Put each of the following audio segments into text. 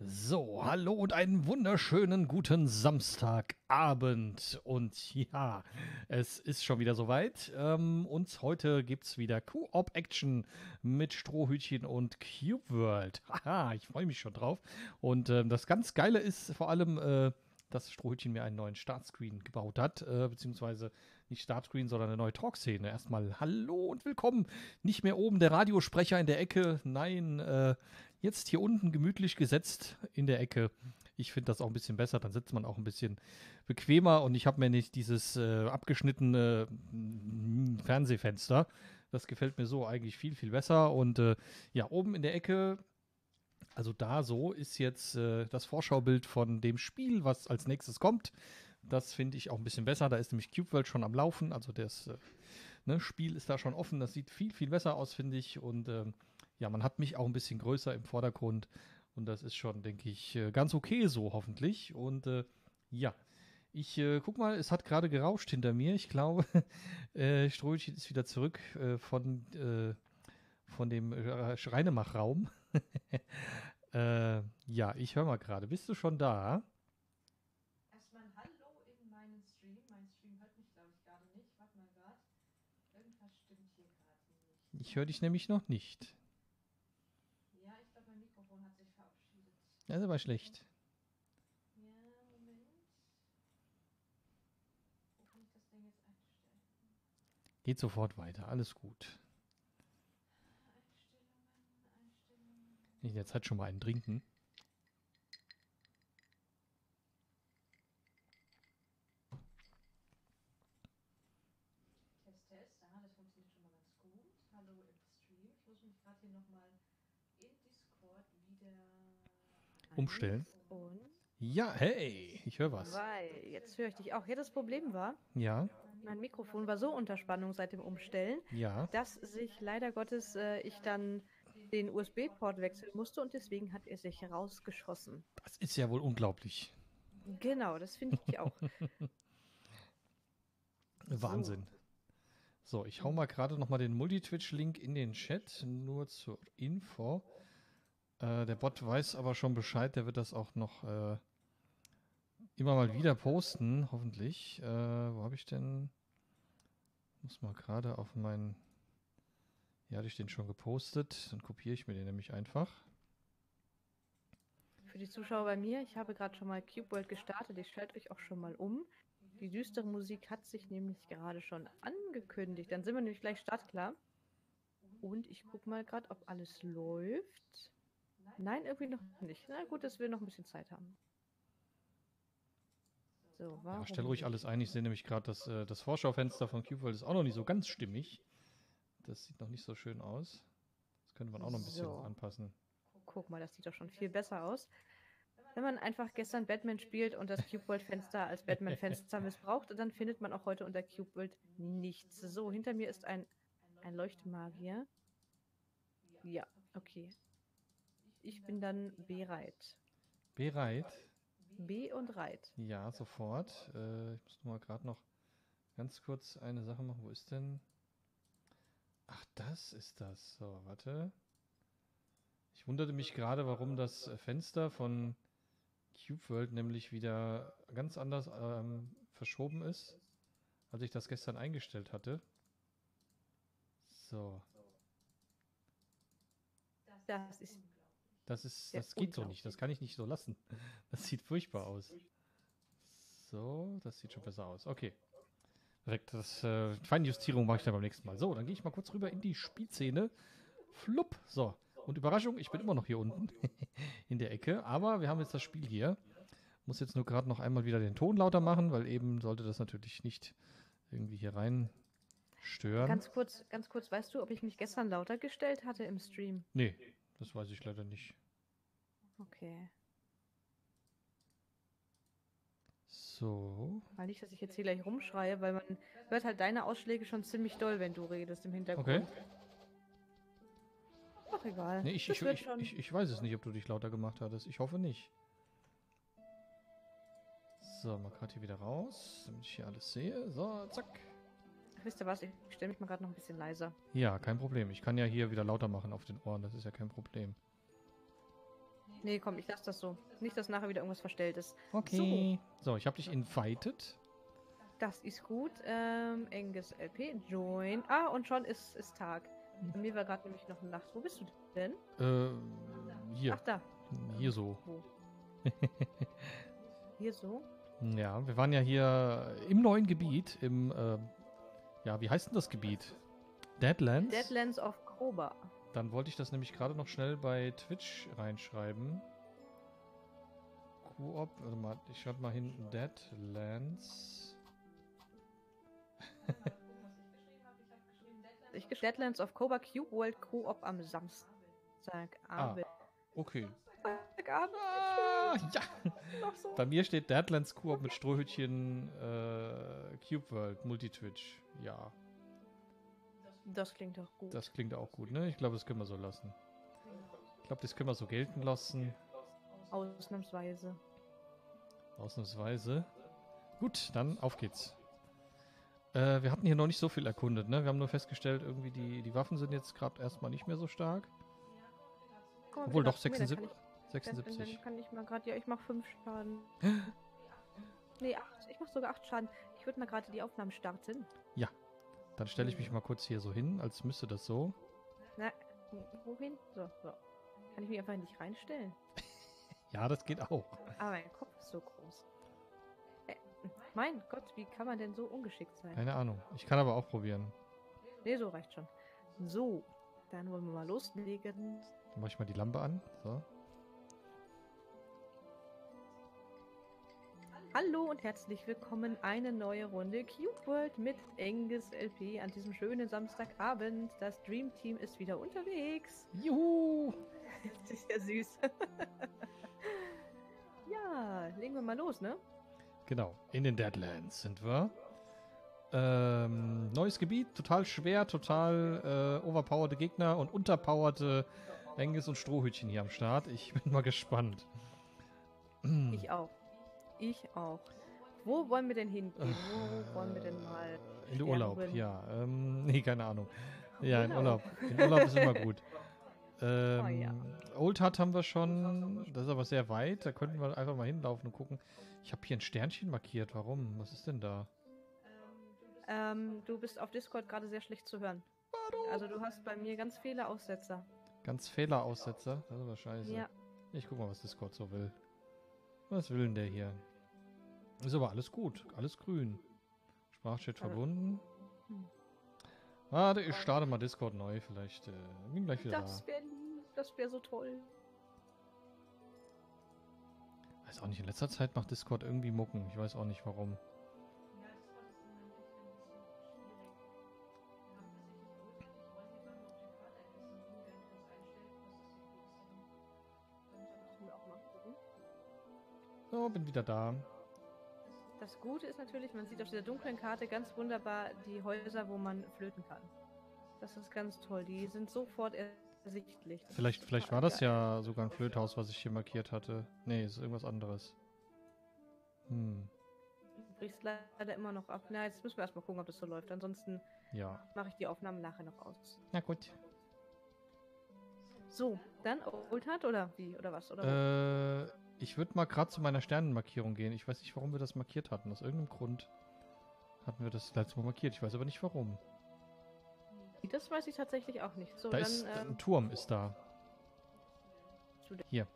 So, hallo und einen wunderschönen guten Samstagabend. Und ja, es ist schon wieder soweit. Ähm, und heute gibt es wieder Co-op-Action mit Strohhütchen und Cube World. Haha, ich freue mich schon drauf. Und ähm, das ganz Geile ist vor allem, äh, dass Strohhütchen mir einen neuen Startscreen gebaut hat, äh, beziehungsweise nicht Startscreen, sondern eine neue Talkszene. Erstmal Hallo und willkommen. Nicht mehr oben der Radiosprecher in der Ecke, nein, äh, jetzt hier unten gemütlich gesetzt in der Ecke. Ich finde das auch ein bisschen besser, dann sitzt man auch ein bisschen bequemer und ich habe mir nicht dieses äh, abgeschnittene mm, Fernsehfenster. Das gefällt mir so eigentlich viel, viel besser. Und äh, ja, oben in der Ecke also da so ist jetzt äh, das Vorschaubild von dem Spiel, was als nächstes kommt. Das finde ich auch ein bisschen besser. Da ist nämlich Cube World schon am Laufen. Also das äh, ne, Spiel ist da schon offen. Das sieht viel, viel besser aus, finde ich. Und ähm, ja, man hat mich auch ein bisschen größer im Vordergrund. Und das ist schon, denke ich, äh, ganz okay so, hoffentlich. Und äh, ja, ich äh, guck mal, es hat gerade gerauscht hinter mir. Ich glaube, äh, Ströhlchen ist wieder zurück äh, von, äh, von dem äh, Schreinemachraum. äh, ja, ich höre mal gerade. Bist du schon da? Erstmal ein Hallo in meinen Stream. Mein Stream hört mich, glaube ich, gerade nicht. Warte mal gerade. Irgendwas stimmt hier gerade nicht. Ich höre dich nämlich noch nicht. Ja, ich glaube, mein Mikrofon hat sich verabschiedet. Das ist aber schlecht. Ja, Moment. Wo kann ich das Ding jetzt einstellen? Geht sofort weiter. Alles gut. Einstellungen, Einstellungen. In der Zeit schon mal einen trinken. Test, Test. Ah, das funktioniert schon mal ganz gut. Hallo im Stream. Ich muss mich gerade hier nochmal in Discord wieder Umstellen. Ja, hey, ich höre was. weil, jetzt höre ich dich auch. Ja, das Problem war, Ja, mein Mikrofon war so unter Spannung seit dem Umstellen, ja. dass sich leider Gottes äh, ich dann den USB-Port wechseln musste und deswegen hat er sich rausgeschossen. Das ist ja wohl unglaublich. Genau, das finde ich auch. Wahnsinn. So, ich hau mal gerade noch mal den Multitwitch-Link in den Chat, nur zur Info. Äh, der Bot weiß aber schon Bescheid, der wird das auch noch äh, immer mal wieder posten, hoffentlich. Äh, wo habe ich denn? Muss mal gerade auf meinen. Ja, hatte ich den schon gepostet. Dann kopiere ich mir den nämlich einfach. Für die Zuschauer bei mir, ich habe gerade schon mal Cube World gestartet. Ich schalte euch auch schon mal um. Die düstere Musik hat sich nämlich gerade schon angekündigt. Dann sind wir nämlich gleich startklar. Und ich gucke mal gerade, ob alles läuft. Nein, irgendwie noch nicht. Na gut, dass wir noch ein bisschen Zeit haben. So, warum? Ja, stell ruhig alles ein. Ich sehe nämlich gerade, dass äh, das Vorschaufenster von CubeWorld ist auch noch nicht so ganz stimmig. Das sieht noch nicht so schön aus. Das könnte man auch noch ein bisschen So. anpassen. Guck mal, das sieht doch schon viel besser aus. Wenn man einfach gestern Batman spielt und das Cube World Fenster als Batman Fenster missbraucht, dann findet man auch heute unter Cube World nichts. So, hinter mir ist ein, ein Leuchtmagier. Ja, okay. Ich bin dann bereit. Bereit? B und Reit. Ja, sofort. Äh, ich muss nur mal gerade noch ganz kurz eine Sache machen. Wo ist denn? Ach, das ist das. So, warte. Ich wunderte mich gerade, warum das Fenster von Cube World nämlich wieder ganz anders ähm, verschoben ist, als ich das gestern eingestellt hatte. So, Das ist das ist, das geht so nicht. Das kann ich nicht so lassen. Das sieht furchtbar aus. So, das sieht schon besser aus. Okay. Direkt das äh, Feinjustierung mache ich dann beim nächsten Mal. So, dann gehe ich mal kurz rüber in die Spielszene. Flupp. So. Und Überraschung, ich bin immer noch hier unten in der Ecke. Aber wir haben jetzt das Spiel hier. Muss jetzt nur gerade noch einmal wieder den Ton lauter machen, weil eben sollte das natürlich nicht irgendwie hier rein stören. ganz kurz, ganz kurz, weißt du, ob ich mich gestern lauter gestellt hatte im Stream? nee, das weiß ich leider nicht. Okay. So. Weil nicht, dass ich jetzt hier gleich rumschreie, weil man hört halt deine Ausschläge schon ziemlich doll, wenn du redest im Hintergrund. Okay. Ach, egal. Nee, ich, ich, ich, ich weiß es nicht, ob du dich lauter gemacht hattest. Ich hoffe nicht. So, mal gerade hier wieder raus, damit ich hier alles sehe. So, zack. Wisst ihr was? Ich stelle mich mal gerade noch ein bisschen leiser. Ja, kein Problem. Ich kann ja hier wieder lauter machen auf den Ohren. Das ist ja kein Problem. Nee, komm, ich lasse das so. Nicht, dass nachher wieder irgendwas verstellt ist. Okay. So, ich habe dich invited. Das ist gut. Ähm, Angus LP, join. Ah, und schon ist, ist Tag. Bei mir war gerade nämlich noch Nacht. Wo bist du denn? Äh, hier. Ach, da. Hier so. Hier so? Ja, wir waren ja hier im neuen Gebiet, im, äh, ja, wie heißt denn das Gebiet? Deadlands? Deadlands of Koba. Dann wollte ich das nämlich gerade noch schnell bei Twitch reinschreiben. Koop, warte mal, ich schreibe mal hinten Deadlands. Ich gesch- Deadlands of Koba Cube World Co-op am Samstagabend. Okay. Samstagabend. Ah, ja. So. Bei mir steht Deadlands Koop mit Strohhütchen äh, Cube World Multitwitch. Ja, Das klingt doch gut. das klingt auch gut, ne? Ich glaube, das können wir so lassen. Ich glaube, das können wir so gelten lassen. Ausnahmsweise. Ausnahmsweise. Gut, dann auf geht's. Äh, wir hatten hier noch nicht so viel erkundet, ne? Wir haben nur festgestellt, irgendwie die, die Waffen sind jetzt gerade erstmal nicht mehr so stark. Mal, Obwohl doch viel hast du mir? 76. Dann kann ich, dann, 76. dann kann ich mal gerade, ja, ich mach fünf Schaden. Nee, acht. Ich mach sogar acht Schaden. Ich würde mal gerade die Aufnahmen starten. Dann stelle ich mich mal kurz hier so hin, als müsste das so. Na, wohin? So, so. Kann ich mich einfach nicht reinstellen? Ja, das geht auch. Aber mein Kopf ist so groß. Äh, mein Gott, wie kann man denn so ungeschickt sein? Keine Ahnung. Ich kann aber auch probieren. Nee, so reicht schon. So, dann wollen wir mal loslegen. Dann mache ich mal die Lampe an. So. Hallo und herzlich willkommen. Eine neue Runde Cube World mit Angus LP an diesem schönen Samstagabend. Das Dream Team ist wieder unterwegs. Juhu! Das ist ja süß. ja, legen wir mal los, ne? Genau, in den Deadlands sind wir. Ähm, neues Gebiet, total schwer, total äh, overpowerte Gegner und unterpowerte Angus und Strohhütchen hier am Start. Ich bin mal gespannt. Ich auch. Ich auch. Wo wollen wir denn hingehen? Wo wollen wir denn mal? In den Urlaub, ja. Ähm, nee, keine Ahnung. Ja, in Urlaub. In Urlaub ist immer gut. Ähm, Oh ja. Old Hut haben wir schon. Das ist aber sehr weit. Da könnten wir einfach mal hinlaufen und gucken. Ich habe hier ein Sternchen markiert. Warum? Was ist denn da? Ähm, du bist auf Discord gerade sehr schlecht zu hören. Also du hast bei mir ganz viele Aussetzer. Ganz Fehleraussetzer. Das ist aber scheiße. Ja. Ich guck mal, was Discord so will. Was will denn der hier? Ist aber alles gut. Alles grün. Sprachchat verbunden. Hm. Warte, ich starte mal Discord neu. Vielleicht äh, bin gleich wieder Das da. wäre das wär so toll. Weiß auch nicht, in letzter Zeit macht Discord irgendwie Mucken. Ich weiß auch nicht warum. Bin wieder da. Das Gute ist natürlich, man sieht auf dieser dunklen Karte ganz wunderbar die Häuser, wo man flöten kann. Das ist ganz toll. Die sind sofort ersichtlich. Das Vielleicht, vielleicht war das geil. ja sogar ein Flöthaus, was ich hier markiert hatte. Nee, ist irgendwas anderes. Hm, Du brichst leider immer noch ab. Na, jetzt müssen wir erstmal gucken, ob das so läuft. Ansonsten ja. mache ich die Aufnahmen nachher noch aus. Na gut. So, dann Old oder wie? Oder was? Oder Äh, ich würde mal gerade zu meiner Sternenmarkierung gehen. Ich weiß nicht, warum wir das markiert hatten. Aus irgendeinem Grund hatten wir das letzte Mal markiert. Ich weiß aber nicht warum. Das weiß ich tatsächlich auch nicht. So, da dann ist ähm, ein Turm, ist da. Hier.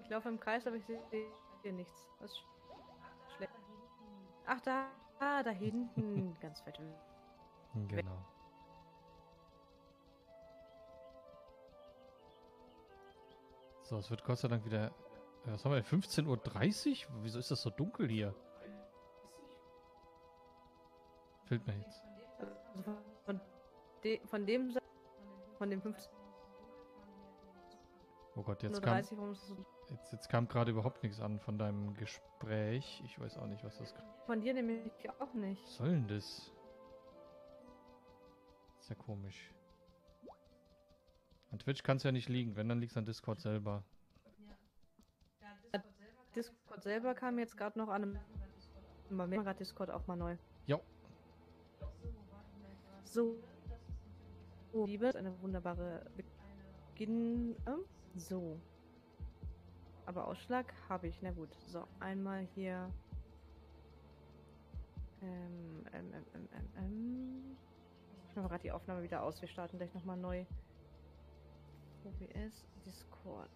ich laufe im Kreis, aber ich sehe hier nichts. Was schlecht. Ach, da, ah, da hinten. ganz weit. weg. Genau. So, es wird Gott sei Dank wieder. äh, Was haben wir denn? 15.30 Uhr? Wieso ist das so dunkel hier? Fällt mir jetzt. Also von, de, von dem von dem 15 Oh Gott, jetzt kam, 30, warum ist das so? jetzt, jetzt kam gerade überhaupt nichts an von deinem Gespräch. Ich weiß auch nicht, was das Von dir nämlich auch nicht. Was soll denn das? Ist ja komisch. An Twitch kann es ja nicht liegen. Wenn, dann liegt es an Discord selber. Discord selber kam jetzt gerade noch an einem. Mal mehr gerade Discord auch mal neu. Jo. So. Oh, Liebe, eine wunderbare Beginn. Ähm, So. Aber Ausschlag habe ich. Na gut. So, einmal hier. Ähm, ähm, ähm, ähm, ähm, ähm. Ich mache gerade die Aufnahme wieder aus. Wir starten gleich nochmal neu. OBS, Discord.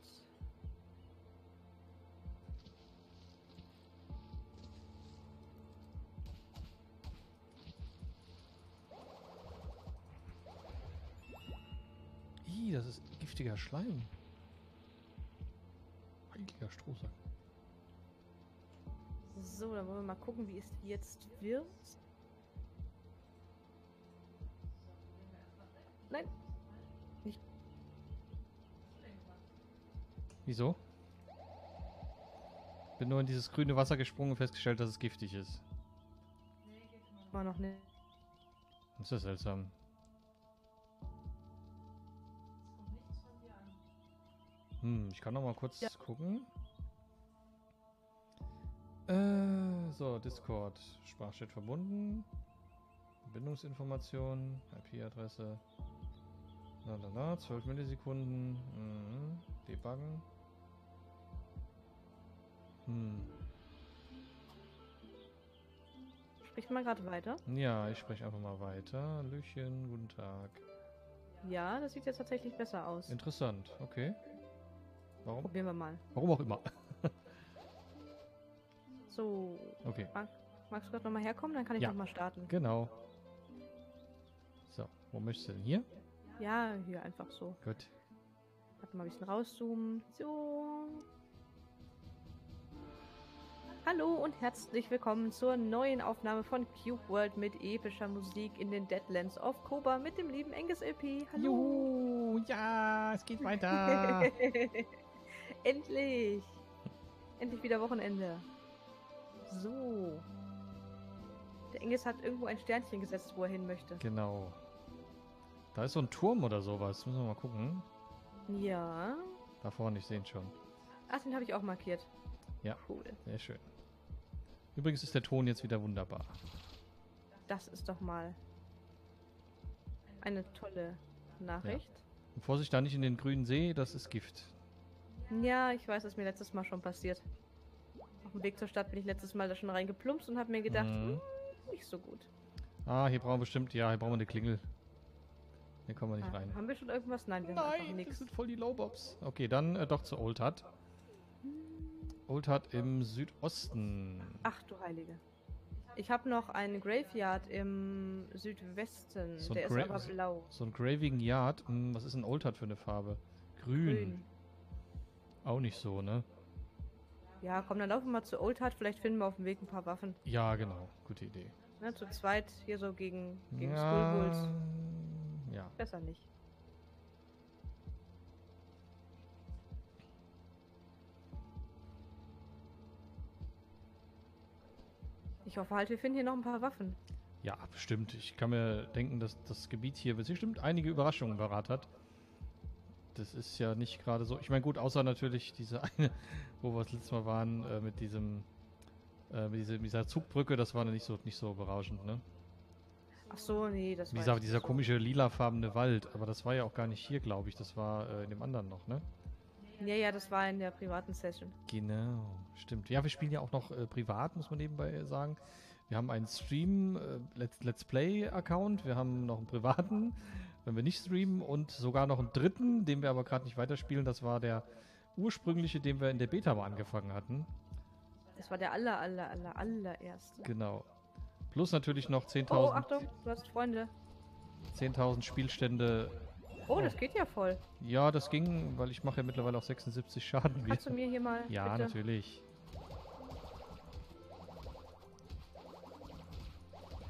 Ih, das ist giftiger Schleim. Heiliger Strohsack. So, dann wollen wir mal gucken, wie es jetzt wird. Nein. Wieso? Bin nur in dieses grüne Wasser gesprungen und festgestellt, dass es giftig ist. War noch nicht. Das ist ja seltsam. Hm, ich kann noch mal kurz Ja. gucken. Äh, so, Discord. Sprachchat verbunden. Verbindungsinformationen, IP-Adresse. La la la, 12 Millisekunden. Mhm. Debuggen. Hm. Spricht mal gerade weiter. Ja, ich spreche einfach mal weiter. Lüchen, guten Tag. Ja, das sieht jetzt tatsächlich besser aus. Interessant, okay. Warum? Probieren wir mal. Warum auch immer. So, Okay, magst du gerade nochmal herkommen? Dann kann ich Ja. nochmal starten. genau. So, wo möchtest du denn? Hier? Ja, hier einfach so. Gut. Warte mal ein bisschen rauszoomen. So. Hallo und herzlich willkommen zur neuen Aufnahme von Cube World mit epischer Musik in den Deadlands of Koba mit dem lieben Angus LP. Hallo. Juhu, ja, es geht weiter. Endlich. Endlich wieder Wochenende. So. Der Angus hat irgendwo ein Sternchen gesetzt, wo er hin möchte. genau. Da ist so ein Turm oder sowas. Müssen wir mal gucken. Ja. Da vorne, ich sehe ihn schon. Ach, den habe ich auch markiert. Ja. Cool. Sehr schön. Übrigens ist der Ton jetzt wieder wunderbar. Das ist doch mal eine tolle Nachricht. Und Vorsicht da nicht in den grünen See, das ist Gift. Ja. ich weiß, das ist mir letztes Mal schon passiert. Auf dem Weg zur Stadt bin ich letztes Mal da schon reingeplumpst und habe mir gedacht, Mhm. hm, nicht so gut. Ah, hier brauchen wir bestimmt, ja, hier brauchen wir eine Klingel. Hier kommen wir nicht Ah, rein. haben wir schon irgendwas? Nein, wir haben Nein, das nichts. sind voll die Lowbobs. Okay, dann äh, doch zu Old Hut. Old Hut im Südosten. Ach du Heilige. Ich habe noch einen Graveyard im Südwesten. So Der ist Gra- aber blau. So ein Graving Yard. Hm, was ist ein Old Hut für eine Farbe? Grün. Grün. Auch nicht so, ne? Ja, komm, dann laufen wir mal zu Old Hut. Vielleicht finden wir auf dem Weg ein paar Waffen. Ja, genau. Gute Idee. Ne, zu zweit hier so gegen, gegen ja, Skullbulls. ja. Besser nicht. Ich hoffe halt, wir finden hier noch ein paar Waffen. Ja, bestimmt. Ich kann mir denken, dass das Gebiet hier bestimmt einige Überraschungen parat hat. Das ist ja nicht gerade so. Ich meine, gut, außer natürlich diese eine, wo wir das letzte Mal waren, äh, mit diesem, äh, mit dieser, dieser Zugbrücke, das war nicht so, nicht so berauschend, ne? Ach so, nee, das war Dieser, dieser so. komische lilafarbene Wald, aber das war ja auch gar nicht hier, glaube ich. Das war äh, in dem anderen noch, ne? Ja, ja, das war in der privaten Session. Genau, stimmt. Ja, wir spielen ja auch noch äh, privat, muss man nebenbei sagen. Wir haben einen Stream, äh, Let's, Let's Play-Account, wir haben noch einen privaten, wenn wir nicht streamen, und sogar noch einen dritten, den wir aber gerade nicht weiterspielen. Das war der ursprüngliche, den wir in der Beta mal angefangen hatten. Das war der aller, aller, aller, allererste. Genau. Plus natürlich noch Oh, 10.000 Achtung, du hast Freunde. 10.000 Spielstände. Oh, das geht ja voll. Ja, das ging, weil ich mache ja mittlerweile auch 76 Schaden. Kannst du mir hier mal ja, bitte... natürlich.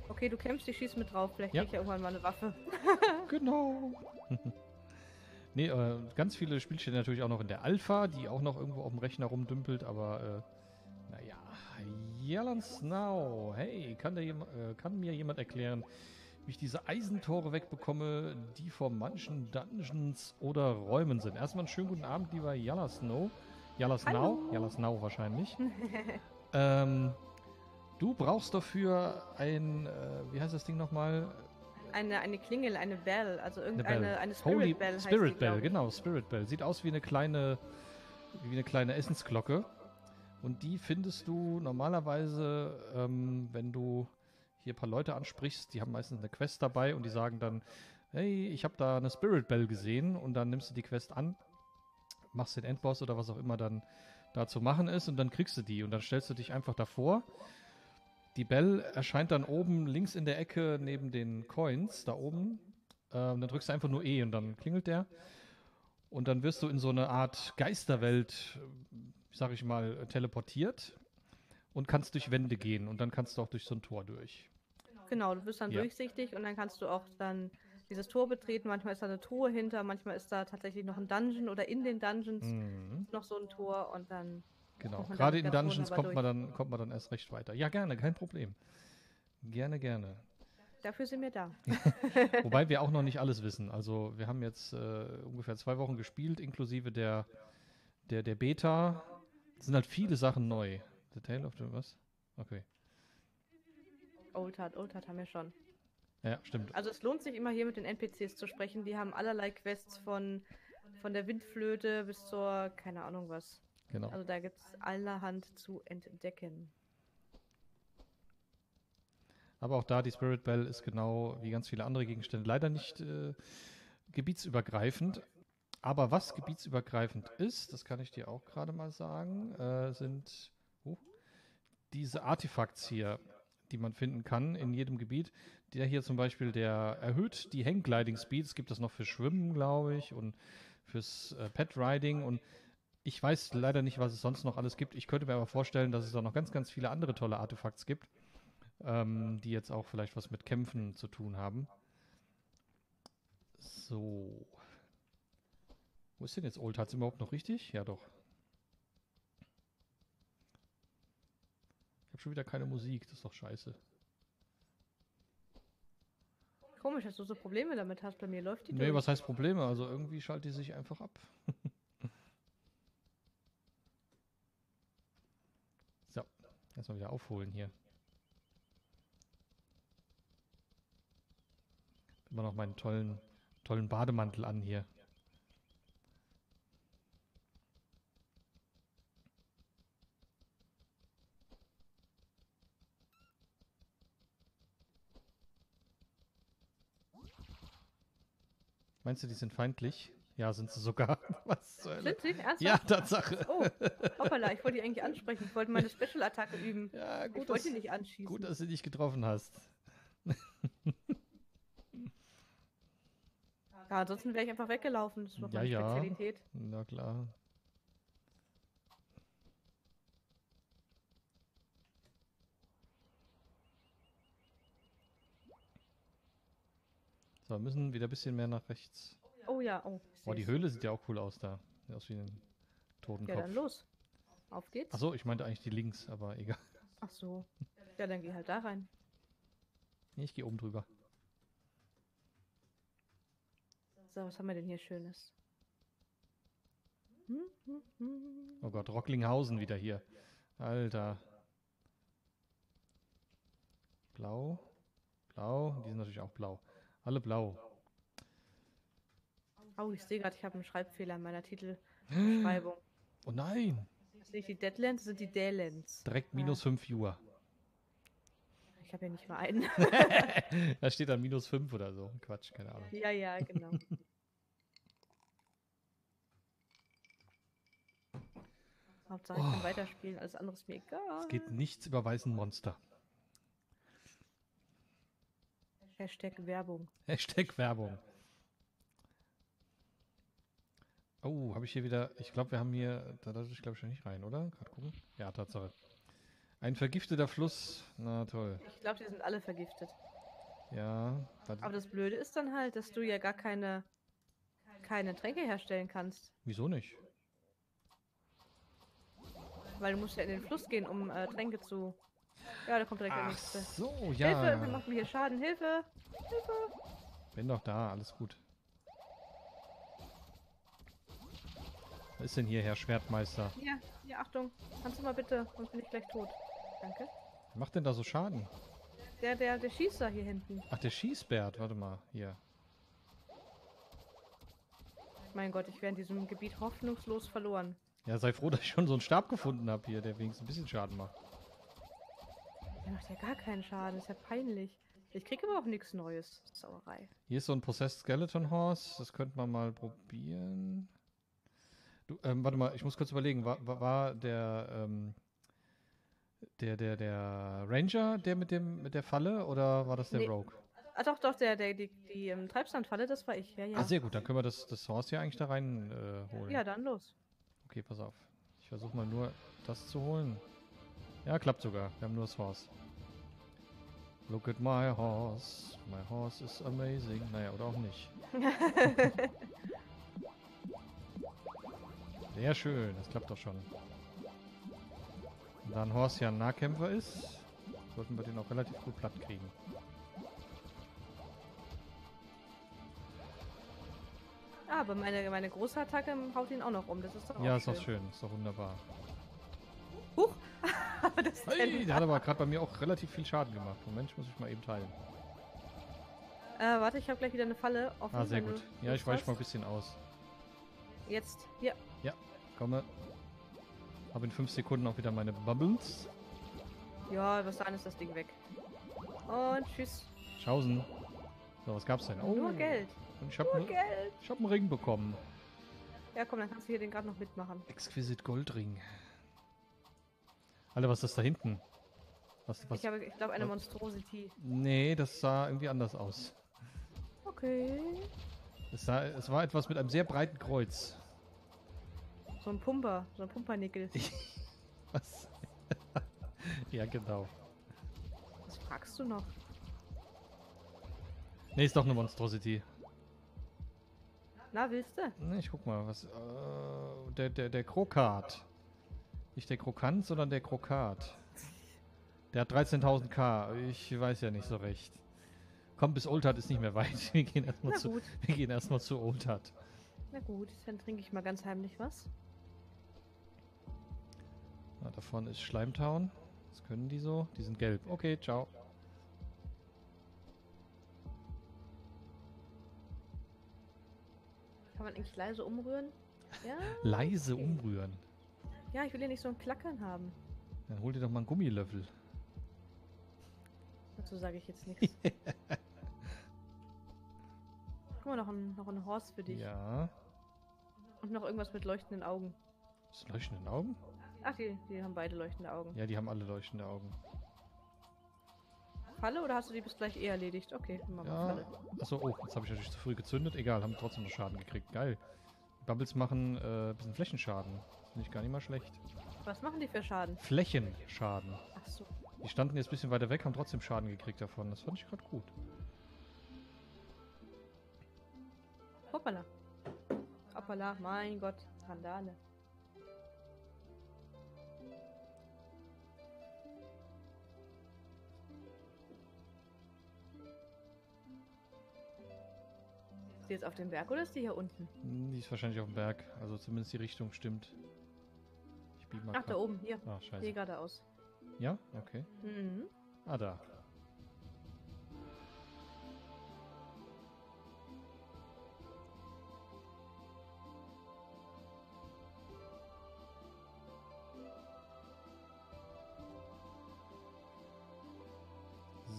Okay, du kämpfst, ich schieß mit drauf. Vielleicht Ja. krieg ich ja irgendwann mal eine Waffe. Genau. nee, äh, ganz viele Spielstände natürlich auch noch in der Alpha, die auch noch irgendwo auf dem Rechner rumdümpelt, aber äh, naja. Yellow Snow. Hey, kann, der äh, kann mir jemand erklären, wie ich diese Eisentore wegbekomme, die vor manchen Dungeons oder Räumen sind? Erstmal einen schönen guten Abend, lieber Yellow Snow. Yellow Snow? Yellow Snow wahrscheinlich. ähm, du brauchst dafür ein, äh, wie heißt das Ding nochmal? eine, eine Klingel, eine Bell, also Eine irgendeine Bell. eine Spirit Holy Bell heißt Spirit die, Bell, genau, Spirit Bell. Sieht aus wie eine kleine, wie eine kleine Essensglocke. Und die findest du normalerweise, ähm, wenn du hier ein paar Leute ansprichst, die haben meistens eine Quest dabei und die sagen dann, hey, ich habe da eine Spirit Bell gesehen und dann nimmst du die Quest an, machst den Endboss oder was auch immer dann da zu machen ist und dann kriegst du die und dann stellst du dich einfach davor. Die Bell erscheint dann oben links in der Ecke neben den Coins, da oben. Ähm, dann drückst du einfach nur E und dann klingelt der. Und dann wirst du in so eine Art Geisterwelt, äh, sag ich mal, teleportiert und kannst durch Wände gehen und dann kannst du auch durch so ein Tor durch. Genau, du bist dann Ja. durchsichtig und dann kannst du auch dann dieses Tor betreten. Manchmal ist da eine Truhe hinter, manchmal ist da tatsächlich noch ein Dungeon oder in den Dungeons Mhm, noch so ein Tor und dann genau. Gerade in Dungeons kommt man, dann, kommt man dann erst recht weiter. Ja, gerne, kein Problem. Gerne, gerne. dafür sind wir da. Wobei wir auch noch nicht alles wissen. Also wir haben jetzt äh, ungefähr zwei Wochen gespielt, inklusive der, der, der Beta. Es sind halt viele Sachen neu. The Tale of the was? Okay. Old Hard, Old Hard haben wir schon. Ja, stimmt. Also es lohnt sich immer hier mit den NPCs zu sprechen. Die haben allerlei Quests von, von der Windflöte bis zur, keine Ahnung was. Genau. Also da gibt es allerhand zu entdecken. Aber auch da, die Spirit Bell ist genau wie ganz viele andere Gegenstände leider nicht äh, gebietsübergreifend. Aber was gebietsübergreifend ist, das kann ich dir auch gerade mal sagen, äh, sind uh, diese Artefakts hier, die man finden kann in jedem Gebiet. Der hier zum Beispiel, der erhöht die Hang-Gliding Speed. Es gibt das noch für Schwimmen, glaube ich, und fürs äh, Pet Riding. Und ich weiß leider nicht, was es sonst noch alles gibt. Ich könnte mir aber vorstellen, dass es da noch ganz, ganz viele andere tolle Artefakts gibt ähm, die jetzt auch vielleicht was mit Kämpfen zu tun haben. So. Wo ist denn jetzt Old Hats überhaupt noch richtig? Ja, doch. Ich habe schon wieder keine Musik, das ist doch scheiße. Komisch, dass du so Probleme damit hast. Bei mir läuft die Nee, durch. was heißt Probleme? Also irgendwie schaltet die sich einfach ab. so, erstmal wieder aufholen hier. Immer noch meinen tollen, tollen Bademantel an hier. Meinst du, die sind feindlich? Ja, sind sie sogar. Was zur Hölle? Sind sie? Ernsthaft? Ja, Tatsache. Oh, hoppala, ich wollte die eigentlich ansprechen. Ich wollte meine Special-Attacke üben. Ja, Ich gut, wollte dass, nicht anschießen. gut, dass du dich getroffen hast. ja, ansonsten wäre ich einfach weggelaufen. Das ist doch Ja, meine ja. Spezialität. Na klar. So, wir müssen wieder ein bisschen mehr nach rechts. Oh ja, oh. Boah, die. Höhle sieht ja auch cool aus da. Sieht aus wie ein Ja, Totenkopf. dann los. Auf geht's. Achso, ich meinte eigentlich die links, aber egal. Ach so. Ja, dann geh halt da rein. Nee, ich gehe oben drüber. So, was haben wir denn hier Schönes? Hm, hm, hm. Oh Gott, Rocklinghausen wieder hier. Alter. Blau. Blau. Die sind natürlich auch blau. Alle blau. Oh, ich sehe gerade, ich habe einen Schreibfehler in meiner Titelbeschreibung. Oh nein. Das sind nicht die Deadlands, das sind die Daylands. Direkt minus 5 Uhr. Ich habe ja nicht mal einen. da steht dann minus 5 oder so. Quatsch, keine Ahnung. ja, ja, genau. Hauptsache ich kann weiterspielen, alles andere ist mir egal. Es geht nichts über weißen Monster. Hashtag Werbung. Hashtag Werbung. Oh, habe ich hier wieder. Ich glaube, wir haben hier. Da darf ich, glaube ich, schon nicht rein, oder? Gerade gucken. Ja, Tatsache. Ein vergifteter Fluss. Na toll. Ich glaube, die sind alle vergiftet. Ja. warte. Aber das Blöde ist dann halt, dass du ja gar keine, keine Tränke herstellen kannst. Wieso nicht? Weil du musst ja in den Fluss gehen, um äh, Tränke zu. Ja, da kommt direkt der Ach nächste. so, Hilfe, ja. wir machen hier Schaden. Hilfe! Hilfe! Bin doch da, alles gut. Was ist denn hier, Herr Schwertmeister? Hier, hier, Achtung. Kannst du mal bitte, sonst bin ich gleich tot. Danke. Wer macht denn da so Schaden? Der, der, der Schießer hier hinten. Ach, der Schießbärt. Warte mal. Hier. Mein Gott, ich wäre in diesem Gebiet hoffnungslos verloren. Ja, sei froh, dass ich schon so einen Stab gefunden habe hier, der wenigstens ein bisschen Schaden macht. Der macht ja gar keinen Schaden, ist ja peinlich. Ich kriege aber auch nichts Neues. Sauerei. Hier ist so ein Possessed Skeleton Horse. Das könnte man mal probieren. Du, ähm, warte mal, ich muss kurz überlegen. War, war, war der, ähm, der, der, der Ranger, der mit dem, mit der Falle, oder war das der Nee. Rogue? Ah, doch, doch, der, der, die, die ähm, Treibsandfalle, das war ich. Ja, ja. Ah, sehr gut, dann können wir das, das Horse hier eigentlich da rein äh, holen. ja, dann los. Okay, pass auf. Ich versuche mal nur das zu holen. Ja, klappt sogar. Wir haben nur das Horse. Look at my horse. My horse is amazing. Naja, oder auch nicht. Sehr schön, das klappt doch schon. Und da ein Horse ja ein Nahkämpfer ist, sollten wir den auch relativ gut platt kriegen. Ah, aber meine, meine große Attacke haut ihn auch noch um. Das ist doch Ja, auch ist doch schön, ist doch wunderbar. Huch! das Hey, der hat aber gerade bei mir auch relativ viel Schaden gemacht. Moment, ich muss ich mal eben teilen. Äh, warte, ich habe gleich wieder eine Falle offen. Ah, sehr gut. Ja, ich weiche mal ein bisschen aus. Jetzt, hier. Komme. Habe in 5 Sekunden auch wieder meine Bubbles. Ja, was dann ist das Ding weg. Und tschüss. Schausen. So, was gab's denn? Oh, Nur Geld. Und ich habe Nur einen Geld. hab einen Ring bekommen. Ja, komm, dann kannst du hier den gerade noch mitmachen. Exquisite Goldring. Alter, was ist das da hinten? Was, was? Ich habe, ich glaube, eine Monstrosity. Nee, das sah irgendwie anders aus. Okay. Es, sah, es war etwas mit einem sehr breiten Kreuz. So ein Pumper, so ein Pumpernickel. Was? ja, genau. Was fragst du noch? Nee, ist doch eine Monstrosity. Na, willst du? Nee, ich guck mal, was. Äh, der, der, der Krokat. Nicht der Krokant, sondern der Krokat. Der hat 13.000k. Ich weiß ja nicht so recht. Komm, bis Oldhart ist nicht mehr weit. Wir gehen erstmal Na zu, wir gehen erstmal zu Oldhart. na gut. Dann trinke ich mal ganz heimlich was. Ah, da vorne ist Schleimtown. Was können die so? Die sind gelb. Okay, ciao. Kann man eigentlich leise umrühren? Ja? Leise okay. umrühren. Ja, ich will ja nicht so ein Klackern haben. Dann hol dir doch mal einen Gummilöffel. Dazu sage ich jetzt nichts. Guck mal, noch ein, noch ein Horst für dich. Ja. Und noch irgendwas mit leuchtenden Augen. Ist leuchtende Augen? Ach, die, die haben beide leuchtende Augen. Ja, die haben alle leuchtende Augen. Falle oder hast du die bis gleich eh erledigt? Okay, machen wir Ja. Falle. Achso, oh, jetzt habe ich natürlich zu früh gezündet. Egal, haben trotzdem noch Schaden gekriegt. Geil. Die Bubbles machen äh, ein bisschen Flächenschaden. Finde ich gar nicht mal schlecht. Was machen die für Schaden? Flächenschaden. Ach so. Die standen jetzt ein bisschen weiter weg, haben trotzdem Schaden gekriegt davon. Das fand ich gerade gut. Hoppala. Hoppala, mein Gott. Randale. Ist die jetzt auf dem Berg oder ist die hier unten? Die ist wahrscheinlich auf dem Berg. Also zumindest die Richtung stimmt. Ich mal Ach, da oben, hier. Ah, Hier scheiße. geradeaus. Ja? Okay. Mhm. Ah, da.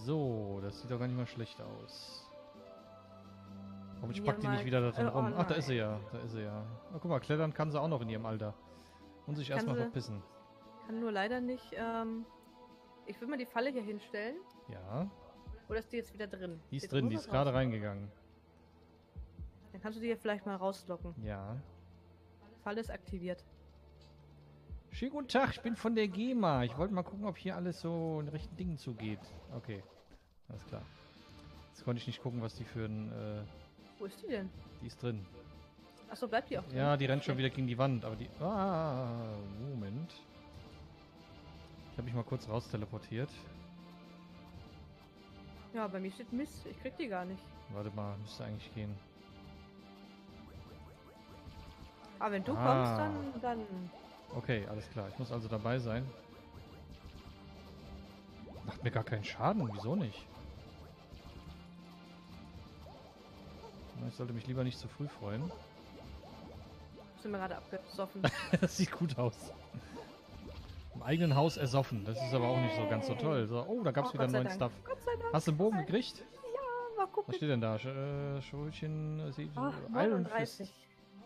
So, das sieht doch gar nicht mal schlecht aus. Hoffentlich Hier packt die nicht wieder da drin äh, oh rum. Ach, da ist sie ja. Da ist sie ja. Oh, guck mal, klettern kann sie auch noch in ihrem Alter. Und sich erstmal verpissen. Kann nur leider nicht. Ähm, ich will mal die Falle hier hinstellen. Ja, Oder ist die jetzt wieder drin? die ist drin, die ist gerade reingegangen. Dann kannst du die hier vielleicht mal rauslocken. Ja. Falle ist aktiviert. Schönen guten Tag, ich bin von der GEMA. Ich wollte mal gucken, ob hier alles so in rechten Dingen zugeht. Okay, alles klar. Jetzt konnte ich nicht gucken, was die für ein... Äh, Wo ist die denn? die ist drin. Achso, bleibt die auch drin? Ja, die rennt schon wieder gegen die Wand, aber die... Ah, Moment. Ich habe mich mal kurz raus teleportiert. Ja, bei mir steht Mist. Ich krieg die gar nicht. Warte mal, müsste eigentlich gehen. Aber wenn du Ah. kommst, dann, dann. Okay, alles klar. Ich muss also dabei sein. Macht mir gar keinen Schaden. Wieso nicht? Ich sollte mich lieber nicht zu früh freuen. Sind wir gerade abgesoffen. das sieht gut aus. Im eigenen Haus ersoffen. Das ist aber auch nicht so ganz so toll. So, oh, da gab es Oh, wieder neuen Dank. Stuff. Hast du einen Bogen gekriegt? Ja, mal gucken. Was steht denn da? Sch äh, Schulchen, äh, Ach, Iron Fist. 39.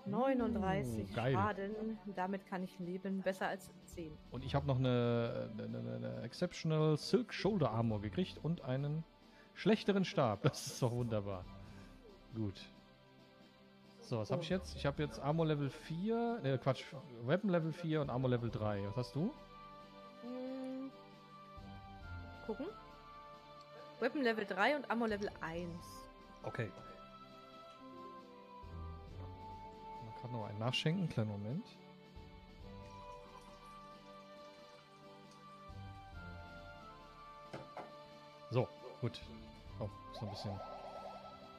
39 Uh, geil. Schaden. Damit kann ich leben. Besser als 10. Und ich habe noch eine, eine, eine Exceptional Silk Shoulder Armor gekriegt und einen schlechteren Stab. Das ist doch wunderbar. Gut. So, was habe ich Oh. jetzt? Ich habe jetzt Armor Level 4, ne Quatsch, Weapon Level 4 und Armor Level 3. Was hast du? Hm. Gucken. Weapon Level 3 und Ammo Level 1. Okay. Man kann noch einen nachschenken, kleinen Moment. So, gut. Oh, ist noch ein bisschen.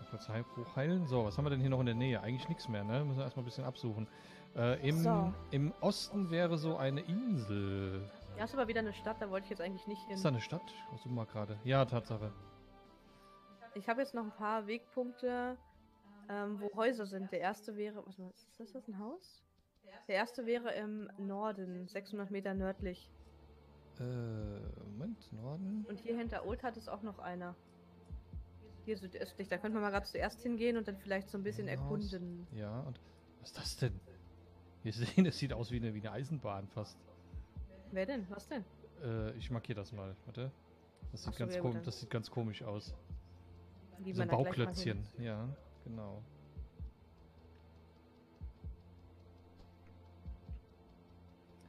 Kurz heil- hochheilen. So, was haben wir denn hier noch in der Nähe? Eigentlich nichts mehr, ne? Müssen wir erstmal ein bisschen absuchen. Äh, im, So. Im Osten wäre so eine Insel. Ja, ist aber wieder eine Stadt, da wollte ich jetzt eigentlich nicht hin. Ist da eine Stadt? Ich suche mal gerade. Ja, Tatsache. Ich habe jetzt noch ein paar Wegpunkte, ähm, wo Häuser sind. Der erste wäre. Was ist das? Ist das ein Haus? Der erste wäre im Norden, 600 Meter nördlich. Äh, Moment, Norden. Und hier hinter Old hat es auch noch einer. Hier südöstlich. Da könnte man mal gerade zuerst hingehen und dann vielleicht so ein bisschen Haus. erkunden. Ja, und was ist das denn? Wir sehen, es sieht aus wie eine, wie eine Eisenbahn fast. Wer denn? Was denn? Äh, ich markiere das mal. Warte. Das sieht, so, ganz ja, gut, kom dann- das sieht ganz komisch aus. Wie so ein Bauklötzchen. Ja, genau.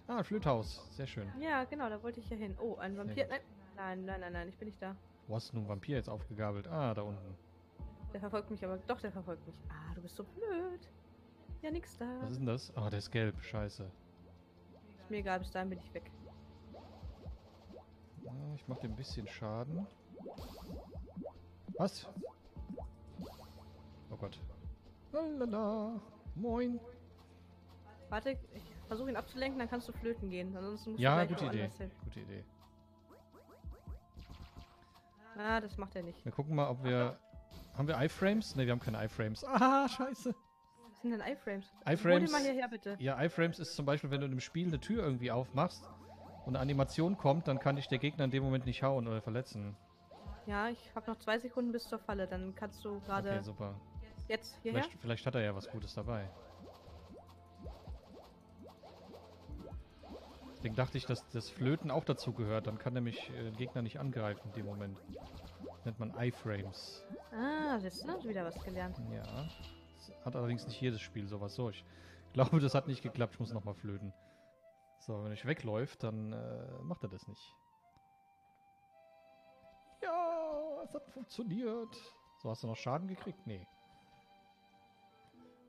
Ah, Flöthaus. Sehr schön. Ja, genau, da wollte ich ja hin. Oh, ein Vampir. Nein, nein, nein, nein, ich bin nicht da. Wo hast du nun Vampir jetzt aufgegabelt? Ah, da unten. Der verfolgt mich aber. Doch, der verfolgt mich. Ah, du bist so blöd. Ja, nix da. Was ist denn das? Ah, der ist gelb. Scheiße. Ist mir egal, bis dahin bin ich weg. Ja, ich mache dem ein bisschen Schaden. Was? Oh Gott. Lalala. Moin. Warte, ich versuche ihn abzulenken, dann kannst du flöten gehen. Ansonsten musst Ja, du gute Idee. Gute Idee. Ah, das macht er nicht. Wir gucken mal, ob wir... Haben wir iFrames? Ne, wir haben keine iFrames. Ah, scheiße. Was sind denn iFrames? iFrames... Hol mal hierher, bitte. Ja, iFrames ist zum Beispiel, wenn du in einem Spiel eine Tür irgendwie aufmachst und eine Animation kommt, dann kann dich der Gegner in dem Moment nicht hauen oder verletzen. Ja, ich habe noch zwei Sekunden bis zur Falle. Dann kannst du gerade Okay, super. jetzt hierher. Vielleicht, vielleicht hat er ja was Gutes dabei. Deswegen dachte ich, dass das Flöten auch dazu gehört. Dann kann nämlich äh, Gegner nicht angreifen in dem Moment. Nennt man iFrames. Ah, jetzt hast du wieder was gelernt. Ja. Das hat allerdings nicht jedes Spiel sowas. So, ich glaube, das hat nicht geklappt. Ich muss nochmal flöten. So, wenn ich wegläuft, dann äh, macht er das nicht. Ja, es hat funktioniert. So, hast du noch Schaden gekriegt? Nee.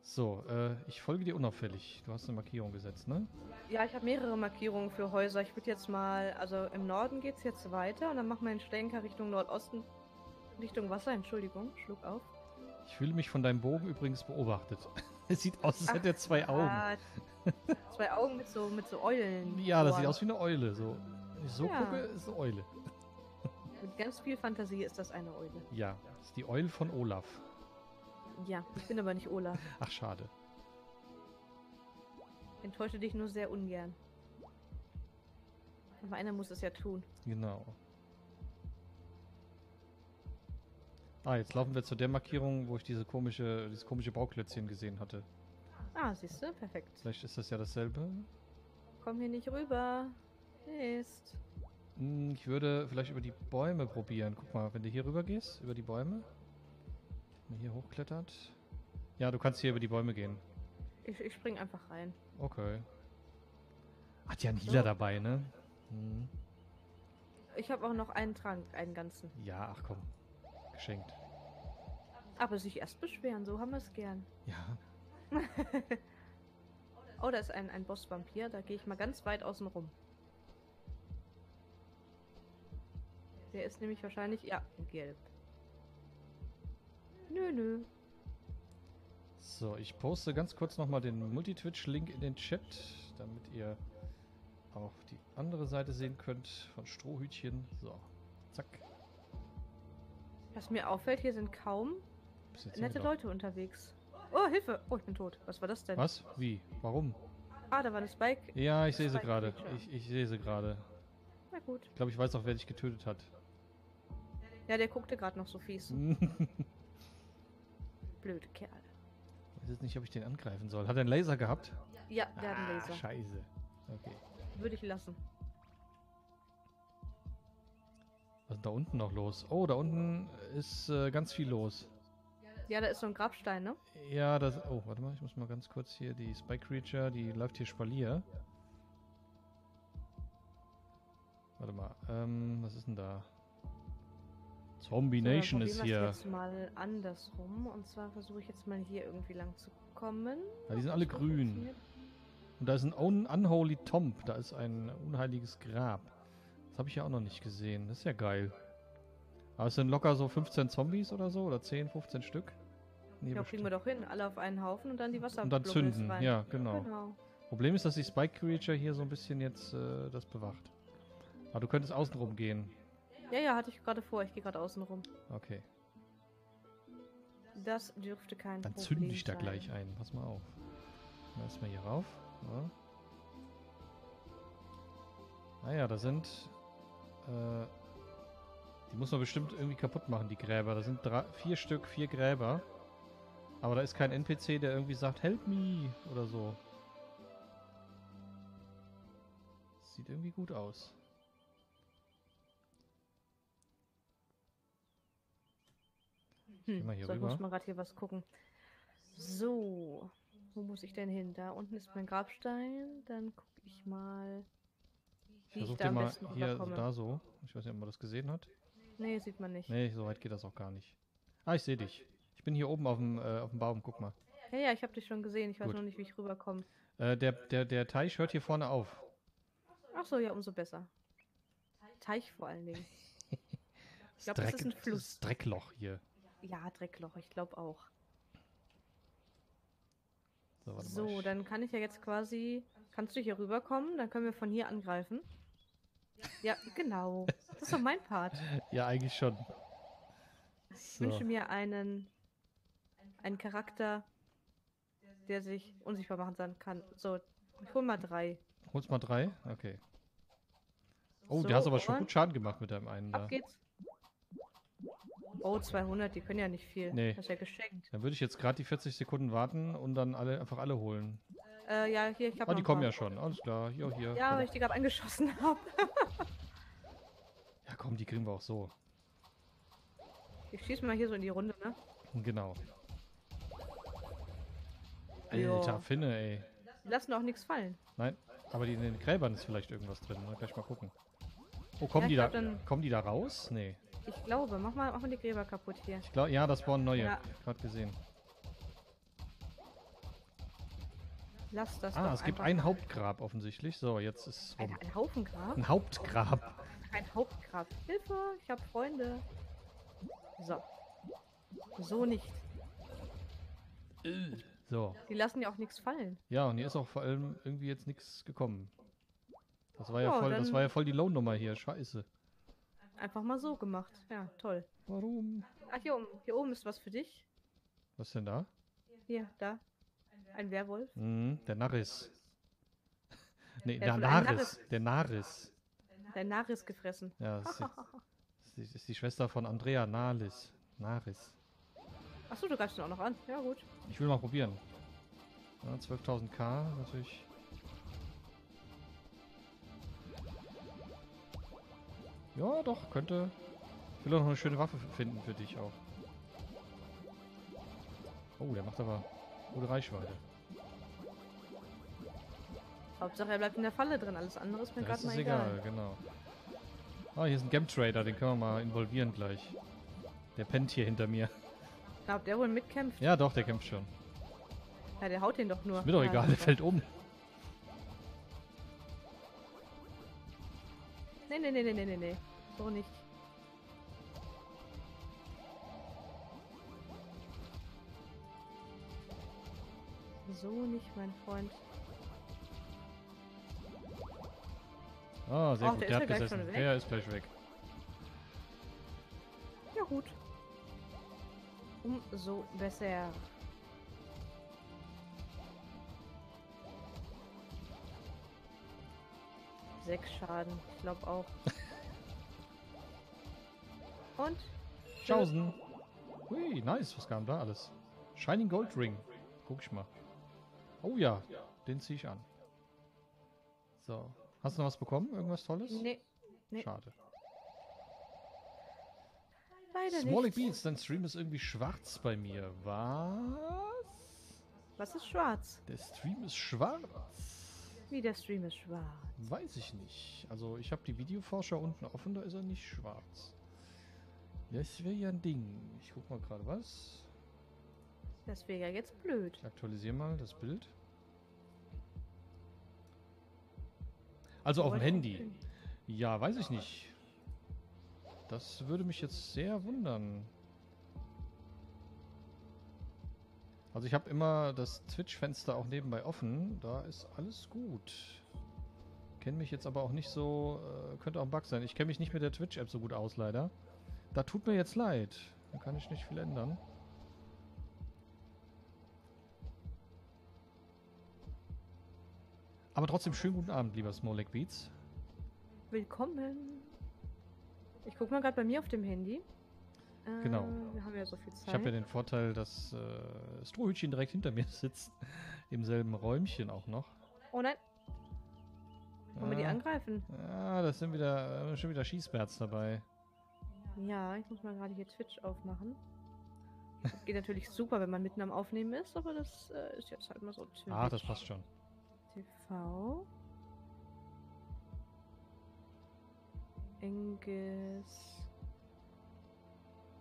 So, äh, ich folge dir unauffällig. Du hast eine Markierung gesetzt, ne? Ja, ich habe mehrere Markierungen für Häuser. Ich würde jetzt mal, also im Norden geht es jetzt weiter und dann machen wir einen Schlenker Richtung Nordosten. Richtung Wasser, Entschuldigung, Schluck auf. Ich fühle mich von deinem Bogen übrigens beobachtet. Es sieht aus, als hätte er zwei Augen. Zwei Augen mit so, mit so Eulen. Ja, das sieht aus wie eine Eule. So, wenn ich so Ja. gucke, ist eine Eule. Mit ganz viel Fantasie ist das eine Eule. Ja, das ist die Eule von Olaf. Ja, ich bin aber nicht Olaf. Ach, schade. Enttäusche dich nur sehr ungern. Aber einer muss es ja tun. Genau. Ah, jetzt laufen wir zu der Markierung, wo ich diese komische, dieses komische Bauklötzchen gesehen hatte. Ah, siehst du? Perfekt. Vielleicht ist das ja dasselbe. Komm hier nicht rüber. Mist. Hm, ich würde vielleicht über die Bäume probieren. Guck mal, wenn du hier rüber gehst, über die Bäume. Man hier hochklettert. Ja, du kannst hier über die Bäume gehen. Ich, ich spring einfach rein. Okay. Hat ja einen Healer So. dabei, ne? Hm. Ich habe auch noch einen Trank, einen ganzen. Ja, ach komm. Geschenkt. Aber sich erst beschweren, so haben wir es gern. Ja. Oh, da ist ein, ein Boss-Vampir. Da gehe ich mal ganz weit außen rum. Der ist nämlich wahrscheinlich, ja, gelb. Nö, nö. So, ich poste ganz kurz nochmal den Multitwitch-Link in den Chat, damit ihr auch die andere Seite sehen könnt von Strohhütchen. So. Zack. Was mir auffällt, hier sind kaum nette Leute unterwegs. Oh, Hilfe! Oh, ich bin tot. Was war das denn? Was? Wie? Warum? Ah, da war eine Spike. Ja, ich sehe sie gerade. Ich, ich sehe sie gerade. Na gut. Ich glaube, ich weiß auch, wer dich getötet hat. Ja, der guckte gerade noch so fies. ich Blöde Kerl. weiß jetzt nicht, ob ich den angreifen soll. Hat er einen Laser gehabt? Ja, der hat einen Ah, Laser. scheiße. Okay. Würde ich lassen. Was ist da unten noch los? Oh, da unten ist äh, ganz viel los. Ja, da ist so ein Grabstein, ne? Ja, das. Oh, warte mal, ich muss mal ganz kurz hier die Spike Creature, die läuft hier Spalier. Warte mal, ähm, was ist denn da? Zombie So, Nation ist probieren wir's hier. jetzt mal andersrum. Und zwar versuche ich jetzt mal hier irgendwie lang zu kommen. Ja, die sind alle grün. Und da ist ein Un Unholy Tomb, da ist ein unheiliges Grab. Das habe ich ja auch noch nicht gesehen. Das ist ja geil. Aber es sind locker so 15 Zombies oder so, oder 10, 15 Stück. Nee, Ja, kriegen wir doch hin. Alle auf einen Haufen und dann die Wasser Und dann zünden, ja, genau. Genau. Problem ist, dass die Spike Creature hier so ein bisschen jetzt äh, das bewacht. Aber du könntest außenrum gehen. Ja, ja, hatte ich gerade vor. Ich gehe gerade außen rum. Okay. Das dürfte kein Dann Problem zünde ich da sein. gleich ein. Pass mal auf. Mal erstmal hier rauf. Ja. Naja, da sind. Äh, die muss man bestimmt irgendwie kaputt machen, die Gräber. Da sind drei, vier Stück, vier Gräber. Aber da ist kein NPC, der irgendwie sagt, help me oder so. Sieht irgendwie gut aus. Hm. mal hier so, ich rüber. muss mal gerade hier was gucken. So, wo muss ich denn hin? Da unten ist mein Grabstein. Dann gucke ich mal, Ich wie ich versuche da am mal besten hier rüberkomme. da so. Ich weiß nicht, ob man das gesehen hat. Nee, sieht man nicht. Nee, so weit geht das auch gar nicht. Ah, ich sehe dich. Ich bin hier oben auf dem, äh, auf dem Baum, guck mal. Ja, ja, ich habe dich schon gesehen. Ich weiß Gut. noch nicht, wie ich rüberkomme. Äh, der, der, der Teich hört hier vorne auf. Ach so, ja, umso besser. Teich vor allen Dingen. Ich glaub, das ist ein Fluss. Das Dreckloch hier. Ja, Dreckloch, ich glaube auch. So, So, dann kann ich ja jetzt quasi. Kannst du hier rüberkommen? Dann können wir von hier angreifen. Ja, genau. Das ist doch mein Part. Ja, eigentlich schon. Ich So. wünsche mir einen, einen Charakter, der sich unsichtbar machen sein kann. So, ich hol mal drei. Holst mal drei? Okay. Oh, So, du hast aber schon gut Schaden gemacht mit deinem einen da. Ab geht's. Oh, 200, die können ja nicht viel. Nee. Das ist ja geschenkt. Dann würde ich jetzt gerade die 40 Sekunden warten und dann alle einfach alle holen. Äh, ja, hier, ich habe Oh, die kommen ja schon. Alles klar. Jo, hier. Ja, komm. weil ich die gerade angeschossen habe. ja, komm, die kriegen wir auch so. Ich schieße mal hier so in die Runde, ne? Genau. Alter, Finne, ey. Die lassen auch nichts fallen. Nein, aber die, in den Gräbern ist vielleicht irgendwas drin. Mal gleich mal gucken. Oh, kommen Ja, die da, dann- kommen die da raus? Nee. Ich glaube, mach mal, mach mal die Gräber kaputt hier. Ich glaube, ja, das waren neue. Ja. Gerade gesehen. Lass das Ah, es gibt ein. Hauptgrab offensichtlich. So, jetzt ist es Ein, ein Haufengrab? Ein Hauptgrab. Ein Hauptgrab. Hilfe, ich habe Freunde. So. So nicht. So. Die lassen ja auch nichts fallen. Ja, und hier ist auch vor allem irgendwie jetzt nichts gekommen. Das war ja, Ja, voll, das war ja voll die Low-Nummer hier. Scheiße. Einfach mal so gemacht. Ja, toll. Warum? Ach, hier oben. Hier oben ist was für dich. Was ist denn da? Hier, da. Ein Werwolf. Mhm, der Narris. nee, Der der Naris. Der Naris. Dein Naris gefressen. Ja, das ist, die, das ist die- Schwester von Andrea Nalis. Naris. Achso, du greifst ihn auch noch an. Ja, gut. Ich will mal probieren. Ja, 12.000k natürlich. Ja, doch, könnte. Ich will auch noch eine schöne Waffe finden für dich auch. Oh, der macht aber gute Reichweite. Hauptsache, er bleibt in der Falle drin. Alles andere ist mir gerade mal ist egal. egal, genau. Ah, hier ist ein Game Trader, den können wir mal involvieren gleich. Der pennt hier hinter mir. Ja, ob der wohl mitkämpft? Ja, doch, der kämpft schon. Ja, der haut den doch nur. Ist mir doch egal, der fällt um. Nee, nee, nee, nee, nee, nee. So nicht. So nicht, mein Freund. Ah, sehr Ach, gut, der der, ist ja hat gleich gesessen. schon weg. Der ist gleich weg. gut. Umso besser. Sechs Schaden, ich glaube auch. Und? Schausen. Hui, nice. Was kam da alles? Shining Gold Ring. Guck ich mal. Oh ja, den ziehe ich an. So. Hast du noch was bekommen? Irgendwas Tolles? Nee, nee. Schade. leider Smallick nicht. Beats, dein Stream ist irgendwie schwarz bei mir. Was? Was ist schwarz? Der Stream ist schwarz. Wie der Stream ist schwarz. Weiß ich nicht. Also ich habe die Videoforscher unten offen, da ist er nicht schwarz. Das wäre ja ein Ding. Ich guck mal gerade was. Das wäre ja jetzt blöd. Ich aktualisiere mal das Bild. Also auf dem Handy. Ja, weiß ich nicht. Das würde mich jetzt sehr wundern. Also ich habe immer das Twitch-Fenster auch nebenbei offen. Da ist alles gut. Kenne mich jetzt aber auch nicht so... Äh, könnte auch ein Bug sein. Ich kenne mich nicht mit der Twitch-App so gut aus, leider. Da tut mir jetzt leid. Da kann ich nicht viel ändern. Aber trotzdem schönen guten Abend, lieber Smolek Beats. Willkommen. Ich gucke mal gerade bei mir auf dem Handy. Äh, Genau. Wir haben ja so viel Zeit. Ich habe ja den Vorteil, dass äh, Strohhütchen direkt hinter mir sitzt. Im selben Räumchen auch noch. oh nein, wollen wir die angreifen? Ah, das sind wieder äh, schon wieder Schießbärts dabei. Ja, ich muss mal gerade hier Twitch aufmachen. Das geht natürlich super, wenn man mitten am Aufnehmen ist, aber das äh, ist jetzt halt mal so Twitch. Ah, das passt schon. TV. Engels.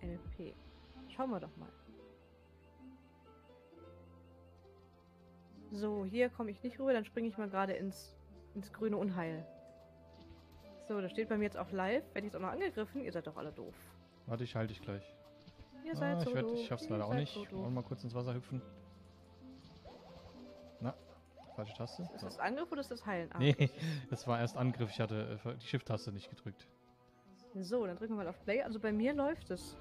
LP. Schauen wir doch mal. So, hier komme ich nicht rüber, dann springe ich mal gerade ins, ins grüne Unheil. So, das steht bei mir jetzt auch live. Werde ich jetzt auch noch angegriffen? Ihr seid doch alle doof. Warte, ich halte dich gleich. Ihr Ah, seid so ich, werd, doof. ich schaff's leider auch nicht. So doof. mal kurz ins Wasser hüpfen. Na, falsche Taste. Ist So. das Angriff oder ist das Heilen? Ah, Nee, das war erst Angriff. Ich hatte äh, die Shift-Taste nicht gedrückt. So, dann drücken wir mal auf Play. Also bei mir läuft es.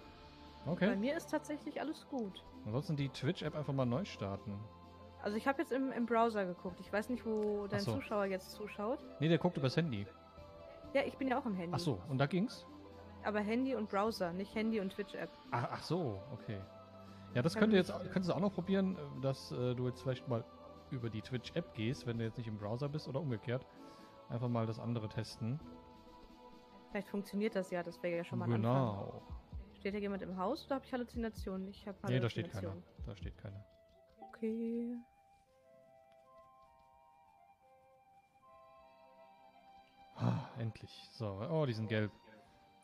Bei Okay. mir ist tatsächlich alles gut. Ansonsten die Twitch-App einfach mal neu starten. Also ich habe jetzt im, im Browser geguckt. Ich weiß nicht, wo dein so. Zuschauer jetzt zuschaut. Nee, der guckt übers Handy. Ja, ich bin ja auch im Handy. Ach so, und da ging's? Aber Handy und Browser, nicht Handy und Twitch-App. Ach, ach so, okay. Ja, das Kann könnt ihr ich- jetzt, könntest du auch noch probieren, äh, dass äh, du jetzt vielleicht mal über die Twitch-App gehst, wenn du jetzt nicht im Browser bist oder umgekehrt. Einfach mal das andere testen. Vielleicht funktioniert das ja, das wäre ja schon mal ein Anfang. genau. Steht da jemand im Haus oder habe ich Halluzinationen? Ich habe Nee, da steht keiner. Halluzinationen. Da steht keiner. Okay. Endlich. So, oh, die sind gelb.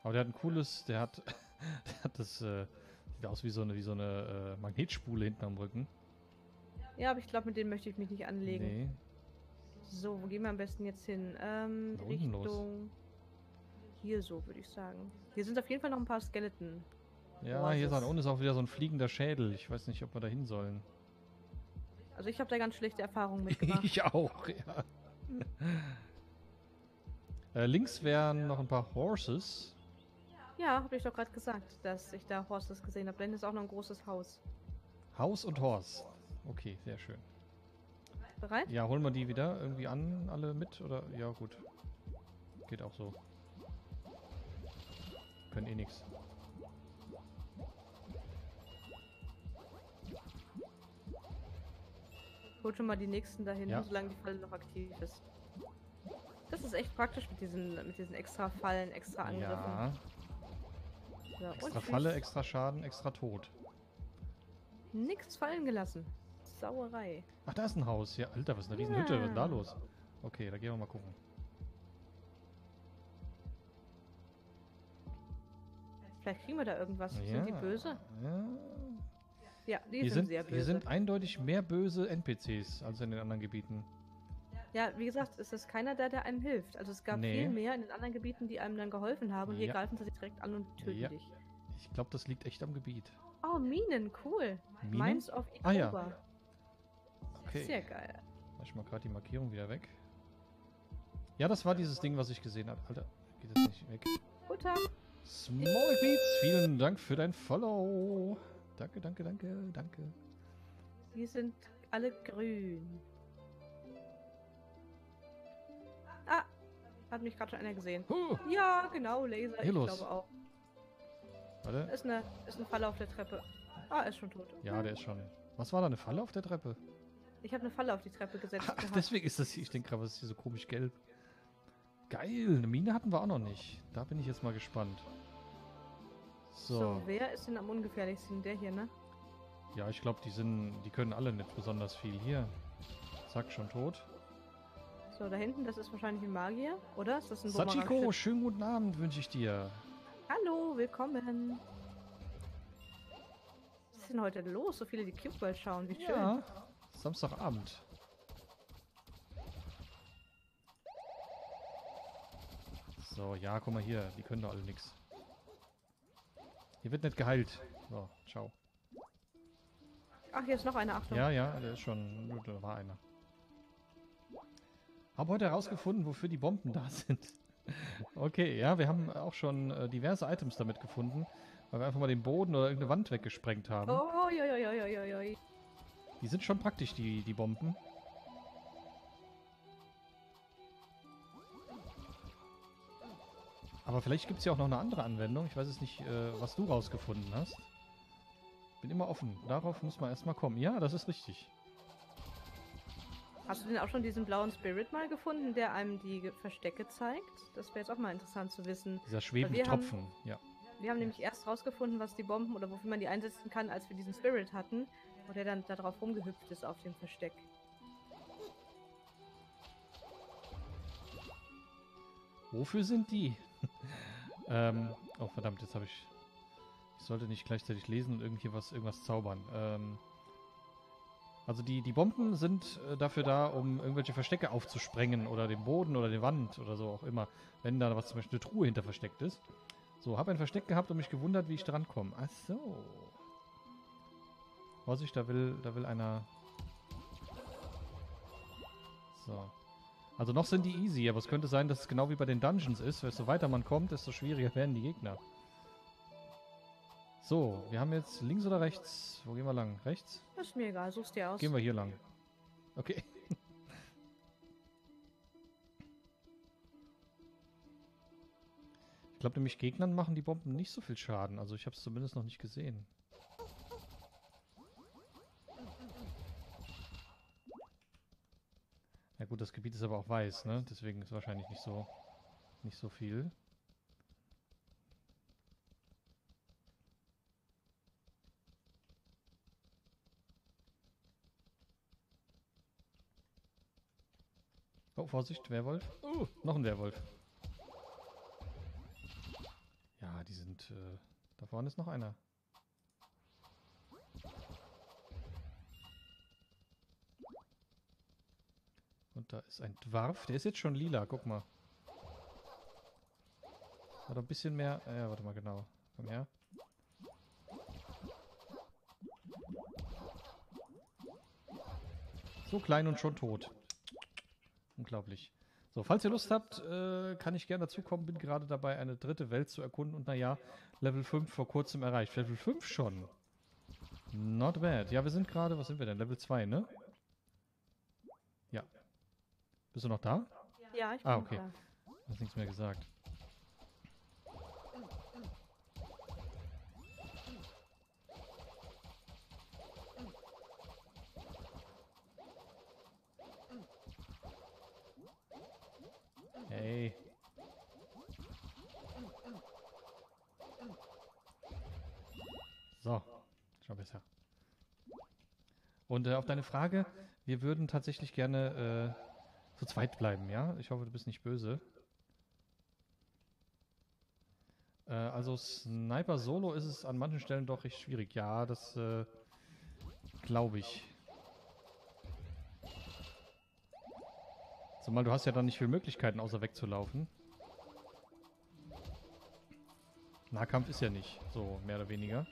Aber der hat ein cooles, der hat, der hat das, äh, sieht aus wie so eine, wie so eine äh, Magnetspule hinten am Rücken. Ja, aber ich glaube, mit denen möchte ich mich nicht anlegen. Nee. So, wo gehen wir am besten jetzt hin? Ähm, unten los. Richtung... Hier so, würde ich sagen. Hier sind auf jeden Fall noch ein paar Skeletten. Ja, Boah, hier ist unten ist auch wieder so ein fliegender Schädel. Ich weiß nicht, ob wir da hin sollen. Also ich habe da ganz schlechte Erfahrungen mitgemacht. ich auch, ja. Äh, links wären noch ein paar Horses. ja, habe ich doch gerade gesagt, dass ich da Horses gesehen habe. Dann ist auch noch ein großes Haus. Haus und Horse. Okay, sehr schön. Bereit? Ja, holen wir die wieder irgendwie an, alle mit? Oder? Ja, gut. Geht auch so. Können eh nichts. Hol schon mal die nächsten dahin, Ja. solange die Falle noch aktiv ist. Das ist echt praktisch mit diesen, mit diesen extra Fallen, extra Angriffen. Ja, So, extra Falle, tschüss. extra Schaden, extra Tod. Nichts fallen gelassen. Sauerei. Ach, da ist ein Haus. Ja, Alter, was ist eine Riesenhütte? Was ist denn da Ja. los? Okay, da gehen wir mal gucken. Vielleicht kriegen wir da irgendwas. Sind die böse? Ja. Ja, die Hier sind, sind, sehr böse. hier sind eindeutig mehr böse NPCs als in den anderen Gebieten. Ja, wie gesagt, es ist keiner da, der einem hilft. Also es gab Nee. viel mehr in den anderen Gebieten, die einem dann geholfen haben. Und hier Ja. greifen sie sich direkt an und töten Ja. dich. Ich glaube, das liegt echt am Gebiet. Oh, Minen, cool. Minen? Mines of Ah, ja. Ikoba. Okay. Sehr geil. Mach ich mal gerade die Markierung wieder weg. Ja, das war dieses Ding, was ich gesehen habe. Alter, geht das nicht weg? Tag. Small Beats, vielen Dank für dein Follow. Danke, danke, danke, danke. Die sind alle grün. Hat mich gerade schon einer gesehen. Huh, Ja, genau, Laser. Hier ich los. glaube auch. warte. Ist eine, ist eine Falle auf der Treppe. Ah, ist schon tot. Ja, der ist schon. Was war da, eine Falle auf der Treppe? Ich habe eine Falle auf die Treppe gesetzt. Ach, gehabt. deswegen ist das hier, ich denke gerade, was ist hier so komisch gelb? Geil, eine Mine hatten wir auch noch nicht. Da bin ich jetzt mal gespannt. So. So, wer ist denn am ungefährlichsten? Der hier, ne? ja, ich glaube, die sind, die können alle nicht besonders viel. Hier, zack, schon tot. So, da hinten, das ist wahrscheinlich ein Magier, oder? Ist das ein Sachiko, schönen guten Abend wünsche ich dir. Hallo, willkommen. Was ist denn heute los? So viele, die Cube World schauen. Wie schön. Ja, Samstagabend. So, ja, guck mal hier, die können doch alle nix. Hier wird nicht geheilt. So, ciao. Ach, hier ist noch eine Achtung. Ja, ja, der ist schon, da war einer. Habe heute herausgefunden, wofür die Bomben da sind. okay, ja, wir haben auch schon äh, diverse Items damit gefunden, weil wir einfach mal den Boden oder irgendeine Wand weggesprengt haben. Oh, joi, joi, joi, joi, joi. Die sind schon praktisch, die, die Bomben. Aber vielleicht gibt es ja auch noch eine andere Anwendung. Ich weiß es nicht, äh, was du rausgefunden hast. Bin immer offen. Darauf muss man erstmal kommen. Ja, das ist richtig. Hast du denn auch schon diesen blauen Spirit mal gefunden, der einem die Verstecke zeigt? Das wäre jetzt auch mal interessant zu wissen. Dieser schwebende wir haben- Tropfen. Ja. Wir haben nämlich erst rausgefunden, was die Bomben oder wofür man die einsetzen kann, als wir diesen Spirit hatten, wo der dann da drauf rumgehüpft ist auf dem Versteck. Wofür sind die? ähm, oh verdammt, jetzt habe ich... Ich sollte nicht gleichzeitig lesen und irgendwie was, irgendwas zaubern. Ähm, also die, die Bomben sind äh, dafür da, um irgendwelche Verstecke aufzusprengen oder den Boden oder die Wand oder so auch immer, wenn da was zum Beispiel eine Truhe hinter versteckt ist. So, habe ein Versteck gehabt und mich gewundert, wie ich dran komme. Ach so. Vorsicht, da will, da will einer... So. Also noch sind die easy, aber es könnte sein, dass es genau wie bei den Dungeons ist. Desto weiter man kommt, desto schwieriger werden die Gegner. So, wir haben jetzt links oder rechts? Wo gehen wir lang? Rechts? Ist mir egal, such's dir aus. Gehen wir hier lang. Okay. Ich glaube nämlich, Gegnern machen die Bomben nicht so viel Schaden. Also ich habe es zumindest noch nicht gesehen. Ja gut, das Gebiet ist aber auch weiß, ne? Deswegen ist wahrscheinlich nicht so, nicht so viel. Oh, Vorsicht, Werwolf. Oh, noch ein Werwolf. Ja, die sind... Äh, da vorne ist noch einer. Und da ist ein Dwarf. Der ist jetzt schon lila, guck mal. Hat ein bisschen mehr... äh, Ja, warte mal, genau. Komm her. So klein und schon tot. Unglaublich. So, falls ihr Lust habt, äh, kann ich gerne dazukommen. Bin gerade dabei, eine dritte Welt zu erkunden. Und naja, Level 5 vor kurzem erreicht. Level 5 schon. Not bad. Ja, wir sind gerade, was sind wir denn? Level 2, ne? Ja. Bist du noch da? Ja, ich bin Ah, okay. da. Du hast nichts mehr gesagt. Und äh, auf deine Frage, wir würden tatsächlich gerne äh, zu zweit bleiben, ja? Ich hoffe, du bist nicht böse. Äh, also Sniper Solo ist es an manchen Stellen doch recht schwierig. Ja, das äh, glaube ich. Zumal du hast ja dann nicht viele Möglichkeiten, außer wegzulaufen. Nahkampf ist ja nicht, so mehr oder weniger.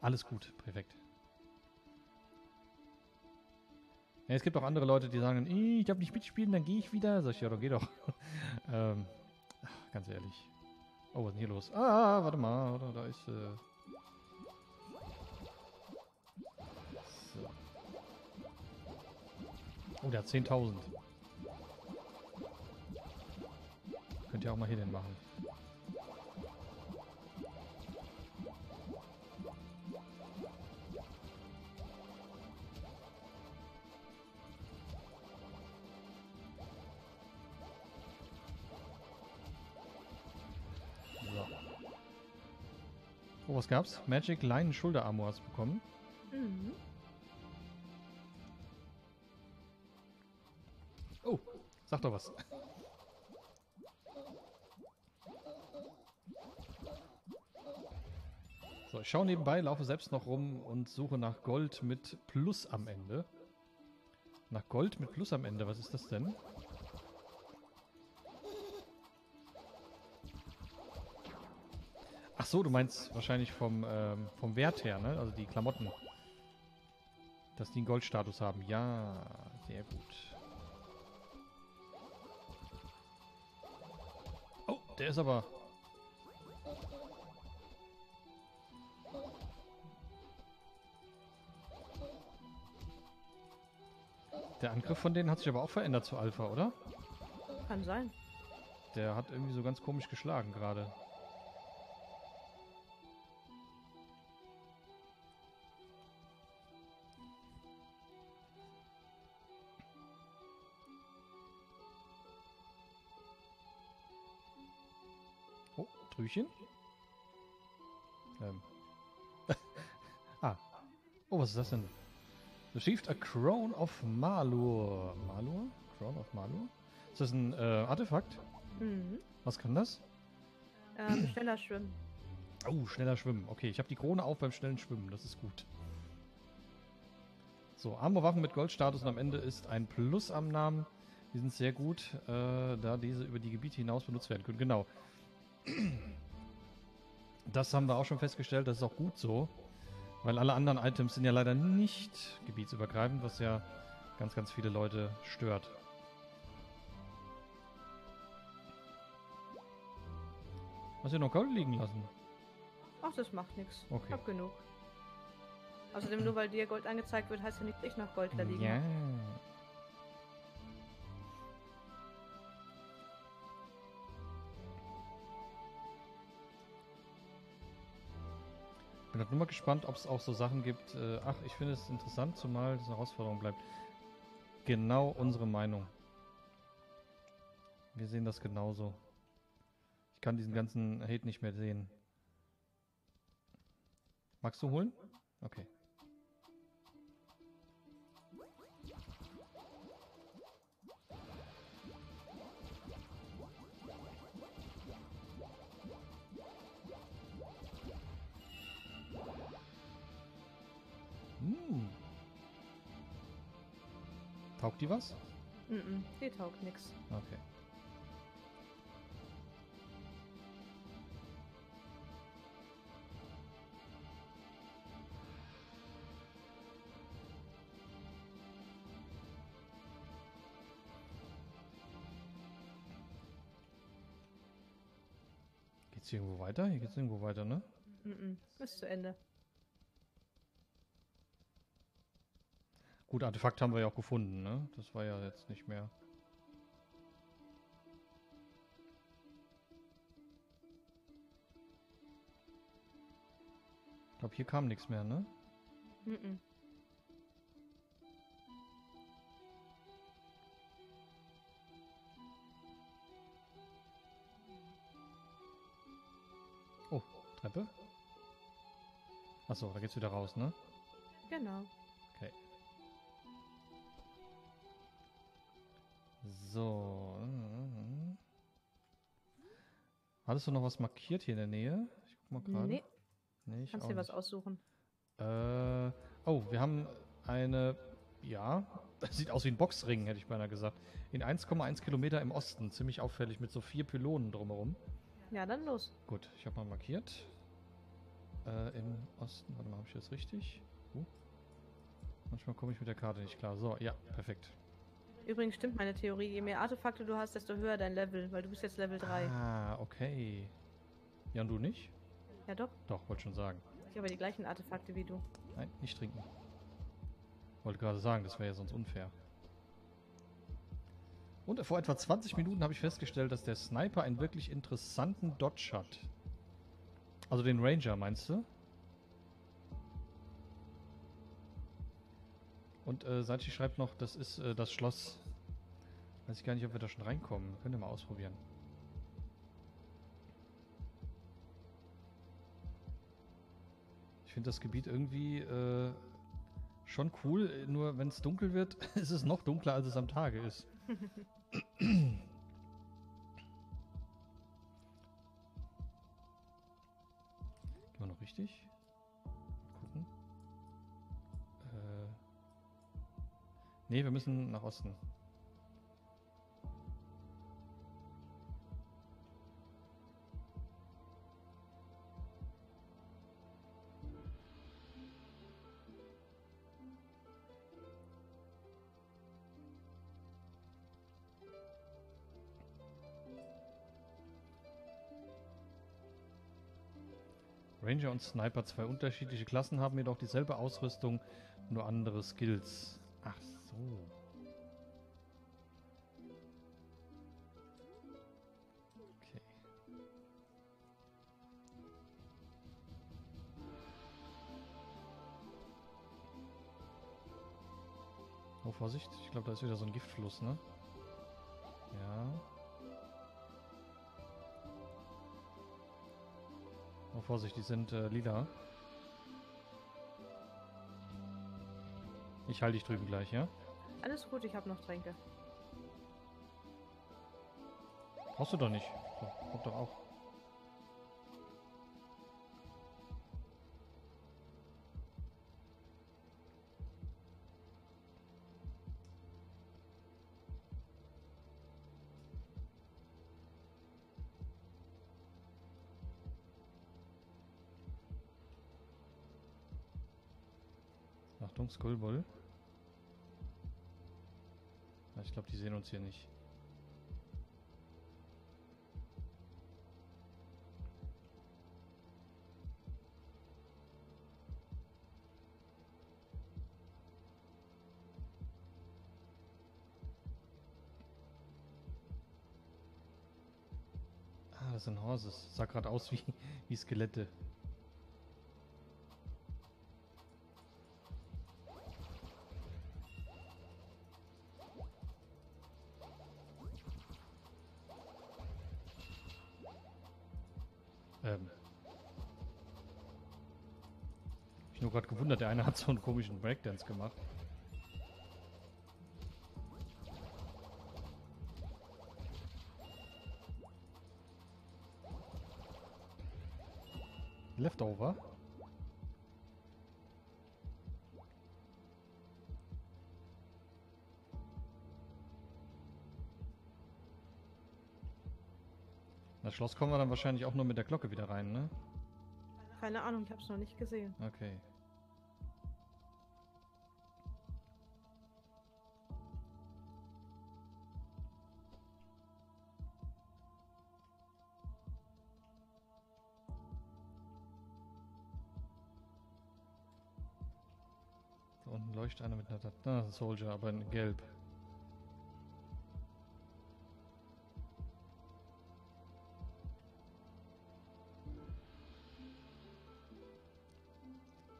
Alles gut, perfekt. Ja, es gibt auch andere Leute, die sagen, "Ih, ich darf nicht mitspielen, dann gehe ich wieder. Sag ich, ja, dann geh doch. ähm, ganz ehrlich. Oh, was ist denn hier los? Ah, warte mal, da, da ist... Äh so. Oh, der hat 10.000. Könnt ihr auch mal hier den machen. Oh, was gab's? Magic Line Schulter Armor hast du bekommen. Mhm. Oh, sag doch was. So, ich schaue nebenbei, laufe selbst noch rum und suche nach Gold mit Plus am Ende. Nach Gold mit Plus am Ende, was ist das denn? So, du meinst wahrscheinlich vom, ähm, vom Wert her, ne? Also die Klamotten. Dass die einen Goldstatus haben. Ja, sehr gut. Oh, der ist aber... Der Angriff von denen hat sich aber auch verändert zu Alpha, oder? Kann sein. Der hat irgendwie so ganz komisch geschlagen gerade. Trüchen? Ähm. ah. Oh, was ist das denn? Received a Crown of Malur. Malur? Crown of Malur? Ist das ein äh, Artefakt? Mhm. Was kann das? Ähm, schneller schwimmen. Oh, schneller schwimmen. Okay, ich habe die Krone auf beim schnellen Schwimmen. Das ist gut. So, Armorwaffen mit Goldstatus und am Ende ist ein Plus am Namen. Die sind sehr gut, äh, da diese über die Gebiete hinaus benutzt werden können. Genau. Das haben wir auch schon festgestellt. Das ist auch gut so. Weil alle anderen Items sind ja leider nicht gebietsübergreifend, was ja ganz, ganz viele Leute stört. Hast du noch Gold liegen lassen? Ach, das macht nichts. Okay. Hab genug. Außerdem, nur weil dir Gold angezeigt wird, heißt ja nicht, dass ich noch Gold da liegen Ja. hab. Bin halt nur mal gespannt, ob es auch so Sachen gibt. Äh, ach, ich finde es interessant, zumal das eine Herausforderung bleibt. Genau unsere Meinung. Wir sehen das genauso. Ich kann diesen ganzen Hate nicht mehr sehen. Magst du holen? Okay. Taugt die was? Mhm, die taugt nix. Okay. Geht's hier irgendwo weiter? Hier geht's irgendwo weiter, ne? Mhm, ist zu Ende. Gut, Artefakt haben wir ja auch gefunden, ne? Das war ja jetzt nicht mehr. Ich glaube, hier kam nichts mehr, ne? Mhm. Oh, Treppe? Achso, da geht's wieder raus, ne? Genau. So. Hattest du noch was markiert hier in der Nähe? Ich guck mal gerade. Nee, Nee, kannst dir was nicht. aussuchen. Äh, oh, wir haben eine, ja, das sieht aus wie ein Boxring, hätte ich beinahe gesagt. In 1,1 Kilometer im Osten, ziemlich auffällig, mit so vier Pylonen drumherum. Ja, dann los. Gut, ich habe mal markiert. Äh, im Osten, warte mal, habe ich das richtig? Uh. Manchmal komme ich mit der Karte nicht klar. So, ja, perfekt. Übrigens stimmt meine Theorie. Je mehr Artefakte du hast, desto höher dein Level, weil du bist jetzt Level 3. Ah, okay. Ja, und du nicht? Ja doch, Doch, wollte schon sagen. ich habe die gleichen Artefakte wie du. Nein, nicht trinken. Wollte gerade sagen, das wäre ja sonst unfair. Und vor etwa 20 Minuten habe ich festgestellt, dass der Sniper einen wirklich interessanten Dodge hat. Also den Ranger, meinst du? Und äh, Sachi schreibt noch, das ist äh, das Schloss. Weiß ich gar nicht, ob wir da schon reinkommen. Könnt ihr mal ausprobieren. Ich finde das Gebiet irgendwie äh, schon cool, nur wenn es dunkel wird, ist es noch dunkler, als es am Tage ist. Gehen wir noch richtig? Gucken. Äh. Nee, wir müssen nach Osten. Ranger und Sniper, zwei unterschiedliche Klassen, haben jedoch dieselbe Ausrüstung, nur andere Skills. Ach so. Okay. Oh, Vorsicht. Ich glaube, da ist wieder so ein Giftfluss, ne? Vorsicht, die sind äh, lila. Ich halte dich drüben gleich, ja? Alles gut, ich habe noch Tränke. Brauchst du doch nicht. So, kommt doch auch. Ja, Ich glaube, die sehen uns hier nicht. Ah, das sind Horses. Sah gerade aus wie, wie Skelette. Gerade gewundert, der eine hat so einen komischen Breakdance gemacht. Leftover? Das Schloss kommen wir dann wahrscheinlich auch nur mit der Glocke wieder rein, ne? Keine Ahnung, ich habe es noch nicht gesehen. Okay. Leuchtet einer mit einer ah, Soldier, aber in gelb.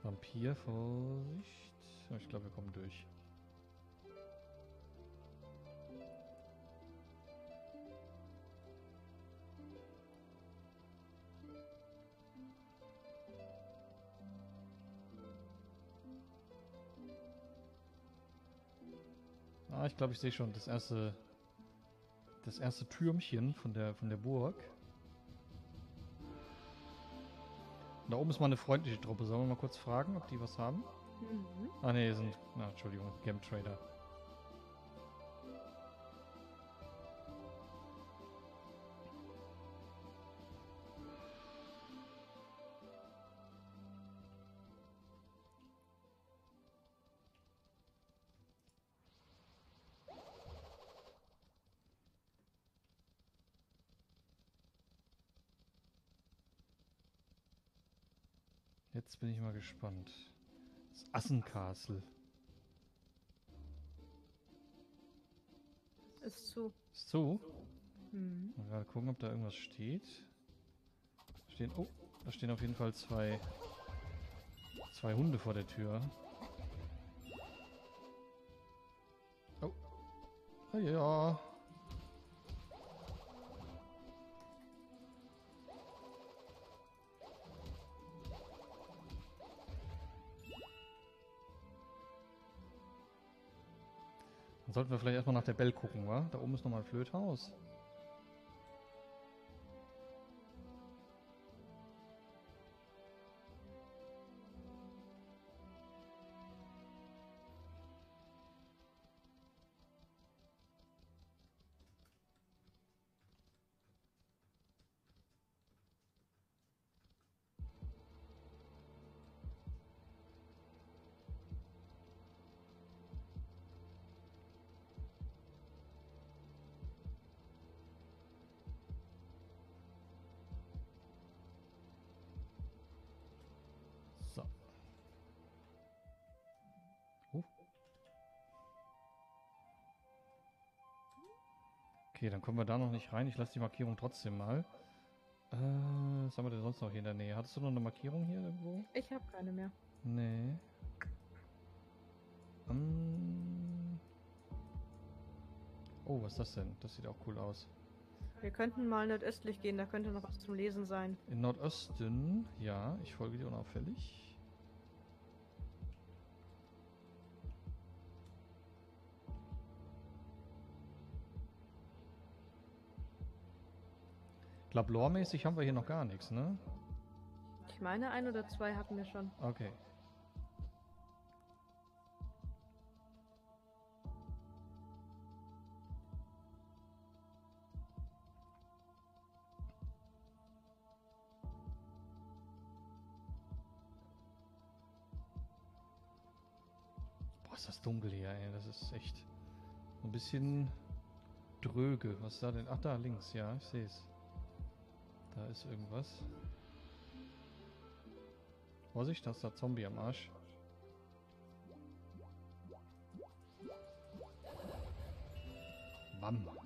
Vampir, Vorsicht. Ich glaube, wir kommen durch. Glaube, ich sehe schon das erste, das erste Türmchen von der, von der Burg. Da oben ist mal eine freundliche Truppe. Sollen wir mal kurz fragen, ob die was haben? Mhm. Ah ne, sind. Na, Entschuldigung, Game Trader. Jetzt bin ich mal gespannt. Das Assencastle. Ist zu. Ist zu? Hm. Mal gerade gucken, ob da irgendwas steht. Stehen, oh, da stehen auf jeden Fall zwei, zwei Hunde vor der Tür. Oh. Ah, ja. Dann sollten wir vielleicht erstmal nach der Bell gucken, wa? Da oben ist nochmal ein Flöthaus. Okay, dann kommen wir da noch nicht rein. Ich lasse die Markierung trotzdem mal. Äh, was haben wir denn sonst noch hier in der Nähe? Hattest du noch eine Markierung hier irgendwo? Ich habe keine mehr. Nee. Ähm. Oh, was ist das denn? Das sieht auch cool aus. Wir könnten mal nordöstlich gehen, da könnte noch was zum Lesen sein. In Nordosten, ja, ich folge dir unauffällig. Ich glaube, loremäßig haben wir hier noch gar nichts, ne? Ich meine, ein oder zwei hatten wir schon. Okay. Boah, ist das dunkel hier, ey. Das ist echt ein bisschen dröge. Was ist da denn? Ach, da links, ja, ich sehe es. Da ist irgendwas. Vorsicht, da ist der Zombie am Arsch. Bam.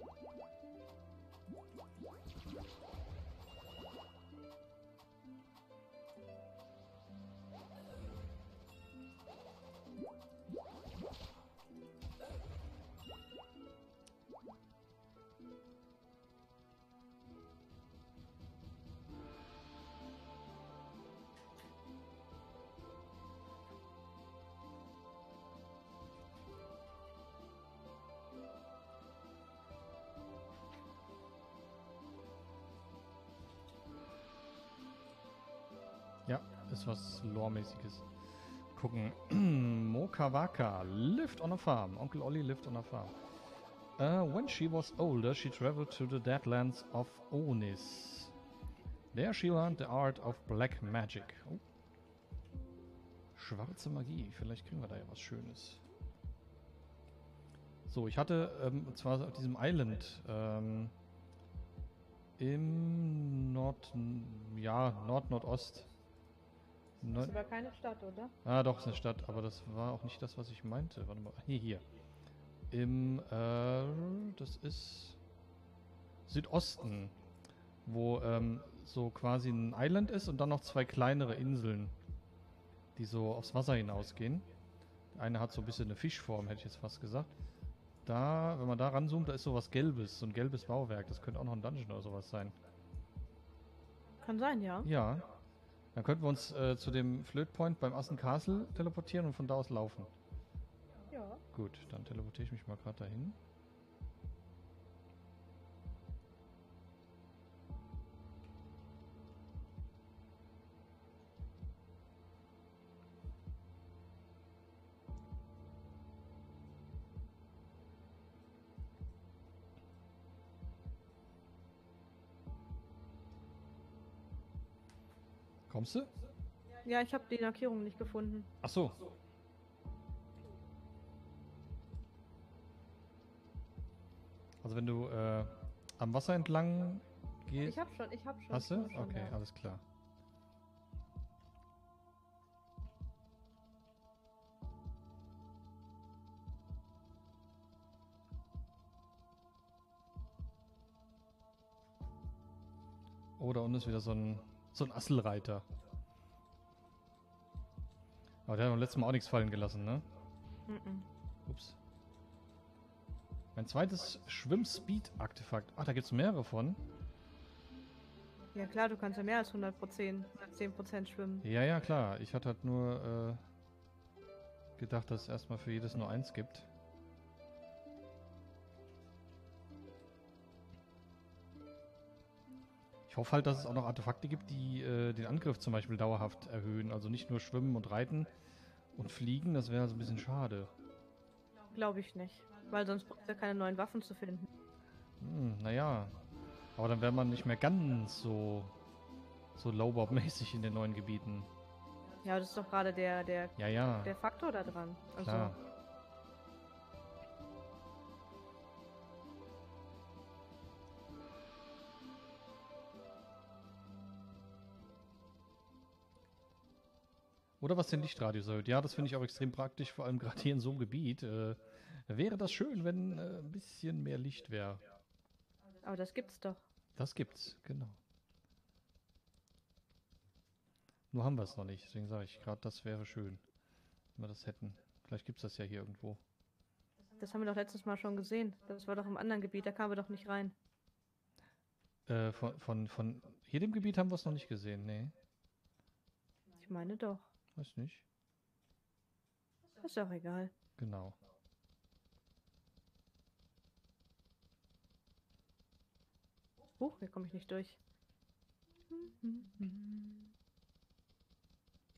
Ist was Lore-mäßiges. Gucken. Mokawaka lived on a farm. Onkel Olli lived on a farm. Uh, when she was older, she traveled to the Deadlands of Onis. There she learned the art of black magic. Oh. Schwarze Magie. Vielleicht kriegen wir da ja was Schönes. So, ich hatte, ähm, und zwar auf diesem Island, ähm, im Nord, ja, Nord-Nordost. Das Neu- ist aber keine Stadt, oder? Ah, doch, ist eine Stadt, aber das war auch nicht das, was ich meinte. Warte mal. Hier, hier. Im, äh, das ist Südosten, wo ähm, so quasi ein Island ist und dann noch zwei kleinere Inseln, die so aufs Wasser hinausgehen. Eine hat so ein bisschen eine Fischform, hätte ich jetzt fast gesagt. Da, wenn man da ranzoomt, da ist so was Gelbes, so ein gelbes Bauwerk. Das könnte auch noch ein Dungeon oder sowas sein. Kann sein, ja. Ja. Dann könnten wir uns äh, zu dem Flötpoint beim Assen Castle teleportieren und von da aus laufen. Ja. Gut, dann teleportiere ich mich mal gerade dahin. Kommst du? Ja, ich habe die Markierung nicht gefunden. Ach so. Also wenn du äh, am Wasser entlang gehst. Ich hab schon, ich hab schon. Hast du? Schon, okay, ja. alles klar. Oh, da unten ist wieder so ein so ein Asselreiter. Aber der hat beim letzten Mal auch nichts fallen gelassen, ne? Mhm. Ups. Mein zweites Schwimm-Speed-Artefakt. Ach, da gibt es mehrere von. Ja klar, du kannst ja mehr als 100%, 10% schwimmen. Ja, ja, klar. Ich hatte halt nur äh, gedacht, dass es erstmal für jedes nur eins gibt. Ich hoffe halt, dass es auch noch Artefakte gibt, die äh, den Angriff zum Beispiel dauerhaft erhöhen. Also nicht nur schwimmen und reiten und fliegen. Das wäre also ein bisschen schade. Glaube ich nicht. Weil sonst braucht er keine neuen Waffen zu finden. Hm, naja. Aber dann wäre man nicht mehr ganz so, so Lowbob-mäßig in den neuen Gebieten. Ja, das ist doch gerade der, der, Ja, ja. der Faktor da dran. Also, Klar. Oder was den Lichtradius erhöht. Ja, das finde ich auch extrem praktisch, vor allem gerade hier in so einem Gebiet. Äh, wäre das schön, wenn äh, ein bisschen mehr Licht wäre. aber das gibt's doch. Das gibt's, genau. Nur haben wir es noch nicht, deswegen sage ich gerade, das wäre schön, wenn wir das hätten. Vielleicht gibt es das ja hier irgendwo. Das haben wir doch letztes Mal schon gesehen. Das war doch im anderen Gebiet, da kamen wir doch nicht rein. Äh, von, von, von hier dem Gebiet haben wir es noch nicht gesehen, nee. Ich meine doch. Weiß nicht. Ist doch egal. Genau. Huch, hier komme ich nicht durch. Die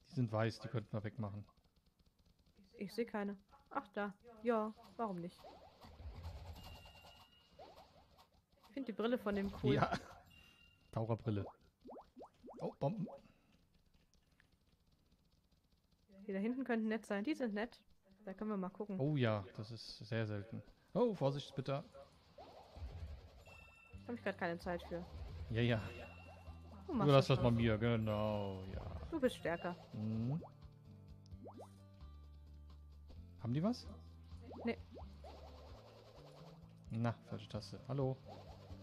sind weiß, die könnten wir wegmachen. Ich sehe keine. Ach, da. Ja, warum nicht? Ich finde die Brille von dem cool. Ja. Taucherbrille. Oh, Bomben. Die da hinten könnten nett sein. Die sind nett. Da können wir mal gucken. Oh ja, das ist sehr selten. Oh, Vorsicht bitte. Habe ich gerade keine Zeit für. Ja, ja. Du, machst Überlass das das mal mir, genau, ja. du bist stärker. Mhm. Haben die was? Nee. Na, falsche Taste. Hallo.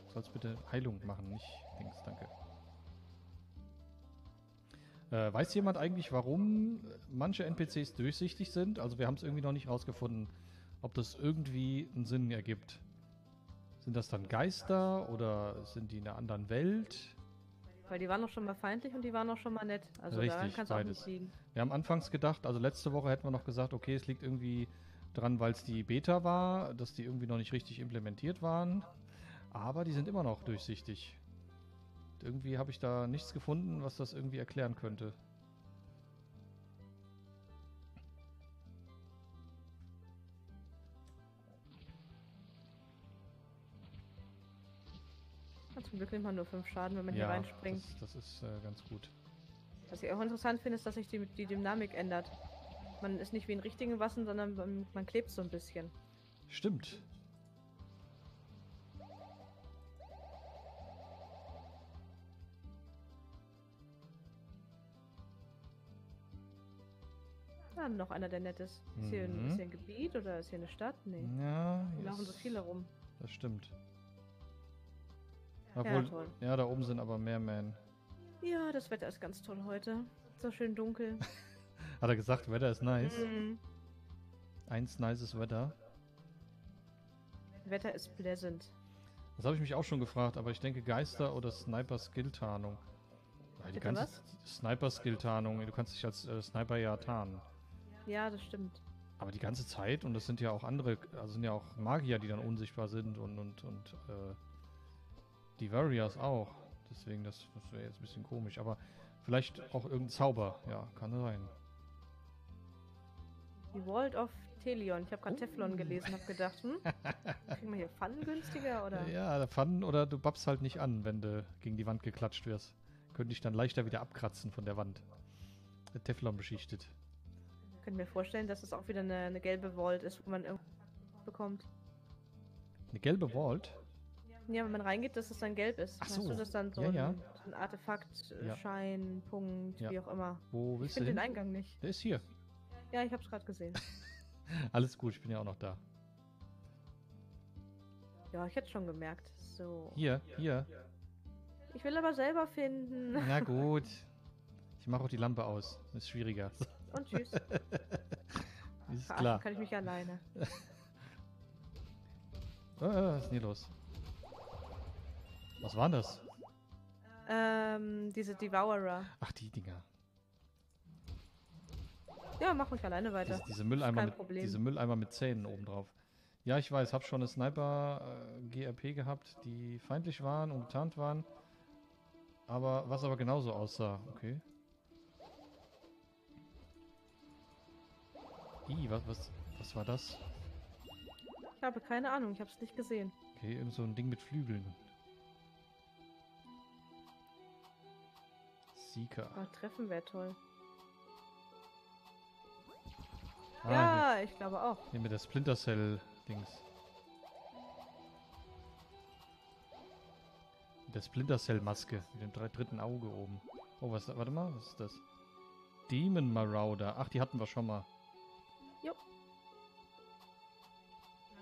Sollst bitte Heilung machen, nicht Dings, danke. Äh, weiß jemand eigentlich, warum manche NPCs durchsichtig sind? Also wir haben es irgendwie noch nicht rausgefunden, ob das irgendwie einen Sinn ergibt. Sind das dann Geister oder sind die in einer anderen Welt? Weil die waren doch schon mal feindlich und die waren auch schon mal nett. Also daran Richtig, kann es auch nicht liegen. Wir haben anfangs gedacht, also letzte Woche hätten wir noch gesagt, okay, es liegt irgendwie dran, weil es die Beta war, dass die irgendwie noch nicht richtig implementiert waren. Aber die sind immer noch durchsichtig. Irgendwie habe ich da nichts gefunden, was das irgendwie erklären könnte. Ja, zum Glück nimmt man nur fünf Schaden, wenn man hier reinspringt. das, das ist äh, ganz gut. Was ich auch interessant finde, ist, dass sich die, die Dynamik ändert. Man ist nicht wie in richtigen Wassen, sondern man, man klebt so ein bisschen. Stimmt. Ja, noch einer, der nett ist. Ist, hier ein, Mhm. ist hier ein Gebiet oder ist hier eine Stadt? Nee. Ja, Hier laufen so viele rum. das stimmt. Ja, Obwohl, toll. ja, da oben sind aber mehr Man. Ja, das Wetter ist ganz toll heute. So schön dunkel. Hat er gesagt, Wetter ist nice. Mhm. Eins nices Wetter. Wetter ist pleasant. Das habe ich mich auch schon gefragt, aber ich denke Geister oder Sniper-Skill-Tarnung. Die ganze Sniper-Skill-Tarnung, du kannst dich als äh, Sniper ja tarnen. Ja, das stimmt. Aber die ganze Zeit, und das sind ja auch andere, also sind ja auch Magier, die dann unsichtbar sind und, und, und äh, die Warriors auch. Deswegen, das, das wäre jetzt ein bisschen komisch. Aber vielleicht auch irgendein Zauber, ja, kann sein. Die Vault of Telion. Ich habe gerade Oh. Teflon gelesen, habe gedacht, hm, kriegen wir hier Pfannen günstiger oder? Ja, Pfannen oder du babst halt nicht an, wenn du gegen die Wand geklatscht wirst. Könnte ich dann leichter wieder abkratzen von der Wand. Teflon beschichtet. Können mir vorstellen, dass es auch wieder eine, eine gelbe Vault ist, wo man irgendwas bekommt. Eine gelbe Vault? Ja, wenn man reingeht, dass es dann gelb ist. Ach Weißt so. du, das dann so Ja, ein, ja. ein Artefakt, äh, Ja. Schein, Punkt, wie auch immer. Wo Ich willst du finde hin? den Eingang nicht. Der ist hier. Ja, ich habe es gerade gesehen. Alles gut, ich bin ja auch noch da. Ja, ich hätte schon gemerkt. So. Hier, hier. Ich will aber selber finden. Na gut. Ich mache auch die Lampe aus. Ist schwieriger. Und tschüss. Ist Verarschen klar. kann ich mich alleine. Ah, was ist denn hier los? Was war denn das? Ähm, diese Devourer. Ach, die Dinger. Ja, mach mich alleine weiter. Diese, diese, Mülleimer kein mit, Problem. diese Mülleimer mit Zähnen obendrauf. Ja, ich weiß, habe schon eine Sniper-GRP gehabt, die feindlich waren und getarnt waren. Aber was aber genauso aussah. Okay. Ih, was, was, was war das? Ich habe keine Ahnung, ich habe es nicht gesehen. Okay, irgend so ein Ding mit Flügeln. Seeker. Aber treffen wäre toll. Ah, ja, ich glaube auch. hier, hier mit der Splinter Cell-Dings. Mit der Splinter Cell-Maske. Mit dem dritten Auge oben. Oh, was, warte mal, was ist das? Demon Marauder. Ach, die hatten wir schon mal.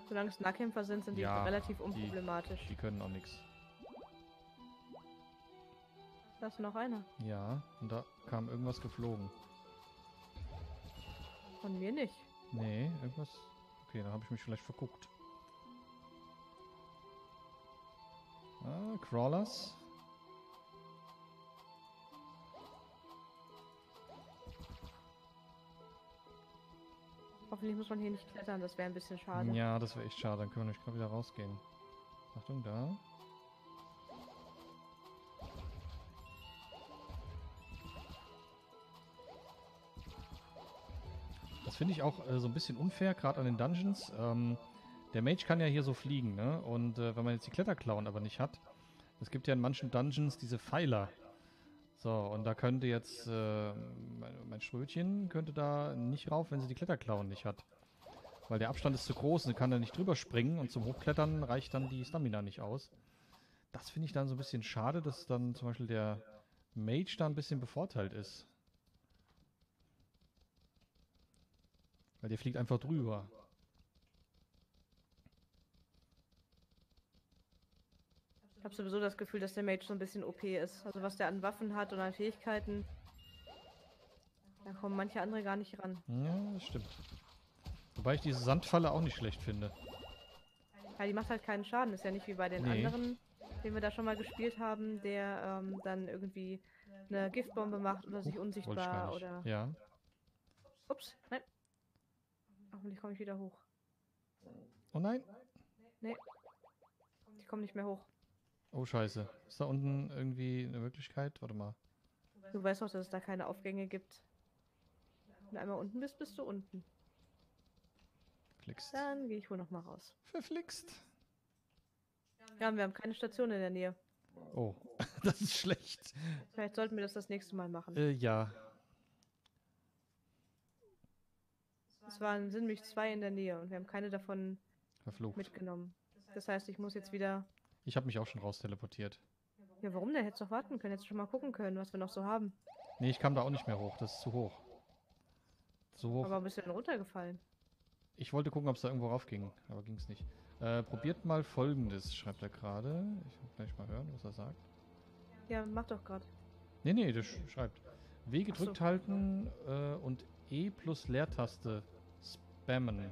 Solange es Nahkämpfer sind, sind die Ja, relativ die- unproblematisch. Die können auch nichts. Da ist noch einer. Ja, und da kam irgendwas geflogen. Von mir nicht. Nee, irgendwas. Okay, da habe ich mich vielleicht verguckt. Ah, Crawlers. Hoffentlich muss man hier nicht klettern, das wäre ein bisschen schade. Ja, das wäre echt schade. Dann können wir nicht gerade wieder rausgehen. Achtung, da. Das finde ich auch äh, so ein bisschen unfair, gerade an den Dungeons. Ähm, der Mage kann ja hier so fliegen, ne? Und äh, wenn man jetzt die Kletterklauen aber nicht hat, es gibt ja in manchen Dungeons diese Pfeiler. So, und da könnte jetzt äh, mein, mein Schrötchen könnte da nicht rauf, wenn sie die Kletterklauen nicht hat. Weil der Abstand ist zu groß und kann da nicht drüber springen und zum Hochklettern reicht dann die Stamina nicht aus. Das finde ich dann so ein bisschen schade, dass dann zum Beispiel der Mage da ein bisschen bevorteilt ist. Weil der fliegt einfach drüber. Ich habe sowieso das Gefühl, dass der Mage so ein bisschen OP ist. Also was der an Waffen hat und an Fähigkeiten. Da kommen manche andere gar nicht ran. Ja, das stimmt. Wobei ich diese Sandfalle auch nicht schlecht finde. Ja, die macht halt keinen Schaden. Ist ja nicht wie bei den Nee. anderen, den wir da schon mal gespielt haben, der ähm, dann irgendwie eine Giftbombe macht oder sich gar unsichtbar oder. Ja. Ups, nein. Hoffentlich komme ich wieder hoch. Oh nein. Ich komme nicht mehr hoch. Oh scheiße. Ist da unten irgendwie eine Möglichkeit? Warte mal. Du weißt doch, dass es da keine Aufgänge gibt. Wenn du einmal unten bist, bist du unten. Klickst. Dann gehe ich wohl noch mal raus. Verflixt. Ja, wir haben keine Station in der Nähe. Oh, das ist schlecht. Vielleicht sollten wir das das nächste Mal machen. Äh, ja. Es waren sind nämlich zwei in der Nähe und wir haben keine davon Verflucht. mitgenommen. Das heißt, ich muss jetzt wieder. Ich habe mich auch schon raus teleportiert. Ja, warum denn? Hättest doch warten können, hättest schon mal gucken können, was wir noch so haben. Nee, ich kam da auch nicht mehr hoch. Das ist zu hoch. Zu hoch. Aber bist du denn runtergefallen? Ich wollte gucken, ob es da irgendwo rauf ging, aber ging es nicht. Äh, probiert mal folgendes, schreibt er gerade. Ich will gleich mal hören, was er sagt. Ja, mach doch gerade. Nee, nee, der sch schreibt. W Ach so. gedrückt halten äh, und E plus Leertaste spammen.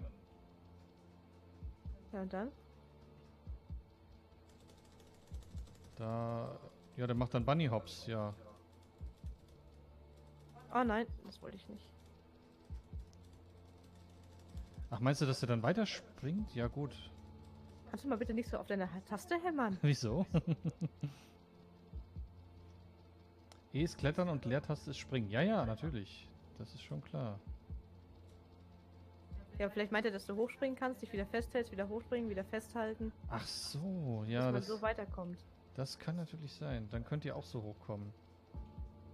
Ja, und dann? Da. Ja, der macht dann Bunny Hops, ja. Oh nein, das wollte ich nicht. Ach, meinst du, dass er dann weiterspringt? Ja, gut. Kannst du mal bitte nicht so auf deine Taste hämmern? Wieso? e ist Klettern und Leertaste ist Springen. Ja, ja, natürlich. Das ist schon klar. Ja, vielleicht meint er, dass du hochspringen kannst, dich wieder festhältst, wieder hochspringen, wieder festhalten, Ach so, dass ja, man das, so weiterkommt. Das kann natürlich sein. Dann könnt ihr auch so hochkommen.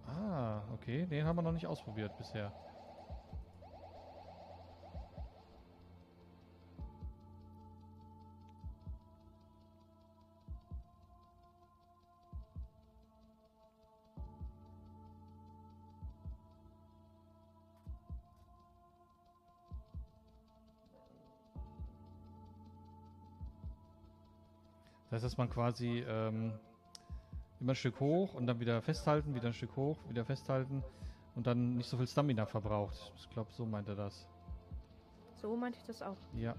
Ah, okay. Den haben wir noch nicht ausprobiert bisher. Das heißt, dass man quasi ähm, Immer ein Stück hoch und dann wieder festhalten, wieder ein Stück hoch, wieder festhalten und dann nicht so viel Stamina verbraucht. Ich glaube, so meint er das. So meinte ich das auch. Ja.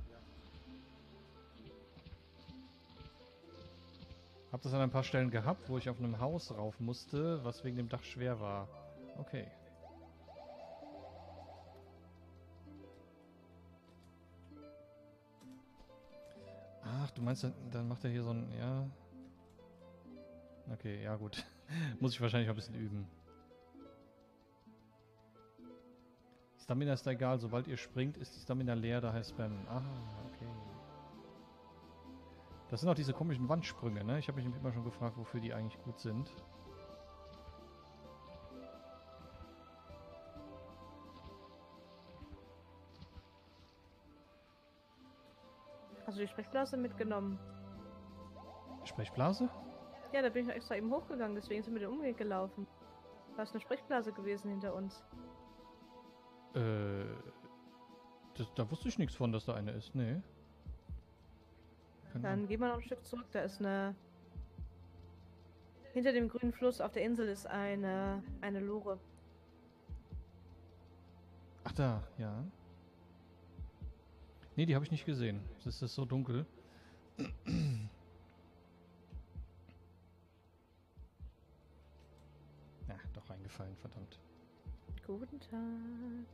Hab das an ein paar Stellen gehabt, wo ich auf einem Haus rauf musste, was wegen dem Dach schwer war. Okay. Ach, du meinst, dann, macht er hier so ein, ja. Okay, ja gut. Muss ich wahrscheinlich auch ein bisschen üben. Stamina ist egal, sobald ihr springt, ist die Stamina leer, daher spammen. Aha, okay. Das sind auch diese komischen Wandsprünge, ne? Ich habe mich immer schon gefragt, wofür die eigentlich gut sind. Du die Sprechblase mitgenommen? Sprechblase? Ja, da bin ich noch extra eben hochgegangen, deswegen sind wir den Umweg gelaufen. Da ist eine Sprechblase gewesen hinter uns. Äh. Das, da wusste ich nichts von, dass da eine ist. Nee. Keine Dann gehen wir noch ein Stück zurück. Da ist eine. Hinter dem grünen Fluss auf der Insel ist eine, eine Lore. Ach da, ja. Nee, die habe ich nicht gesehen. Es ist so dunkel. Ja, doch reingefallen, verdammt. Guten Tag.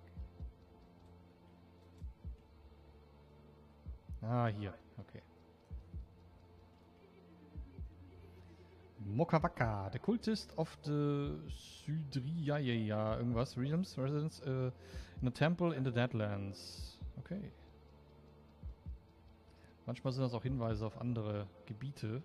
Ah, hier. Okay. Mokawaka, the cultist of the Sudriyaya, irgendwas, Realms, Residence uh, in a temple in the Deadlands. Okay. Manchmal sind das auch Hinweise auf andere Gebiete.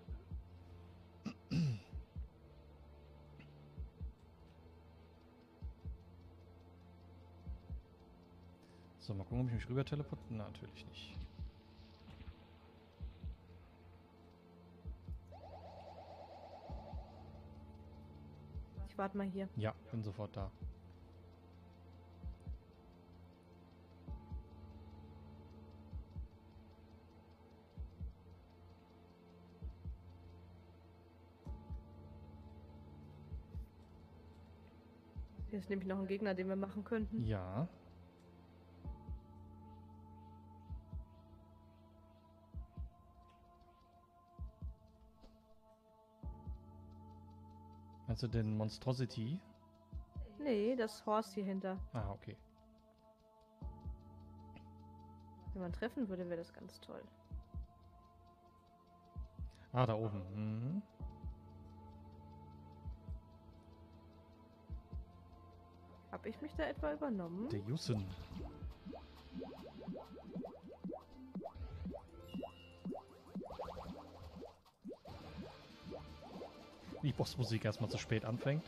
So, mal gucken, ob ich mich rüber teleportiere. Na, natürlich nicht. Ich warte mal hier. Ja, bin sofort da. Hier ist nämlich noch ein Gegner, den wir machen könnten. Ja. Also den Monstrosity. Nee, das Horst hier hinter. Ah, okay. Wenn man treffen würde, wäre das ganz toll. Ah, da oben. Mhm. Hab ich mich da etwa übernommen? Der Jussen. Die Bossmusik erstmal zu spät anfängt.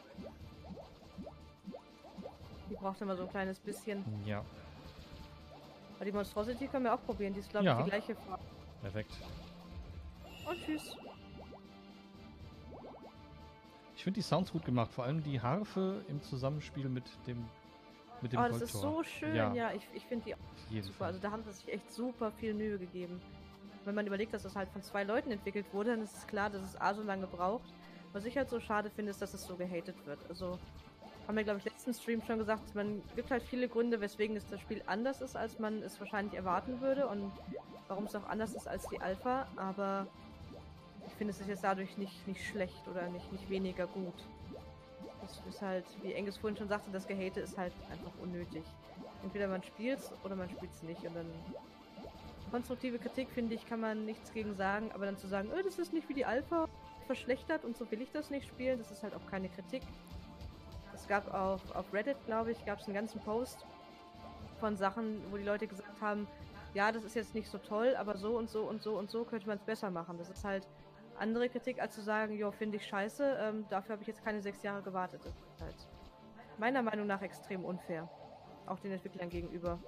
Die braucht immer so ein kleines bisschen. Ja, Aber die Monstrosity können wir auch probieren. Die ist, glaube Ja. ich, die gleiche Farbe. perfekt. Und tschüss. Ich finde die Sounds gut gemacht, vor allem die Harfe im Zusammenspiel mit dem mit dem Oh, das ist Goldtor. so schön. Ja. Ja, ich, ich finde die jeden super. Fall. Also da haben sie sich echt super viel Mühe gegeben. Wenn man überlegt, dass das halt von zwei Leuten entwickelt wurde, dann ist es klar, dass es A so lange braucht. Was ich halt so schade finde, ist, dass es so gehatet wird. Also haben wir, glaube ich, letzten Stream schon gesagt, man gibt halt viele Gründe, weswegen es das Spiel anders ist, als man es wahrscheinlich erwarten würde und warum es auch anders ist als die Alpha, aber ich finde, es ist jetzt dadurch nicht, nicht schlecht oder nicht, nicht weniger gut. Das ist halt, wie Engels vorhin schon sagte, das Gehate ist halt einfach unnötig. Entweder man spielt's oder man spielt's nicht und dann konstruktive Kritik, finde ich, kann man nichts gegen sagen, aber dann zu sagen, oh, das ist nicht wie die Alpha verschlechtert und so will ich das nicht spielen, das ist halt auch keine Kritik. Es gab auf, auf Reddit, glaube ich, gab es einen ganzen Post von Sachen, wo die Leute gesagt haben, ja, das ist jetzt nicht so toll, aber so und so und so und so könnte man es besser machen. Das ist halt andere Kritik, als zu sagen, jo, finde ich scheiße, ähm, dafür habe ich jetzt keine sechs Jahre gewartet. Halt meiner Meinung nach extrem unfair. Auch den Entwicklern gegenüber.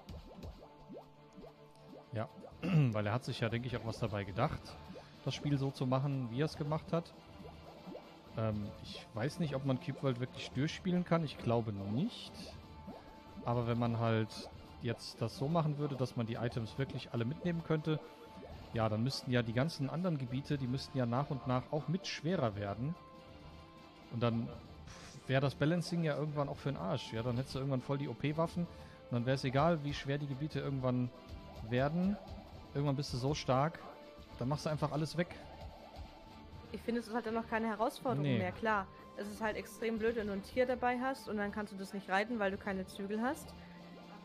Ja, weil er hat sich ja, denke ich, auch was dabei gedacht, das Spiel so zu machen, wie er es gemacht hat. Ähm, ich weiß nicht, ob man Cube World wirklich durchspielen kann. Ich glaube nicht. Aber wenn man halt jetzt das so machen würde, dass man die Items wirklich alle mitnehmen könnte, ja, dann müssten ja die ganzen anderen Gebiete, die müssten ja nach und nach auch mit schwerer werden. Und dann wäre das Balancing ja irgendwann auch für den Arsch. Ja, dann hättest du irgendwann voll die OP-Waffen. Und dann wäre es egal, wie schwer die Gebiete irgendwann werden. Irgendwann bist du so stark, dann machst du einfach alles weg. Ich finde, es ist halt dann noch keine Herausforderung Nee. mehr. Klar, es ist halt extrem blöd, wenn du ein Tier dabei hast und dann kannst du das nicht reiten, weil du keine Zügel hast.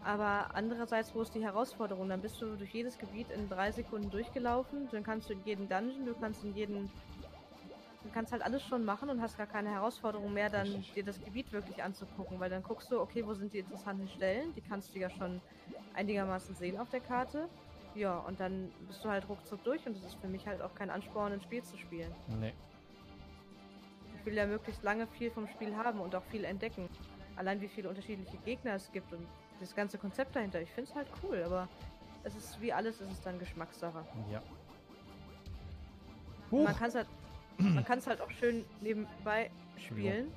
Aber andererseits, wo ist die Herausforderung? Dann bist du durch jedes Gebiet in drei Sekunden durchgelaufen. Dann kannst du in jeden Dungeon, du kannst in jeden. Du kannst halt alles schon machen und hast gar keine Herausforderung mehr, dann dir das Gebiet wirklich anzugucken. Weil dann guckst du, okay, wo sind die interessanten Stellen? Die kannst du ja schon einigermaßen sehen auf der Karte. Ja, und dann bist du halt ruckzuck durch und das ist für mich halt auch kein Ansporn, ein Spiel zu spielen. Nee. Ich will ja möglichst lange viel vom Spiel haben und auch viel entdecken. Allein wie viele unterschiedliche Gegner es gibt und das ganze Konzept dahinter. Ich finde es halt cool, aber es ist wie alles, ist es dann Geschmackssache. Ja. Man Huch. kann es halt, man kann es halt auch schön nebenbei spielen.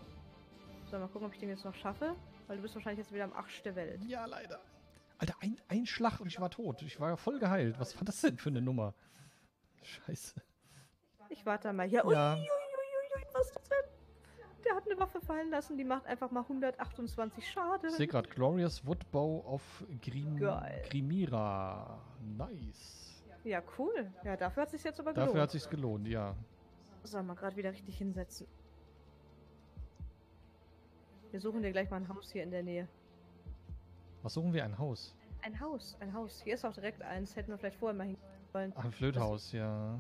So, mal gucken, ob ich den jetzt noch schaffe, weil du bist wahrscheinlich jetzt wieder am Arsch der Welt. Ja, leider. Alter, ein, ein Schlag und ich war tot. Ich war ja voll geheilt. Was war das denn für eine Nummer? Scheiße. Ich warte mal. Ja, Ja. ui, ui, Der hat eine Waffe fallen lassen, die macht einfach mal 128 Schaden. Ich sehe gerade Glorious Woodbow of Grim Geil. Grimira. Nice. Ja, cool. Ja, dafür hat es sich jetzt aber gelohnt. Dafür hat sich's gelohnt, ja. So, mal gerade wieder richtig hinsetzen. Wir suchen dir gleich mal ein Haus hier in der Nähe. Was suchen wir? Ein Haus. Ein Haus, ein Haus. Hier ist auch direkt eins. Hätten wir vielleicht vorher mal hin wollen. Ein Flöthaus, ja.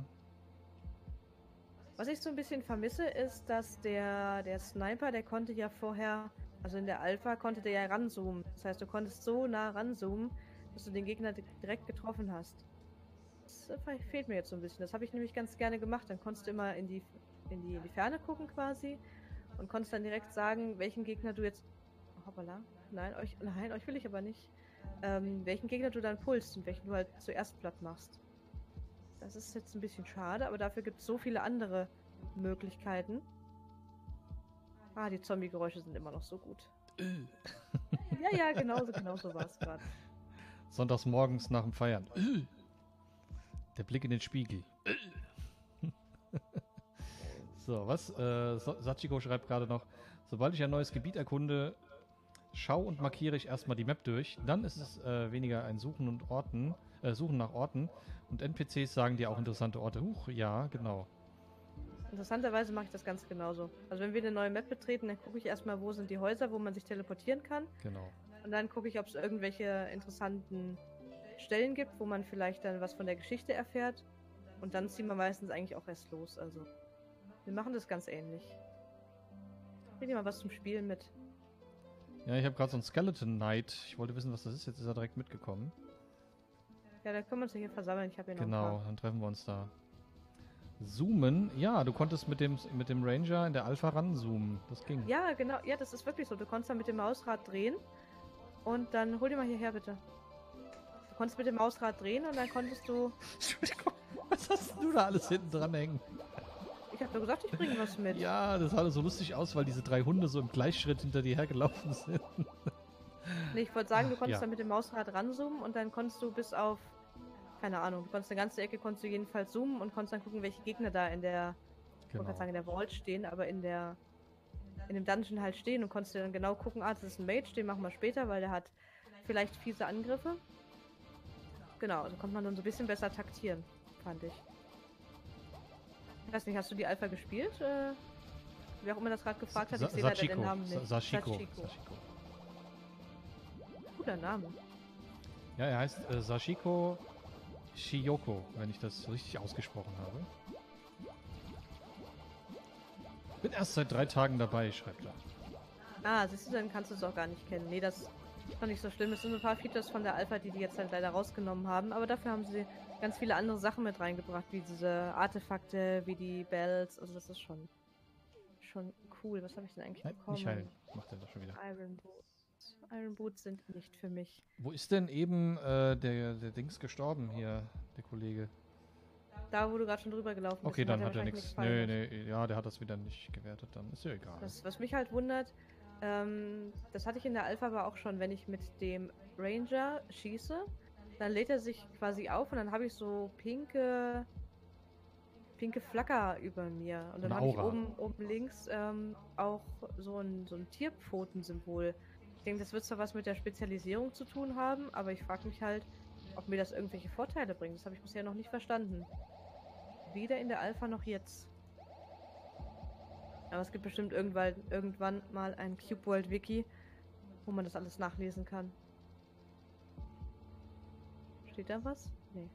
Was ich so ein bisschen vermisse, ist, dass der, der Sniper, der konnte ja vorher, also in der Alpha, konnte der ja ranzoomen. Das heißt, du konntest so nah ranzoomen, dass du den Gegner di- direkt getroffen hast. Das äh, fehlt mir jetzt so ein bisschen. Das habe ich nämlich ganz gerne gemacht. Dann konntest du immer in die, in die, in die Ferne gucken quasi und konntest dann direkt sagen, welchen Gegner du jetzt. Hoppala. Nein, euch, nein, euch will ich aber nicht. Ähm, welchen Gegner du dann pulst und welchen du halt zuerst platt machst. Das ist jetzt ein bisschen schade, aber dafür gibt es so viele andere Möglichkeiten. Ah, die Zombie-Geräusche sind immer noch so gut. Ja, ja, genauso, genauso war es gerade. Sonntags morgens nach dem Feiern. Der Blick in den Spiegel. so, was? Äh, Sa- Sachiko schreibt gerade noch, sobald ich ein neues Gebiet erkunde, schau und markiere ich erstmal die Map durch. Dann ist es äh, weniger ein Suchen und Orten, äh, Suchen nach Orten. Und NPCs sagen dir auch interessante Orte. Huch, ja, genau. Interessanterweise mache ich das ganz genauso. Also wenn wir eine neue Map betreten, dann gucke ich erstmal, wo sind die Häuser, wo man sich teleportieren kann. Genau. Und dann gucke ich, ob es irgendwelche interessanten Stellen gibt, wo man vielleicht dann was von der Geschichte erfährt. Und dann ziehen wir meistens eigentlich auch erst los. Also wir machen das ganz ähnlich. Ich bring dir mal was zum Spielen mit. Ja, ich habe gerade so einen Skeleton Knight. Ich wollte wissen, was das ist. Jetzt ist er direkt mitgekommen. Ja, da können wir uns ja hier versammeln. Ich habe hier noch ein Genau, dann treffen wir uns da. Zoomen. Ja, du konntest mit dem, mit dem Ranger in der Alpha ranzoomen. Das ging. Ja, genau. Ja, das ist wirklich so. Du konntest dann mit dem Mausrad drehen. Und dann hol dir mal hierher, bitte. Du konntest mit dem Mausrad drehen und dann konntest du. Was hast du da alles hinten dran hängen? Ich habe nur gesagt, ich bringe was mit. Ja, das sah so lustig aus, weil diese drei Hunde so im Gleichschritt hinter dir hergelaufen sind. Nee, ich wollte sagen, du konntest ja. dann mit dem Mausrad ranzoomen und dann konntest du bis auf. Keine Ahnung, du konntest eine ganze Ecke konntest du jedenfalls zoomen und konntest dann gucken, welche Gegner da in der. Ich wollte Genau. gerade sagen, in der Vault stehen, aber in der. In dem Dungeon halt stehen und konntest dann genau gucken, ah, das ist ein Mage, den machen wir später, weil der hat vielleicht fiese Angriffe. Genau, also konnte man dann so ein bisschen besser taktieren, fand ich. Ich weiß nicht, hast du die Alpha gespielt? Äh, wer auch immer das gerade gefragt hat, ich sehe leider den. Namen nicht. Sachiko. Sachiko. Sachiko. Guter Name. Ja, er heißt äh, Sachiko Shiyoko, wenn ich das richtig ausgesprochen habe. Bin erst seit drei Tagen dabei, schreibt er. Ah, siehst du, dann kannst du es auch gar nicht kennen. Nee, das ist doch nicht so schlimm. Es sind ein paar Features von der Alpha, die die jetzt halt leider rausgenommen haben. Aber dafür haben sie ganz viele andere Sachen mit reingebracht, wie diese Artefakte, wie die Bells. Also das ist schon, schon cool. Was habe ich denn eigentlich Nein, bekommen? nicht heilen. Macht er das schon wieder. Iron Boots. Iron Boots sind nicht für mich. Wo ist denn eben äh, der, der Dings gestorben hier, der Kollege? Da, wo du gerade schon drüber gelaufen bist, Okay, dann hat er nichts. Nee, nee, ja, der hat das wieder nicht gewertet, dann ist ja egal. Das, was mich halt wundert, ähm, das hatte ich in der Alpha aber auch schon, wenn ich mit dem Ranger schieße, dann lädt er sich quasi auf und dann habe ich so pinke, pinke Flacker über mir. Und dann habe ich oben, oben links ähm, auch so ein, so ein Tierpfotensymbol. Ich denke, das wird zwar was mit der Spezialisierung zu tun haben, aber ich frage mich halt, ob mir das irgendwelche Vorteile bringt. Das habe ich bisher noch nicht verstanden. Weder in der Alpha noch jetzt. Aber es gibt bestimmt irgendwann, irgendwann mal ein Cube World Wiki, wo man das alles nachlesen kann. Steht da was? Nee.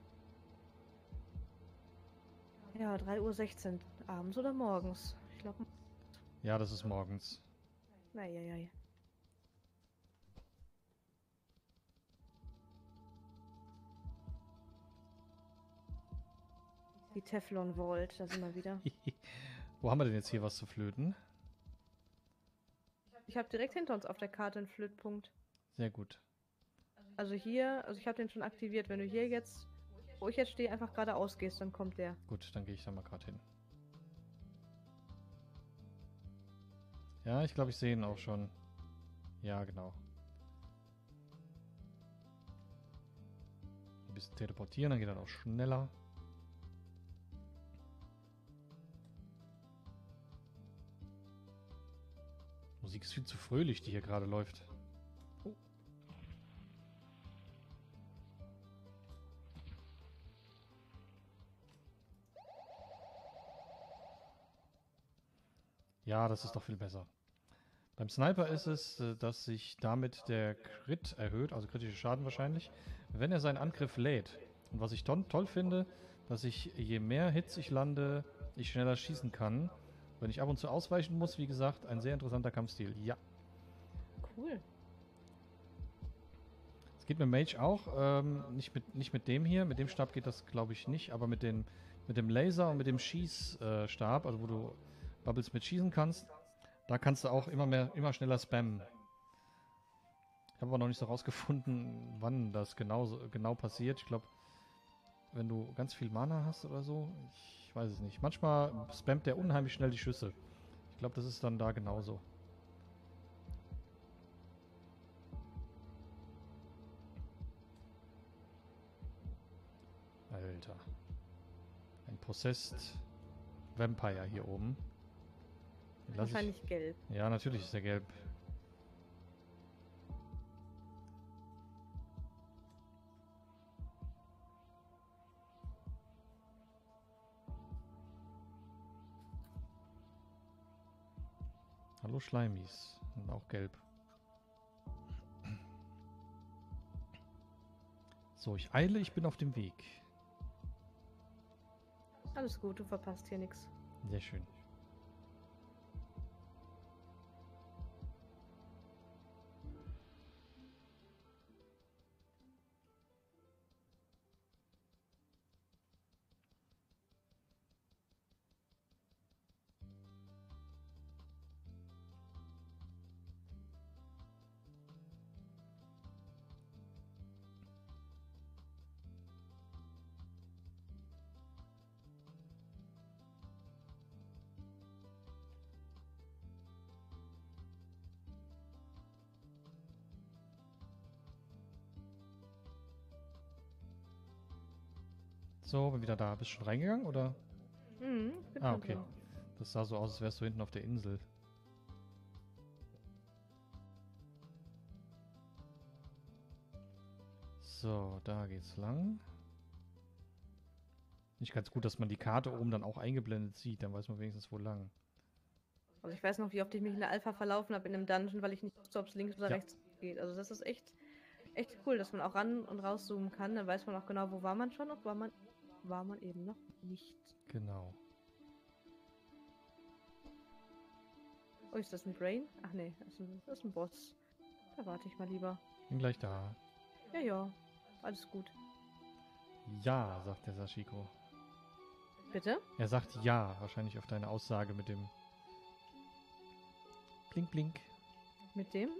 Ja, 3.16 Uhr. Abends oder morgens? Ich glaube, Ja, das ist morgens. naja. Die Teflon Vault, da sind wir wieder. Wo haben wir denn jetzt hier was zu flöten? Ich habe direkt hinter uns auf der Karte einen Flötpunkt. Sehr gut. Also hier, also ich habe den schon aktiviert. Wenn du hier jetzt, wo ich jetzt stehe, einfach geradeaus gehst, dann kommt der. Gut, dann gehe ich da mal gerade hin. Ja, ich glaube, ich sehe ihn auch schon. Ja, genau. Ein bisschen teleportieren, dann geht er auch schneller. Musik ist viel zu fröhlich, die hier gerade läuft. Oh. Ja, das ist doch viel besser. Beim Sniper ist es, äh, dass sich damit der Crit erhöht, also kritische Schaden wahrscheinlich, wenn er seinen Angriff lädt. Und was ich toll finde, dass ich, je mehr Hits ich lande, ich schneller schießen kann. Wenn ich ab und zu ausweichen muss, wie gesagt, ein sehr interessanter Kampfstil. Ja. Cool. Es geht mit Mage auch, ähm, nicht, mit, nicht mit dem hier, mit dem Stab geht das glaube ich nicht, aber mit, den, mit dem Laser und mit dem Schießstab, äh, also wo du Bubbles mit schießen kannst, da kannst du auch immer mehr, immer schneller spammen. Ich habe aber noch nicht so rausgefunden, wann das genau, genau passiert. Ich glaube, wenn du ganz viel Mana hast oder so, ich weiß es nicht. Manchmal spammt der unheimlich schnell die Schüsse. Ich glaube, das ist dann da genauso. Alter. Ein Possessed Vampire hier oben. Wahrscheinlich gelb. Ich, ja, natürlich ist er gelb. Hallo Schleimis. Und auch gelb. So, ich eile, ich bin auf dem Weg. Alles gut, du verpasst hier nichts. Sehr schön. So, bin wieder da. Bist du schon reingegangen oder? Mhm, ich bin Ah, okay. drin. Das sah so aus, als wärst du hinten auf der Insel. So, da geht's lang. Nicht ganz gut, dass man die Karte oben dann auch eingeblendet sieht. Dann weiß man wenigstens, wo lang. Also ich weiß noch, wie oft ich mich in der Alpha verlaufen habe in einem Dungeon, weil ich nicht wusste, ob es links oder Ja. rechts geht. Also das ist echt, echt cool, dass man auch ran und rauszoomen kann. Dann weiß man auch genau, wo war man schon und war man, war man eben noch nicht. Genau. Oh, ist das ein Brain? Ach nee, das ist ein, das ist ein Boss. Da warte ich mal lieber. Bin gleich da. Ja, ja, alles gut. Ja, sagt der Sashiko. Bitte? Er sagt ja, wahrscheinlich auf deine Aussage mit dem Blink Blink. Mit dem?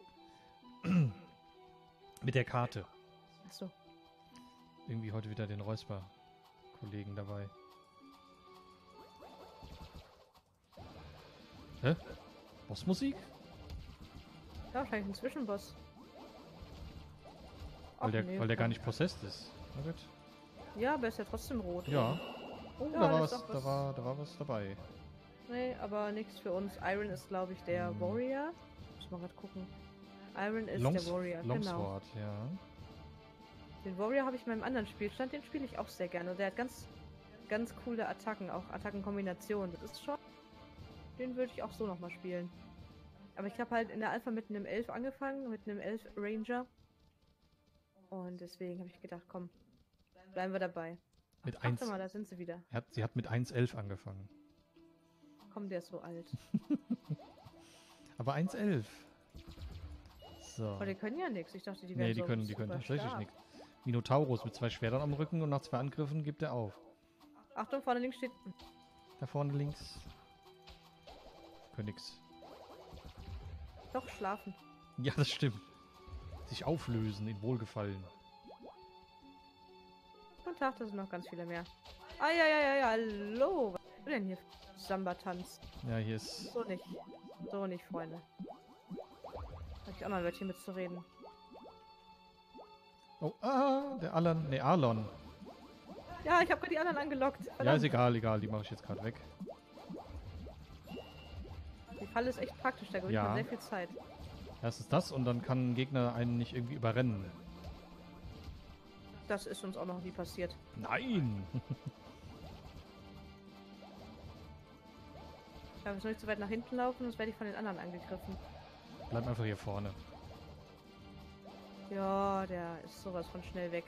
Mit der Karte. Achso. Irgendwie heute wieder den Räusper-Kollegen dabei. Hä? Bossmusik? Ja, wahrscheinlich ein Zwischenboss. Weil Ach der, nee, weil der gar nicht possessed ist. Na gut. Ja, aber ist ja trotzdem rot. Ja. Oh, Ja, da, war was, doch da, was- war, da war was dabei. Nee, aber nichts für uns. Iron ist, glaube ich, der Hm. Warrior. Muss mal gerade gucken. Iron ist Longs der Warrior, genau. Longsword, ja. Den Warrior habe ich in meinem anderen Spielstand, den spiele ich auch sehr gerne. Und der hat ganz, ganz coole Attacken, auch Attackenkombinationen. Das ist schon. Den würde ich auch so nochmal spielen. Aber ich habe halt in der Alpha mit einem Elf angefangen, mit einem Elf Ranger. Und deswegen habe ich gedacht, komm, bleiben wir dabei. Mit Warte 1. mal, da sind sie wieder. Er hat, sie hat mit 1,11 angefangen. Komm, der ist so alt. Aber 1,11. So. Aber die können ja nichts. Ich dachte, die wären Nee, die so können, die können tatsächlich nichts. Minotaurus mit zwei Schwertern am Rücken und nach zwei Angriffen gibt er auf. Achtung, vorne links steht. Da vorne links. Nix. Doch, schlafen. Ja, das stimmt. Sich auflösen in Wohlgefallen. Guten Tag, da sind noch ganz viele mehr. Ah, ja, ja, ja, ja, hallo. Was ist denn hier? Samba-Tanz. Ja, hier ist. So nicht. So nicht, Freunde. Hab ich auch noch ein Wörtchen mitzureden. Oh, ah, der Alan. Ne, Arlon. Ja, ich habe gerade die anderen angelockt. Ja, Verdammt. ist egal, egal. Die mache ich jetzt gerade weg. Die Falle ist echt praktisch, da gewinnt Ja. man sehr viel Zeit. Erstens das und dann kann ein Gegner einen nicht irgendwie überrennen. Das ist uns auch noch nie passiert. Nein! Ich darf jetzt nicht zu weit nach hinten laufen, sonst werde ich von den anderen angegriffen. Bleib einfach hier vorne. Ja, der ist sowas von schnell weg.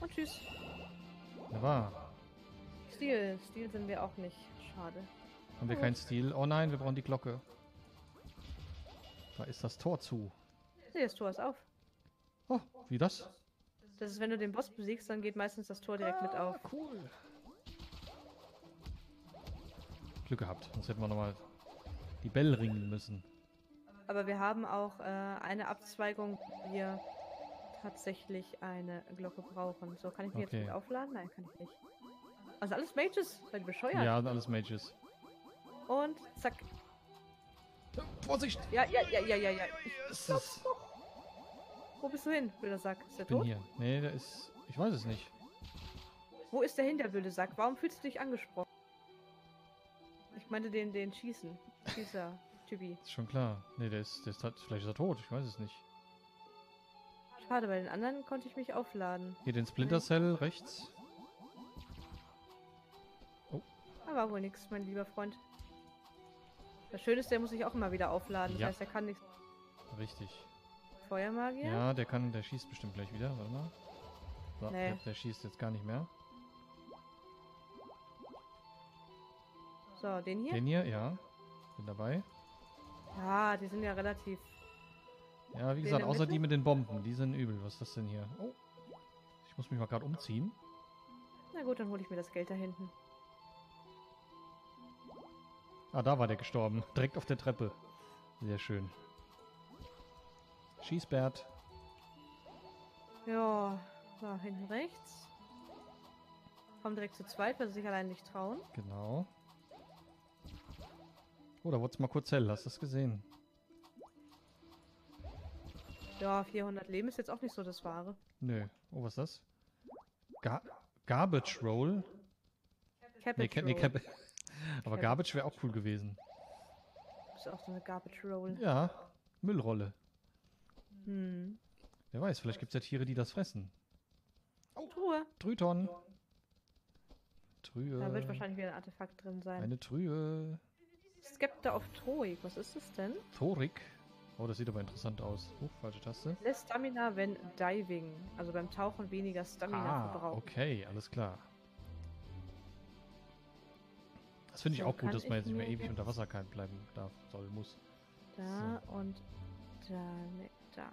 Und tschüss. War. Stil. Stil sind wir auch nicht. Schade. Haben wir keinen Stil? Oh nein, wir brauchen die Glocke. Da ist das Tor zu. Nee, das Tor ist auf. Oh, wie das? Das ist, wenn du den Boss besiegst, dann geht meistens das Tor direkt mit auf. Ah, cool. Glück gehabt, sonst hätten wir nochmal die Bell ringen müssen. Aber wir haben auch äh, eine Abzweigung, wir tatsächlich eine Glocke brauchen. So, kann ich mich Okay. jetzt mit aufladen? Nein, kann ich nicht. Also alles Mages, seid ihr bescheuert? Ja, alles Mages. Und zack. Vorsicht! Ja, ja, ja, ja, ja, ja. Ich, Es ist, wo bist du hin, blöder Sack? Ist der ich bin tot? hier. Nee, der ist. Ich weiß es nicht. Wo ist der hin, der blöde Sack? Warum fühlst du dich angesprochen? Ich meinte den, den Schießen. Schießer, Typi. Ist schon klar. Nee, der ist, der ist vielleicht ist er tot. Ich weiß es nicht. Schade, bei den anderen konnte ich mich aufladen. Hier den Splinter Cell rechts. Da war wohl nichts, mein lieber Freund. Das Schöne ist, der muss sich auch immer wieder aufladen. Das Ja. heißt, er kann nichts. Richtig. Feuermagier? Ja, der kann, der schießt bestimmt gleich wieder. Warte mal. So, Nee. der, der schießt jetzt gar nicht mehr. So, den hier? Den hier, ja. Bin dabei. Ja, die sind ja relativ. Ja, wie gesagt, außer die mit den Bomben. Die sind übel. Was ist das denn hier? Oh. Ich muss mich mal gerade umziehen. Na gut, dann hole ich mir das Geld da hinten. Ah, da war der gestorben. Direkt auf der Treppe. Sehr schön. Schießbert. Ja, so, hinten rechts. Kommen direkt zu zweit, weil sie sich allein nicht trauen. Genau. Oh, da wurde es mal kurz hell. Hast du das gesehen? Ja, 400 Leben ist jetzt auch nicht so das Wahre. Nö. Oh, was ist das? Ga Garbage Roll? Cabbage Nee, Ca- nee, Roll. Cap Aber Cabbage. Garbage wäre auch cool gewesen. Das ist auch so eine Garbage Roll. Ja, Müllrolle. Hm. Wer weiß, vielleicht gibt es ja Tiere, die das fressen. Truhe. Trüton. Trühe. Da wird wahrscheinlich wieder ein Artefakt drin sein. Eine Trühe. Skepter of Troik. Was ist das denn? Thorik. Oh, das sieht aber interessant aus. Huch, falsche Taste. Less Stamina, wenn Diving. Also beim Tauchen weniger Stamina Ah, verbrauchen. okay, alles klar. Das finde ich So, auch gut, dass man jetzt nicht mehr ewig jetzt- unter Wasser bleiben darf, soll, muss. Da und da, ne, da.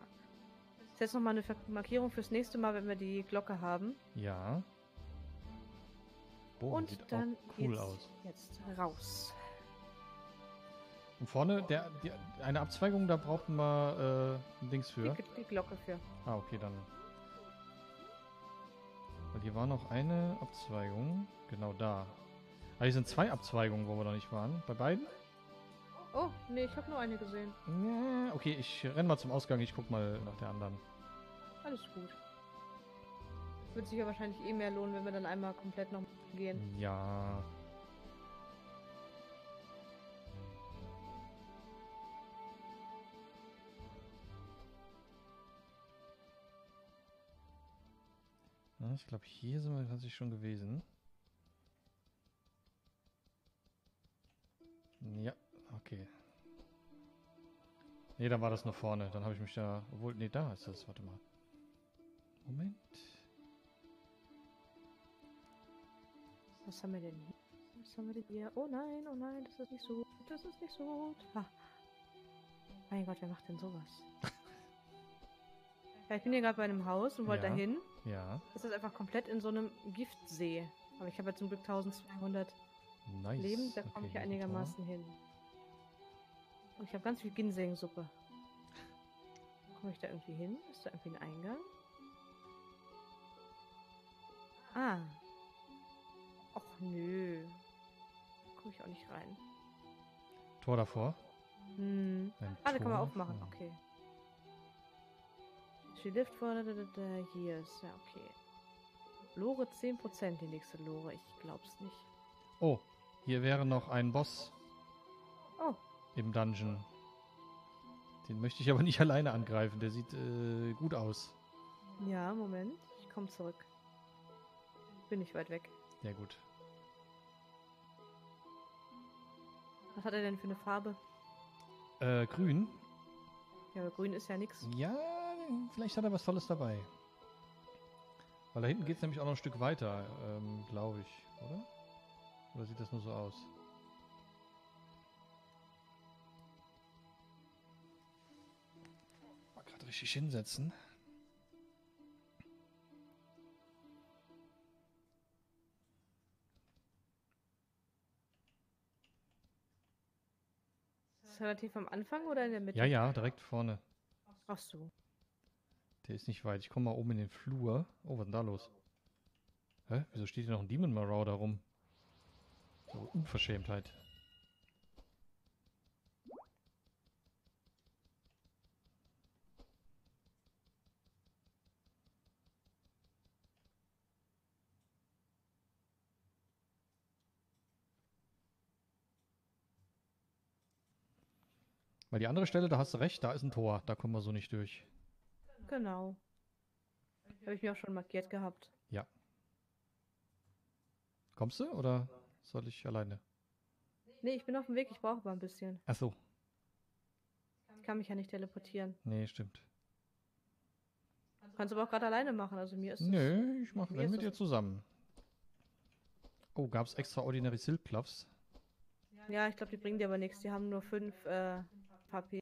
Ist jetzt nochmal eine Markierung fürs nächste Mal, wenn wir die Glocke haben. Ja. Oh, und dann cool geht's aus. jetzt raus. Und vorne, der, die, eine Abzweigung, da brauchten wir äh, ein Dings für. Die, die Glocke für. Ah, okay, dann. Weil hier war noch eine Abzweigung. Genau da. Ah, hier sind zwei Abzweigungen, wo wir noch nicht waren. Bei beiden? Oh, nee, ich habe nur eine gesehen. Ja, okay, ich renn mal zum Ausgang. Ich guck mal nach der anderen. Alles gut. Wird sich ja wahrscheinlich eh mehr lohnen, wenn wir dann einmal komplett noch gehen. Ja. Ich glaube, hier sind wir tatsächlich schon gewesen. Ja, okay. Nee, dann war das nur vorne. Dann habe ich mich da. Obwohl, nee, da ist das. Warte mal. Moment. Was haben wir denn hier? Was haben wir denn hier? Oh nein, oh nein, das ist nicht so gut. Das ist nicht so gut. Ah. Mein Gott, wer macht denn sowas? Ja, ich bin hier gerade bei einem Haus und wollte Ja. dahin. Ja, Das ist einfach komplett in so einem Giftsee. Aber ich habe ja zum Glück 1200 nice. Leben, da komme ich ja einigermaßen hin. Und ich habe ganz viel Ginseng-Suppe. Komme ich da irgendwie hin? Ist da irgendwie ein Eingang? Ah. Och nö. Komme ich auch nicht rein. Tor davor. Hm. Ein Ah, da kann man aufmachen. Ah. Okay. Da, da, da, years. Ja, okay. Lore 10%, die nächste Lore. Ich glaub's nicht. Oh, hier wäre noch ein Boss Oh, im Dungeon. Den möchte ich aber nicht alleine angreifen. Der sieht äh, gut aus. ja, Moment. Ich komme zurück. Bin nicht weit weg. Ja, gut. Was hat er denn für eine Farbe? Äh, grün. Ja, grün ist ja nix. Ja, vielleicht hat er was Tolles dabei. Weil da hinten geht es nämlich auch noch ein Stück weiter, ähm, glaube ich, oder? Oder sieht das nur so aus? Mal gerade richtig hinsetzen. Das relativ am Anfang oder in der Mitte? Ja, ja, direkt vorne. Ach so. Der ist nicht weit. Ich komme mal oben in den Flur. Oh, was ist denn da los? Hä? Wieso steht hier noch ein Demon Marauder rum? So, Unverschämtheit. Weil die andere Stelle, da hast du recht, da ist ein Tor. Da kommen wir so nicht durch. Genau. Habe ich mir auch schon markiert gehabt. Kommst du oder soll ich alleine? Nee, ich bin auf dem Weg. Ich brauche aber ein bisschen. Ach so. Ich kann mich ja nicht teleportieren. Nee, stimmt. Kannst aber auch gerade alleine machen. Also mir ist es- Nö, ich mache dann mit dir zusammen. Oh, gab's extraordinary Silpluffs? Ja, ich glaube, die bringen dir aber nichts. Die haben nur 5 äh, HP.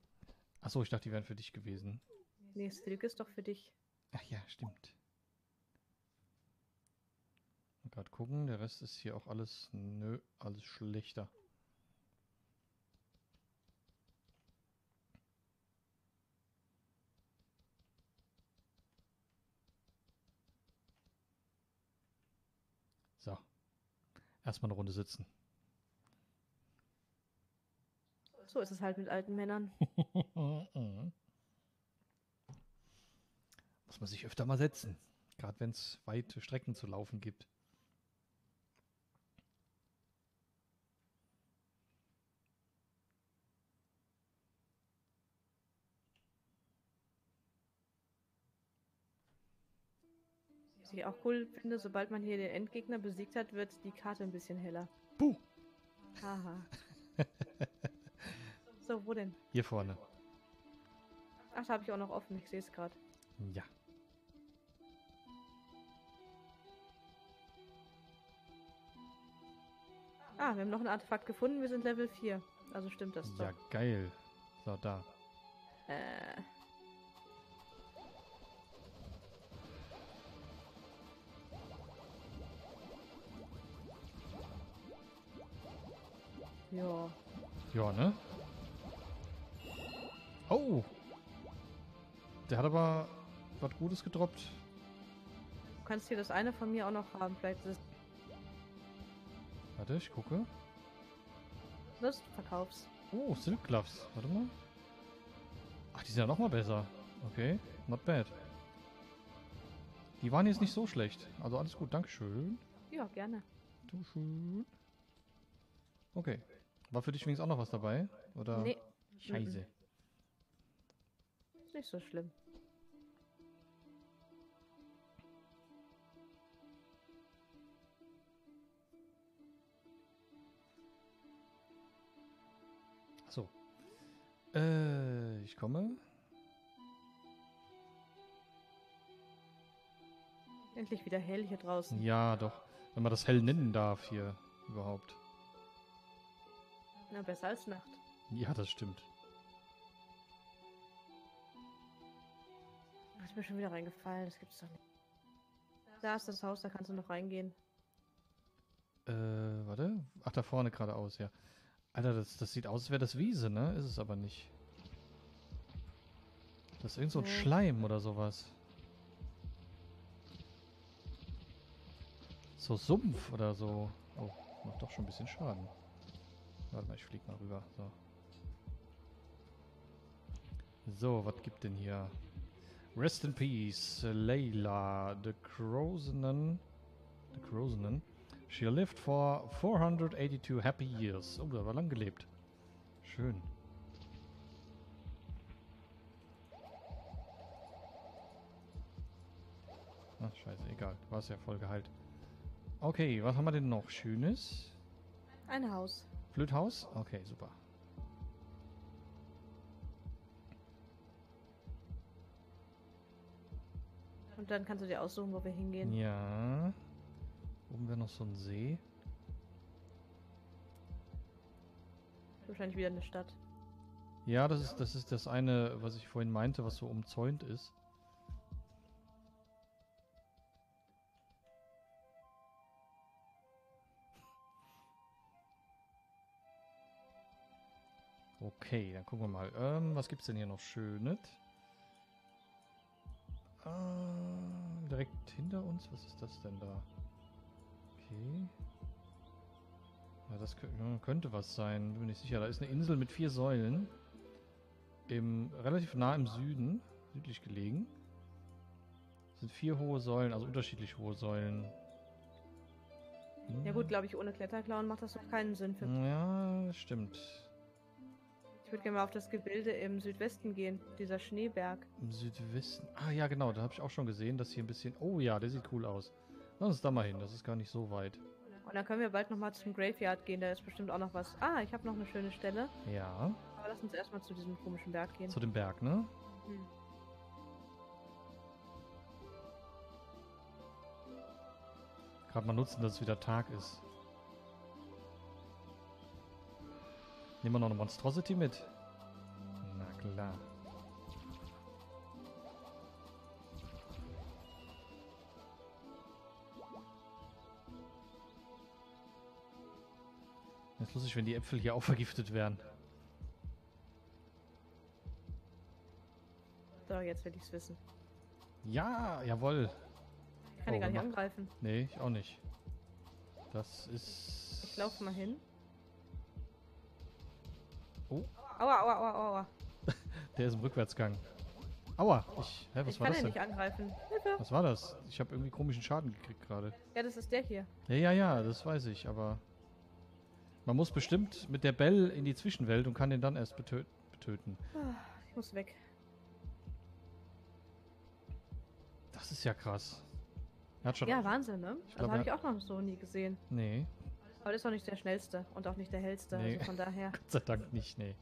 Achso, ich dachte, die wären für dich gewesen. Nee, Stilk ist doch für dich. Ach ja, stimmt. Mal Gerade gucken, der Rest ist hier auch alles, nö, alles schlechter. So. Erstmal eine Runde sitzen. So ist es halt mit alten Männern. Muss man sich öfter mal setzen. Gerade wenn es weite Strecken zu laufen gibt. Was ich auch cool finde, sobald man hier den Endgegner besiegt hat, wird die Karte ein bisschen heller. Puh. Haha. so, wo denn? Hier vorne. Ach, da habe ich auch noch offen. Ich sehe es gerade. Ja. Ah, wir haben noch ein Artefakt gefunden. Wir sind Level 4. Also stimmt das Ja, doch. geil. So, da. Äh. Ja. Ja, ne? Oh! Der hat aber was Gutes gedroppt. Du kannst hier das eine von mir auch noch haben. Vielleicht ist Warte, ich gucke. das verkaufst. Oh, Silk Gloves. Warte mal. Ach, die sind ja noch mal besser. Okay, not bad. Die waren jetzt nicht so schlecht. Also alles gut, Dankeschön. Ja, gerne. Dankeschön. Okay. War für dich wenigstens auch noch was dabei? Oder? Nee, Scheiße. Ist nicht so schlimm. So. Äh, ich komme. Endlich wieder hell hier draußen. Ja, doch. Wenn man das hell nennen darf hier überhaupt. Na, besser als Nacht. Ja, das stimmt. Das ist mir schon wieder reingefallen, das gibt's doch nicht. Da ist das Haus, da kannst du noch reingehen. Äh, warte. Ach, da vorne geradeaus, ja. Alter, das, das sieht aus, als wäre das Wiese, ne? Ist es aber nicht. Das ist irgend so ein Nee. Schleim oder sowas. So Sumpf oder so. Oh, macht doch schon ein bisschen Schaden. Warte mal, ich flieg mal rüber. So, so was gibt denn hier? Rest in Peace, Layla, the Crozenen. The Crozenen. She lived for 482 happy years. Oh, da war lang gelebt. Schön. Ach, scheiße, egal. War es ja voll geheilt. Okay, was haben wir denn noch? Schönes? Ein Haus. Flöthaus? Okay, super. Und dann kannst du dir aussuchen, wo wir hingehen. Ja. Oben wäre noch so ein See. Wahrscheinlich wieder eine Stadt. Ja, das ist, das ist das eine, was ich vorhin meinte, was so umzäunt ist. Okay, dann gucken wir mal. Ähm, was gibt's denn hier noch Schönes? Äh, direkt hinter uns? Was ist das denn da? Okay. Ja, das kö ja, könnte was sein, bin ich sicher. Da ist eine Insel mit vier Säulen. Im, relativ nah im Süden, südlich gelegen. Das sind vier hohe Säulen, also unterschiedlich hohe Säulen. Ja gut, glaube ich, ohne Kletterklauen macht das doch keinen Sinn für. Ja, das stimmt. Ich würde gerne mal auf das Gebilde im Südwesten gehen, dieser Schneeberg. Im Südwesten. Ah ja, genau, da habe ich auch schon gesehen, dass hier ein bisschen. Oh ja, der sieht cool aus. Lass uns da mal hin, das ist gar nicht so weit. Und dann können wir bald nochmal zum Graveyard gehen, da ist bestimmt auch noch was. Ah, ich habe noch eine schöne Stelle. Ja, Aber lass uns erstmal zu diesem komischen Berg gehen. zu dem Berg, ne? Hm. Gerade mal nutzen, dass es wieder Tag ist. Nehmen wir noch eine Monstrosity mit? Na klar. Das ist lustig, wenn die Äpfel hier auch vergiftet werden. So, jetzt will ich's wissen. Ja, jawohl. Ich kann Oh, ihn gar nicht angreifen. Nee, ich auch nicht. Das ist... Ich laufe mal hin. Oh. Aua, aua, aua, aua. Der ist im Rückwärtsgang. Aua! Ich, hä, was ich war kann das ihn denn? nicht angreifen. Hilfe! Was war das? Ich habe irgendwie komischen Schaden gekriegt gerade. Ja, das ist der hier. Ja, ja, ja, das weiß ich, aber... Man muss bestimmt mit der Bell in die Zwischenwelt und kann den dann erst betö betöten. Ah, Ich muss weg. Das ist ja krass. Er hat schon... Ja, Wahnsinn, ne? Ich Das glaub, habe ich auch noch so nie gesehen. Nee, Aber das ist auch nicht der schnellste und auch nicht der hellste. Nee. Also von daher, Gott sei Dank nicht, nee.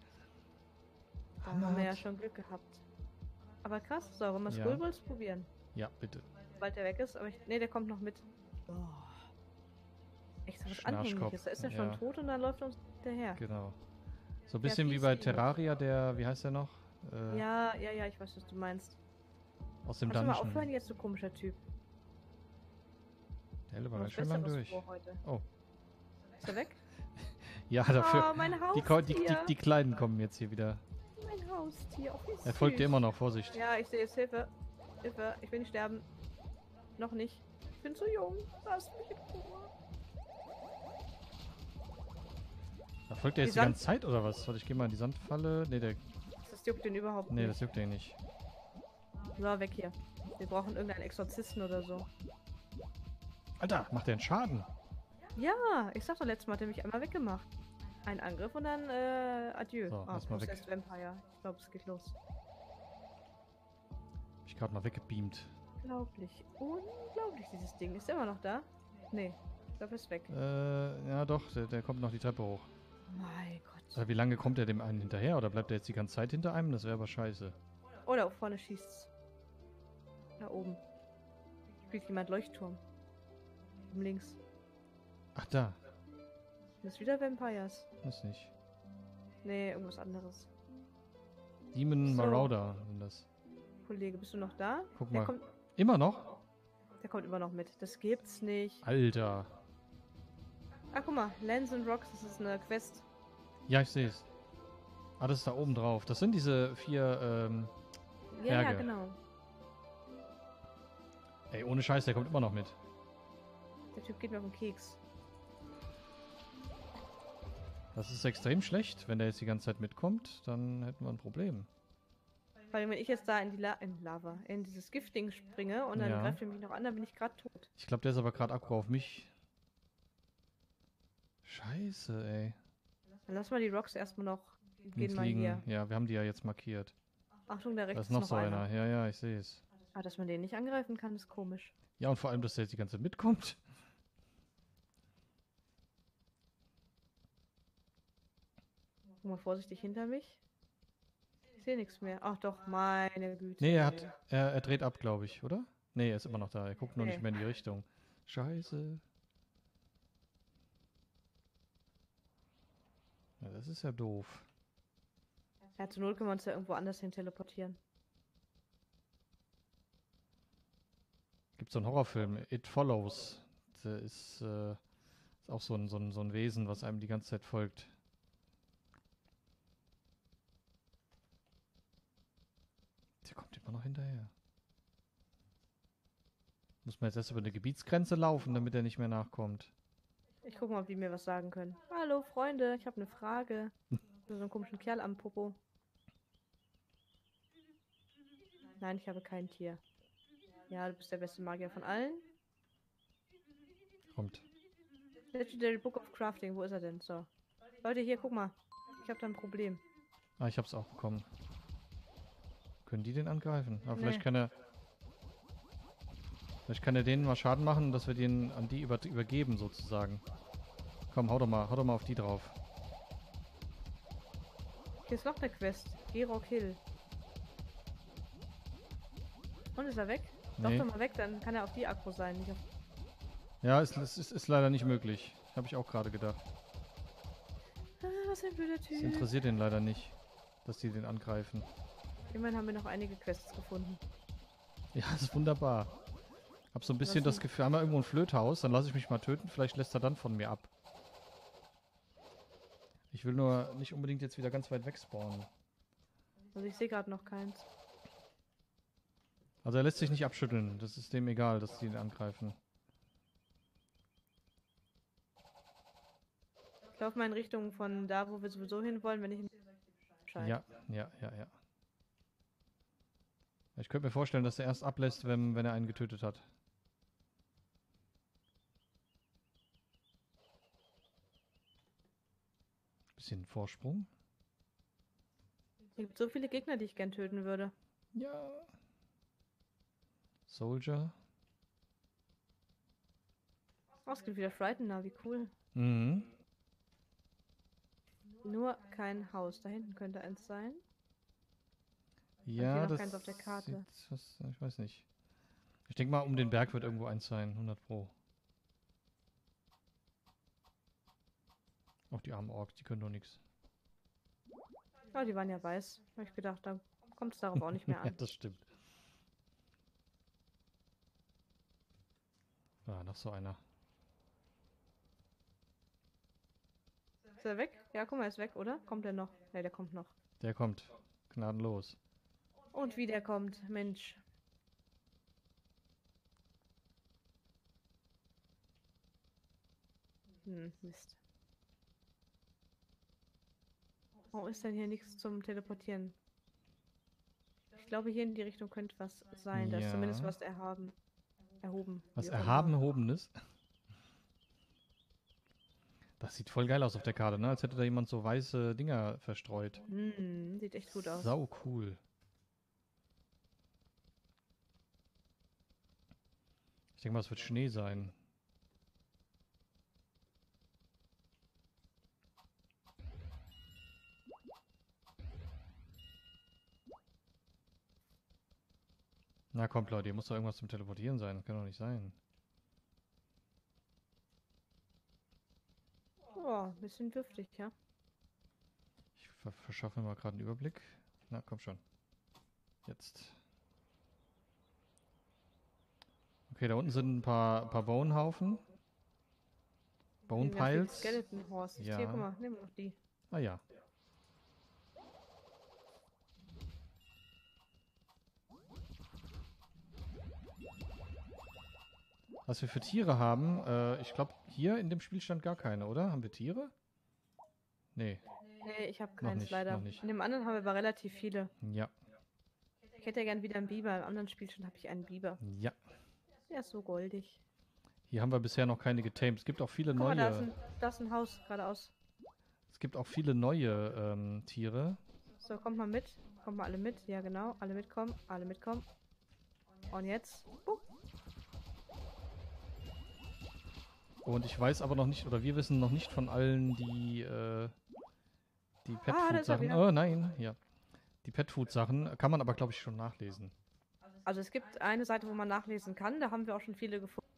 da haben wir ja schon Glück gehabt. Aber krass, so, wollen wir Ja. Skullballs probieren? Ja, bitte. Sobald der weg ist, aber ich. Nee, der kommt noch mit. Oh. Echt so was Anhängliches. Da ist er schon ja. tot und dann läuft er uns hinterher. Genau. So ein bisschen wie bei. Terraria, der... Wie heißt der noch? Äh, Ja, ja, ja, ich weiß, was du meinst. Aus dem Kannst du mal aufhören Dungeon. jetzt, du komischer Typ. Der Helle war ganz schön lang Besseres durch. Oh. Ist er weg? Ja, dafür... oh, mein Haustier. Die, die, die, die Kleinen kommen jetzt hier wieder. Mein Haustier. Oh, Er folgt dir immer noch, Vorsicht. Ja, ich sehe es. Hilfe. Hilfe. Ich will nicht sterben. Noch nicht. Ich bin zu jung. Lass mich in Ruhe. Da folgt er Die jetzt die ganze Zeit oder was? Warte, ich gehe mal in die Sandfalle. Nee, der, Das juckt den überhaupt nee nicht. das juckt den nicht. So, weg hier. Wir brauchen irgendeinen Exorzisten oder so. Alter, macht der einen Schaden? Ja, ich sag doch letztes Mal, hat er mich einmal weggemacht. Ein Angriff und dann äh, Adieu. So, ah, erstmal weg. Vampire. Ich glaube, es geht los. Hab ich gerade mal weggebeamt. Unglaublich. Unglaublich, dieses Ding. Ist der immer noch da? Nee. Ich glaube, er ist weg. Äh, ja doch, der, der kommt noch die Treppe hoch. Mein Gott. Äh, wie lange kommt er dem einen hinterher? Oder bleibt er jetzt die ganze Zeit hinter einem? Das wäre aber scheiße. Oh, da vorne schießt's. Da oben. Spielt jemand Leuchtturm. Oben links. Ach, da. Das ist wieder Vampires. Ist nicht. Nee, irgendwas anderes. Demon So. Marauder sind das. Kollege, bist du noch da? Guck der mal. kommt, Immer noch? der kommt immer noch mit. Das gibt's nicht. Alter. Ah, guck mal. Lands and Rocks, das ist eine Quest. Ja, ich sehe es. Ah, das ist da oben drauf. Das sind diese vier, ähm, Ja, ja, genau. ey, ohne Scheiß, der kommt immer noch mit. Der Typ geht mir auf den Keks. Das ist extrem schlecht. Wenn der jetzt die ganze Zeit mitkommt, dann hätten wir ein Problem. Weil wenn ich jetzt da in die La in Lava, in dieses Giftding springe und dann Ja. greift er mich noch an, dann bin ich gerade tot. Ich glaube, der ist aber gerade aggro auf mich. Scheiße, ey. Dann lass mal die Rocks erstmal noch. Gehen mal hier. Ja, wir haben die ja jetzt markiert. Achtung, da rechts Da ist noch so einer. Ja, ja, ich sehe es. Ah, dass man den nicht angreifen kann, ist komisch. Ja, und vor allem, dass der jetzt die ganze Zeit mitkommt. Guck mal vorsichtig hinter mich. Ich sehe nichts mehr. Ach doch, meine Güte. Nee, er hat, er, er dreht ab, glaube ich, oder? Nee, er ist immer noch da. Er guckt nur Nee. nicht mehr in die Richtung. Scheiße. Ja, das ist ja doof. Ja, zur Not können wir uns ja irgendwo anders hin teleportieren. Gibt so einen Horrorfilm, It Follows. Der ist, äh, ist auch so ein, so, ein, so ein Wesen, was einem die ganze Zeit folgt. Immer noch hinterher. Muss man jetzt erst über eine Gebietsgrenze laufen, damit er nicht mehr nachkommt. Ich gucke mal, ob die mir was sagen können. Hallo, Freunde, ich habe eine Frage. so einen komischen Kerl am Popo. Nein, ich habe kein Tier. Ja, du bist der beste Magier von allen. Kommt. Legendary Book of Crafting, wo ist er denn? So. Leute, hier, guck mal. Ich habe da ein Problem. Ah, ich hab's auch bekommen. Können die den angreifen? Aber vielleicht Nee. kann er. Vielleicht kann er denen mal Schaden machen, dass wir den an die über, übergeben, sozusagen. Komm, hau doch mal, hau doch mal auf die drauf. Hier ist noch eine Quest. Gerok Hill. Und ist er weg? Nee. Doch doch mal weg, dann kann er auf die Akku sein. Auf Ja, ist, ist, ist, ist leider nicht möglich. Habe ich auch gerade gedacht. ah, was ein blöder Es Typ. interessiert den leider nicht, dass die den angreifen. Immerhin haben wir noch einige Quests gefunden. Ja, ist wunderbar. Hab so ein bisschen das Gefühl, haben wir irgendwo ein Flöthaus, dann lasse ich mich mal töten, vielleicht lässt er dann von mir ab. Ich will nur nicht unbedingt jetzt wieder ganz weit weg spawnen. Also ich sehe gerade noch keins. Also er lässt sich nicht abschütteln, das ist dem egal, dass die ihn angreifen. Ich laufe mal in Richtung von da, wo wir sowieso hin wollen, wenn ich Bescheid. Ja, ja, ja, ja. Ich könnte mir vorstellen, dass er erst ablässt, wenn, wenn er einen getötet hat. Bisschen Vorsprung. Hier gibt so viele Gegner, die ich gern töten würde. Ja. Soldier. Oh, es gibt wieder Frightener, wie cool. Mhm. Nur kein Haus. Da hinten könnte eins sein. Ja, das keins auf der Karte. sieht was, ich weiß nicht. Ich denke mal, um den Berg wird irgendwo eins sein, 100 pro. Auch die armen Orks, die können doch nichts. Oh, die waren ja weiß. Habe ich gedacht, da kommt es darauf auch nicht mehr Ja, an. das stimmt. Ah, noch so einer. Ist er weg? Ja, guck mal, er ist weg, oder? Kommt er noch? Ne, der kommt noch. Der kommt. Gnadenlos. Und wie der kommt, Mensch. Hm, Mist. Warum ist denn hier nichts zum Teleportieren? Ich glaube, hier in die Richtung könnte was sein. Da ist zumindest Ja. was erhaben. Erhoben. Was erhaben erhobenes. Das sieht voll geil aus auf der Karte, ne? Als hätte da jemand so weiße Dinger verstreut. Hm, sieht echt gut aus. Sau cool. Ich denke mal, es wird Schnee sein. Na kommt, Leute, hier muss doch irgendwas zum Teleportieren sein. Das kann doch nicht sein. Oh, ein bisschen dürftig, ja. Ich ver verschaffe mir mal gerade einen Überblick. Na, komm schon. Jetzt. Okay, da unten sind ein paar, paar Bonehaufen. Bone Piles. Skeleton Horse. Ja. Hier, guck mal, nehmen wir noch die. Ah ja. Was wir für Tiere haben, äh, ich glaube, hier in dem Spiel stand gar keine, oder? Haben wir Tiere? Nee, Nee, ich habe keins nicht, leider. In dem anderen haben wir aber relativ viele. ja, Ich hätte ja gern wieder einen Biber. Im anderen Spielstand habe ich einen Biber. ja. Der ist so goldig. Hier haben wir bisher noch keine getamed. Es gibt auch viele Guck mal, da ist neue, ein, da ist ein Haus geradeaus. es gibt auch viele neue ähm, Tiere. So, kommt mal mit. Kommt mal alle mit. Ja, genau. Alle mitkommen. Alle mitkommen. Und jetzt. Bup. Und ich weiß aber noch nicht, oder wir wissen noch nicht von allen die, äh, die Ah, da Food ist er Sachen. wieder. Oh nein, ja. Die Pet Food Sachen kann man aber, glaube ich, schon nachlesen. Also es gibt eine Seite, wo man nachlesen kann. Da haben wir auch schon viele gefunden.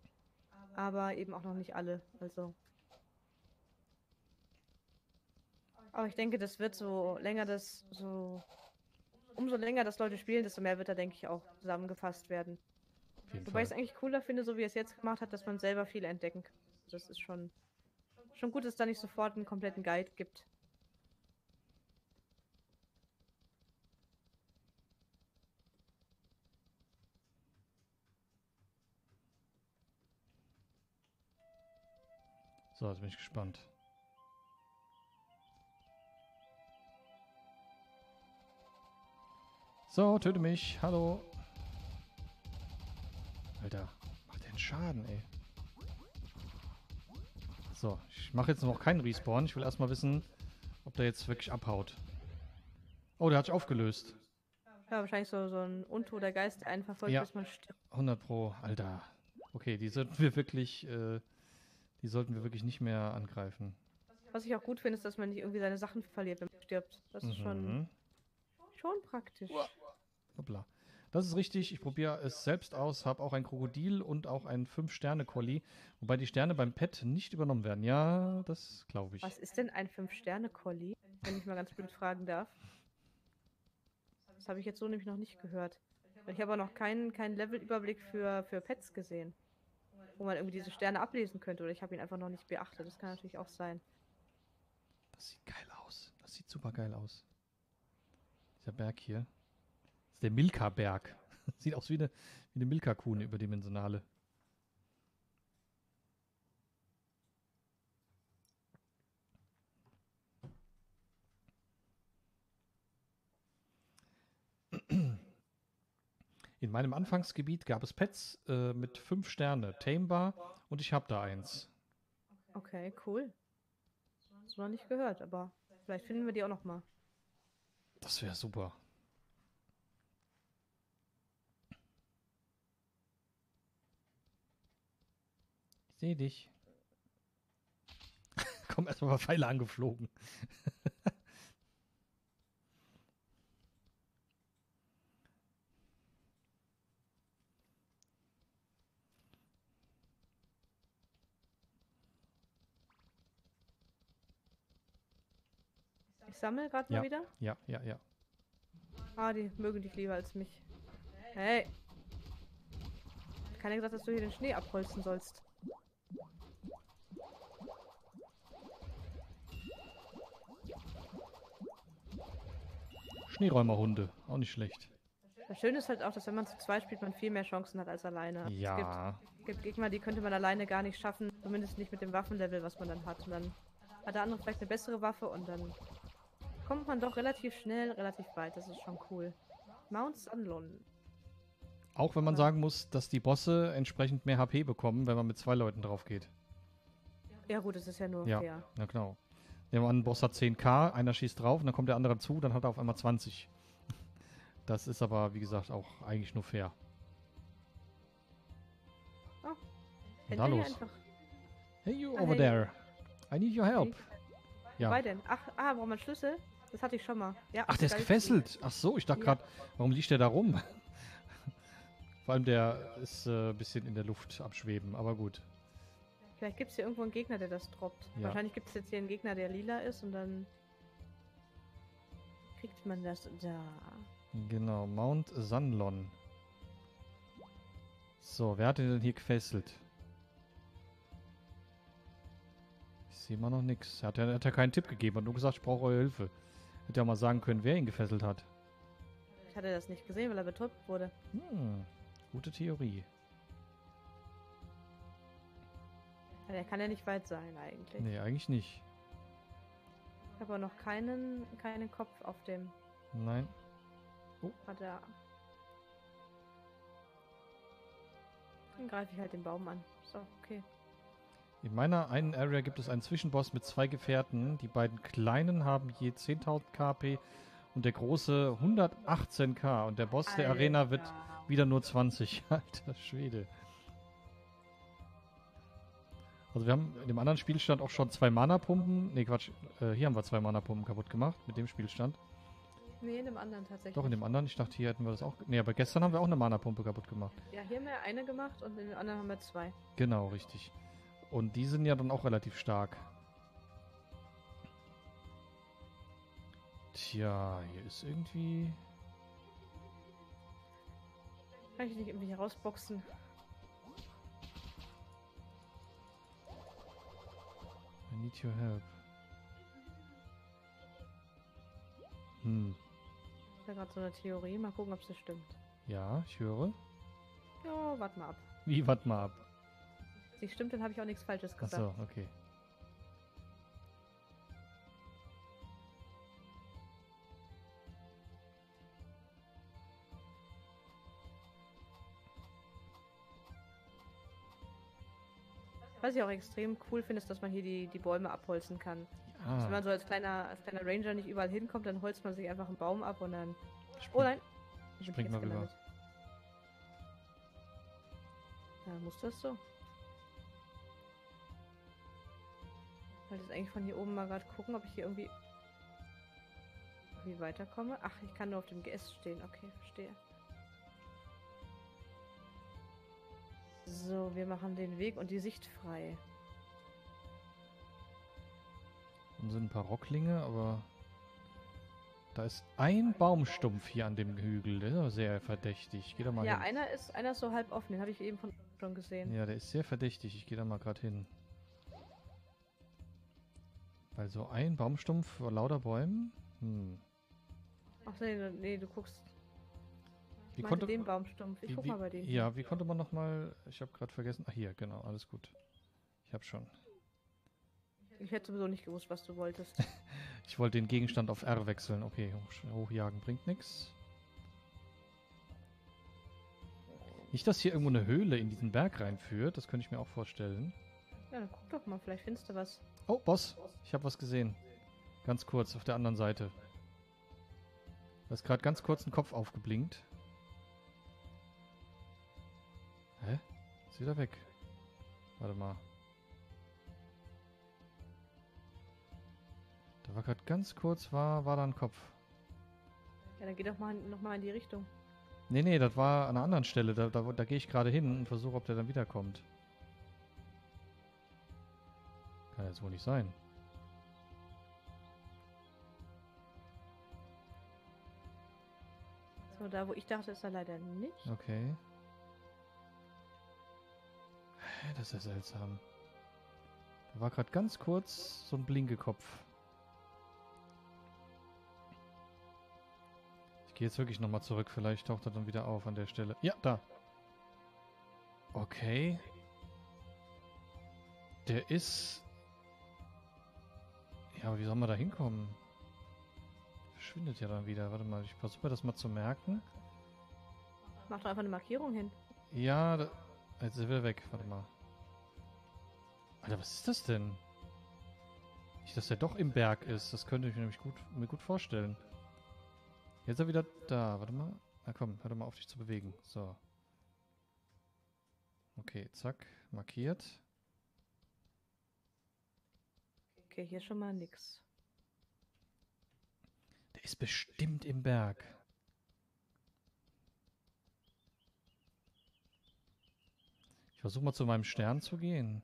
Aber eben auch noch nicht alle. Also. Aber ich denke, das wird so länger das so. Umso länger das Leute spielen, desto mehr wird da, denke ich, auch zusammengefasst werden. Wobei ich es eigentlich cooler finde, so wie er es jetzt gemacht hat, dass man selber viel entdecken kann. Das ist schon, schon gut, dass es da nicht sofort einen kompletten Guide gibt. So, jetzt bin ich gespannt. So, töte mich. Hallo. Alter, macht den Schaden, ey. So, ich mache jetzt noch keinen Respawn. Ich will erstmal wissen, ob der jetzt wirklich abhaut. Oh, der hat sich aufgelöst. Ja, wahrscheinlich so, so ein untoter Geist, der einen verfolgt, Ja. bis man stirbt. 100 pro, Alter. Okay, die sollten wir wirklich, äh, die sollten wir wirklich nicht mehr angreifen. Was ich auch gut finde, ist, dass man nicht irgendwie seine Sachen verliert, wenn man stirbt. Das ist schon, Mhm. schon praktisch. Hoppla. Das ist richtig. Ich probiere es selbst aus. Habe auch ein Krokodil und auch einen 5-Sterne-Colli. Wobei die Sterne beim Pet nicht übernommen werden. Ja, das glaube ich. Was ist denn ein 5-Sterne-Colli, wenn ich mal ganz blöd fragen darf? Das habe ich jetzt so nämlich noch nicht gehört. Ich habe aber noch keinen, keinen Levelüberblick für, für Pets gesehen. Wo man irgendwie diese Sterne ablesen könnte. Oder ich habe ihn einfach noch nicht beachtet. Das kann natürlich auch sein. Das sieht geil aus. Das sieht super geil aus. Dieser Berg hier. Das ist der Milka-Berg. Sieht aus wie eine, wie eine Milka-Kuh, eine überdimensionale. In meinem Anfangsgebiet gab es Pets äh, mit fünf Sterne, tamebar, und ich habe da eins. Okay, cool. Das noch nicht gehört, aber vielleicht finden wir die auch noch mal. Das wäre super. Ich sehe dich. Komm erstmal mal Pfeile angeflogen. sammle gerade mal Ja. wieder. Ja, ja, ja. Ah, die mögen dich lieber als mich. Hey. Keiner gesagt, dass du hier den Schnee abholzen sollst. Schneeräumerhunde, auch nicht schlecht. Das Schöne ist halt auch, dass wenn man zu zweit spielt, man viel mehr Chancen hat als alleine. Ja, Es gibt, gibt Gegner, die könnte man alleine gar nicht schaffen. Zumindest nicht mit dem Waffenlevel, was man dann hat. Und dann hat der andere vielleicht eine bessere Waffe und dann kommt man doch relativ schnell, relativ weit. Das ist schon cool. Mount Sunlon. Auch wenn man Ja. sagen muss, dass die Bosse entsprechend mehr HP bekommen, wenn man mit zwei Leuten drauf geht. Ja gut, das ist ja nur Ja. fair. Na genau. Nehmen wir an, ein Boss hat 10k, einer schießt drauf und dann kommt der andere zu, dann hat er auf einmal 20. Das ist aber, wie gesagt, auch eigentlich nur fair. Was ist Hätte da los? Hey, you Ah, over hey. there. I need your help. Ja. Wobei denn? Ach, ah, braucht man Schlüssel? Das hatte ich schon mal. Ja, Ach, der ist gefesselt. Ach so, ich dachte Ja. gerade, warum liegt der da rum? Vor allem der ist äh, ein bisschen in der Luft abschweben, aber gut. Vielleicht gibt es hier irgendwo einen Gegner, der das droppt. Ja. Wahrscheinlich gibt es jetzt hier einen Gegner, der lila ist und dann kriegt man das da. Genau, Mount Sunlon. So, wer hat den denn hier gefesselt? Ich sehe mal noch nichts. Er hat ja, hat ja keinen Tipp gegeben, hat nur gesagt, ich brauche eure Hilfe. Hätte ja mal sagen können, wer ihn gefesselt hat. Ich hatte das nicht gesehen, weil er betäubt wurde. Hm, gute Theorie. Ja, Der kann ja nicht weit sein eigentlich. Nee, eigentlich nicht. Ich habe aber noch keinen, keinen Kopf auf dem. Nein. Hat er. Dann greife ich halt den Baum an. So, okay. In meiner einen Area gibt es einen Zwischenboss mit zwei Gefährten. Die beiden kleinen haben je 10.000 KP und der große 118k. Und der Boss der Arena wird Alter. wieder nur 20. Alter Schwede. Also wir haben in dem anderen Spielstand auch schon zwei Mana-Pumpen. Ne, Quatsch. Äh, hier haben wir zwei Mana-Pumpen kaputt gemacht mit dem Spielstand. Nee, in dem anderen tatsächlich. Doch, in dem anderen. Ich dachte, hier hätten wir das auch... Ne, aber gestern haben wir auch eine Mana-Pumpe kaputt gemacht. Ja, hier haben wir eine gemacht und in dem anderen haben wir zwei. Genau, richtig. Und die sind ja dann auch relativ stark. Tja, hier ist irgendwie... Kann ich nicht irgendwie herausboxen? I need your help. Hm, ist ja gerade so eine Theorie. Mal gucken, ob sie stimmt. ja, ich höre. Ja, warte mal ab. Wie, wart mal ab. Sie stimmt, dann habe ich auch nichts Falsches gesagt. Achso, okay. Was ich auch extrem cool finde, ist, dass man hier die, die Bäume abholzen kann. Wenn Ah, man so als kleiner, als kleiner Ranger nicht überall hinkommt, dann holzt man sich einfach einen Baum ab und dann. spring, Oh nein! Bin spring ich mal rüber. Ja, muss das so? Wollte jetzt eigentlich von hier oben mal gerade gucken, ob ich hier irgendwie wie weiterkomme. Ach, ich kann nur auf dem GS stehen. Okay, verstehe. So, wir machen den Weg und die Sicht frei. Und sind ein paar Rocklinge, aber... Da ist ein Baumstumpf hier an dem Hügel. Der ist aber sehr verdächtig. Geh da mal ja, hin. einer ist, einer ist so halb offen, den habe ich eben von schon gesehen. Ja, der ist sehr verdächtig. Ich gehe da mal gerade hin. Weil so ein Baumstumpf vor lauter Bäumen... Hm. Ach nee, du- nee, du guckst. Wie Ich meinte konnte, den Baumstumpf. Ich wie, guck wie, mal bei dem. Ja, wie konnte man nochmal... Ich habe gerade vergessen. Ach, hier, genau. Alles gut. Ich habe schon. Ich hätte sowieso nicht gewusst, was du wolltest. Ich wollte den Gegenstand auf R wechseln. Okay, hoch, hochjagen bringt nichts. Nicht, dass hier irgendwo eine Höhle in diesen Berg reinführt. Das könnte ich mir auch vorstellen. ja, dann guck doch mal, vielleicht findest du was. Oh, Boss. Ich habe was gesehen. Ganz kurz, auf der anderen Seite. Da ist gerade ganz kurz ein Kopf aufgeblinkt. Hä? Ist wieder weg. Warte mal. Da war gerade ganz kurz, war, war da ein Kopf. Ja, dann geh doch mal noch mal in die Richtung. Nee, nee, das war an einer anderen Stelle. Da, da, da gehe ich gerade hin und versuche, ob der dann wiederkommt. Kann jetzt wohl nicht sein. So, da wo ich dachte, ist er leider nicht. Okay. Das ist ja seltsam. Da war gerade ganz kurz so ein Blinkekopf. Ich gehe jetzt wirklich nochmal zurück. Vielleicht taucht er dann wieder auf an der Stelle. Ja, da. Okay. Der ist... Ja, aber wie soll man da hinkommen? verschwindet ja dann wieder. Warte mal, ich versuche mir das mal zu merken. Mach doch einfach eine Markierung hin. Ja, da, jetzt ist er wieder weg. Warte mal. Alter, was ist das denn? Nicht, dass er doch im Berg ist. Das könnte ich mir nämlich gut, mir gut vorstellen. Jetzt ist er wieder da. Warte mal. Na komm, hör doch mal auf, dich zu bewegen. So. Okay, zack. Markiert. Okay, hier schon mal nix. Der ist bestimmt im Berg. Ich versuche mal zu meinem Stern zu gehen.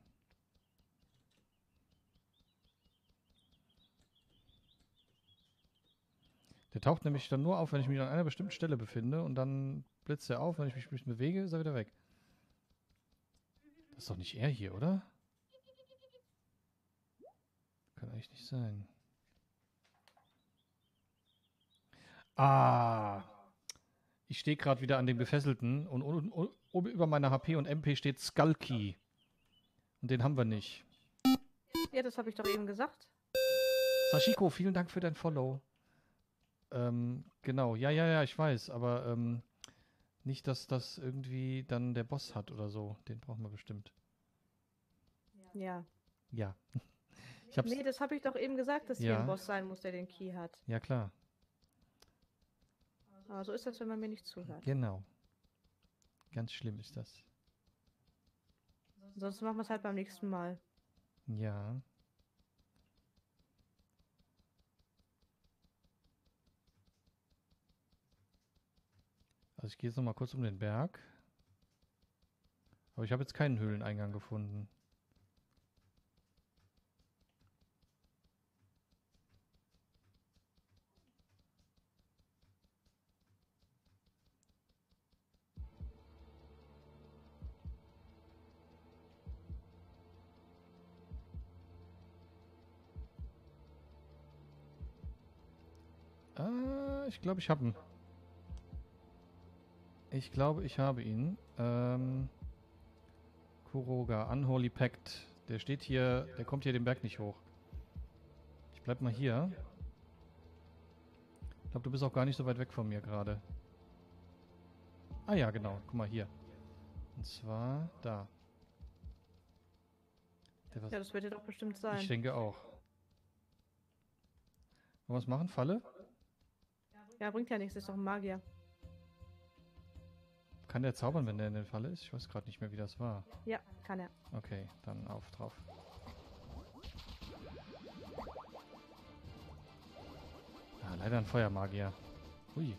Der taucht nämlich dann nur auf, wenn ich mich an einer bestimmten Stelle befinde und dann blitzt er auf, wenn ich mich bisschen bewege, ist er wieder weg. Das ist doch nicht er hier, oder? Kann eigentlich nicht sein. Ah. Ich stehe gerade wieder an dem Gefesselten und un- un- oben über meiner HP und MP steht Skulky. Und den haben wir nicht. Ja, das habe ich doch eben gesagt. Sashiko, vielen Dank für dein Follow. Ähm, genau, ja, ja, ja, ich weiß, aber ähm, nicht, dass das irgendwie dann der Boss hat oder so. Den brauchen wir bestimmt. Ja. Ja. Ich hab's. Nee, das habe ich doch eben gesagt, dass hier Ja. ein Boss sein muss, der den Key hat. Ja, klar. Aber so ist das, wenn man mir nicht zuhört. Genau. Ganz schlimm ist das. Sonst machen wir es halt beim nächsten Mal. Ja. Also ich gehe jetzt noch mal kurz um den Berg. Aber ich habe jetzt keinen Höhleneingang gefunden. Äh, ich glaube, ich habe ihn. Ich glaube, ich habe ihn. Ähm, Kuroga, Unholy Pact. Der steht hier, der kommt hier den Berg nicht hoch. Ich bleib mal hier. Ich glaube, du bist auch gar nicht so weit weg von mir gerade. Ah ja, genau. Guck mal hier. Und zwar da. Der was, Ja, das wird ja doch bestimmt ich sein. denke auch. Wollen wir was machen? Falle? Ja, bringt ja nichts, ist doch ein Magier. Kann der zaubern, wenn der in der Falle ist? Ich weiß gerade nicht mehr, wie das war. Ja, kann er. Okay, dann auf drauf. Ah, leider ein Feuermagier. Hui.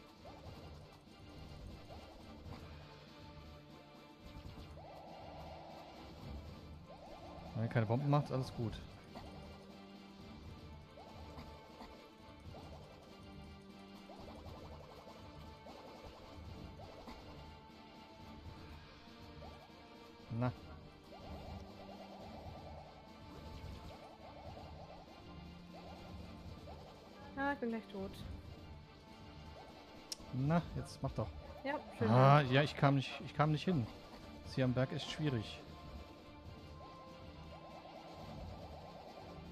Wenn er keine Bomben macht, ist alles gut. Jetzt mach doch. Ja, schön. Ah, ja, ich kam nicht, ich kam nicht hin. Ist hier am Berg echt schwierig.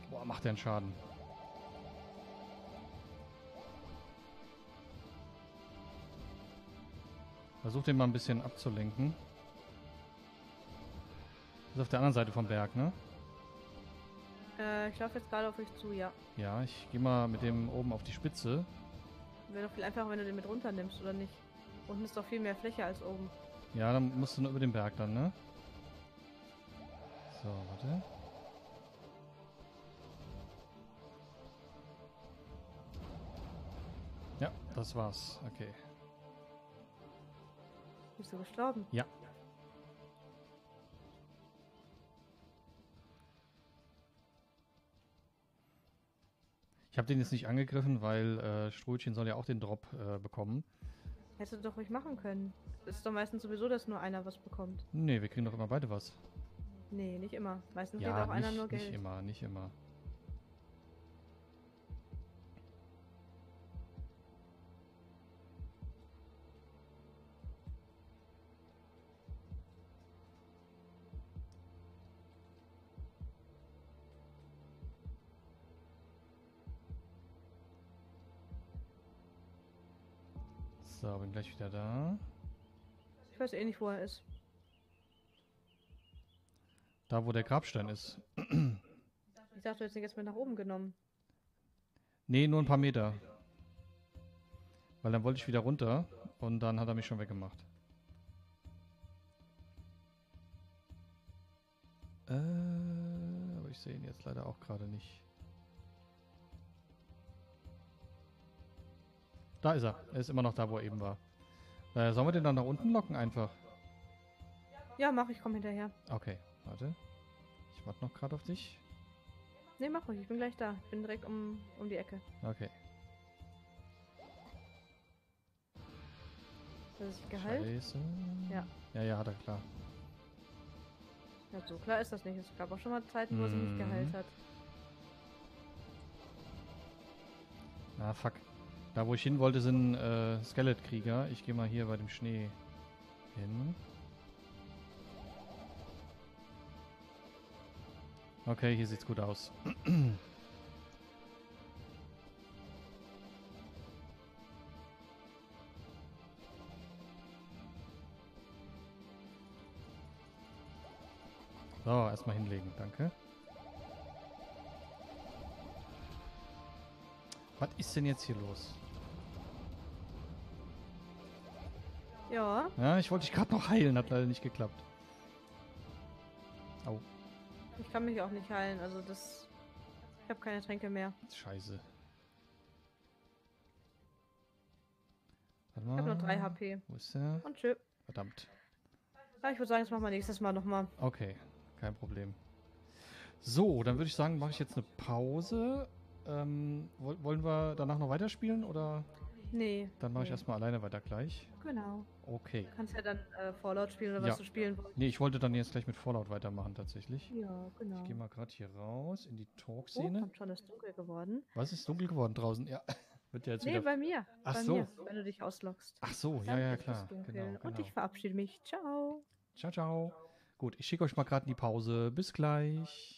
Boah, macht der einen Schaden. Versuch den mal ein bisschen abzulenken. Ist auf der anderen Seite vom Berg, ne? Äh, ich laufe jetzt gerade auf euch zu, ja. Ja, ich gehe mal mit dem oben auf die Spitze. Wäre doch viel einfacher, wenn du den mit runternimmst, oder nicht? Unten ist doch viel mehr Fläche als oben. Ja, dann musst du nur über den Berg dann, ne? So, warte. Ja, das war's. Okay. Bist du gestorben? Ja. Habe den jetzt nicht angegriffen, weil äh, Strötchen soll ja auch den Drop äh, bekommen. Hättest du doch ruhig machen können. Es ist doch meistens sowieso, dass nur einer was bekommt. Nee, wir kriegen doch immer beide was. Nee, nicht immer. Meistens kriegt Ja, auch einer nicht, nur Geld. nicht immer, nicht immer. So, bin gleich wieder da. Ich weiß eh nicht, wo er ist. Da, wo der Grabstein ist. Ich dachte, du hättest ihn jetzt mit nach oben genommen. Nee, nur ein paar Meter. Weil dann wollte ich wieder runter und dann hat er mich schon weggemacht. Äh, aber ich sehe ihn jetzt leider auch gerade nicht. Da ist er. Er ist immer noch da, wo er eben war. Äh, sollen wir den dann nach unten locken einfach? Ja, mach, ich komme hinterher. Okay, warte. Ich warte noch gerade auf dich. Nee, mach ruhig, ich bin gleich da. Ich bin direkt um, um die Ecke. Okay. Hat er sich geheilt? Scheiße. Ja. Ja, ja, hat er klar. Ja, so klar ist das nicht. Es gab auch schon mal Zeiten, wo er sich nicht Mhm. geheilt hat. Ah, fuck. Da, wo ich hin wollte, sind äh, Skelettkrieger. Ich gehe mal hier bei dem Schnee hin. Okay, hier sieht's gut aus. So, erstmal hinlegen, danke. Was ist denn jetzt hier los? Ja, Ja, ich wollte dich gerade noch heilen, hat leider nicht geklappt. Au, ich kann mich auch nicht heilen. Also das... Ich habe keine Tränke mehr. scheiße. Warte Ich mal. habe nur 3 HP. Wo ist der? Und tschö. Verdammt. Ja, ich würde sagen, das machen wir nächstes Mal nochmal. Okay, kein Problem. So, dann würde ich sagen, mache ich jetzt eine Pause. Ähm, woll- wollen wir danach noch weiterspielen oder Nee. dann mache ich nee. erstmal alleine weiter gleich? Genau. Okay. Du kannst ja dann äh, Fallout spielen oder Ja. was du spielen wolltest. Nee, ich wollte dann jetzt gleich mit Fallout weitermachen tatsächlich. Ja, genau. Ich gehe mal gerade hier raus in die Oh, Talk-Szene. kommt schon, ist dunkel geworden. Was ist dunkel geworden draußen? Ja, wird ja jetzt Nee, wieder. bei mir. Ach bei so. mir, wenn du dich ausloggst. Ach so, ja, ja, klar. dunkel. Genau, Und genau. ich verabschiede mich. Ciao. Ciao, ciao. Gut, ich schicke euch mal gerade in die Pause. Bis gleich.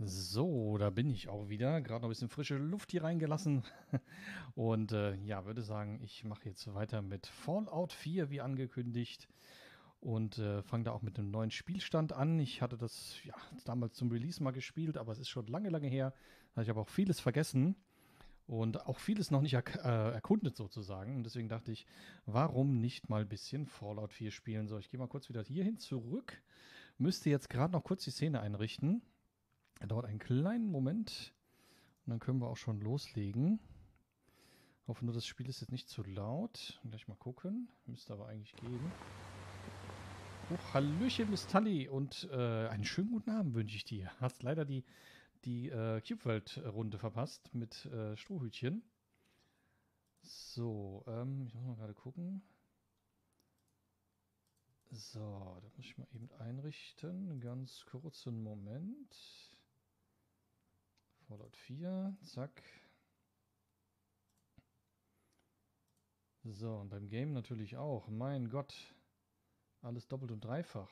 So, da bin ich auch wieder. Gerade noch ein bisschen frische Luft hier reingelassen. Und äh, ja, würde sagen, ich mache jetzt weiter mit Fallout 4, wie angekündigt. Und äh, fange da auch mit einem neuen Spielstand an. Ich hatte das ja, damals zum Release mal gespielt, aber es ist schon lange, lange her. Da ich habe auch vieles vergessen und auch vieles noch nicht erk äh, erkundet sozusagen. Und deswegen dachte ich, warum nicht mal ein bisschen Fallout 4 spielen? So, ich gehe mal kurz wieder hierhin zurück. Müsste jetzt gerade noch kurz die Szene einrichten. Dauert einen kleinen Moment. Und dann können wir auch schon loslegen. Hoffe nur, das Spiel ist jetzt nicht zu laut. Gleich mal gucken. Müsste aber eigentlich gehen. Oh, Hallöchen, Miss Tully. Und äh, einen schönen guten Abend wünsche ich dir. Hast leider die, die äh, Cubewelt-Runde verpasst mit äh, Strohhütchen. So, ähm, ich muss mal gerade gucken. So, da muss ich mal eben einrichten. Ganz kurzen Moment. Fallout 4, zack. So, und beim Game natürlich auch. Mein Gott. Alles doppelt und dreifach.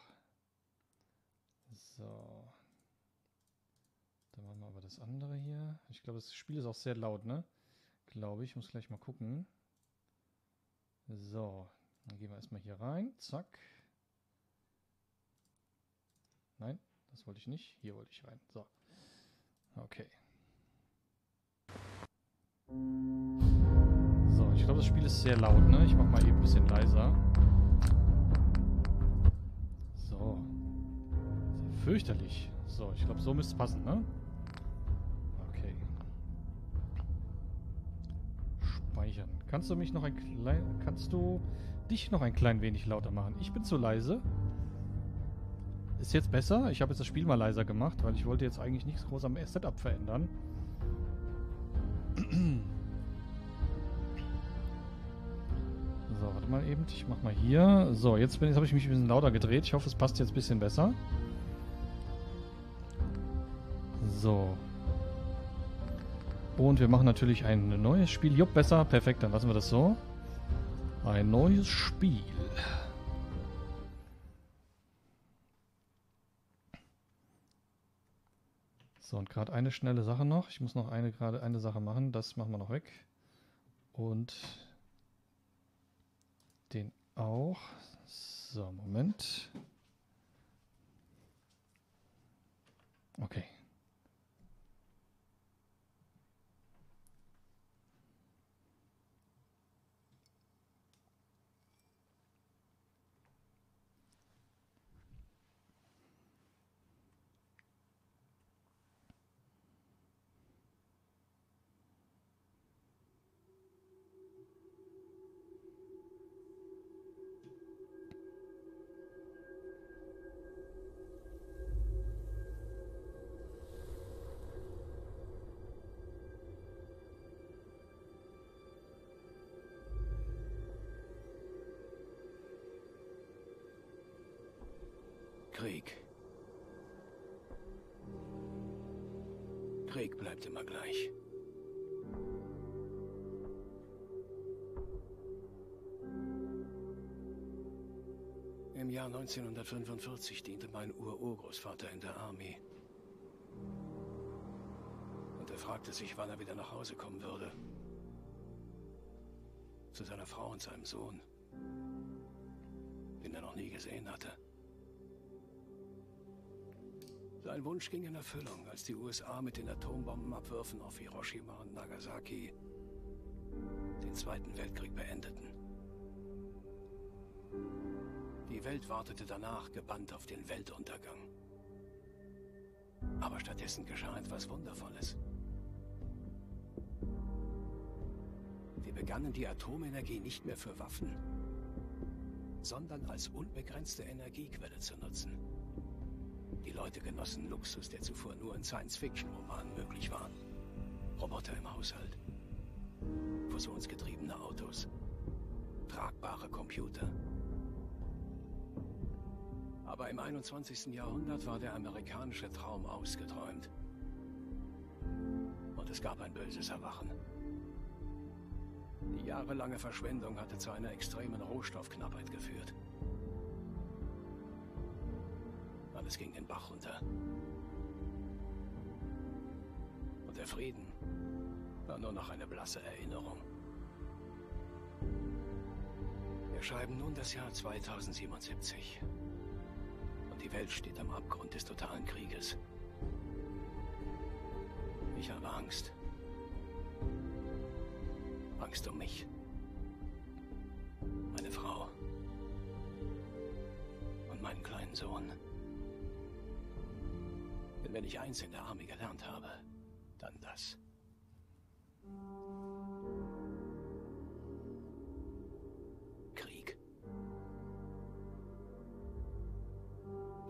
So. Dann machen wir aber das andere hier. Ich glaube, das Spiel ist auch sehr laut, ne? Glaube ich. Muss gleich mal gucken. So. Dann gehen wir erstmal hier rein. Zack. Nein, das wollte ich nicht. Hier wollte ich rein. So. Okay. So, ich glaube, das Spiel ist sehr laut, ne? Ich mach mal eben ein bisschen leiser. So. Sehr fürchterlich. So, ich glaube, so müsste es passen, ne? Okay. Speichern. Kannst du mich noch ein klein... Kannst du dich noch ein klein wenig lauter machen? Ich bin zu leise. Ist jetzt besser? Ich habe jetzt das Spiel mal leiser gemacht, weil ich wollte jetzt eigentlich nichts groß am Setup verändern. So, warte mal eben. Ich mach mal hier. So, jetzt, jetzt habe ich mich ein bisschen lauter gedreht. Ich hoffe, es passt jetzt ein bisschen besser. So. Und wir machen natürlich ein neues Spiel. Jupp, besser. Perfekt, dann lassen wir das so. Ein neues Spiel. So, und gerade eine schnelle Sache noch. Ich muss noch eine gerade eine Sache machen. Das machen wir noch weg. Und den auch. So, Moment. Okay. Immer gleich. Im Jahr 1945 diente mein Ururgroßvater in der Armee. Und er fragte sich, wann er wieder nach Hause kommen würde. Zu seiner Frau und seinem Sohn, den er noch nie gesehen hatte. Sein Wunsch ging in Erfüllung, als die USA mit den Atombombenabwürfen auf Hiroshima und Nagasaki den Zweiten Weltkrieg beendeten. Die Welt wartete danach gebannt auf den Weltuntergang. Aber stattdessen geschah etwas Wundervolles. Wir begannen die Atomenergie nicht mehr für Waffen, sondern als unbegrenzte Energiequelle zu nutzen. Die Leute genossen Luxus, der zuvor nur in Science-Fiction-Romanen möglich war. Roboter im Haushalt, fusionsgetriebene Autos, tragbare Computer. Aber im 21. Jahrhundert war der amerikanische Traum ausgeträumt. Und es gab ein böses Erwachen. Die jahrelange Verschwendung hatte zu einer extremen Rohstoffknappheit geführt. Bach runter. Und der Frieden war nur noch eine blasse Erinnerung. Wir schreiben nun das Jahr 2077. Und die Welt steht am Abgrund des totalen Krieges. Ich habe Angst. Angst um mich. Meine Frau. Und meinen kleinen Sohn. Wenn ich eins in der Armee gelernt habe, dann das. Krieg.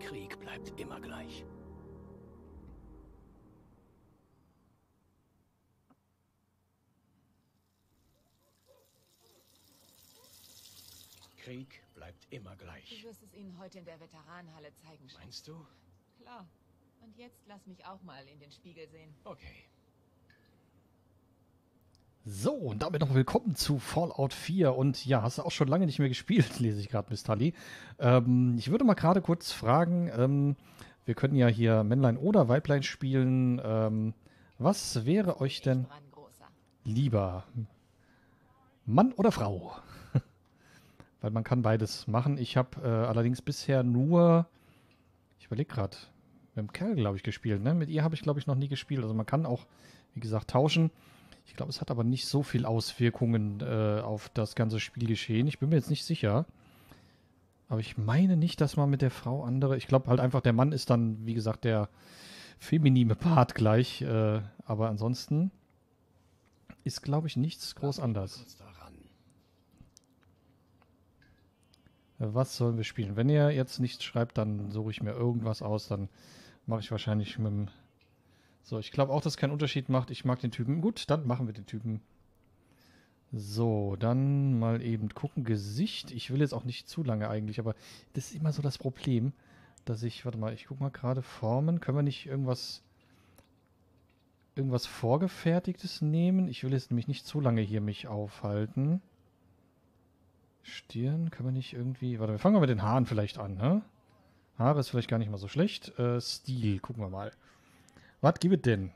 Krieg bleibt immer gleich. Krieg bleibt immer Du gleich. wirst es ihnen heute in der Veteranenhalle zeigen. Meinst du? Klar. Und jetzt lass mich auch mal in den Spiegel sehen. Okay. So, und damit noch willkommen zu Fallout 4. Und ja, hast du auch schon lange nicht mehr gespielt, lese ich gerade, Miss Tully. Ähm, ich würde mal gerade kurz fragen, ähm, wir können ja hier Männlein oder Weiblein spielen. Ähm, was wäre euch denn lieber? Mann oder Frau? Weil man kann beides machen. Ich habe äh, allerdings bisher nur, ich überlege gerade, mit dem Kerl, glaube ich, gespielt. Ne? Mit ihr habe ich, glaube ich, noch nie gespielt. Also man kann auch, wie gesagt, tauschen. Ich glaube, es hat aber nicht so viel Auswirkungen äh, auf das ganze Spielgeschehen. Ich bin mir jetzt nicht sicher. Aber ich meine nicht, dass man mit der Frau andere. Ich glaube halt einfach, der Mann ist dann, wie gesagt, der feminine Part gleich. Äh, aber ansonsten ist, glaube ich, nichts groß anders. Äh, Was sollen wir spielen? Wenn ihr jetzt nichts schreibt, dann suche ich mir irgendwas aus. Dann mache ich wahrscheinlich mit dem. So, ich glaube auch, dass es keinen Unterschied macht. Ich mag den Typen. Gut, dann machen wir den Typen. So, dann mal eben gucken. Gesicht. Ich will jetzt auch nicht zu lange eigentlich, aber das ist immer so das Problem, dass ich. Warte mal, ich gucke mal gerade. Formen. Können wir nicht irgendwas. Irgendwas Vorgefertigtes nehmen? Ich will jetzt nämlich nicht zu lange hier mich aufhalten. Stirn, können wir nicht irgendwie. Warte, wir fangen mal mit den Haaren vielleicht an, ne? Haare ist vielleicht gar nicht mal so schlecht. Äh, Stil, gucken wir mal. Was gibt es denn?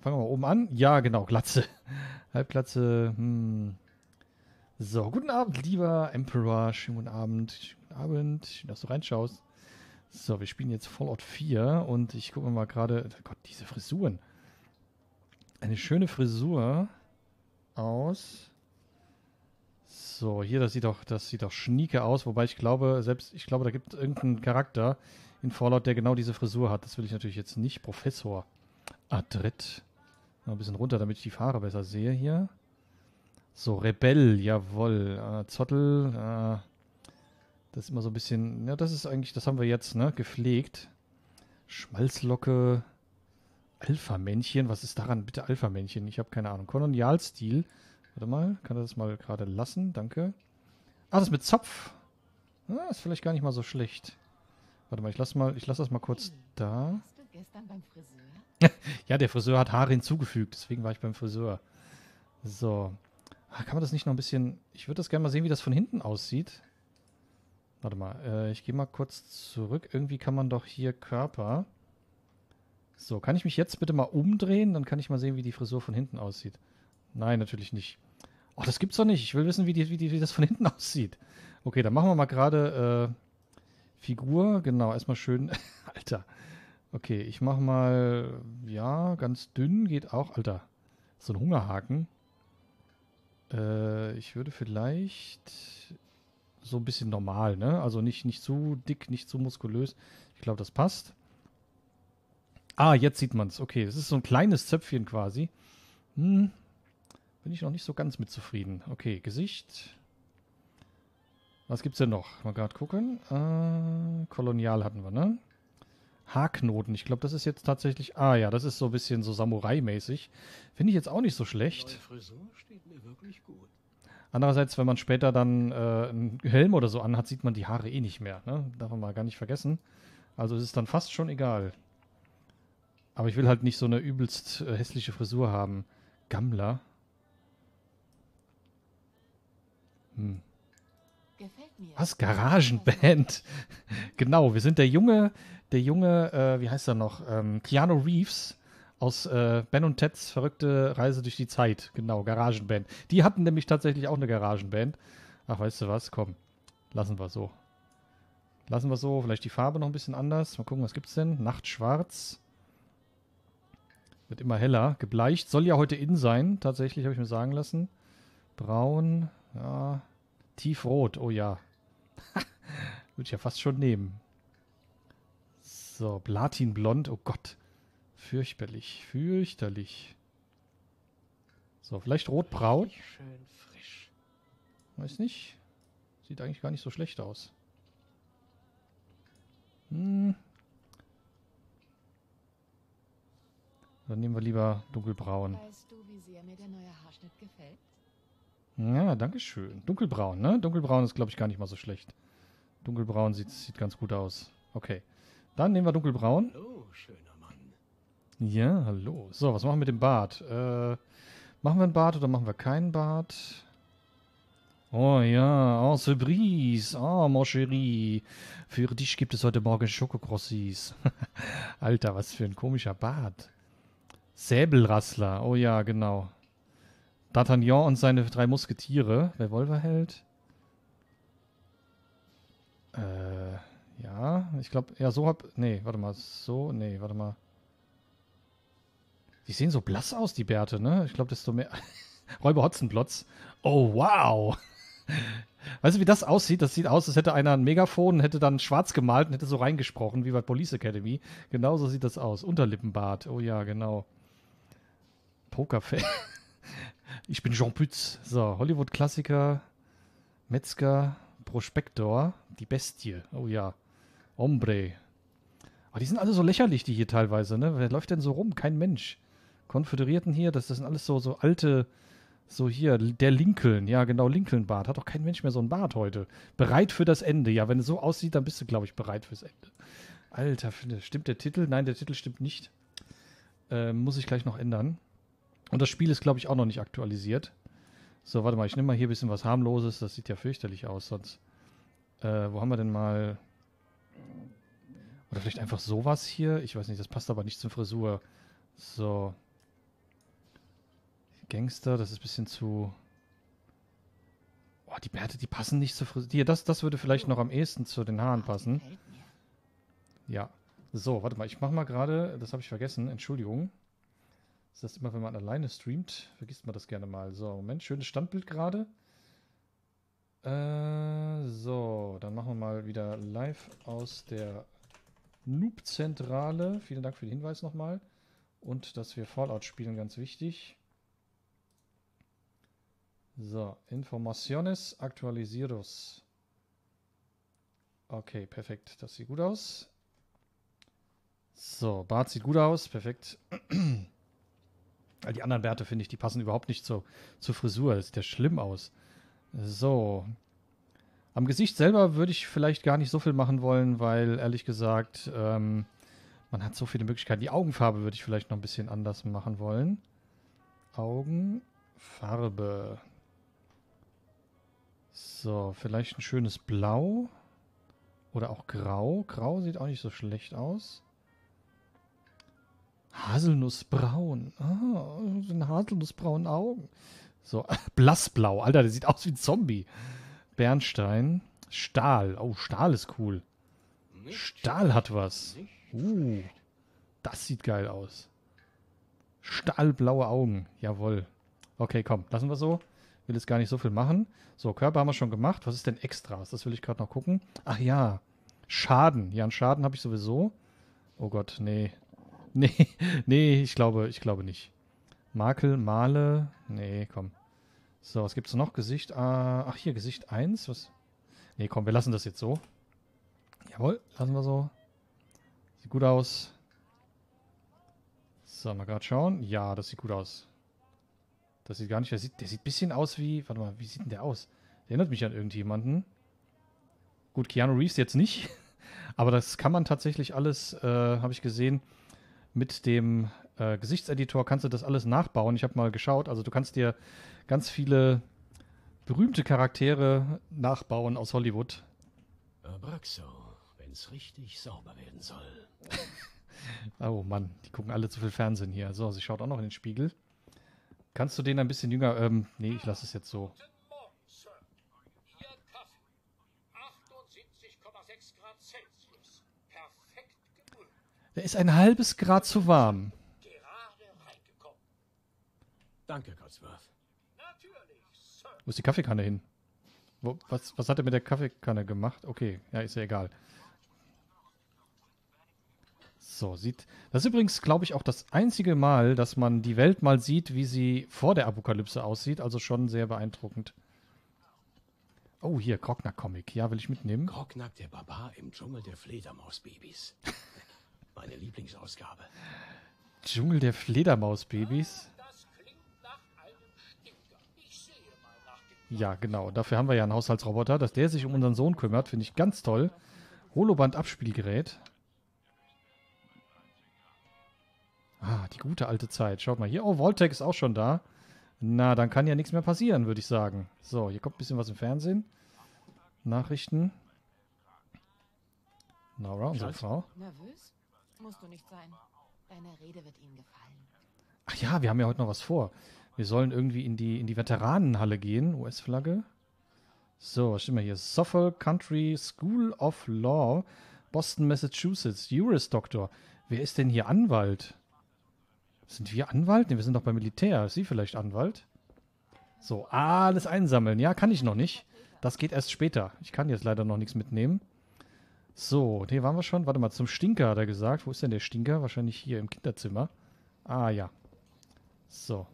Fangen wir mal oben an. Ja, genau, Glatze. Halbglatze, hm. So, guten Abend, lieber Emperor. Schönen guten Abend. Guten Abend. Schön, dass du reinschaust. So, wir spielen jetzt Fallout 4 und ich gucke mal gerade. oh Gott, diese Frisuren. Eine schöne Frisur aus. So, hier, das sieht doch, das sieht doch schnieke aus, wobei ich glaube, selbst, ich glaube, da gibt es irgendeinen Charakter in Fallout, der genau diese Frisur hat. Das will ich natürlich jetzt nicht. Professor Adret. Mal ein bisschen runter, damit ich die Fahrer besser sehe hier. So, Rebell, jawohl. Äh, Zottel, äh, das ist immer so ein bisschen, ja, das ist eigentlich, das haben wir jetzt, ne, gepflegt. Schmalzlocke, Alpha-Männchen, was ist daran bitte Alpha-Männchen? Ich habe keine Ahnung. Kolonialstil, warte mal, kann er das mal gerade lassen, danke. Ah, das mit Zopf. Ah, ist vielleicht gar nicht mal so schlecht. Warte mal, ich lass mal, ich lasse das mal kurz da. Warst du gestern beim Friseur? Ja, der Friseur hat Haare hinzugefügt, deswegen war ich beim Friseur. So. Ah, kann man das nicht noch ein bisschen. Ich würde das gerne mal sehen, wie das von hinten aussieht. Warte mal, äh, ich gehe mal kurz zurück. Irgendwie kann man doch hier Körper. So, kann ich mich jetzt bitte mal umdrehen? Dann kann ich mal sehen, wie die Frisur von hinten aussieht. Nein, natürlich nicht. Oh, das gibt's doch nicht. Ich will wissen, wie, die, wie, die, wie das von hinten aussieht. Okay, dann machen wir mal gerade äh, Figur. Genau, erstmal schön. Alter. Okay, ich mache mal, ja, ganz dünn geht auch. Alter, so ein Hungerhaken. Äh, ich würde vielleicht so ein bisschen normal, ne? Also nicht, nicht zu dick, nicht zu muskulös. Ich glaube, das passt. Ah, jetzt sieht man es. Okay, das ist so ein kleines Zöpfchen quasi. Hm, bin ich noch nicht so ganz mit zufrieden. Okay, Gesicht. Was gibt's denn noch? Mal gerade gucken. Äh, Kolonial hatten wir, ne? Haarknoten. Ich glaube, das ist jetzt tatsächlich. Ah ja, das ist so ein bisschen so Samurai-mäßig. Finde ich jetzt auch nicht so schlecht. Steht mir wirklich gut. Andererseits, wenn man später dann äh, einen Helm oder so anhat, sieht man die Haare eh nicht mehr. Ne? Darf man mal gar nicht vergessen. Also es ist dann fast schon egal. Aber ich will halt nicht so eine übelst äh, hässliche Frisur haben. Gammler. Hm. Was? Garagenband? genau, wir sind der junge, der junge, äh, wie heißt er noch? Ähm, Keanu Reeves aus äh, Ben und Teds verrückte Reise durch die Zeit. Genau, Garagenband. Die hatten nämlich tatsächlich auch eine Garagenband. Ach, weißt du was? Komm, lassen wir so. Lassen wir so. Vielleicht die Farbe noch ein bisschen anders. Mal gucken, was gibt's denn? Nachtschwarz. Wird immer heller. Gebleicht. Soll ja heute in sein. Tatsächlich, habe ich mir sagen lassen. Braun. Ja. Tiefrot. Oh ja. Würde ich ja fast schon nehmen. So, Platinblond. Oh Gott. Fürchterlich. Fürchterlich. So, vielleicht rotbraun. Schön frisch. Weiß nicht. Sieht eigentlich gar nicht so schlecht aus. Hm. Dann nehmen wir lieber dunkelbraun. Weißt du, wie sehr mir der neue Haarschnitt gefällt? Ja, danke schön. Dunkelbraun, ne? Dunkelbraun ist, glaube ich, gar nicht mal so schlecht. Dunkelbraun sieht, sieht ganz gut aus. Okay. Dann nehmen wir dunkelbraun. Oh, schöner Mann. Ja, hallo. So, was machen wir mit dem Bart? Äh, machen wir einen Bart oder machen wir keinen Bart? Oh ja, oh, Cerise. Oh, mon chéri. Für dich gibt es heute Morgen Schokokrossis. Alter, was für ein komischer Bart. Säbelrassler. Oh ja, genau. D'Artagnan und seine drei Musketiere. Revolverheld. Äh, ja, ich glaube, ja, so hab. Nee, warte mal, so, nee, warte mal. Die sehen so blass aus, die Bärte, ne? Ich glaube, desto mehr. Räuber Hotzenplotz. Oh, wow. Weißt du, wie das aussieht? Das sieht aus, als hätte einer ein Megafon, hätte dann schwarz gemalt und hätte so reingesprochen, wie bei Police Academy. Genau so sieht das aus. Unterlippenbart. Oh ja, genau. Pokerface. Ich bin Jean Pütz. So, Hollywood-Klassiker. Metzger. Prospektor. Die Bestie. Oh ja. Hombre. Aber die sind alle so lächerlich, die hier teilweise, ne? Wer läuft denn so rum? Kein Mensch. Konföderierten hier, das, das sind alles so, so alte, so hier, der Lincoln, ja genau, Lincoln-Bart. Hat doch kein Mensch mehr so einen Bart heute. Bereit für das Ende. Ja, wenn es so aussieht, dann bist du, glaube ich, bereit fürs Ende. Alter, stimmt der Titel? Nein, der Titel stimmt nicht. Ähm, muss ich gleich noch ändern. Und das Spiel ist, glaube ich, auch noch nicht aktualisiert. So, warte mal, ich nehme mal hier ein bisschen was harmloses. Das sieht ja fürchterlich aus, sonst. Äh, wo haben wir denn mal. Oder vielleicht einfach sowas hier. Ich weiß nicht, das passt aber nicht zur Frisur. So. Gangster, das ist ein bisschen zu. die Bärte, die passen nicht zur Frisur. Hier, das, das würde vielleicht noch am ehesten zu den Haaren passen. Ja. So, warte mal, ich mach mal gerade, das habe ich vergessen, Entschuldigung. Das ist immer, wenn man alleine streamt, vergisst man das gerne mal. So, Moment, schönes Standbild gerade. Äh, so, dann machen wir mal wieder live aus der Noob-Zentrale. Vielen Dank für den Hinweis nochmal. Und dass wir Fallout spielen, ganz wichtig. So, Informaciones actualizidos. Okay, perfekt. Das sieht gut aus. So, Bart sieht gut aus. Perfekt. All Die anderen Bärte, finde ich, die passen überhaupt nicht zur, zur Frisur. Das sieht ja schlimm aus. So. Am Gesicht selber würde ich vielleicht gar nicht so viel machen wollen, weil ehrlich gesagt, ähm, man hat so viele Möglichkeiten. Die Augenfarbe würde ich vielleicht noch ein bisschen anders machen wollen. Augenfarbe. So, vielleicht ein schönes Blau. Oder auch Grau. Grau sieht auch nicht so schlecht aus. Haselnussbraun. Ah, so haselnussbraunen Augen. So, blassblau. Alter, der sieht aus wie ein Zombie. Bernstein. Stahl. Oh, Stahl ist cool. Stahl hat was. Uh, das sieht geil aus. Stahlblaue Augen. Jawohl. Okay, komm, lassen wir so. Will jetzt gar nicht so viel machen. So, Körper haben wir schon gemacht. Was ist denn Extras? Das will ich gerade noch gucken. Ach ja. Schaden. Ja, einen Schaden habe ich sowieso. Oh Gott, nee. Nee, nee, ich glaube, ich glaube nicht. Makel, Male. Nee, komm. So, was gibt's noch? Gesicht. Äh, ach, hier, Gesicht 1. Was? Nee, komm, wir lassen das jetzt so. Jawohl, lassen wir so. Sieht gut aus. So, mal gerade schauen. Ja, das sieht gut aus. Das sieht gar nicht. Der sieht, der sieht ein bisschen aus wie. Warte mal, wie sieht denn der aus? Der erinnert mich an irgendjemanden. Gut, Keanu Reeves jetzt nicht. Aber das kann man tatsächlich alles, äh, habe ich gesehen, mit dem äh, Gesichtseditor kannst du das alles nachbauen. Ich habe mal geschaut. Also du kannst dir ganz viele berühmte Charaktere nachbauen aus Hollywood. Abraxo, wenn's richtig sauber werden soll. Oh Mann, die gucken alle zu viel Fernsehen hier. So, sie schaut auch noch in den Spiegel. Kannst du den ein bisschen jünger? Ähm, nee, ich lasse es jetzt so. Guten Morgen, Sir. Ihr Kaffee. 78,6 Grad Celsius. Perfekt Der ist ein halbes Grad zu warm. Danke, Cotsworth. Wo ist die Kaffeekanne hin? Wo, was, was hat er mit der Kaffeekanne gemacht? Okay, ja, ist ja egal. So, sieht. Das ist übrigens, glaube ich, auch das einzige Mal, dass man die Welt mal sieht, wie sie vor der Apokalypse aussieht. Also schon sehr beeindruckend. Oh, hier, Krockner-Comic. Ja, will ich mitnehmen. Krognack der Barbar im Dschungel der Fledermausbabys. Meine Lieblingsausgabe. Dschungel der Fledermausbabys. Das klingt nach einem Stinker. Ich sehe mal nach dem Ja, genau. Dafür haben wir ja einen Haushaltsroboter, dass der sich um unseren Sohn kümmert. Finde ich ganz toll. Holoband-Abspielgerät. Ah, die gute alte Zeit. Schaut mal hier. Oh, Voltec ist auch schon da. Na, dann kann ja nichts mehr passieren, würde ich sagen. So, hier kommt ein bisschen was im Fernsehen. Nachrichten. Nora, unsere? Frau. Nervös? Musst du nicht sein. Deine Rede wird ihnen gefallen. Ach ja, wir haben ja heute noch was vor. Wir sollen irgendwie in die, in die Veteranenhalle gehen. US-Flagge. So, was steht mal hier? Suffolk Country School of Law, Boston, Massachusetts. Juris Doktor. Wer ist denn hier Anwalt? Sind wir Anwalt? Ne, wir sind doch beim Militär. Ist sie vielleicht Anwalt? So, alles einsammeln. Ja, kann ich noch nicht. Das geht erst später. Ich kann jetzt leider noch nichts mitnehmen. So, nee, waren wir schon? Warte mal, zum Stinker hat er gesagt. Wo ist denn der Stinker? Wahrscheinlich hier im Kinderzimmer. Ah, ja. So.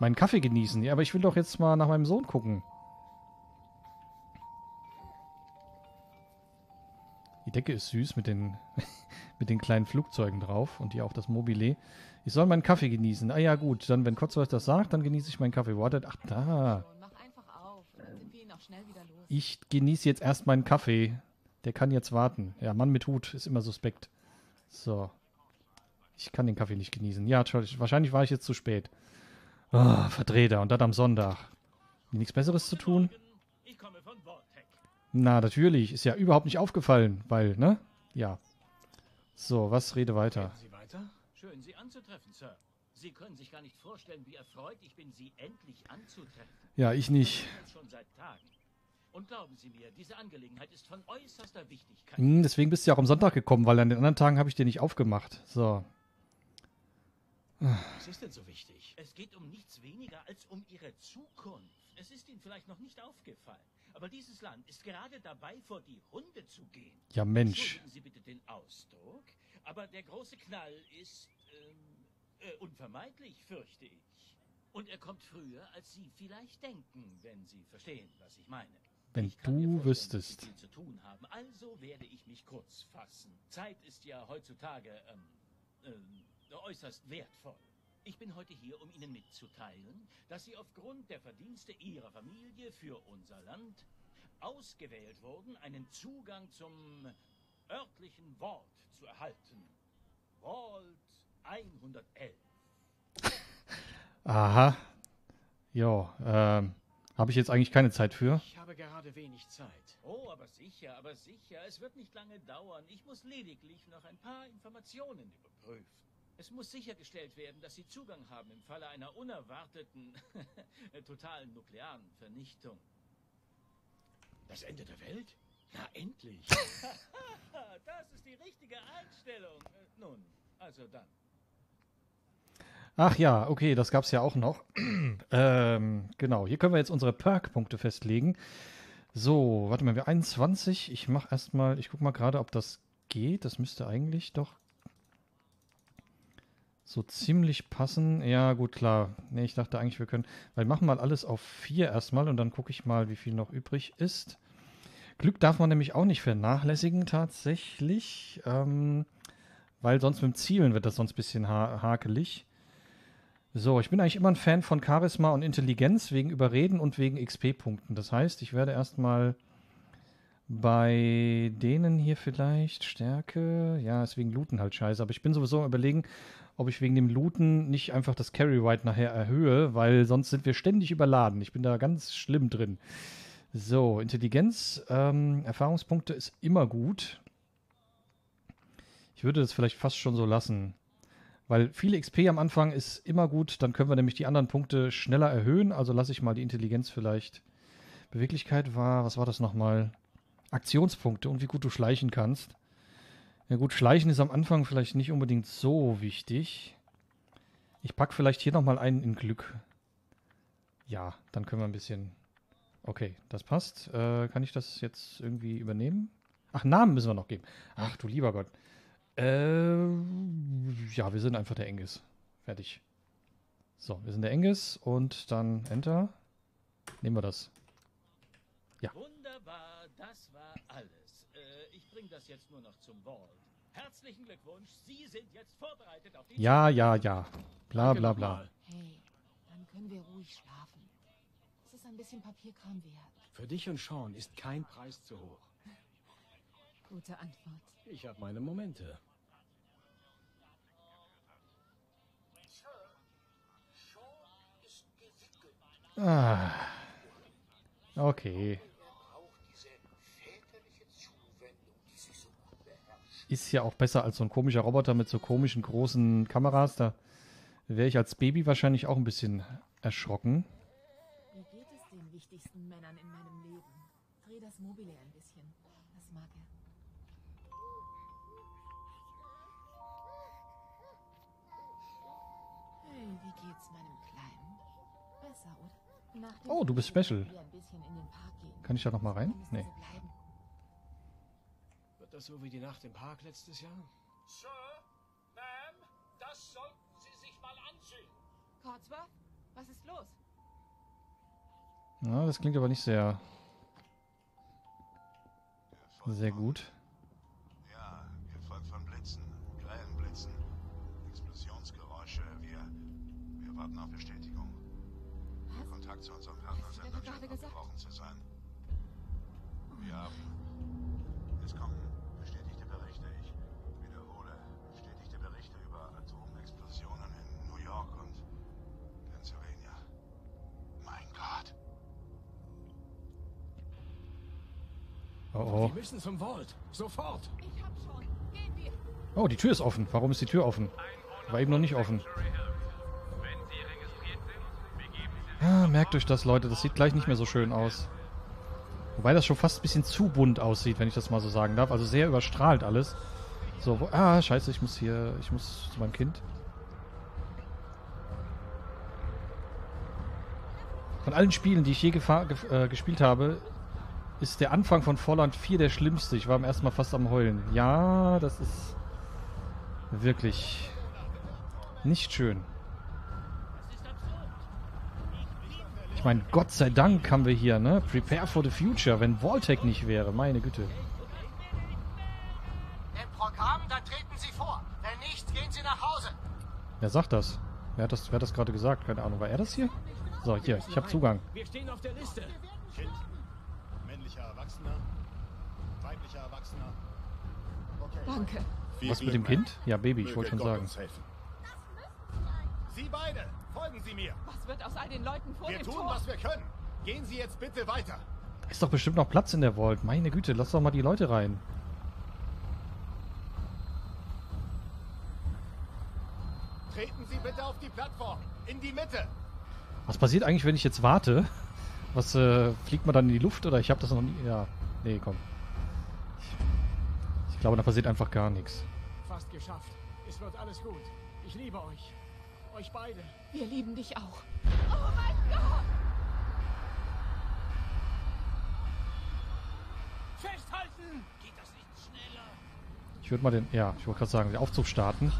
Meinen Kaffee genießen. Ja, aber ich will doch jetzt mal nach meinem Sohn gucken. Die Decke ist süß mit den, mit den kleinen Flugzeugen drauf und hier auch das Mobile. Ich soll meinen Kaffee genießen. Ah ja, gut. Dann, wenn Cotsworth das sagt, dann genieße ich meinen Kaffee. Wartet. Ach, da. Ich genieße jetzt erst meinen Kaffee. Der kann jetzt warten. Ja, Mann mit Hut ist immer suspekt. So. Ich kann den Kaffee nicht genießen. Ja, wahrscheinlich war ich jetzt zu spät. Oh, Vertreter. Und dann am Sonntag. Nichts Besseres zu tun? Ich komme von Vortec. Na, natürlich. Ist ja überhaupt nicht aufgefallen, weil, ne? Ja. So, was rede weiter? Schön, Sie anzutreffen, Sir. Sie können sich gar nicht vorstellen, wie erfreut ich bin, Sie endlich anzutreffen. Ja, ich nicht. Schon seit Tagen. Und glauben Sie mir, diese Angelegenheit ist von äußerster Wichtigkeit. Hm, deswegen bist du ja auch am Sonntag gekommen, weil an den anderen Tagen habe ich dir nicht aufgemacht. So. Was ist denn so wichtig? Es geht um nichts weniger als um Ihre Zukunft. Es ist Ihnen vielleicht noch nicht aufgefallen, aber dieses Land ist gerade dabei, vor die Hunde zu gehen. Ja, Mensch. Entschuldigen Sie bitte den Ausdruck, aber der große Knall ist ähm, äh, unvermeidlich, fürchte ich. Und er kommt früher, als Sie vielleicht denken, wenn Sie verstehen, was ich meine. Wenn Ich du wüsstest. viel zu tun haben, also werde ich mich kurz fassen. Zeit ist ja heutzutage ähm, ähm, äußerst wertvoll. Ich bin heute hier, um Ihnen mitzuteilen, dass Sie aufgrund der Verdienste Ihrer Familie für unser Land ausgewählt wurden, einen Zugang zum örtlichen Vault zu erhalten. Vault 111. Aha. Ja, ähm, habe ich jetzt eigentlich keine Zeit für. Ich habe gerade wenig Zeit. Oh, aber sicher, aber sicher. Es wird nicht lange dauern. Ich muss lediglich noch ein paar Informationen überprüfen. Es muss sichergestellt werden, dass Sie Zugang haben im Falle einer unerwarteten, totalen nuklearen Vernichtung. Das Ende der Welt? Na, endlich. das ist die richtige Einstellung. Äh, Nun, also dann. Ach ja, okay, das gab's ja auch noch. ähm, genau, hier können wir jetzt unsere Perk-Punkte festlegen. So, warte mal, wir 21. Ich mache erstmal, ich gucke mal gerade, ob das geht. Das müsste eigentlich doch so ziemlich passen. Ja, gut, klar. Nee, ich dachte eigentlich, wir können, weil wir machen mal alles auf 4 erstmal und dann gucke ich mal, wie viel noch übrig ist. Glück darf man nämlich auch nicht vernachlässigen, tatsächlich. Ähm, weil sonst mit dem Zielen wird das sonst ein bisschen ha hakelig. So, ich bin eigentlich immer ein Fan von Charisma und Intelligenz wegen Überreden und wegen XP-Punkten. Das heißt, ich werde erstmal bei denen hier vielleicht Stärke. Ja, ist wegen Looten halt scheiße. Aber ich bin sowieso überlegen, ob ich wegen dem Looten nicht einfach das Carry Ride nachher erhöhe, weil sonst sind wir ständig überladen. Ich bin da ganz schlimm drin. So, Intelligenz, ähm, Erfahrungspunkte ist immer gut. Ich würde das vielleicht fast schon so lassen. Weil viele XP am Anfang ist immer gut, dann können wir nämlich die anderen Punkte schneller erhöhen. Also lasse ich mal die Intelligenz vielleicht. Beweglichkeit war, was war das nochmal? Aktionspunkte und wie gut du schleichen kannst. Ja gut, Schleichen ist am Anfang vielleicht nicht unbedingt so wichtig. Ich packe vielleicht hier nochmal einen in Glück. Ja, dann können wir ein bisschen... Okay, das passt. Äh, kann ich das jetzt irgendwie übernehmen? Ach, Namen müssen wir noch geben. Ach du lieber Gott. Äh, ja, wir sind einfach der Engis. Fertig. So, wir sind der Engis und dann Enter. Nehmen wir das. Ja. Wunderbar, das war alles. Äh, ich bringe das jetzt nur noch zum Vault. Herzlichen Glückwunsch, Sie sind jetzt vorbereitet auf die Ja, ja, ja. Bla, bla, bla. Hey, dann können wir ruhig schlafen. Es ist ein bisschen Papierkram wert. Für dich und Sean ist kein Preis zu hoch. Gute Antwort. Ich habe meine Momente. Sir, Sean ist gewickelt. Ah. Okay. Er braucht diese väterliche Zuwendung, die sie so gut beherrscht. Ist ja auch besser als so ein komischer Roboter mit so komischen großen Kameras. Da wäre ich als Baby wahrscheinlich auch ein bisschen erschrocken. Wie geht es den wichtigsten Männern in meinem Leben? Dreh das Mobile ein bisschen. Das mag er. Hey, wie geht's meinem Kleinen? Besser, oder? Oh, du bist special. Kann ich da noch mal rein? Nee. Wird das so wie die Nacht im Park letztes Jahr? Sir, Ma'am, das sollten Sie sich mal ansehen. Codsworth, was ist los? Ja, das klingt aber nicht sehr, sehr gut. Ja, gefolgt von Blitzen, grellen Blitzen, Explosionsgeräusche. Wir, wir warten auf Bestätigung. Kontakt zu unserem Partnersender gerade scheint abgebrochen zu sein. Wir haben... Es kommen bestätigte Berichte. Ich wiederhole, bestätigte Berichte über Atomexplosionen in New York und Pennsylvania. Mein Gott. Oh, oh. Wir müssen zum Vault. Sofort. Ich hab schon. Gehen wir. Oh, die Tür ist offen. Warum ist die Tür offen? War eben noch nicht offen. Ja, merkt euch das, Leute. Das sieht gleich nicht mehr so schön aus. Wobei das schon fast ein bisschen zu bunt aussieht, wenn ich das mal so sagen darf. Also sehr überstrahlt alles. So, wo, ah, scheiße, ich muss hier, ich muss zu meinem Kind. Von allen Spielen, die ich je gef- äh, gespielt habe, ist der Anfang von Fallout 4 der schlimmste. Ich war am ersten Mal fast am Heulen. Ja, das ist wirklich nicht schön. Ich meine, Gott sei Dank haben wir hier, ne? Prepare for the future, wenn Voltec nicht wäre, meine Güte. Im Programm, dann treten Sie vor. Wenn nicht, gehen Sie nach Hause. Wer sagt das? Wer hat das, wer hat das gerade gesagt? Keine Ahnung. War er das hier? So, hier, ich habe Zugang. Wir stehen auf der Liste. Kind, männlicher Erwachsener, weiblicher Erwachsener. Okay. Danke. Was mit dem Kind? Ja, Baby, ich wollte schon sagen. Sie beide, folgen Sie mir. Was wird aus all den Leuten vor Wir dem tun, Tor? was wir können. Gehen Sie jetzt bitte weiter. Da ist doch bestimmt noch Platz in der Vault. Meine Güte, lass doch mal die Leute rein. Treten Sie bitte auf die Plattform. In die Mitte. Was passiert eigentlich, wenn ich jetzt warte? Was, äh, fliegt man dann in die Luft oder ich habe das noch nie... Ja, nee, komm. Ich, ich glaube, da passiert einfach gar nichts. Fast geschafft. Es wird alles gut. Ich liebe euch. Euch beide. Wir lieben dich auch. Festhalten! Geht das nicht schneller? Ich würde mal den... Ja, ich wollte gerade sagen, den Aufzug starten.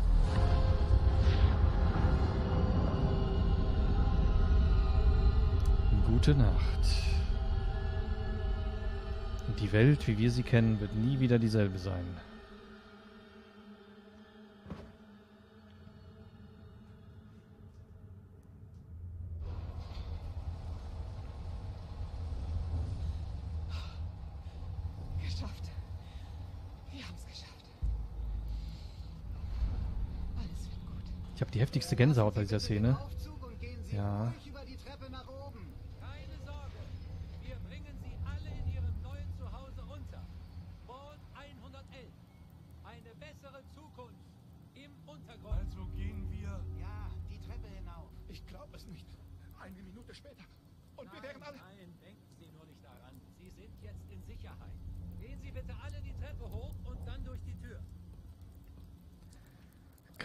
Gute Nacht. Die Welt, wie wir sie kennen, wird nie wieder dieselbe sein. Geschafft. Wir haben es geschafft. Alles wird gut. Ich habe die heftigste Gänsehaut bei dieser Szene. Ja.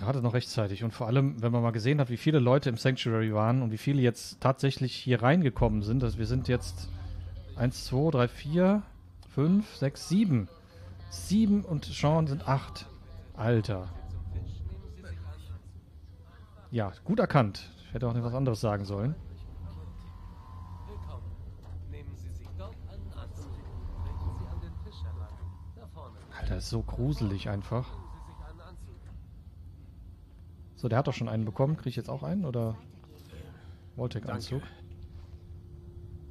Gerade noch rechtzeitig. Und vor allem, wenn man mal gesehen hat, wie viele Leute im Sanctuary waren und wie viele jetzt tatsächlich hier reingekommen sind. Also wir sind jetzt 1, 2, 3, 4, 5, 6, 7. 7 und Sean sind 8. Alter. Ja, gut erkannt. Ich hätte auch nicht was anderes sagen sollen. Alter, ist so gruselig einfach. Nehmen Sie sich einen Anzug. So, der hat doch schon einen bekommen. Kriege ich jetzt auch einen oder? Voltec-Anzug.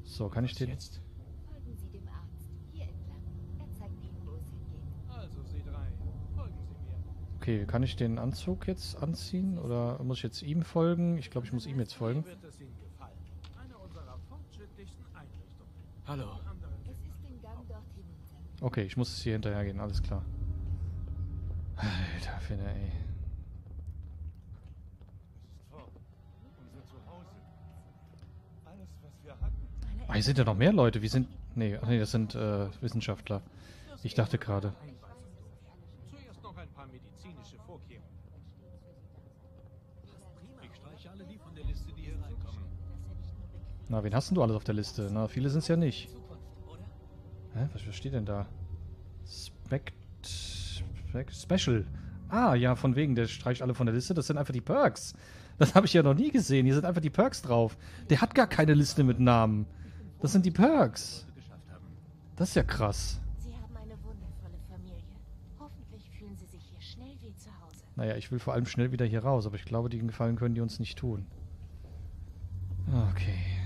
So, kann ich den. Jetzt. Folgen Sie dem Arzt. Hier entlang. Er zeigt Ihnen, wo es hingeht. Also, Sie drei. Folgen Sie mir. Okay, kann ich den Anzug jetzt anziehen oder muss ich jetzt ihm folgen? Ich glaube, ich muss ihm jetzt folgen. Es. Hallo. Es. Okay, ich muss hier hinterher gehen, alles klar. Alter, Finne, ey. Unser Zuhause. Alles, was wir hatten. Ah, hier sind ja noch mehr Leute. Wie sind. Nee, ach nee, das sind äh, Wissenschaftler. Ich dachte gerade. Zuerst noch ein paar medizinische Vorkehrungen. Ich streiche alle die von der Liste, die hier reinkommen. Na, wen hast denn du alles auf der Liste? Na, viele sind es ja nicht. Hä? Was, was steht denn da? Spect. Spec Special. Ah, ja, von wegen, der streicht alle von der Liste. Das sind einfach die Perks. Das habe ich ja noch nie gesehen. Hier sind einfach die Perks drauf. Der hat gar keine Liste mit Namen. Das sind die Perks. Das ist ja krass. Naja, ich will vor allem schnell wieder hier raus, aber ich glaube, den Gefallen können die uns nicht tun. Okay.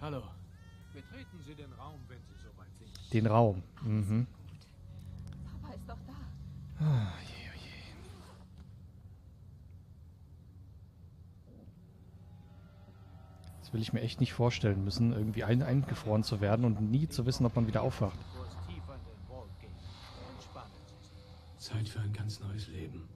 Hallo. Betreten Sie den Raum, wenn Sie soweit sind. Den Raum. Mhm. Papa ist doch da. Ah, je, oh je. Will ich mir echt nicht vorstellen müssen, irgendwie ein eingefroren zu werden und nie zu wissen, ob man wieder aufwacht. Zeit für ein ganz neues Leben.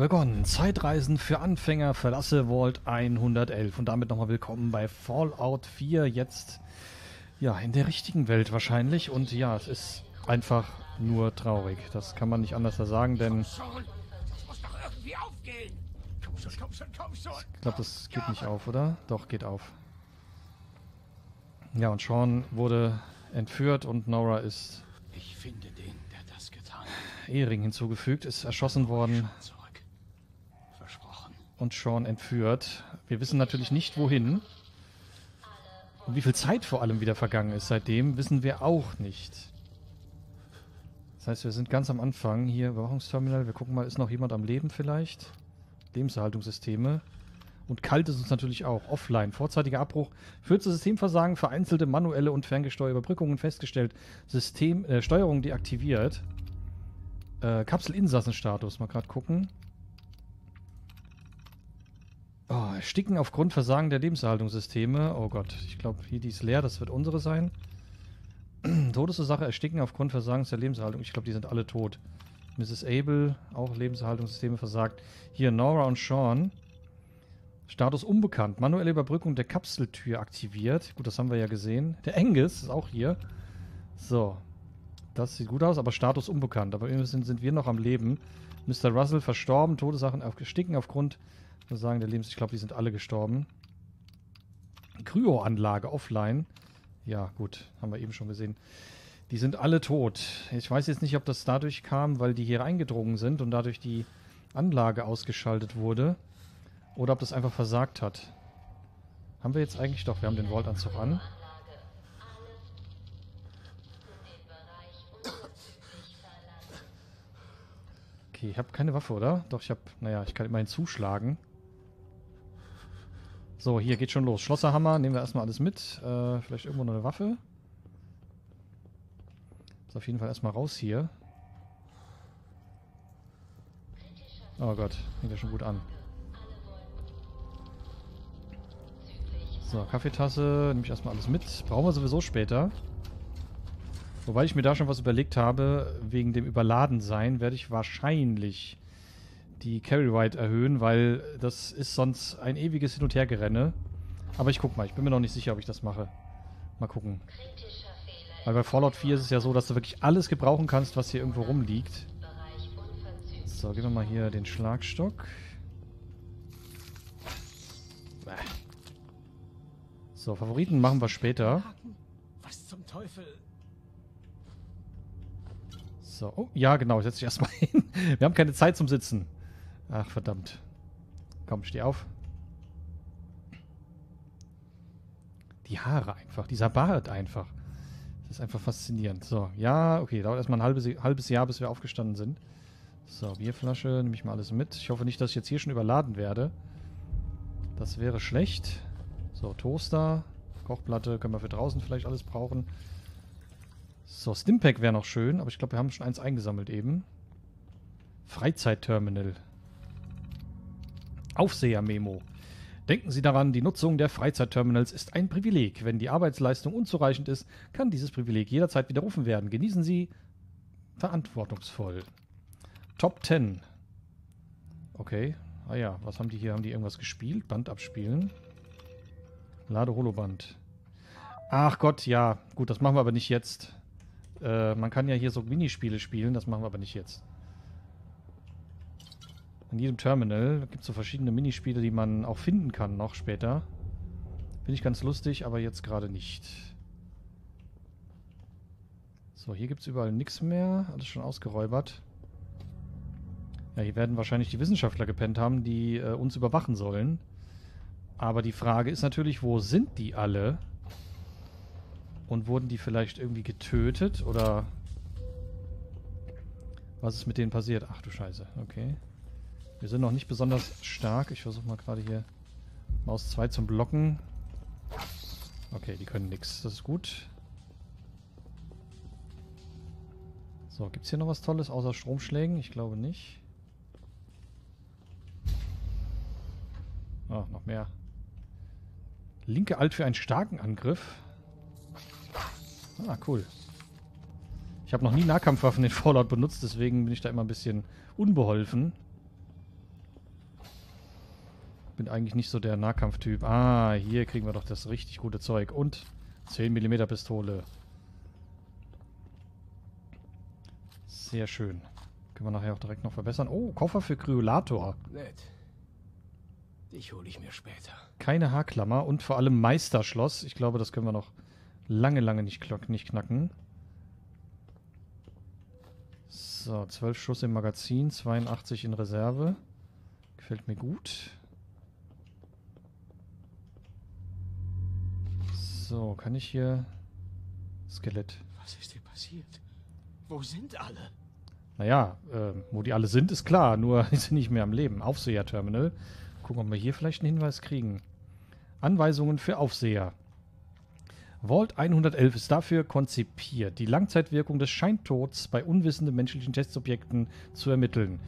Begonnen. Zeitreisen für Anfänger, verlasse Vault 111. Und damit nochmal willkommen bei Fallout 4. Jetzt, ja, in der richtigen Welt wahrscheinlich. Und ja, es ist einfach nur traurig. Das kann man nicht anders sagen, denn ich glaube, das geht nicht auf, oder? Doch, geht auf. Ja, und Sean wurde entführt und Nora ist Ich finde den, der das getan hat. Ehering hinzugefügt, ist erschossen worden Zurück. Und Sean entführt. Wir wissen natürlich nicht, wohin. Und wie viel Zeit vor allem wieder vergangen ist seitdem, wissen wir auch nicht. Das heißt, wir sind ganz am Anfang hier, Überwachungsterminal. Wir gucken mal, ist noch jemand am Leben vielleicht? Lebenserhaltungssysteme. Und kalt ist uns natürlich auch. Offline. Vorzeitiger Abbruch führt zu Systemversagen, vereinzelte manuelle und ferngesteuerte Überbrückungen festgestellt. System, äh, Steuerung deaktiviert. Äh, Kapselinsassenstatus. Mal gerade gucken. Oh, Ersticken aufgrund Versagen der Lebenserhaltungssysteme. Oh Gott, ich glaube, hier die ist leer. Das wird unsere sein. Todesursache Ersticken aufgrund Versagens der Lebenserhaltung. Ich glaube, die sind alle tot. Mrs. Abel, auch Lebenserhaltungssysteme versagt. Hier Nora und Sean. Status unbekannt. Manuelle Überbrückung der Kapseltür aktiviert. Gut, das haben wir ja gesehen. Der Angus ist auch hier. So. Das sieht gut aus, aber Status unbekannt. Aber irgendwie sind, wir noch am Leben. Mr. Russell verstorben. Todesachen Ersticken aufgrund Versagen der Lebens... Ich glaube, die sind alle gestorben. Kryo-Anlage offline. Ja, gut. Haben wir eben schon gesehen. Die sind alle tot. Ich weiß jetzt nicht, ob das dadurch kam, weil die hier reingedrungen sind und dadurch die Anlage ausgeschaltet wurde. Oder ob das einfach versagt hat. Haben wir jetzt eigentlich doch, wir haben den Vault-Anzug an. Okay, ich habe keine Waffe, oder? Doch, ich habe, naja, ich kann immerhin zuschlagen. So, hier geht schon los. Schlosserhammer, nehmen wir erstmal alles mit. Äh, vielleicht irgendwo noch eine Waffe. Ist auf jeden Fall erstmal raus hier. Oh Gott, fängt ja schon gut an. So, Kaffeetasse, nehme ich erstmal alles mit. Brauchen wir sowieso später. Wobei ich mir da schon was überlegt habe, wegen dem Überladensein werde ich wahrscheinlich die Carry Ride erhöhen, weil das ist sonst ein ewiges Hin- und Hergerenne. Aber ich guck mal, ich bin mir noch nicht sicher, ob ich das mache. Mal gucken. Weil bei Fallout 4 ist es ja so, dass du wirklich alles gebrauchen kannst, was hier irgendwo rumliegt. So, geben wir mal hier den Schlagstock. So, Favoriten machen wir später. Was zum Teufel? So, oh, ja, genau, setz dich erstmal hin. Wir haben keine Zeit zum Sitzen. Ach, verdammt. Komm, steh auf. Die Haare einfach, dieser Bart einfach. Das ist einfach faszinierend. So, ja, okay, dauert erstmal ein halbes, halbes Jahr, bis wir aufgestanden sind. So, Bierflasche, nehme ich mal alles mit. Ich hoffe nicht, dass ich jetzt hier schon überladen werde. Das wäre schlecht. So, Toaster, Kochplatte, können wir für draußen vielleicht alles brauchen. So, Stimpack wäre noch schön, aber ich glaube, wir haben schon eins eingesammelt eben. Freizeitterminal. Aufseher-Memo. Denken Sie daran, die Nutzung der Freizeitterminals ist ein Privileg. Wenn die Arbeitsleistung unzureichend ist, kann dieses Privileg jederzeit widerrufen werden. Genießen Sie verantwortungsvoll. Top 10. Okay. Ah ja, was haben die hier? Haben die irgendwas gespielt? Band abspielen. Lade Holoband. Ach Gott, ja. Gut, das machen wir aber nicht jetzt. Äh, man kann ja hier so Minispiele spielen, das machen wir aber nicht jetzt. In jedem Terminal gibt es so verschiedene Minispiele, die man auch finden kann noch später. Finde ich ganz lustig, aber jetzt gerade nicht. So, hier gibt es überall nichts mehr. Alles schon ausgeräubert. Ja, hier werden wahrscheinlich die Wissenschaftler gepennt haben, die äh, uns überwachen sollen. Aber die Frage ist natürlich, wo sind die alle? Und wurden die vielleicht irgendwie getötet? Oder was ist mit denen passiert? Ach du Scheiße, okay. Wir sind noch nicht besonders stark. Ich versuche mal gerade hier Maus 2 zum Blocken. Okay, die können nichts. Das ist gut. So, gibt es hier noch was Tolles außer Stromschlägen? Ich glaube nicht. Ah, noch mehr. Linke Alt für einen starken Angriff. Ah, cool. Ich habe noch nie Nahkampfwaffen in Fallout benutzt, deswegen bin ich da immer ein bisschen unbeholfen. Bin eigentlich nicht so der Nahkampftyp. Ah, hier kriegen wir doch das richtig gute Zeug. Und 10 mm Pistole. Sehr schön. Können wir nachher auch direkt noch verbessern. Oh, Koffer für Kryolator. Nett. Dich hole ich mir später. Keine Haarklammer und vor allem Meisterschloss. Ich glaube, das können wir noch lange, lange nicht, nicht knacken. So, 12 Schuss im Magazin, 82 in Reserve. Gefällt mir gut. So, kann ich hier... Skelett. Was ist dir passiert? Wo sind alle? Naja, äh, wo die alle sind, ist klar. Nur die sind nicht mehr am Leben. Aufseher-Terminal. Gucken, ob wir hier vielleicht einen Hinweis kriegen. Anweisungen für Aufseher. Vault 111 ist dafür konzipiert, die Langzeitwirkung des Scheintods bei unwissenden menschlichen Testsubjekten zu ermitteln.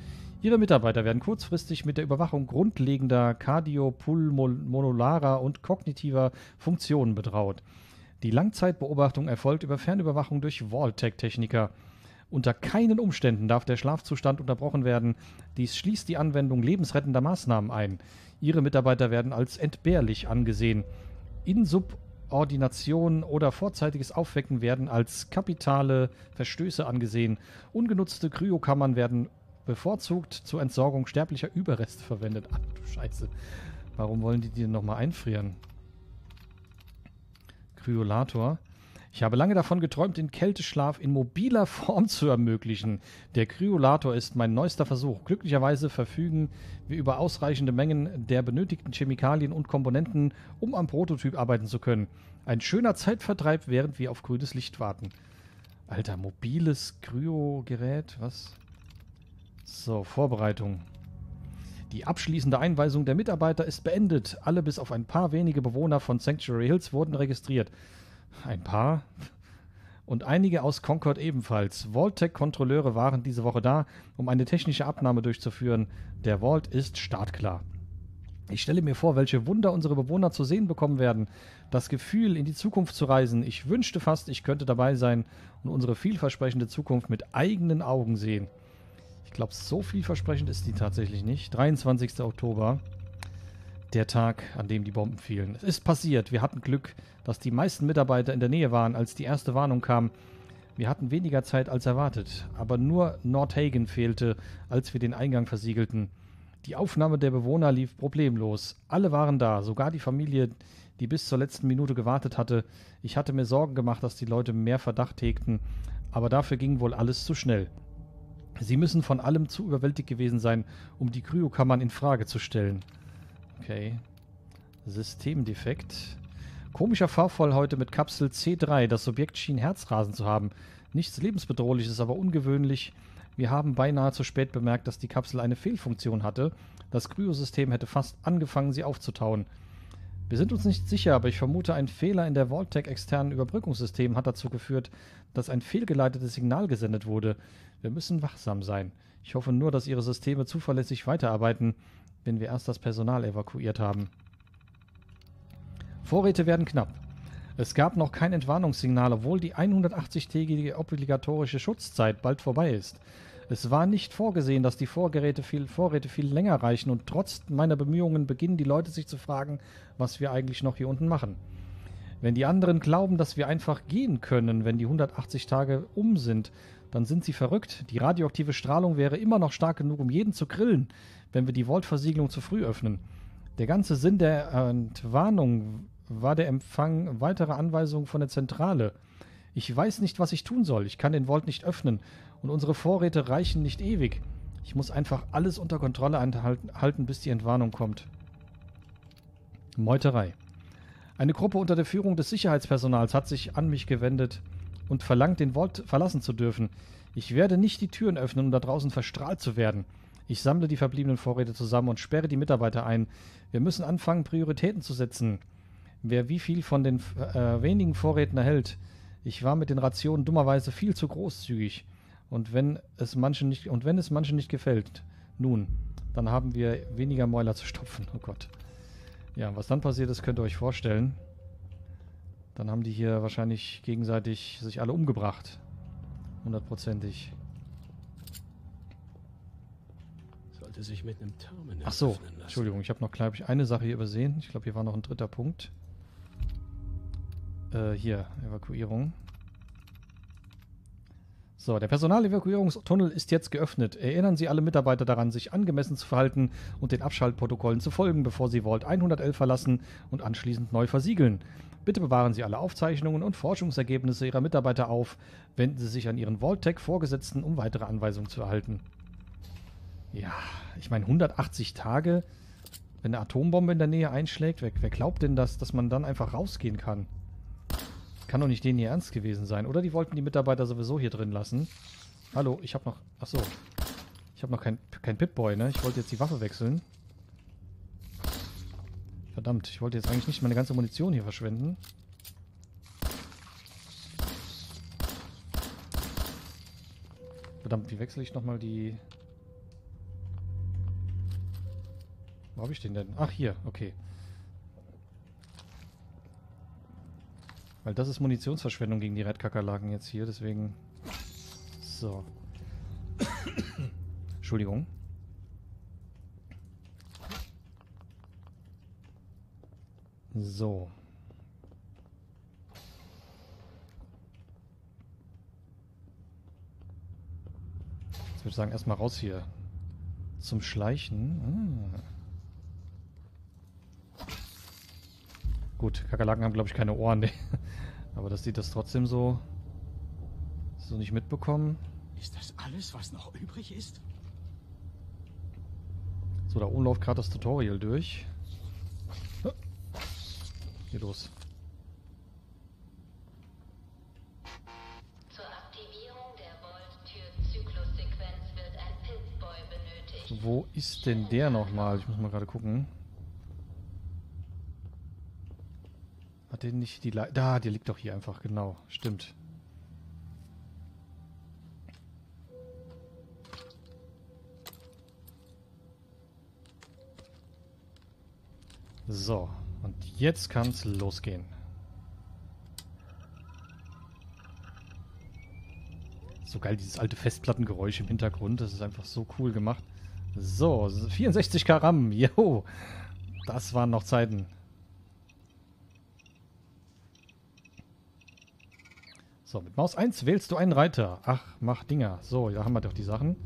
Ihre Mitarbeiter werden kurzfristig mit der Überwachung grundlegender kardiopulmonolarer und kognitiver Funktionen betraut. Die Langzeitbeobachtung erfolgt über Fernüberwachung durch Vault-Tech-Techniker. Unter keinen Umständen darf der Schlafzustand unterbrochen werden. Dies schließt die Anwendung lebensrettender Maßnahmen ein. Ihre Mitarbeiter werden als entbehrlich angesehen. Insubordination oder vorzeitiges Aufwecken werden als kapitale Verstöße angesehen. Ungenutzte Kryokammern werden bevorzugt zur Entsorgung sterblicher Überreste verwendet. Ach du Scheiße. Warum wollen die die denn nochmal einfrieren? Kryolator. Ich habe lange davon geträumt, den Kälteschlaf in mobiler Form zu ermöglichen. Der Kryolator ist mein neuester Versuch. Glücklicherweise verfügen wir über ausreichende Mengen der benötigten Chemikalien und Komponenten, um am Prototyp arbeiten zu können. Ein schöner Zeitvertreib, während wir auf grünes Licht warten. Alter, mobiles Kryogerät, was? So, Vorbereitung. Die abschließende Einweisung der Mitarbeiter ist beendet. Alle bis auf ein paar wenige Bewohner von Sanctuary Hills wurden registriert. Ein paar? Und einige aus Concord ebenfalls. Vault-Tech-Kontrolleure waren diese Woche da, um eine technische Abnahme durchzuführen. Der Vault ist startklar. Ich stelle mir vor, welche Wunder unsere Bewohner zu sehen bekommen werden. Das Gefühl, in die Zukunft zu reisen. Ich wünschte fast, ich könnte dabei sein und unsere vielversprechende Zukunft mit eigenen Augen sehen. Ich glaube, so vielversprechend ist die tatsächlich nicht. 23. Oktober. Der Tag, an dem die Bomben fielen. Es ist passiert. Wir hatten Glück, dass die meisten Mitarbeiter in der Nähe waren, als die erste Warnung kam. Wir hatten weniger Zeit als erwartet, aber nur Nordhagen fehlte, als wir den Eingang versiegelten. Die Aufnahme der Bewohner lief problemlos. Alle waren da, sogar die Familie, die bis zur letzten Minute gewartet hatte. Ich hatte mir Sorgen gemacht, dass die Leute mehr Verdacht hegten, aber dafür ging wohl alles zu schnell. Sie müssen von allem zu überwältigt gewesen sein, um die Kryokammern in Frage zu stellen. Okay. Systemdefekt. Komischer Fahrvoll heute mit Kapsel C3. Das Subjekt schien Herzrasen zu haben. Nichts lebensbedrohliches, aber ungewöhnlich. Wir haben beinahe zu spät bemerkt, dass die Kapsel eine Fehlfunktion hatte. Das Kryosystem hätte fast angefangen, sie aufzutauen. Wir sind uns nicht sicher, aber ich vermute, ein Fehler in der Vaultec externen Überbrückungssystem hat dazu geführt, dass ein fehlgeleitetes Signal gesendet wurde. Wir müssen wachsam sein. Ich hoffe nur, dass Ihre Systeme zuverlässig weiterarbeiten, wenn wir erst das Personal evakuiert haben. Vorräte werden knapp. Es gab noch kein Entwarnungssignal, obwohl die 180-tägige obligatorische Schutzzeit bald vorbei ist. Es war nicht vorgesehen, dass die Vorgeräte viel, Vorräte viel länger reichen und trotz meiner Bemühungen beginnen die Leute sich zu fragen, was wir eigentlich noch hier unten machen. Wenn die anderen glauben, dass wir einfach gehen können, wenn die 180 Tage um sind, dann sind sie verrückt. Die radioaktive Strahlung wäre immer noch stark genug, um jeden zu grillen, wenn wir die Voltversiegelung zu früh öffnen. Der ganze Sinn der Entwarnung war der Empfang weiterer Anweisungen von der Zentrale. Ich weiß nicht, was ich tun soll. Ich kann den Vault nicht öffnen und unsere Vorräte reichen nicht ewig. Ich muss einfach alles unter Kontrolle halten, bis die Entwarnung kommt. Meuterei. Eine Gruppe unter der Führung des Sicherheitspersonals hat sich an mich gewendet und verlangt, den Vault verlassen zu dürfen. Ich werde nicht die Türen öffnen, um da draußen verstrahlt zu werden. Ich sammle die verbliebenen Vorräte zusammen und sperre die Mitarbeiter ein. Wir müssen anfangen, Prioritäten zu setzen. Wer wie viel von den äh, wenigen Vorräten erhält. Ich war mit den Rationen dummerweise viel zu großzügig. Und wenn es manchen nicht, und wenn es manchen nicht gefällt, nun, dann haben wir weniger Mäuler zu stopfen. Oh Gott. Ja, was dann passiert ist, könnt ihr euch vorstellen. Dann haben die hier wahrscheinlich gegenseitig sich alle umgebracht. Hundertprozentig. sollte sich mit einem Terminal Ach so. Entschuldigung, ich habe noch, glaube ich, eine Sache hier übersehen. Ich glaube, hier war noch ein dritter Punkt. Äh, hier, Evakuierung. So, der Personalevakuierungstunnel ist jetzt geöffnet. Erinnern Sie alle Mitarbeiter daran, sich angemessen zu verhalten und den Abschaltprotokollen zu folgen, bevor Sie Vault 111 verlassen und anschließend neu versiegeln. Bitte bewahren Sie alle Aufzeichnungen und Forschungsergebnisse Ihrer Mitarbeiter auf. Wenden Sie sich an Ihren Vault-Tech-Vorgesetzten, um weitere Anweisungen zu erhalten. Ja, ich meine 180 Tage, wenn eine Atombombe in der Nähe einschlägt, wer, wer glaubt denn das, dass man dann einfach rausgehen kann? Kann doch nicht denen hier ernst gewesen sein. Oder die wollten die Mitarbeiter sowieso hier drin lassen. Hallo, ich habe noch... Achso. Ich habe noch kein, kein Pip-Boy, ne? Ich wollte jetzt die Waffe wechseln. Verdammt, ich wollte jetzt eigentlich nicht meine ganze Munition hier verschwenden. Verdammt, wie wechsle ich nochmal die... Wo habe ich den denn? Ach, hier, okay. Weil das ist Munitionsverschwendung gegen die Redkakerlaken jetzt hier, deswegen... So. Entschuldigung. So. Jetzt würde ich sagen, erstmal raus hier. Zum Schleichen. Ah. Gut, Kakerlaken haben, glaube ich, keine Ohren. Aber dass die das trotzdem so, so nicht mitbekommen. Ist das alles, was noch übrig ist? So, da oben läuft gerade das Tutorial durch. Hier los. Zur Aktivierung der Volt-Tür-Zyklussequenz wird ein Pip-Boy benötigt. Wo ist denn der nochmal? Ich muss mal gerade gucken. Hat den nicht die Le Da, der liegt doch hier einfach, genau. Stimmt. So, und jetzt kann's losgehen. So geil, dieses alte Festplattengeräusch im Hintergrund. Das ist einfach so cool gemacht. So, 64k RAM. Jo, das waren noch Zeiten. So, mit Maus 1 wählst du einen Reiter. Ach, mach Dinger. So, da haben wir doch die Sachen.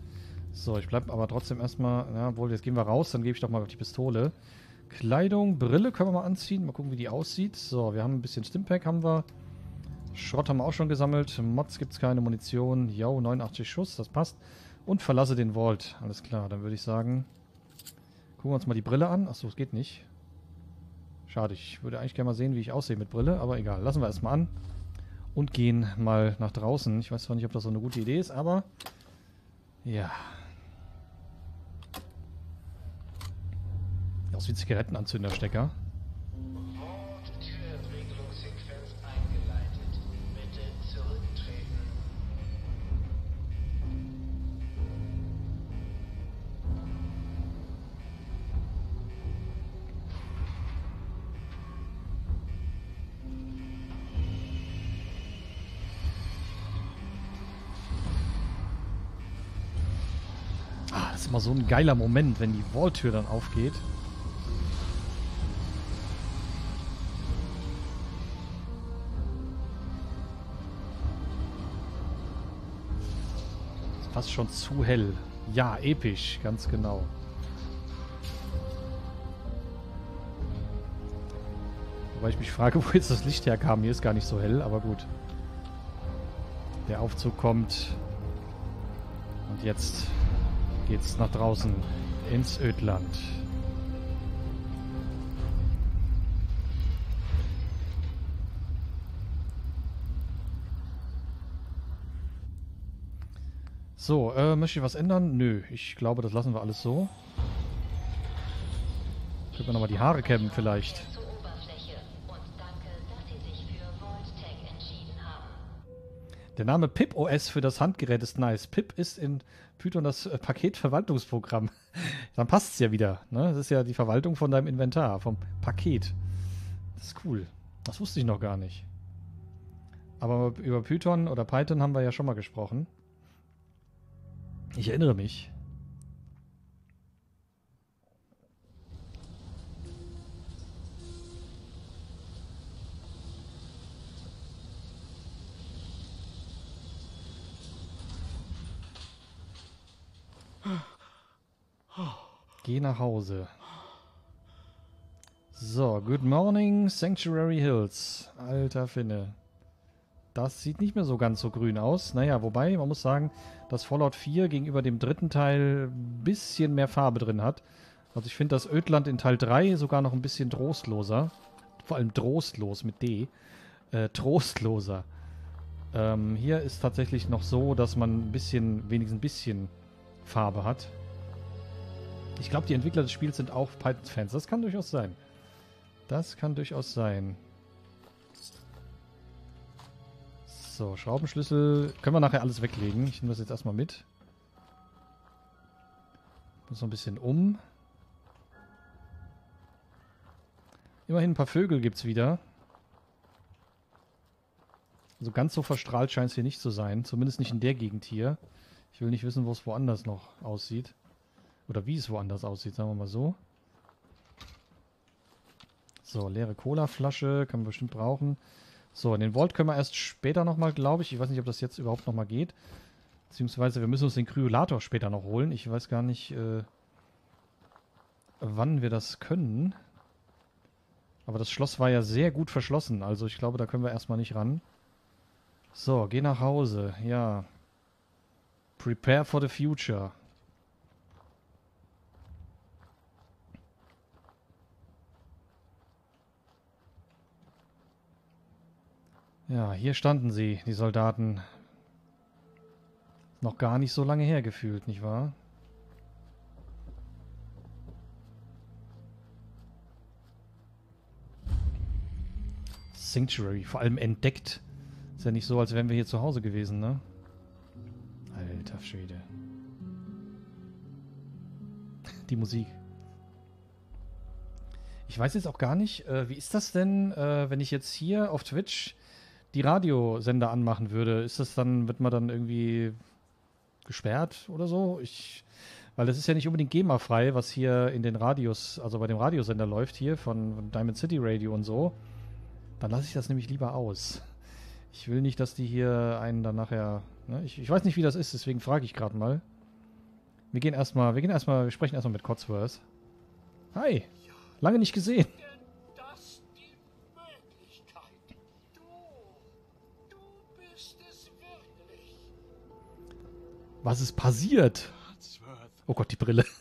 So, ich bleib aber trotzdem erstmal, ja, wohl, jetzt gehen wir raus, dann gebe ich doch mal die Pistole. Kleidung, Brille können wir mal anziehen. Mal gucken, wie die aussieht. So, wir haben ein bisschen Stimpack, haben wir. Schrott haben wir auch schon gesammelt. Mods gibt es keine Munition. Yo, 89 Schuss, das passt. Und verlasse den Vault. Alles klar, dann würde ich sagen, gucken wir uns mal die Brille an. Achso, es geht nicht. Schade, ich würde eigentlich gerne mal sehen, wie ich aussehe mit Brille, aber egal. Lassen wir erstmal an und gehen mal nach draußen. Ich weiß zwar nicht, ob das so eine gute Idee ist, aber ja. Aus wie Zigarettenanzünderstecker. Ah, das ist immer so ein geiler Moment, wenn die Walltür dann aufgeht. Fast schon zu hell. Ja, episch, ganz genau. Wobei ich mich frage, wo jetzt das Licht herkam. Hier ist gar nicht so hell, aber gut. Der Aufzug kommt. Und jetzt geht's nach draußen ins Ödland. So, äh, möchte ich was ändern? Nö, ich glaube, das lassen wir alles so. Können wir nochmal die Haare kämmen vielleicht. Der Name Pip OS für das Handgerät ist nice. Pip ist in Python das äh, Paketverwaltungsprogramm. Dann passt es ja wieder. Ne? Das ist ja die Verwaltung von deinem Inventar, vom Paket. Das ist cool. Das wusste ich noch gar nicht. Aber über Python oder Python haben wir ja schon mal gesprochen. Ich erinnere mich. Geh nach Hause. So, good morning, Sanctuary Hills. Alter Finne. Das sieht nicht mehr so ganz so grün aus. Naja, wobei, man muss sagen, dass Fallout 4 gegenüber dem dritten Teil ein bisschen mehr Farbe drin hat. Also ich finde das Ödland in Teil 3 sogar noch ein bisschen trostloser. Vor allem trostlos mit D. Äh, trostloser. Ähm, hier ist tatsächlich noch so, dass man ein bisschen, wenigstens ein bisschen Farbe hat. Ich glaube, die Entwickler des Spiels sind auch Python-Fans. Das kann durchaus sein. Das kann durchaus sein. So, Schraubenschlüssel. Können wir nachher alles weglegen. Ich nehme das jetzt erstmal mit. Muss noch ein bisschen um. Immerhin ein paar Vögel gibt es wieder. Also ganz so verstrahlt scheint es hier nicht zu sein. Zumindest nicht in der Gegend hier. Ich will nicht wissen, wo es woanders noch aussieht. Oder wie es woanders aussieht, sagen wir mal so. So, leere Cola-Flasche. Kann man bestimmt brauchen. So, den Vault können wir erst später nochmal, glaube ich. Ich weiß nicht, ob das jetzt überhaupt nochmal geht. Beziehungsweise wir müssen uns den Kryolator später noch holen. Ich weiß gar nicht, äh, wann wir das können. Aber das Schloss war ja sehr gut verschlossen. Also ich glaube, da können wir erstmal nicht ran. So, geh nach Hause. Ja. Prepare for the future. Ja, hier standen sie, die Soldaten. Noch gar nicht so lange her gefühlt, nicht wahr? Sanctuary, vor allem entdeckt. Ist ja nicht so, als wären wir hier zu Hause gewesen, ne? Alter Schwede. Die Musik. Ich weiß jetzt auch gar nicht, äh, wie ist das denn, äh, wenn ich jetzt hier auf Twitch die Radiosender anmachen würde? Ist das dann, wird man dann irgendwie gesperrt oder so? Ich, weil das ist ja nicht unbedingt GEMA-frei, was hier in den Radios, also bei dem Radiosender läuft hier von, Diamond City Radio und so. Dann lasse ich das nämlich lieber aus. Ich will nicht, dass die hier einen dann nachher. Ne? Ich, ich weiß nicht, wie das ist, deswegen frage ich gerade mal. Wir gehen erstmal, wir gehen erstmal, wir sprechen erstmal mit Cotsworth. Hi. Lange nicht gesehen. Was ist passiert? Oh Gott, die Brille.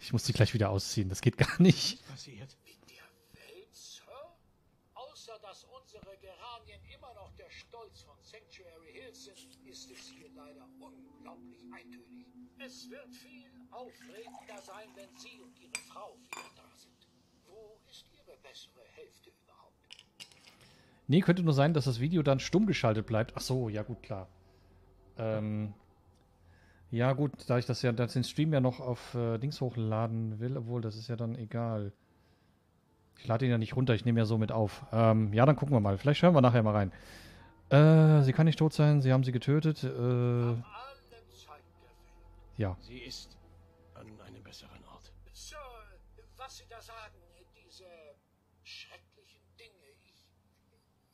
Ich muss sie gleich wieder ausziehen. Das geht gar nicht. Passiert. In der Welt, Sir? Außer dass unsere Geranien immer noch der Stolz von Sanctuary Hills sind, ist es hier leider unglaublich eintönig. Es wird viel aufregender sein, wenn Sie und Ihre Frau wieder da sind. Wo ist Ihre bessere Hälfte überhaupt? Nee, könnte nur sein, dass das Video dann stumm geschaltet bleibt. Ach so, ja gut, klar. Ähm, ja gut, da ich das ja, dass den Stream ja noch auf äh, Dings hochladen will, obwohl das ist ja dann egal. Ich lade ihn ja nicht runter, ich nehme ja so mit auf. Ähm, ja, dann gucken wir mal. Vielleicht hören wir nachher mal rein. Äh, sie kann nicht tot sein, sie haben sie getötet. Äh, ja. Sie ist an einem besseren Ort. Sir, was Sie da sagen, diese schrecklichen Dinge, ich,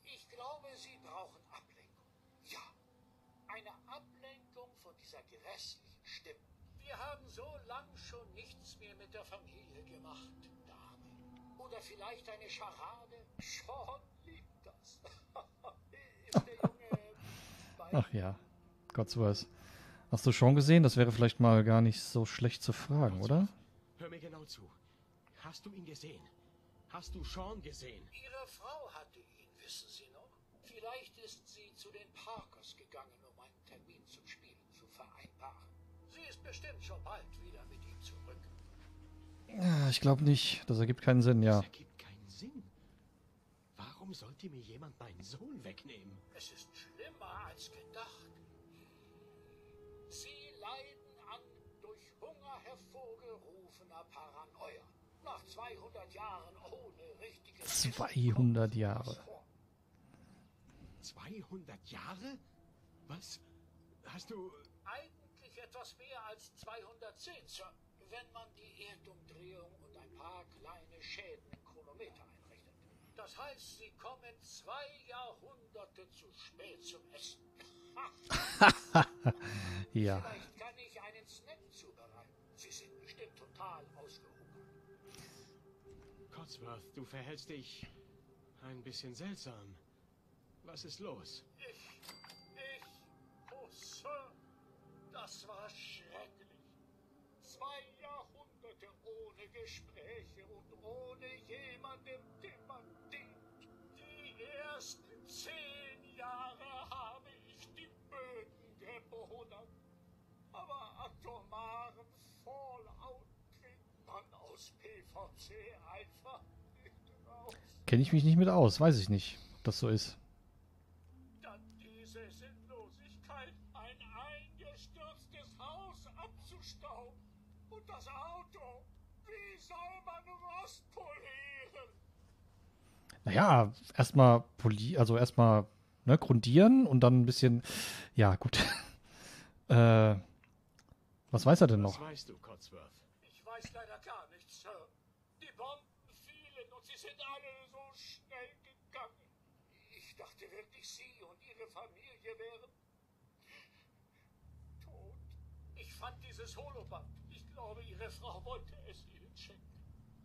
ich glaube, Sie brauchen Ablenkung. Ja, eine Ablenkung von dieser grässlichen Stimme. Wir haben so lang schon nichts mehr mit der Familie gemacht, Dame. Oder vielleicht eine Scharade. Sean liebt das. Ist der Junge bei Ach ja. Cotsworth. Hast du schon gesehen? Das wäre vielleicht mal gar nicht so schlecht zu fragen, oder? Hör mir genau zu. Hast du ihn gesehen? Hast du Sean gesehen? Ihre Frau hatte ihn, wissen Sie noch? Vielleicht ist sie zu den Parkers gegangen, um einen Termin zum Spielen zu vereinbaren. Sie ist bestimmt schon bald wieder mit ihm zurück. Ich glaube nicht. Das ergibt keinen Sinn, ja. Das ergibt keinen Sinn. Warum sollte mir jemand meinen Sohn wegnehmen? Es ist schlimmer als gedacht. Sie leiden an durch Hunger hervorgerufener Paranoia. Nach 200 Jahren ohne richtiges 200 Jahre. 200 Jahre? Was? Hast du... Eigentlich etwas mehr als 210, Sir, wenn man die Erdumdrehung und ein paar kleine Schäden im Chronometer einrechnet. Das heißt, Sie kommen zwei Jahrhunderte zu spät zum Essen. Ja. Vielleicht kann ich einen Snack zubereiten. Sie sind bestimmt total Cotsworth, du verhältst dich ein bisschen seltsam. Was ist los? Ich, das war schrecklich. Zwei Jahrhunderte ohne Gespräche und ohne jemandem, dem man dient. Die ersten zehn Jahre habe ich die Böden gebodert. Aber atomaren Fallout kriegt man aus PVC einfach nicht raus. Kenne ich mich nicht mit aus. Weiß ich nicht, ob das so ist. Dann diese Sinnlosigkeit, ein eingestürztes Haus abzustauben. Und das Auto, wie soll man Rost polieren? Naja, erstmal poli also erstmal ne, grundieren und dann ein bisschen. Ja, gut. äh, was weiß er denn Was noch? weißt du, Cotsworth? Ich weiß leider gar nichts, Sir. Die Bomben fielen und sie sind alle so schnell gegangen. Ich dachte wirklich, Sie und Ihre Familie wären tot. Ich fand dieses Holoband. Ich glaube, Ihre Frau wollte es Ihnen schenken.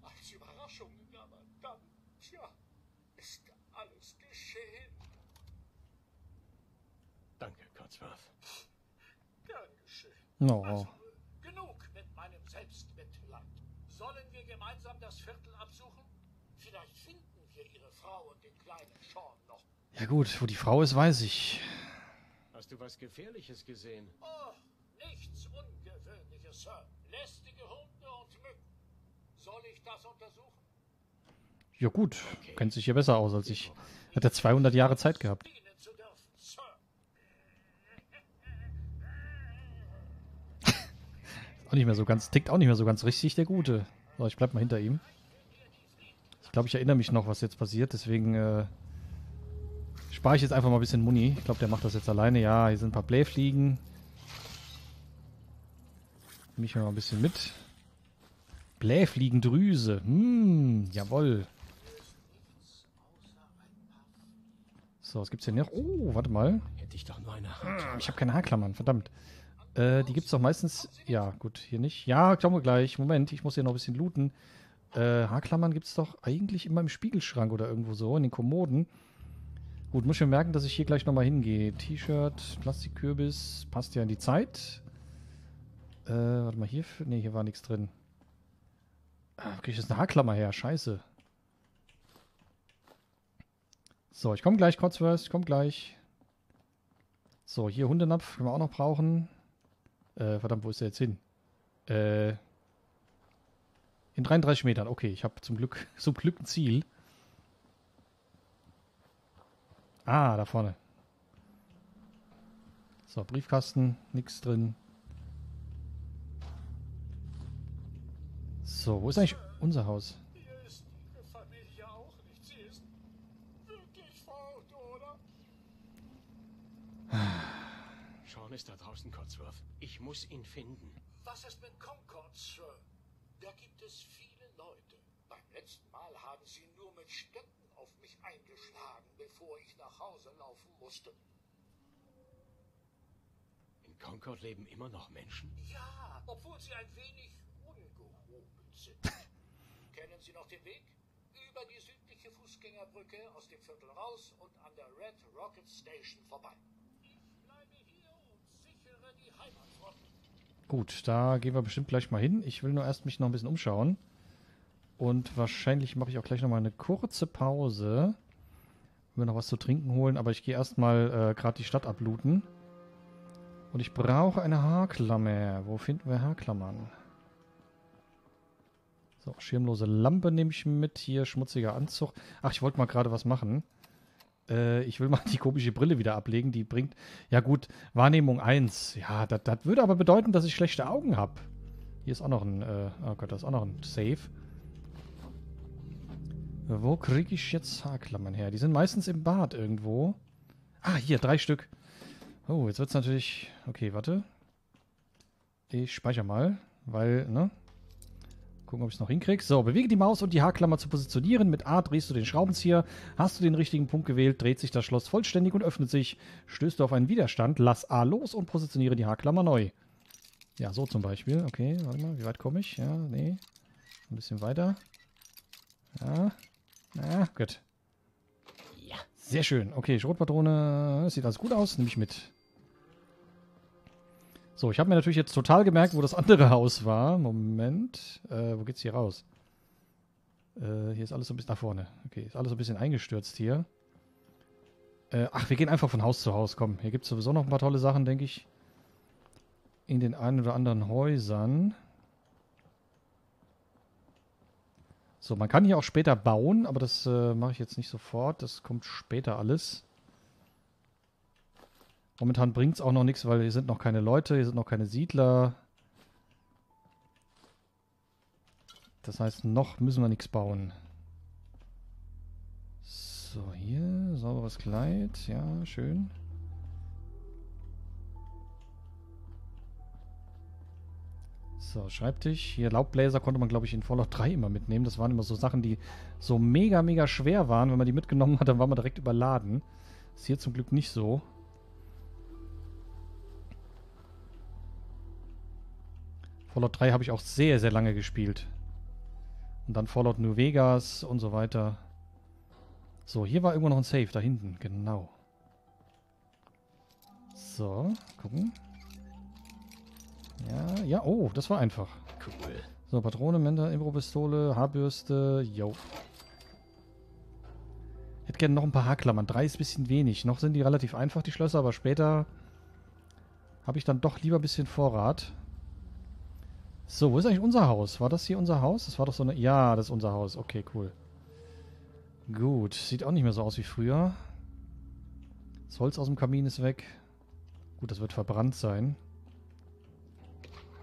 Als Überraschung, aber dann, tja, ist alles geschehen. Danke, Cotsworth. Gern geschehen. No. Also, genug mit meinem Selbstmitleid. Sollen wir gemeinsam das Viertel absuchen? Vielleicht finden wir Ihre Frau und den kleinen Sean noch. Ja gut, wo die Frau ist, weiß ich. Hast du was Gefährliches gesehen? Oh, nichts Ungewöhnliches, Sir. Lästige Hunde und Mücken. Soll ich das untersuchen? Ja gut, kennt sich hier besser aus als ich. Hat er 200 Jahre Zeit gehabt. Auch nicht mehr so ganz, tickt auch nicht mehr so ganz richtig, der Gute. So, ich bleib mal hinter ihm. Ich glaube, ich erinnere mich noch, was jetzt passiert, deswegen äh, spare ich jetzt einfach mal ein bisschen Muni. Ich glaube, der macht das jetzt alleine. Ja, hier sind ein paar Blähfliegen. Nehme ich mir mal ein bisschen mit. Blähfliegendrüse. Hm, jawohl. So, was gibt's denn noch? Oh, warte mal. Hätte ich doch nur eine Ah, Ich habe keine Haarklammern, verdammt. Äh, die gibt's doch meistens. Ja, gut, hier nicht. Ja, kommen wir gleich. Moment, ich muss hier noch ein bisschen looten. Äh, Haarklammern gibt's doch eigentlich immer im Spiegelschrank oder irgendwo so, in den Kommoden. Gut, muss ich mir merken, dass ich hier gleich nochmal hingehe. T-Shirt, Plastikkürbis, passt ja in die Zeit. Äh, warte mal, hier. Ne, hier war nichts drin. Ah, krieg ich jetzt eine Haarklammer her? Scheiße. So, ich komme gleich, Cotsworth, ich komme gleich. So, hier Hundenapf können wir auch noch brauchen. Äh, verdammt, wo ist der jetzt hin? Äh, in 33 Metern. Okay, ich habe zum Glück, zum Glück ein Ziel. Ah, da vorne. So, Briefkasten, nichts drin. So, wo ist eigentlich unser Haus? Hier ist Ihre Familie auch nicht. Sie ist wirklich fort, oder? Sean ist da draußen, Cotsworth. Ich muss ihn finden. Was ist mit Concord, Sir? Da gibt es viele Leute. Beim letzten Mal haben sie nur mit Stöcken auf mich eingeschlagen, bevor ich nach Hause laufen musste. In Concord leben immer noch Menschen. Ja, obwohl sie ein wenig ungehoben sind. Kennen Sie noch den Weg? Über die südliche Fußgängerbrücke aus dem Viertel raus und an der Red Rocket Station vorbei. Ich bleibe hier und sichere die Heimatfront. Gut, da gehen wir bestimmt gleich mal hin. Ich will nur erst mich noch ein bisschen umschauen. Und wahrscheinlich mache ich auch gleich noch mal eine kurze Pause. Will noch was zu trinken holen, aber ich gehe erstmal äh, gerade die Stadt ablooten. Und ich brauche eine Haarklammer. Wo finden wir Haarklammern? So, schirmlose Lampe nehme ich mit. Hier schmutziger Anzug. Ach, ich wollte mal gerade was machen. Äh, ich will mal die komische Brille wieder ablegen. Die bringt, ja gut, Wahrnehmung 1. Ja, das würde aber bedeuten, dass ich schlechte Augen habe. Hier ist auch noch ein, äh, oh Gott, da ist auch noch ein Safe. Wo kriege ich jetzt Haarklammern her? Die sind meistens im Bad irgendwo. Ah, hier, drei Stück. Oh, jetzt wird es natürlich... Okay, warte. Ich speichere mal, weil, ne? Gucken, ob ich es noch hinkriege. So, bewege die Maus und die Haarklammer zu positionieren. Mit A drehst du den Schraubenzieher. Hast du den richtigen Punkt gewählt, dreht sich das Schloss vollständig und öffnet sich. Stößt du auf einen Widerstand, lass A los und positioniere die Haarklammer neu. Ja, so zum Beispiel. Okay, warte mal, wie weit komme ich? Ja, nee. Ein bisschen weiter. Ja. Na, gut. Ja. Sehr schön. Okay, Schrotpatrone. Sieht alles gut aus. Nehme ich mit. So, ich habe mir natürlich jetzt total gemerkt, wo das andere Haus war. Moment. Äh, wo geht's hier raus? Äh, hier ist alles so ein bisschen nach vorne. Okay, ist alles ein bisschen eingestürzt hier. Äh, ach, wir gehen einfach von Haus zu Haus. Komm, hier gibt es sowieso noch ein paar tolle Sachen, denke ich. In den einen oder anderen Häusern. So, man kann hier auch später bauen, aber das äh, mache ich jetzt nicht sofort. Das kommt später alles. Momentan bringt es auch noch nichts, weil hier sind noch keine Leute, hier sind noch keine Siedler. Das heißt, noch müssen wir nichts bauen. So, hier, sauberes Kleid, ja, schön. So, Schreibtisch. Hier Laubbläser konnte man, glaube ich, in Fallout 3 immer mitnehmen. Das waren immer so Sachen, die so mega, mega schwer waren. Wenn man die mitgenommen hat, dann war man direkt überladen. Ist hier zum Glück nicht so. Fallout 3 habe ich auch sehr, sehr lange gespielt. Und dann Fallout New Vegas und so weiter. So, hier war irgendwo noch ein Safe, da hinten, genau. So, gucken. Ja, ja, oh, das war einfach. Cool. So, Patrone, Mender, Impro-Pistole, Haarbürste, yo. Hätte gerne noch ein paar Haarklammern. Drei ist ein bisschen wenig. Noch sind die relativ einfach, die Schlösser, aber später habe ich dann doch lieber ein bisschen Vorrat. So, wo ist eigentlich unser Haus? War das hier unser Haus? Das war doch so eine... Ja, das ist unser Haus. Okay, cool. Gut, sieht auch nicht mehr so aus wie früher. Das Holz aus dem Kamin ist weg. Gut, das wird verbrannt sein.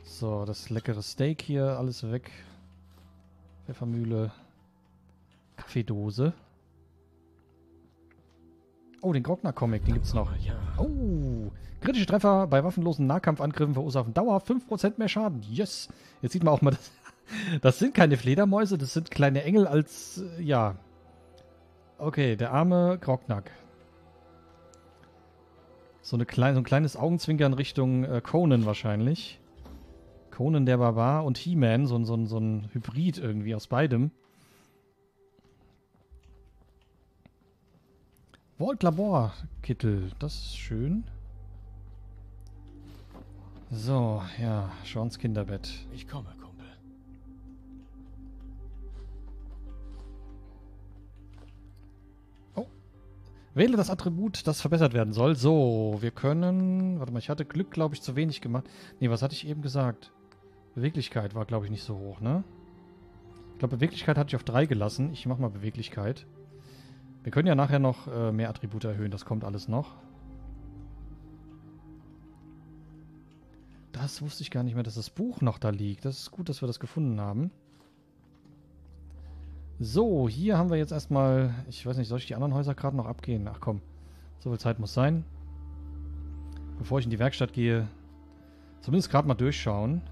So, das leckere Steak hier, alles weg. Pfeffermühle. Kaffeedose. Oh, den Grockner-Comic, den gibt's noch. Oh, kritische Treffer bei waffenlosen Nahkampfangriffen verursachen Dauer 5% mehr Schaden. Yes. Jetzt sieht man auch mal, das, das sind keine Fledermäuse, das sind kleine Engel als, äh, ja. Okay, der arme Grocknack. So, eine klein, so ein kleines Augenzwinkern Richtung äh, Conan wahrscheinlich. Conan der Barbar und He-Man, so, so, so ein Hybrid irgendwie aus beidem. Vault Labor Kittel, das ist schön. So, ja, Seans Kinderbett. Ich komme, Kumpel. Oh. Wähle das Attribut, das verbessert werden soll. So, wir können... Warte mal, ich hatte Glück, glaube ich, zu wenig gemacht. Nee, was hatte ich eben gesagt? Beweglichkeit war, glaube ich, nicht so hoch, ne? Ich glaube, Beweglichkeit hatte ich auf 3 gelassen. Ich mache mal Beweglichkeit. Wir können ja nachher noch äh, mehr Attribute erhöhen. Das kommt alles noch. Das wusste ich gar nicht mehr, dass das Buch noch da liegt. Das ist gut, dass wir das gefunden haben. So, hier haben wir jetzt erstmal... Ich weiß nicht, soll ich die anderen Häuser gerade noch abgehen? Ach komm, so viel Zeit muss sein. Bevor ich in die Werkstatt gehe, zumindest gerade mal durchschauen.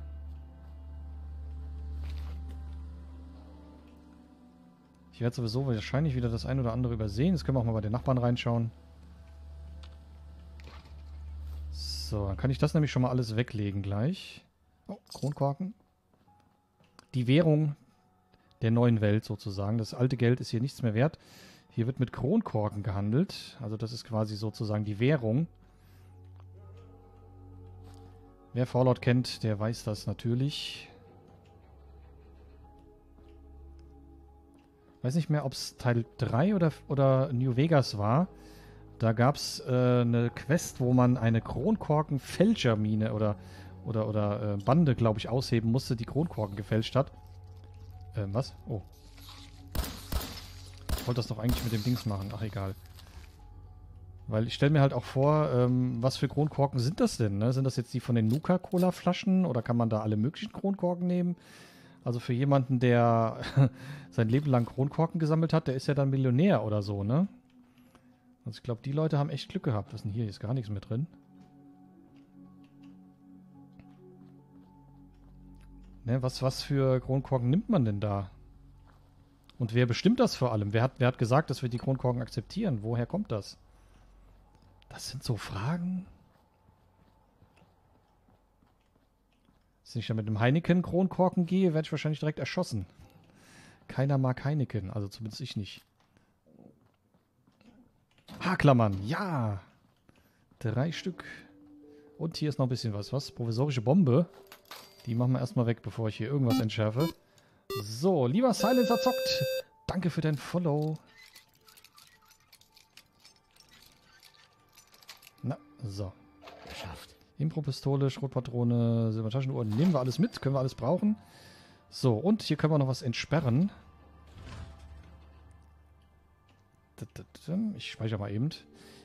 Ich werde sowieso wahrscheinlich wieder das ein oder andere übersehen. Jetzt können wir auch mal bei den Nachbarn reinschauen. So, dann kann ich das nämlich schon mal alles weglegen gleich. Oh, Kronkorken. Die Währung der neuen Welt sozusagen. Das alte Geld ist hier nichts mehr wert. Hier wird mit Kronkorken gehandelt. Also das ist quasi sozusagen die Währung. Wer Fallout kennt, der weiß das natürlich. Weiß nicht mehr, ob es Teil 3 oder, oder New Vegas war. Da gab es äh, eine Quest, wo man eine Kronkorken-Fälschermine oder, oder, oder äh, Bande, glaube ich, ausheben musste, die Kronkorken gefälscht hat. Ähm, was? Oh. Ich wollte das doch eigentlich mit dem Dings machen. Ach, egal. Weil ich stelle mir halt auch vor, ähm, was für Kronkorken sind das denn? Ne? Sind das jetzt die von den Nuka-Cola-Flaschen oder kann man da alle möglichen Kronkorken nehmen? Also für jemanden, der sein Leben lang Kronkorken gesammelt hat, der ist ja dann Millionär oder so, ne? Also ich glaube, die Leute haben echt Glück gehabt. Was ist denn hier? Hier ist gar nichts mehr drin. Ne, was, was für Kronkorken nimmt man denn da? Und wer bestimmt das vor allem? Wer hat, wer hat gesagt, dass wir die Kronkorken akzeptieren? Woher kommt das? Das sind so Fragen. Wenn ich dann mit einem Heineken-Kronkorken gehe, werde ich wahrscheinlich direkt erschossen. keiner mag Heineken, also zumindest ich nicht. Haarklammern, ja. Drei Stück. Und hier ist noch ein bisschen was. Was? Provisorische Bombe. Die machen wir erstmal weg, bevor ich hier irgendwas entschärfe. So, lieber Silencer zockt. Danke für dein Follow. Na, so. Impro-Pistole, Schrotpatrone, Silbertaschenuhr. Nehmen wir alles mit, können wir alles brauchen. So, und hier können wir noch was entsperren. Ich speichere mal eben.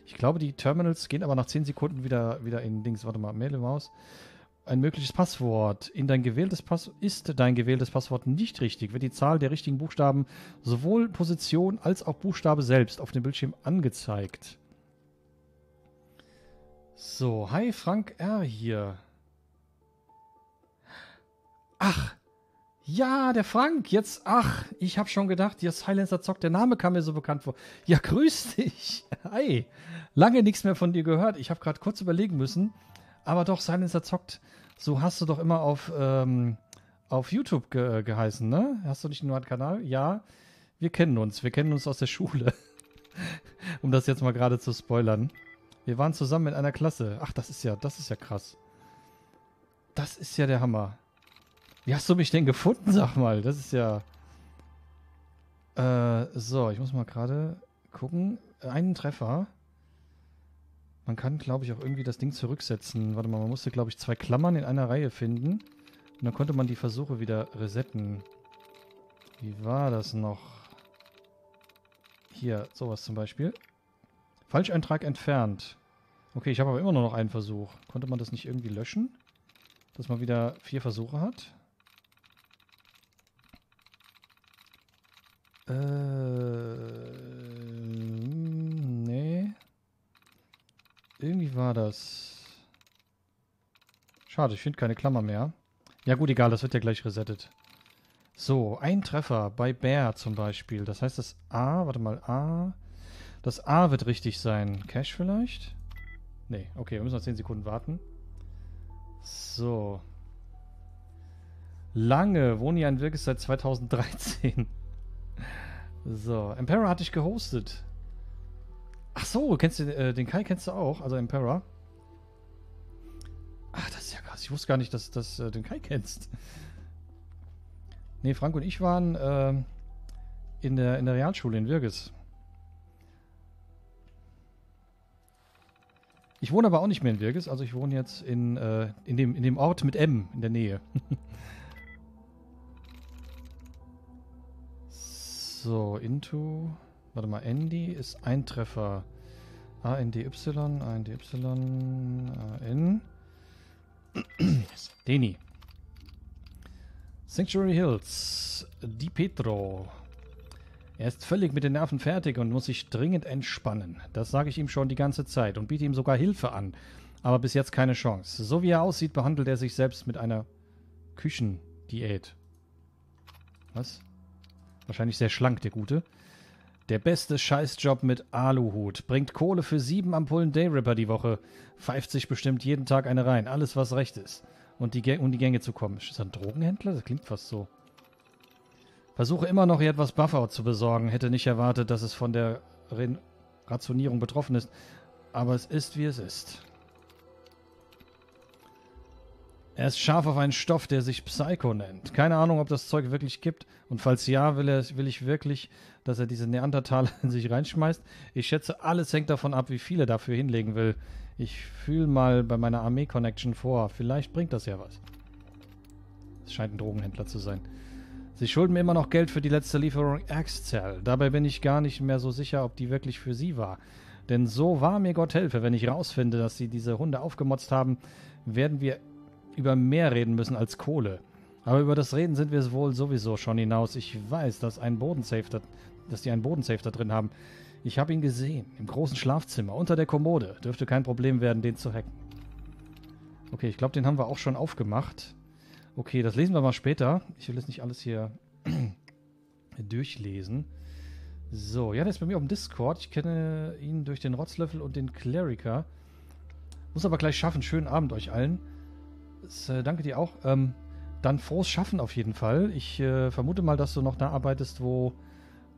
Ich glaube, die Terminals gehen aber nach 10 Sekunden wieder, wieder in Dings. Warte mal, Mail Maus. Ein mögliches Passwort. In dein gewähltes Pass ist dein gewähltes Passwort nicht richtig, wird die Zahl der richtigen Buchstaben sowohl Position als auch Buchstabe selbst auf dem Bildschirm angezeigt. So, hi Frank R. hier. Ach, ja, der Frank, jetzt, ach, ich habe schon gedacht, ja, Silencer zockt, der Name kam mir so bekannt vor. Ja, grüß dich. Hi. Lange nichts mehr von dir gehört. Ich habe gerade kurz überlegen müssen, aber doch, Silencer zockt, so hast du doch immer auf, ähm, auf YouTube ge geheißen, ne? Hast du nicht nur einen Kanal? Ja, wir kennen uns. Wir kennen uns aus der Schule. um das jetzt mal gerade zu spoilern. Wir waren zusammen in einer Klasse. Ach, das ist ja, das ist ja krass. Das ist ja der Hammer. Wie hast du mich denn gefunden, sag mal? Das ist ja... Äh, so, ich muss mal gerade gucken. Einen Treffer. Man kann, glaube ich, auch irgendwie das Ding zurücksetzen. Warte mal, man musste, glaube ich, zwei Klammern in einer Reihe finden. Und dann konnte man die Versuche wieder resetten. Wie war das noch? Hier, sowas zum Beispiel. Falscheintrag entfernt. Okay, ich habe aber immer nur noch einen Versuch. Konnte man das nicht irgendwie löschen? Dass man wieder vier Versuche hat? Äh, nee. Irgendwie war das. Schade, ich finde keine Klammer mehr. Ja gut, egal, das wird ja gleich resettet. So, ein Treffer bei Bear zum Beispiel. Das heißt, das A, warte mal, A. Das A wird richtig sein. Cash vielleicht? Nee, okay, wir müssen noch 10 Sekunden warten. So. Lange, wohne hier in Wirkes seit 2013. So, Emperor hatte ich gehostet. Ach so, kennst du äh, den Kai kennst du auch, also Emperor. Ach, das ist ja krass. Ich wusste gar nicht, dass du äh, den Kai kennst. Nee, Frank und ich waren äh, in, der, in der Realschule in Wirges. Ich wohne aber auch nicht mehr in Wirges, also ich wohne jetzt in, äh, in, dem, in dem Ort mit M in der Nähe. so, into. Warte mal, Andy ist ein Treffer. ANDY, ANDY, AN. Deni. Sanctuary Hills. Di Petro. Er ist völlig mit den Nerven fertig und muss sich dringend entspannen. Das sage ich ihm schon die ganze Zeit und biete ihm sogar Hilfe an. Aber bis jetzt keine Chance. So wie er aussieht, behandelt er sich selbst mit einer Küchendiät. Was? Wahrscheinlich sehr schlank, der Gute. Der beste Scheißjob mit Aluhut. Bringt Kohle für sieben Ampullen Dayripper die Woche. Pfeift sich bestimmt jeden Tag eine rein. Alles, was recht ist. Und die, um die Gänge zu kommen. Ist das ein Drogenhändler? Das klingt fast so. Versuche immer noch, ihr etwas Buffer zu besorgen. Hätte nicht erwartet, dass es von der Ren Rationierung betroffen ist. Aber es ist, wie es ist. Er ist scharf auf einen Stoff, der sich Psycho nennt. Keine Ahnung, ob das Zeug wirklich gibt. Und falls ja, will, er, will ich wirklich, dass er diese Neandertaler in sich reinschmeißt. Ich schätze, alles hängt davon ab, wie viel er dafür hinlegen will. Ich fühle mal bei meiner Armee-Connection vor. Vielleicht bringt das ja was. Es scheint ein Drogenhändler zu sein. Sie schulden mir immer noch Geld für die letzte Lieferung Axcel. Dabei bin ich gar nicht mehr so sicher, ob die wirklich für sie war. Denn so war mir Gott helfe, wenn ich rausfinde, dass sie diese Hunde aufgemotzt haben, werden wir über mehr reden müssen als Kohle. Aber über das Reden sind wir wohl sowieso schon hinaus. Ich weiß, dass, ein Bodensafe da, dass die einen Bodensafe da drin haben. Ich habe ihn gesehen. Im großen Schlafzimmer, unter der Kommode. Dürfte kein Problem werden, den zu hacken. Okay, ich glaube, den haben wir auch schon aufgemacht. Okay, das lesen wir mal später. Ich will jetzt nicht alles hier durchlesen. So, ja, der ist bei mir auf dem Discord. Ich kenne ihn durch den Rotzlöffel und den Cleriker. Muss aber gleich schaffen. Schönen Abend euch allen. Das, äh, danke dir auch. Ähm, Dann frohes Schaffen auf jeden Fall. Ich äh, vermute mal, dass du noch da arbeitest, wo,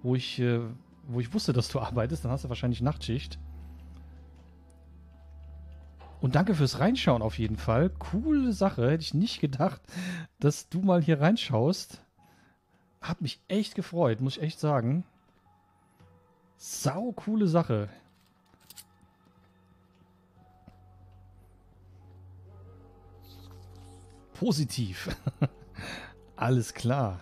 wo, ich, äh, wo ich wusste, dass du arbeitest. Dann hast du wahrscheinlich Nachtschicht. Und danke fürs Reinschauen auf jeden Fall. Coole Sache. Hätte ich nicht gedacht, dass du mal hier reinschaust. Hat mich echt gefreut, muss ich echt sagen. Sau coole Sache. Positiv. Alles klar.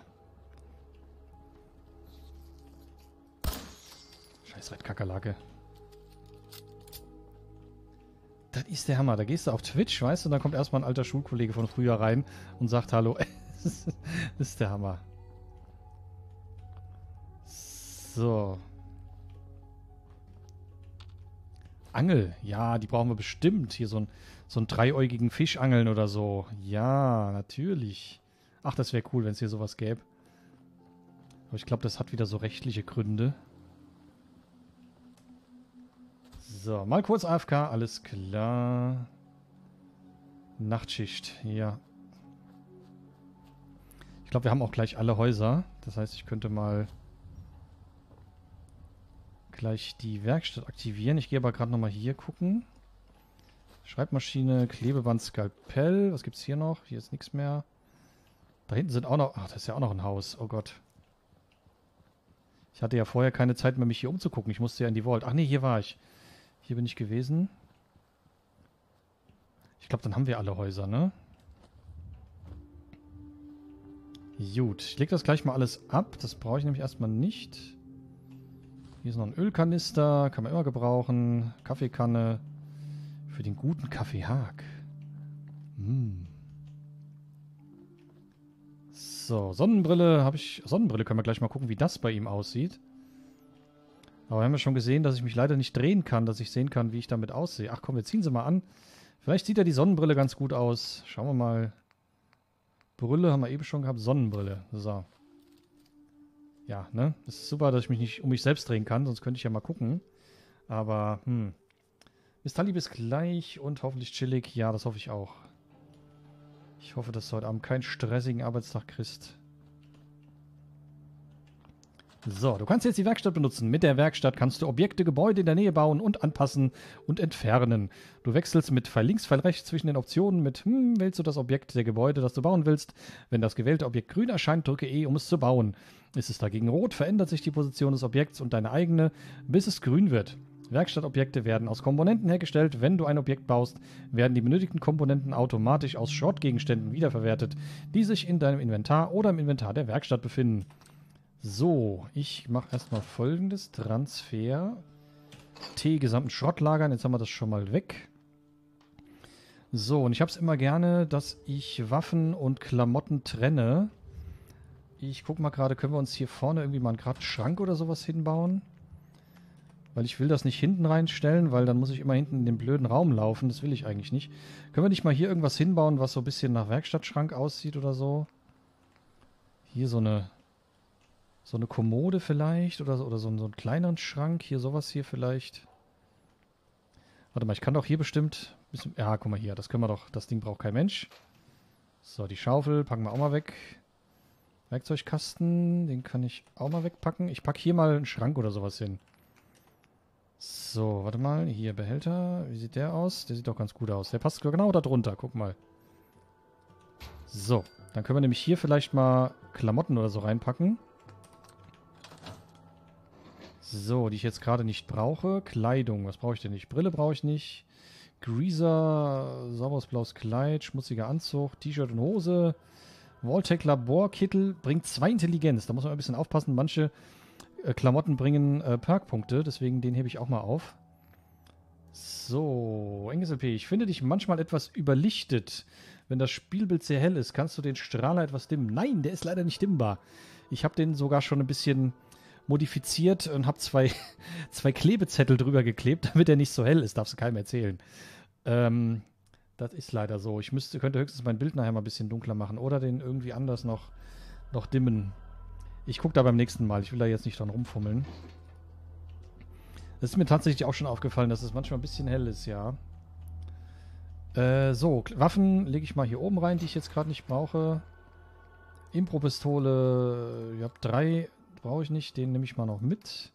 Scheiß Kakerlake. Das ist der Hammer. Da gehst du auf Twitch, weißt du, und dann kommt erstmal ein alter Schulkollege von früher rein und sagt Hallo. das ist der Hammer. So. Angel. Ja, die brauchen wir bestimmt. Hier so ein so einen dreiäugigen Fisch angeln oder so. Ja, natürlich. Ach, das wäre cool, wenn es hier sowas gäbe. Aber ich glaube, das hat wieder so rechtliche Gründe. So, mal kurz AFK, alles klar. Nachtschicht, ja. Ich glaube, wir haben auch gleich alle Häuser. Das heißt, ich könnte mal gleich die Werkstatt aktivieren. Ich gehe aber gerade nochmal hier gucken. Schreibmaschine, Klebeband, Skalpell. Was gibt's hier noch? Hier ist nichts mehr. Da hinten sind auch noch... Ach, das ist ja auch noch ein Haus. Oh Gott. Ich hatte ja vorher keine Zeit mehr, mich hier umzugucken. Ich musste ja in die Vault. Ach nee, hier war ich. Hier bin ich gewesen. Ich glaube, dann haben wir alle Häuser, ne? Gut, ich lege das gleich mal alles ab. Das brauche ich nämlich erstmal nicht. Hier ist noch ein Ölkanister. Kann man immer gebrauchen. Kaffeekanne. Für den guten Kaffee. Mm. So, Sonnenbrille habe ich... Sonnenbrille können wir gleich mal gucken, wie das bei ihm aussieht. Aber wir haben ja schon gesehen, dass ich mich leider nicht drehen kann, dass ich sehen kann, wie ich damit aussehe. Ach komm, wir ziehen sie mal an. Vielleicht sieht ja die Sonnenbrille ganz gut aus. Schauen wir mal. Brille haben wir eben schon gehabt. Sonnenbrille. So. Ja, ne? Das ist super, dass ich mich nicht um mich selbst drehen kann, sonst könnte ich ja mal gucken. Aber, hm. Bis Talib ist gleich und hoffentlich chillig. Ja, das hoffe ich auch. Ich hoffe, dass du heute Abend keinen stressigen Arbeitstag kriegst. So, du kannst jetzt die Werkstatt benutzen. Mit der Werkstatt kannst du Objekte, Gebäude in der Nähe bauen und anpassen und entfernen. Du wechselst mit Pfeil links, Pfeil rechts zwischen den Optionen mit hm, wählst du das Objekt der Gebäude, das du bauen willst. Wenn das gewählte Objekt grün erscheint, drücke E, um es zu bauen. Ist es dagegen rot, verändert sich die Position des Objekts und deine eigene, bis es grün wird. Werkstattobjekte werden aus Komponenten hergestellt. Wenn du ein Objekt baust, werden die benötigten Komponenten automatisch aus Schrottgegenständen wiederverwertet, die sich in deinem Inventar oder im Inventar der Werkstatt befinden. So, ich mache erstmal folgendes. Transfer. T gesamten Schrott lagern. Jetzt haben wir das schon mal weg. So, und ich habe es immer gerne, dass ich Waffen und Klamotten trenne. Ich gucke mal gerade, können wir uns hier vorne irgendwie mal einen Schrank oder sowas hinbauen? Weil ich will das nicht hinten reinstellen, weil dann muss ich immer hinten in den blöden Raum laufen. Das will ich eigentlich nicht. Können wir nicht mal hier irgendwas hinbauen, was so ein bisschen nach Werkstattschrank aussieht oder so? Hier so eine so eine Kommode vielleicht oder so, oder so, so einen kleineren Schrank. Hier sowas hier vielleicht. Warte mal, ich kann doch hier bestimmt... Bisschen, ja, guck mal hier, das können wir doch... Das Ding braucht kein Mensch. So, die Schaufel packen wir auch mal weg. Werkzeugkasten, den kann ich auch mal wegpacken. Ich packe hier mal einen Schrank oder sowas hin. So, warte mal. Hier, Behälter. Wie sieht der aus? Der sieht doch ganz gut aus. Der passt genau da drunter. Guck mal. So, dann können wir nämlich hier vielleicht mal Klamotten oder so reinpacken. So, die ich jetzt gerade nicht brauche. Kleidung, was brauche ich denn nicht? Brille brauche ich nicht. Greaser, sauberes blaues Kleid, schmutziger Anzug, T-Shirt und Hose. Voltec Laborkittel bringt zwei Intelligenz. Da muss man ein bisschen aufpassen. Manche äh, Klamotten bringen äh, Perkpunkte, deswegen den hebe ich auch mal auf. So, NGSLP, ich finde dich manchmal etwas überlichtet. Wenn das Spielbild sehr hell ist, kannst du den Strahler etwas dimmen. Nein, der ist leider nicht dimmbar. Ich habe den sogar schon ein bisschen modifiziert und habe zwei, zwei Klebezettel drüber geklebt, damit er nicht so hell ist. Darfst du keinem erzählen. Ähm, das ist leider so. Ich müsste, könnte höchstens mein Bild nachher mal ein bisschen dunkler machen oder den irgendwie anders noch, noch dimmen. Ich gucke da beim nächsten Mal. Ich will da jetzt nicht dran rumfummeln. Es ist mir tatsächlich auch schon aufgefallen, dass es manchmal ein bisschen hell ist, ja. Äh, so, Waffen lege ich mal hier oben rein, die ich jetzt gerade nicht brauche. Impro-Pistole. Ich habe drei. Brauche ich nicht. Den nehme ich mal noch mit.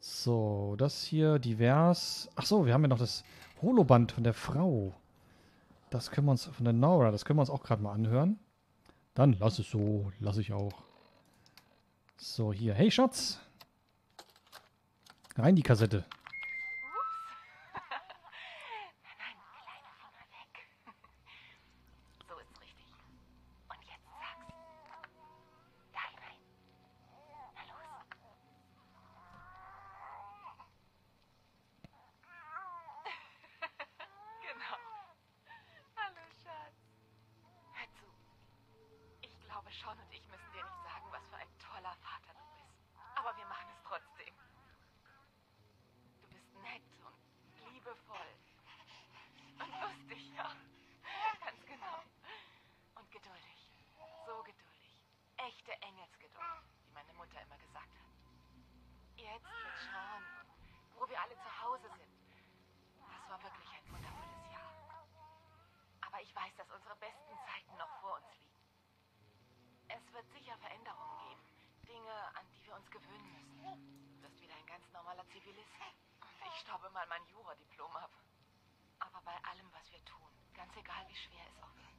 So, das hier divers. Ach so, wir haben ja noch das Holoband von der Frau. Das können wir uns, von der Nora, das können wir uns auch gerade mal anhören. Dann lass es so, lass ich auch. So, hier. Hey, Schatz. Rein die Kassette. So ist's richtig. Und jetzt sag's. Da hinein. Na los. genau. Hallo, Schatz. Hör zu. Ich glaube, Sean und ich müssen dir nicht sagen, was für ein toller Vater du bist. Aber wir machen es trotzdem. Du bist nett und liebevoll. Und lustig, ja. Ganz genau. Und geduldig. So geduldig. Echte Engelsgeduld, wie meine Mutter immer gesagt hat. Jetzt mit Sean, wo wir alle zu Hause sind. Das war wirklich ein wundervolles Jahr. Aber ich weiß, dass unsere besten Zeiten noch vor uns liegen. Es wird sicher Veränderungen geben. Dinge, an die wir uns gewöhnen müssen. Du wirst wieder ein ganz normaler Zivilist. Ich staube mal mein Juradiplom ab. Aber bei allem, was wir tun, ganz egal wie schwer es auch wird,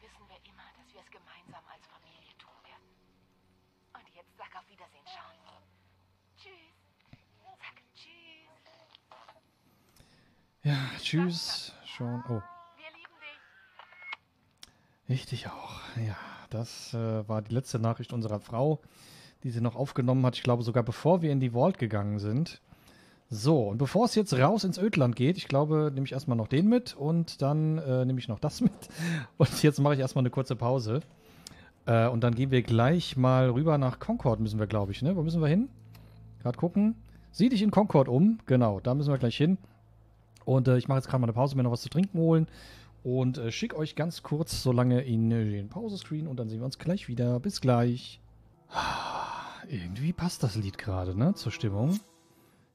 wissen wir immer, dass wir es gemeinsam als Familie tun werden. Und jetzt sag auf Wiedersehen, Sean. Tschüss. Sag Tschüss. Ja, tschüss. Sean. Oh. Ich dich auch. Ja, das äh, war die letzte Nachricht unserer Frau, die sie noch aufgenommen hat. Ich glaube sogar bevor wir in die Vault gegangen sind. So, und bevor es jetzt raus ins Ödland geht, ich glaube, nehme ich erstmal noch den mit und dann äh, nehme ich noch das mit. Und jetzt mache ich erstmal eine kurze Pause. Äh, und dann gehen wir gleich mal rüber nach Concord, müssen wir, glaube ich, ne? Wo müssen wir hin? Gerade gucken. Sieh dich in Concord um. Genau, da müssen wir gleich hin. Und äh, ich mache jetzt gerade mal eine Pause, mir noch was zu trinken holen. Und äh, schicke euch ganz kurz so lange in äh, den Pause-Screen und dann sehen wir uns gleich wieder. Bis gleich. Irgendwie passt das Lied gerade, ne? Zur Stimmung.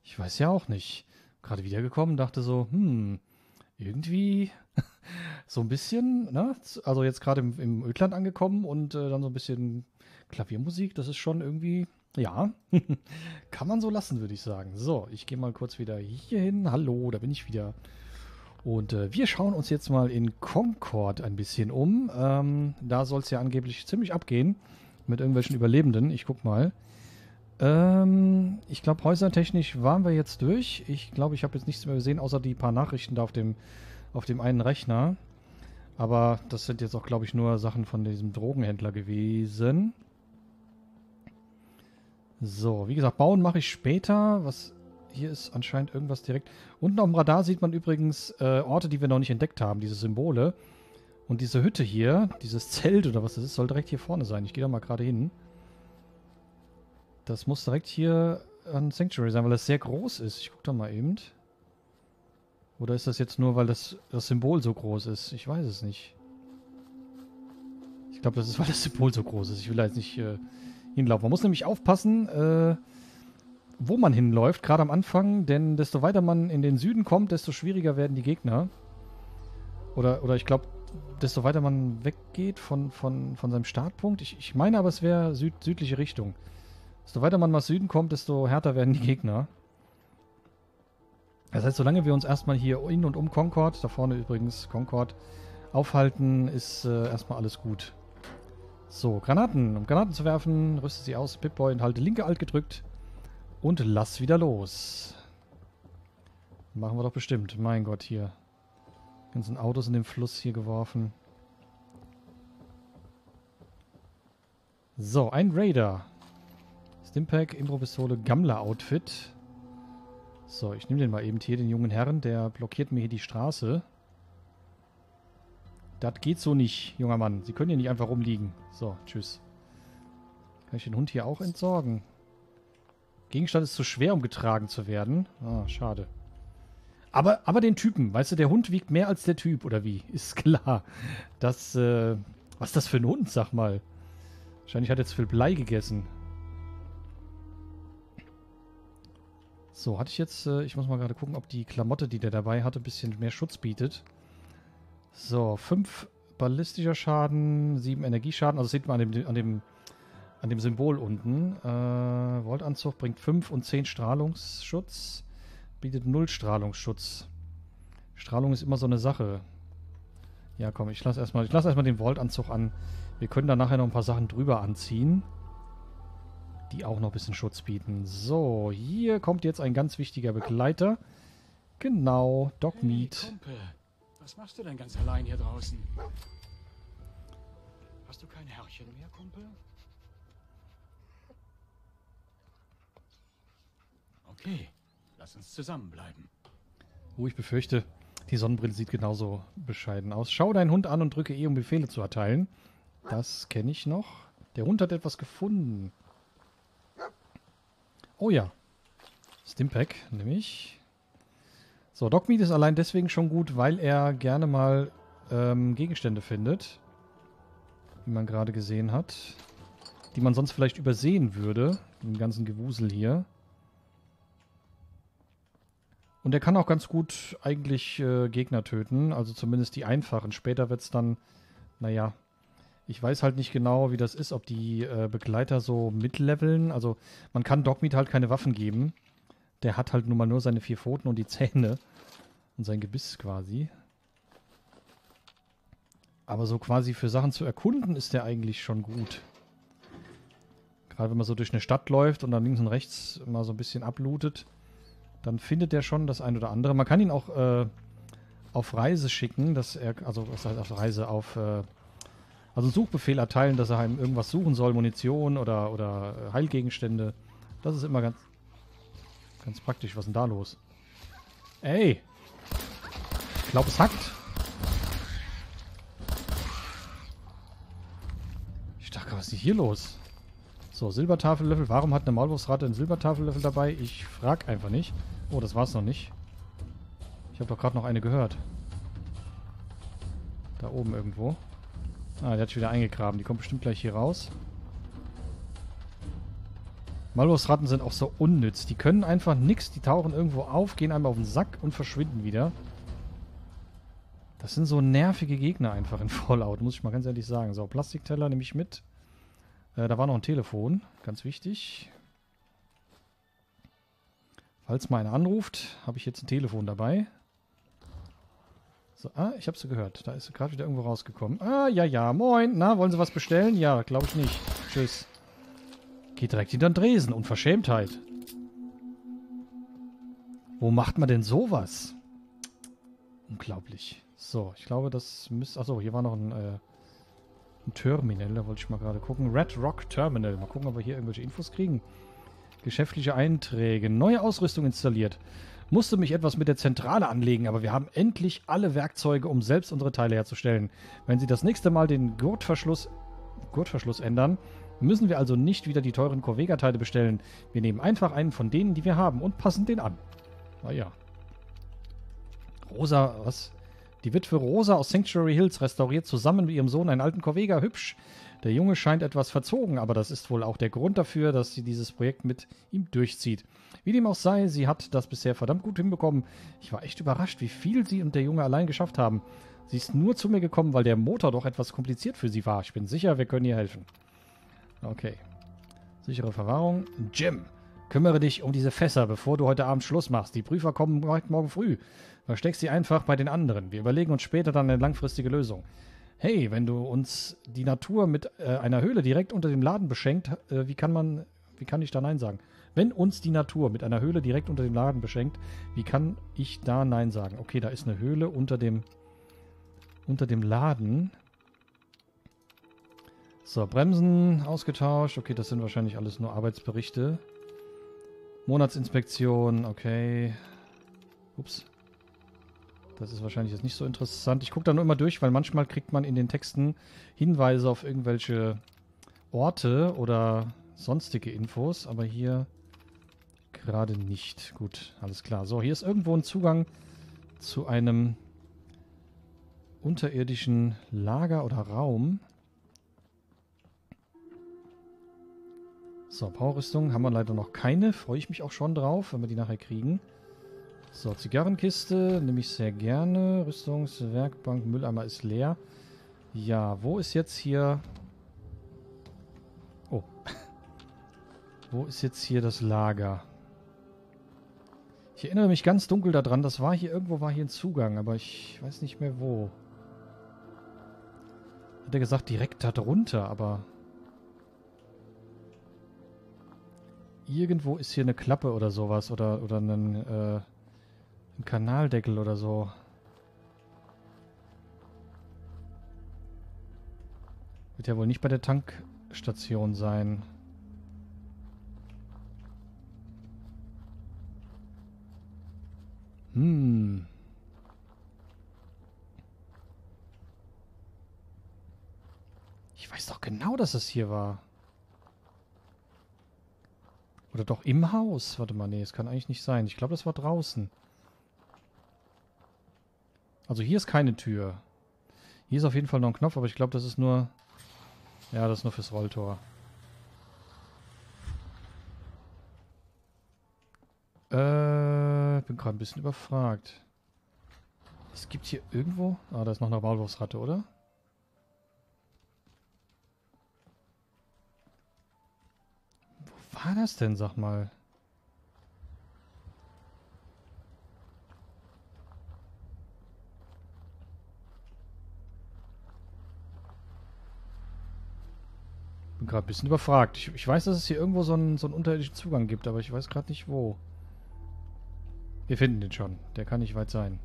Ich weiß ja auch nicht. Gerade wiedergekommen, dachte so, hm, irgendwie so ein bisschen, ne? Also jetzt gerade im, im Ödland angekommen und äh, dann so ein bisschen Klaviermusik, das ist schon irgendwie, ja, kann man so lassen, würde ich sagen. So, ich gehe mal kurz wieder hier hin. Hallo, da bin ich wieder. Und äh, wir schauen uns jetzt mal in Concord ein bisschen um. Ähm, da soll es ja angeblich ziemlich abgehen mit irgendwelchen Überlebenden. Ich guck mal. Ähm, ich glaube, häusertechnisch waren wir jetzt durch. Ich glaube, ich habe jetzt nichts mehr gesehen, außer die paar Nachrichten da auf dem, auf dem einen Rechner. Aber das sind jetzt auch, glaube ich, nur Sachen von diesem Drogenhändler gewesen. So, wie gesagt, bauen mache ich später. Was hier ist anscheinend irgendwas direkt. Unten auf dem Radar sieht man übrigens äh, Orte, die wir noch nicht entdeckt haben, diese Symbole. Und diese Hütte hier, dieses Zelt oder was das ist, soll direkt hier vorne sein. Ich gehe da mal gerade hin. Das muss direkt hier an Sanctuary sein, weil das sehr groß ist. Ich gucke da mal eben. Oder ist das jetzt nur, weil das, das Symbol so groß ist? Ich weiß es nicht. Ich glaube, das ist, weil das Symbol so groß ist. Ich will da jetzt nicht äh, hinlaufen. Man muss nämlich aufpassen, äh, wo man hinläuft, gerade am Anfang, denn desto weiter man in den Süden kommt, desto schwieriger werden die Gegner. Oder, oder ich glaube, desto weiter man weggeht von, von, von seinem Startpunkt. Ich, ich meine aber, es wäre süd, südliche Richtung. Desto weiter man nach Süden kommt, desto härter werden die Gegner. Das heißt, solange wir uns erstmal hier in und um Concord, da vorne übrigens Concord, aufhalten, ist äh, erstmal alles gut. So, Granaten. Um Granaten zu werfen, rüste sie aus, Pip-Boy und halte linke Alt gedrückt und lass wieder los. Machen wir doch bestimmt. Mein Gott, hier. Ganzen Autos in den Fluss hier geworfen. So, ein Raider. Stimpack, Impro-Pistole, Gammler-Outfit. So, ich nehme den mal eben hier, den jungen Herrn. Der blockiert mir hier die Straße. Das geht so nicht, junger Mann. Sie können hier nicht einfach rumliegen. So, tschüss. Kann ich den Hund hier auch entsorgen? Gegenstand ist zu schwer, um getragen zu werden. Ah, schade. Aber, aber den Typen, weißt du, der Hund wiegt mehr als der Typ, oder wie? Ist klar. Das, äh, was ist das für ein Hund, sag mal? Wahrscheinlich hat er zu viel Blei gegessen. So, hatte ich jetzt, äh, ich muss mal gerade gucken, ob die Klamotte, die der dabei hatte, ein bisschen mehr Schutz bietet. So, fünf ballistischer Schaden, 7 Energieschaden. Also das sieht man an dem, an dem, an dem Symbol unten. Äh, Voltanzug bringt 5 und 10 Strahlungsschutz. Bietet 0 Strahlungsschutz. Strahlung ist immer so eine Sache. Ja, komm, ich lasse erstmal lass erstmal den Voltanzug an. Wir können da nachher noch ein paar Sachen drüber anziehen, die auch noch ein bisschen Schutz bieten. So, hier kommt jetzt ein ganz wichtiger Begleiter. Genau, Doc Hey, Meat. Kumpel, was machst du denn ganz allein hier draußen? Hast du kein Herrchen mehr, Kumpel? Okay, lass uns zusammenbleiben. Oh, ich befürchte, die Sonnenbrille sieht genauso bescheiden aus. Schau deinen Hund an und drücke E, um Befehle zu erteilen. Das kenne ich noch. Der Hund hat etwas gefunden. Oh ja. Stimpack, nämlich. So, Dogmeat ist allein deswegen schon gut, weil er gerne mal ähm, Gegenstände findet. Wie man gerade gesehen hat. Die man sonst vielleicht übersehen würde. Im ganzen Gewusel hier. Und er kann auch ganz gut eigentlich äh, Gegner töten, also zumindest die einfachen. Später wird es dann, naja, ich weiß halt nicht genau, wie das ist, ob die äh, Begleiter so mitleveln. Also man kann Dogmeat halt keine Waffen geben. Der hat halt nun mal nur seine vier Pfoten und die Zähne und sein Gebiss quasi. Aber so quasi für Sachen zu erkunden ist der eigentlich schon gut. Gerade wenn man so durch eine Stadt läuft und dann links und rechts mal so ein bisschen ablootet dann findet er schon das ein oder andere. Man kann ihn auch äh, auf Reise schicken, dass er, also was heißt auf Reise, auf, äh, also Suchbefehl erteilen, dass er einem irgendwas suchen soll, Munition oder, oder äh, Heilgegenstände. Das ist immer ganz, ganz praktisch. Was ist denn da los? Ey! Ich glaube, es hackt. Ich dachte, was ist denn hier los? So, Silbertafellöffel. Warum hat eine Maulwurfsratte einen Silbertafellöffel dabei? Ich frag einfach nicht. Oh, das war's noch nicht. Ich habe doch gerade noch eine gehört. Da oben irgendwo. Ah, der hat wieder eingegraben. Die kommt bestimmt gleich hier raus. Maulwurfsratten sind auch so unnütz. Die können einfach nichts. Die tauchen irgendwo auf, gehen einmal auf den Sack und verschwinden wieder. Das sind so nervige Gegner einfach in Fallout, muss ich mal ganz ehrlich sagen. So, Plastikteller nehme ich mit. Äh, da war noch ein Telefon, ganz wichtig. Falls mal einer anruft, habe ich jetzt ein Telefon dabei. So, ah, ich habe sie gehört. Da ist sie gerade wieder irgendwo rausgekommen. Ah, ja, ja, moin. Na, wollen Sie was bestellen? Ja, glaube ich nicht. Tschüss. Geht direkt hinter den Dresen. Unverschämtheit. Wo macht man denn sowas? Unglaublich. So, ich glaube, das müsste... Achso, hier war noch ein... Äh, ein Terminal, da wollte ich mal gerade gucken. Red Rock Terminal. Mal gucken, ob wir hier irgendwelche Infos kriegen. Geschäftliche Einträge. Neue Ausrüstung installiert. Musste mich etwas mit der Zentrale anlegen, aber wir haben endlich alle Werkzeuge, um selbst unsere Teile herzustellen. Wenn Sie das nächste Mal den Gurtverschluss, Gurtverschluss ändern, müssen wir also nicht wieder die teuren Corvega-Teile bestellen. Wir nehmen einfach einen von denen, die wir haben und passen den an. Naja. Rosa, was? Die Witwe Rosa aus Sanctuary Hills restauriert zusammen mit ihrem Sohn einen alten Corvega hübsch. Der Junge scheint etwas verzogen, aber das ist wohl auch der Grund dafür, dass sie dieses Projekt mit ihm durchzieht. Wie dem auch sei, sie hat das bisher verdammt gut hinbekommen. Ich war echt überrascht, wie viel sie und der Junge allein geschafft haben. Sie ist nur zu mir gekommen, weil der Motor doch etwas kompliziert für sie war. Ich bin sicher, wir können ihr helfen. Okay. Sichere Verwahrung. Jim, kümmere dich um diese Fässer, bevor du heute Abend Schluss machst. Die Prüfer kommen morgen früh. Versteck sie einfach bei den anderen. Wir überlegen uns später dann eine langfristige Lösung. Hey, wenn du uns die Natur mit äh, einer Höhle direkt unter dem Laden beschenkt, äh, wie kann man, wie kann ich da Nein sagen? Wenn uns die Natur mit einer Höhle direkt unter dem Laden beschenkt, wie kann ich da Nein sagen? Okay, da ist eine Höhle unter dem, unter dem Laden. So, Bremsen ausgetauscht. Okay, das sind wahrscheinlich alles nur Arbeitsberichte. Monatsinspektion, okay. Ups. Das ist wahrscheinlich jetzt nicht so interessant. Ich gucke da nur immer durch, weil manchmal kriegt man in den Texten Hinweise auf irgendwelche Orte oder sonstige Infos, aber hier gerade nicht. Gut, alles klar. So, hier ist irgendwo ein Zugang zu einem unterirdischen Lager oder Raum. So, Powerrüstung haben wir leider noch keine. Freue ich mich auch schon drauf, wenn wir die nachher kriegen. So, Zigarrenkiste nehme ich sehr gerne. Rüstungswerkbank, Mülleimer ist leer. Ja, wo ist jetzt hier... Oh. wo ist jetzt hier das Lager? Ich erinnere mich ganz dunkel daran, das war hier, irgendwo war hier ein Zugang, aber ich weiß nicht mehr wo. Hat er gesagt, direkt da drunter, aber... Irgendwo ist hier eine Klappe oder sowas oder, oder ein, äh, ein Kanaldeckel oder so. Wird ja wohl nicht bei der Tankstation sein. Hm. Ich weiß doch genau, dass es hier war. Oder doch im Haus. Warte mal, nee, es kann eigentlich nicht sein. Ich glaube, das war draußen. Also hier ist keine Tür. Hier ist auf jeden Fall noch ein Knopf, aber ich glaube, das ist nur... Ja, das ist nur fürs Rolltor. Äh, bin gerade ein bisschen überfragt. Es gibt hier irgendwo... Ah, da ist noch eine Maulwurfsratte, oder? Wo war das denn, sag mal? Gerade ein bisschen überfragt. Ich, ich, weiß, dass es hier irgendwo so einen, so einen unterirdischen Zugang gibt, aber ich weiß gerade nicht wo. Wir finden den schon. Der kann nicht weit sein.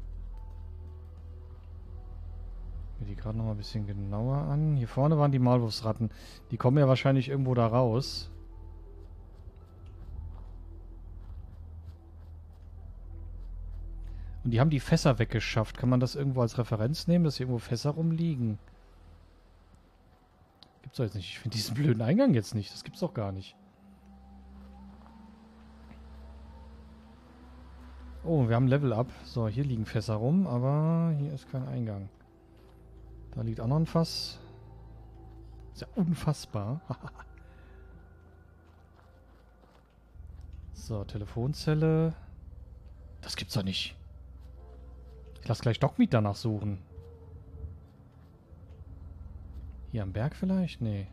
Mir die gerade noch mal ein bisschen genauer an. Hier vorne waren die Maulwurfsratten. Die kommen ja wahrscheinlich irgendwo da raus. Und die haben die Fässer weggeschafft. Kann man das irgendwo als Referenz nehmen, dass hier irgendwo Fässer rumliegen? Gibt's doch jetzt nicht. Ich finde diesen blöden Eingang jetzt nicht. Das gibt's doch gar nicht. Oh, wir haben Level Up. So, hier liegen Fässer rum, aber hier ist kein Eingang. Da liegt auch noch ein Fass. Ist ja unfassbar. so, Telefonzelle. Das gibt's doch nicht. Ich lass gleich Dogmeat danach suchen. Hier am Berg vielleicht? Nee.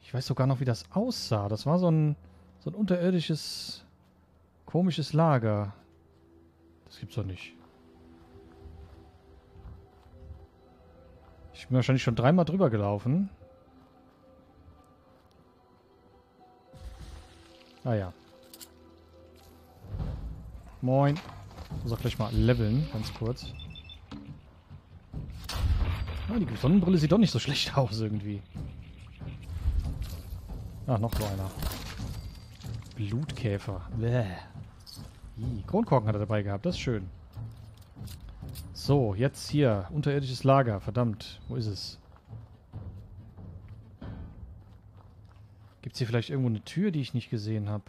Ich weiß sogar noch, wie das aussah. Das war so ein, so ein unterirdisches, komisches Lager. Das gibt's doch nicht. Ich bin wahrscheinlich schon dreimal drüber gelaufen. Ah ja. Moin. Muss auch gleich mal leveln, ganz kurz. Ah, die Sonnenbrille sieht doch nicht so schlecht aus irgendwie. Ah, noch so einer. Blutkäfer. Bäh. Ih, Kronkorken hat er dabei gehabt, das ist schön. So, jetzt hier. Unterirdisches Lager. Verdammt, wo ist es? Gibt es hier vielleicht irgendwo eine Tür, die ich nicht gesehen habe?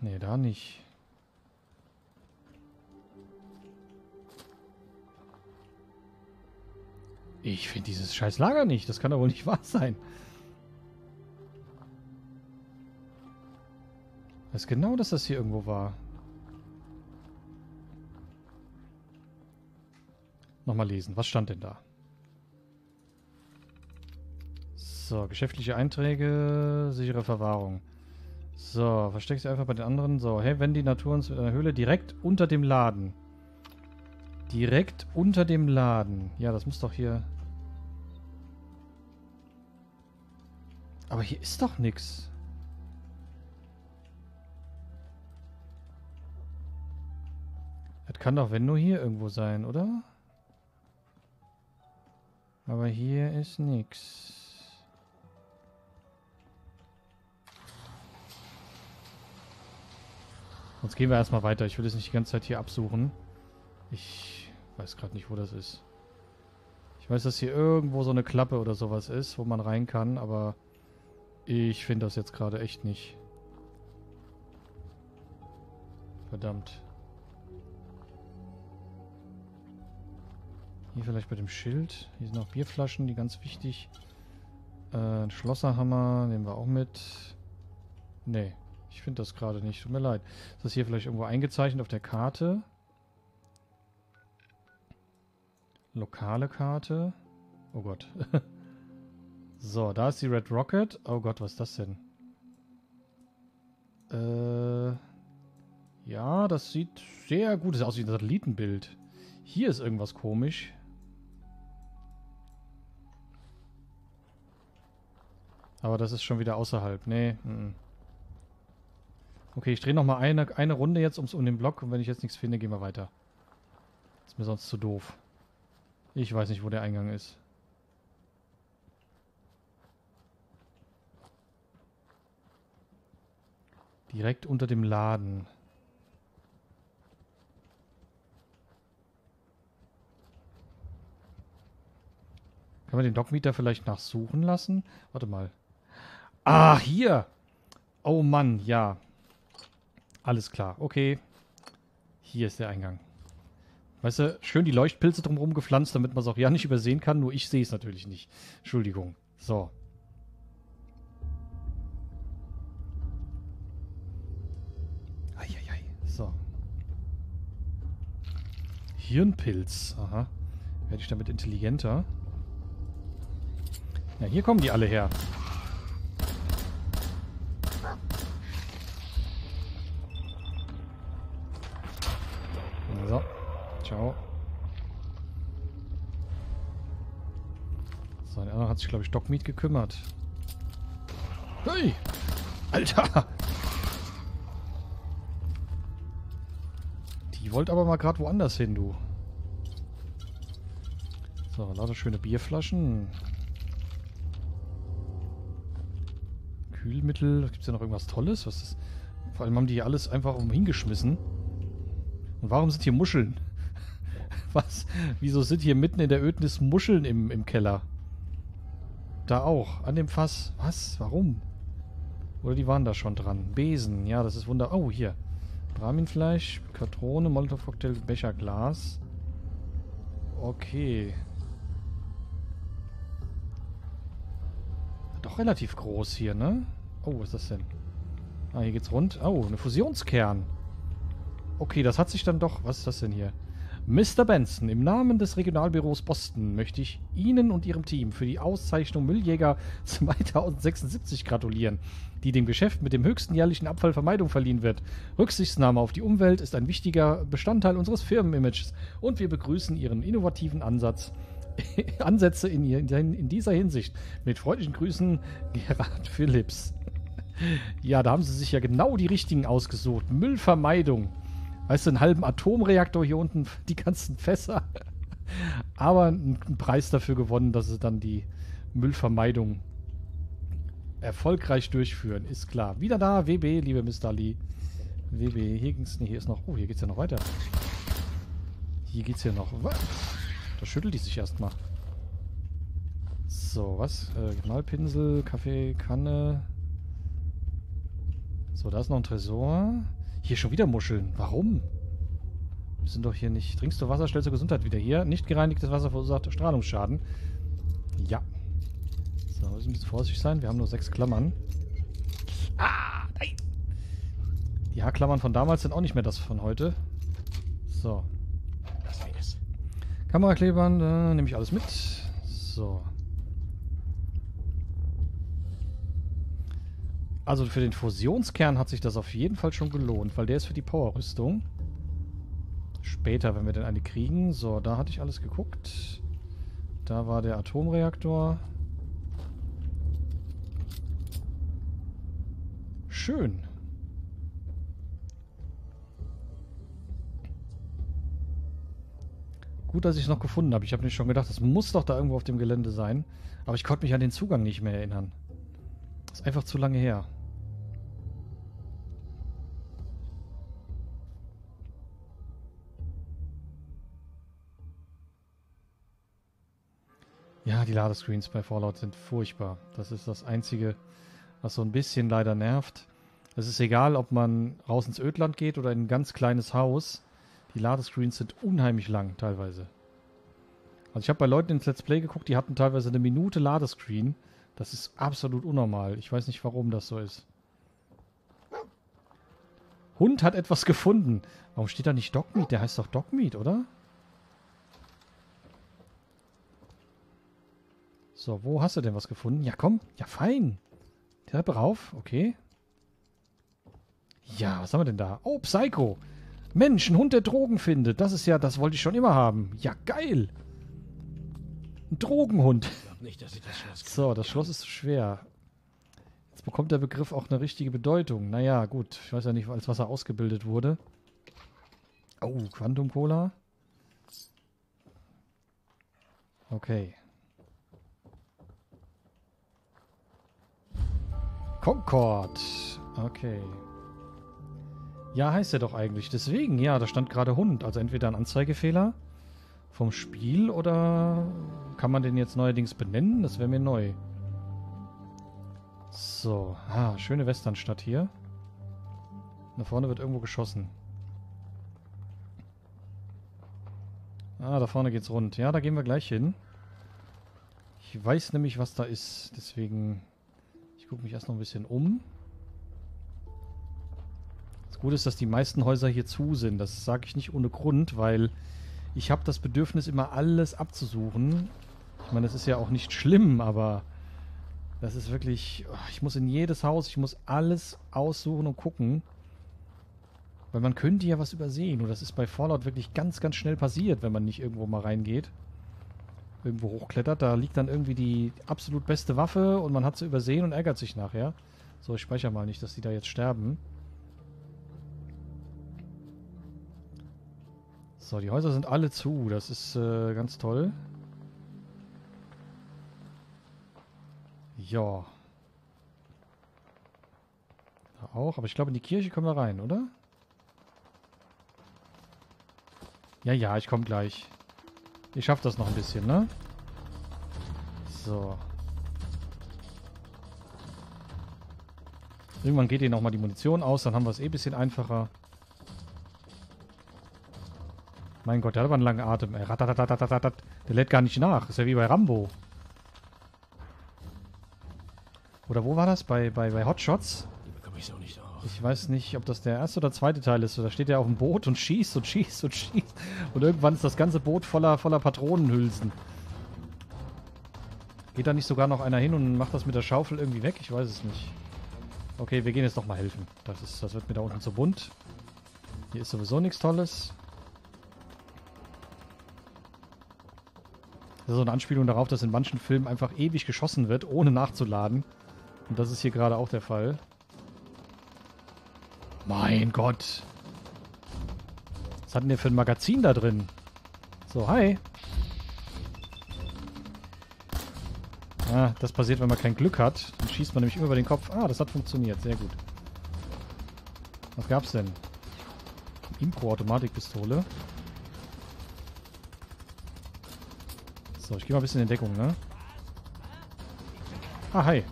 Nee, da nicht. Ich finde dieses scheiß Lager nicht. Das kann doch wohl nicht wahr sein. Ich weiß genau, dass das hier irgendwo war. Nochmal lesen. Was stand denn da? So, geschäftliche Einträge, sichere Verwahrung. So, versteckst du einfach bei den anderen. So, hey, wenn die Natur uns in der Höhle direkt unter dem Laden. Direkt unter dem Laden. Ja, das muss doch hier... Aber hier ist doch nichts. Das kann doch, wenn nur hier irgendwo sein, oder? Aber hier ist nichts. Sonst gehen wir erstmal weiter. Ich will es nicht die ganze Zeit hier absuchen. Ich weiß gerade nicht, wo das ist. Ich weiß, dass hier irgendwo so eine Klappe oder sowas ist, wo man rein kann, aber ich finde das jetzt gerade echt nicht. Verdammt. Hier vielleicht bei dem Schild. Hier sind noch Bierflaschen, die ganz wichtig. Äh, ein Schlosserhammer nehmen wir auch mit. Nee, ich finde das gerade nicht. Tut mir leid. Ist das hier vielleicht irgendwo eingezeichnet auf der Karte? Lokale Karte. Oh Gott. so, da ist die Red Rocket. Oh Gott, was ist das denn? Äh, ja, das sieht sehr gut aus wie ein Satellitenbild. Hier ist irgendwas komisch. Aber das ist schon wieder außerhalb. Nee. Mm. Okay, ich drehe nochmal eine, eine Runde jetzt ums um den Block und wenn ich jetzt nichts finde, gehen wir weiter. Ist mir sonst zu doof. Ich weiß nicht, wo der Eingang ist. Direkt unter dem Laden. Kann man den Dockmeter vielleicht nachsuchen lassen? Warte mal. Ah, hier! Oh Mann, ja. Alles klar, okay. Hier ist der Eingang. Weißt du, schön die Leuchtpilze drumherum gepflanzt, damit man es auch ja nicht übersehen kann. Nur ich sehe es natürlich nicht. Entschuldigung. So. Eieiei. So. Hirnpilz. Aha. Werde ich damit intelligenter? Ja, hier kommen die alle her. Sich, glaube ich, Dogmeat gekümmert. Hey! Alter! Die wollte aber mal gerade woanders hin, du. So, lauter schöne Bierflaschen. Kühlmittel. Gibt es ja noch irgendwas Tolles? Was ist... Vor allem haben die hier alles einfach hingeschmissen. Und warum sind hier Muscheln? Was? Wieso sind hier mitten in der Ödnis Muscheln im, im Keller? Da auch. An dem Fass. Was? Warum? Oder die waren da schon dran. Besen. Ja, das ist wunder... Oh, hier. Brahminfleisch, Katrone, Molotov-Cocktail, Becher, Glas. Okay. Doch relativ groß hier, ne? Oh, was ist das denn? Ah, hier geht's rund. Oh, eine Fusionskern. Okay, das hat sich dann doch... Was ist das denn hier? Mr. Benson, im Namen des Regionalbüros Boston möchte ich Ihnen und Ihrem Team für die Auszeichnung Mülljäger 2076 gratulieren, die dem Geschäft mit dem höchsten jährlichen Abfallvermeidung verliehen wird. Rücksichtnahme auf die Umwelt ist ein wichtiger Bestandteil unseres Firmenimages und wir begrüßen Ihren innovativen Ansatz Ansätze in, in, dieser Hinsicht. Mit freundlichen Grüßen, Gerhard Phillips. ja, da haben sie sich ja genau die richtigen ausgesucht. Müllvermeidung. Weißt du, einen halben Atomreaktor hier unten, die ganzen Fässer. Aber einen Preis dafür gewonnen, dass sie dann die Müllvermeidung erfolgreich durchführen, ist klar. Wieder da, WB, liebe Mr. Lee. WB, hier ging's, nee, hier ist noch, oh, hier geht's ja noch weiter. Hier geht's ja noch? Da schüttelt die sich erstmal. So, was? Äh, Malpinsel, Kaffee, Kanne. So, da ist noch ein Tresor. Hier schon wieder Muscheln. Warum? Wir sind doch hier nicht... Trinkst du Wasser, stellst du Gesundheit wieder hier. Nicht gereinigtes Wasser verursacht Strahlungsschaden. Ja. So, müssen ein bisschen vorsichtig sein. Wir haben nur sechs Klammern. Ah, nein. Die Haarklammern von damals sind auch nicht mehr das von heute. So. Kameraklebern, äh, nehme ich alles mit. So. Also für den Fusionskern hat sich das auf jeden Fall schon gelohnt, weil der ist für die Powerrüstung. Später, wenn wir denn eine kriegen. So, da hatte ich alles geguckt. Da war der Atomreaktor. Schön. Gut, dass ich es noch gefunden habe. Ich habe nicht schon gedacht, das muss doch da irgendwo auf dem Gelände sein. Aber ich konnte mich an den Zugang nicht mehr erinnern. Das ist einfach zu lange her. Ja, die Ladescreens bei Fallout sind furchtbar. Das ist das Einzige, was so ein bisschen leider nervt. Es ist egal, ob man raus ins Ödland geht oder in ein ganz kleines Haus. Die Ladescreens sind unheimlich lang teilweise. Also ich habe bei Leuten ins Let's Play geguckt, die hatten teilweise eine Minute Ladescreen. Das ist absolut unnormal. Ich weiß nicht, warum das so ist. Hund hat etwas gefunden. Warum steht da nicht Dogmeat? Der heißt doch Dogmeat, oder? So, wo hast du denn was gefunden? Ja, komm. Ja, fein. Treppe rauf. Okay. Ja, was haben wir denn da? Oh, Psycho. Mensch, ein Hund, der Drogen findet. Das ist ja, das wollte ich schon immer haben. Ja, geil. Ein Drogenhund. Nicht, dass ich das So, das Schloss ist zu schwer. Jetzt bekommt der Begriff auch eine richtige Bedeutung. Naja, gut. Ich weiß ja nicht, als was er ausgebildet wurde. Oh, Quantum Cola. Okay. Concord. Okay. Ja, heißt er doch eigentlich. Deswegen, ja, da stand gerade Hund. Also entweder ein Anzeigefehler vom Spiel oder kann man den jetzt neuerdings benennen? Das wäre mir neu. So, ah, schöne Westernstadt hier. Da vorne wird irgendwo geschossen. Ah, da vorne geht's rund. Ja, da gehen wir gleich hin. Ich weiß nämlich, was da ist. Deswegen, gucke mich erst noch ein bisschen um. Das Gute ist, dass die meisten Häuser hier zu sind. Das sage ich nicht ohne Grund, weil ich habe das Bedürfnis, immer alles abzusuchen. Ich meine, das ist ja auch nicht schlimm, aber das ist wirklich... oh, Ich muss in jedes Haus, ich muss alles aussuchen und gucken. Weil man könnte ja was übersehen. Und das ist bei Fallout wirklich ganz, ganz schnell passiert, wenn man nicht irgendwo mal reingeht. Irgendwo hochklettert. Da liegt dann irgendwie die absolut beste Waffe und man hat sie übersehen und ärgert sich nachher. So, ich speichere mal nicht, dass die da jetzt sterben. So, die Häuser sind alle zu. Das ist äh, ganz toll. Ja. Da auch. Aber ich glaube, in die Kirche kommen wir rein, oder? Ja, ja, ich komme gleich. Ich schaffe das noch ein bisschen, ne? So. Irgendwann geht ihnen auch mal die Munition aus, dann haben wir es eh ein bisschen einfacher. Mein Gott, der hat aber einen langen Atem. Ratatatatatatat. Der lädt gar nicht nach. Ist ja wie bei Rambo. Oder wo war das? Bei, bei, bei Hotshots? Die bekomme ich so nicht. Ich weiß nicht, ob das der erste oder zweite Teil ist. Da steht er auf dem Boot und schießt und schießt und schießt. Und irgendwann ist das ganze Boot voller, voller Patronenhülsen. Geht da nicht sogar noch einer hin und macht das mit der Schaufel irgendwie weg? Ich weiß es nicht. Okay, wir gehen jetzt doch mal helfen. Das, ist, das wird mir da unten zu bunt. Hier ist sowieso nichts Tolles. Das ist so eine Anspielung darauf, dass in manchen Filmen einfach ewig geschossen wird, ohne nachzuladen. Und das ist hier gerade auch der Fall. Mein Gott. Was hat denn der für ein Magazin da drin? So, hi. Ah, das passiert, wenn man kein Glück hat. Dann schießt man nämlich immer über den Kopf. Ah, das hat funktioniert. Sehr gut. Was gab's denn? Impro-Automatikpistole. So, ich gehe mal ein bisschen in Deckung, ne? Ah, hi.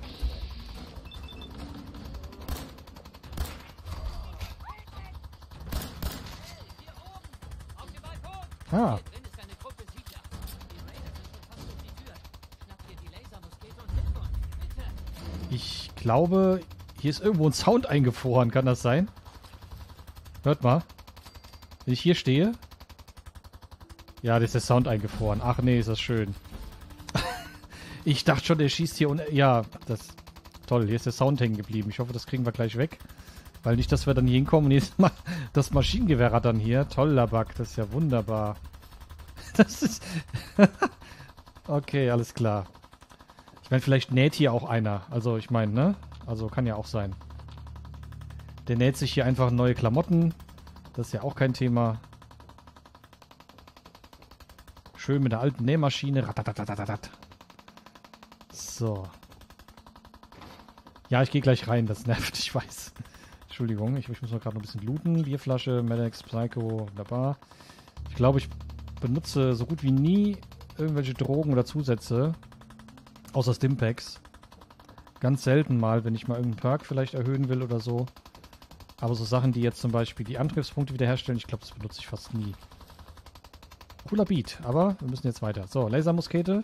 Ah. Ich glaube, hier ist irgendwo ein Sound eingefroren. Kann das sein? Hört mal. Wenn ich hier stehe. Ja, da ist der Sound eingefroren. Ach nee, ist das schön. ich dachte schon, der schießt hier und ja, das toll. Hier ist der Sound hängen geblieben. Ich hoffe, das kriegen wir gleich weg. Weil nicht, dass wir dann hier hinkommen und jetzt mal das Maschinengewehr rattern hier. Toller Bug, das ist ja wunderbar. Das ist... okay, alles klar. Ich meine, vielleicht näht hier auch einer. Also, ich meine, ne? Also, kann ja auch sein. Der näht sich hier einfach neue Klamotten. Das ist ja auch kein Thema. Schön mit der alten Nähmaschine. Ratatatatatat. So. Ja, ich gehe gleich rein. Das nervt, ich weiß. Entschuldigung, ich, ich muss mal gerade noch ein bisschen looten. Bierflasche, Medex, Psycho, wunderbar. Ich glaube, ich benutze so gut wie nie irgendwelche Drogen oder Zusätze. Außer Stimpaks. Ganz selten mal, wenn ich mal irgendeinen Perk vielleicht erhöhen will oder so. Aber so Sachen, die jetzt zum Beispiel die Angriffspunkte wiederherstellen, ich glaube, das benutze ich fast nie. Cooler Beat, aber wir müssen jetzt weiter. So, Lasermuskete.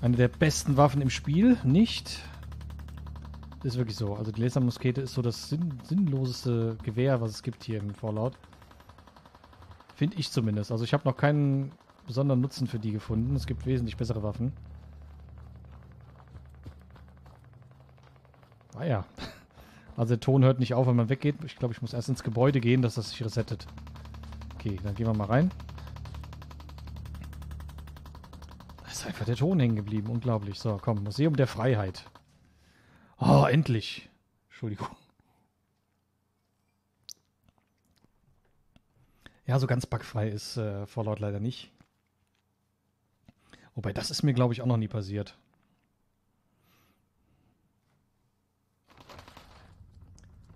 Eine der besten Waffen im Spiel, nicht? Ist wirklich so. Also die Lasermuskete ist so das sinn sinnloseste Gewehr, was es gibt hier im Fallout. Finde ich zumindest. Also ich habe noch keinen besonderen Nutzen für die gefunden. Es gibt wesentlich bessere Waffen. Ah ja. Also der Ton hört nicht auf, wenn man weggeht. Ich glaube, ich muss erst ins Gebäude gehen, dass das sich resettet. Okay, dann gehen wir mal rein. Da ist einfach der Ton hängen geblieben. Unglaublich. So, komm. Museum der Freiheit. Oh, endlich. Entschuldigung. Ja, so ganz bugfrei ist äh, Fallout leider nicht. Wobei, das ist mir, glaube ich, auch noch nie passiert.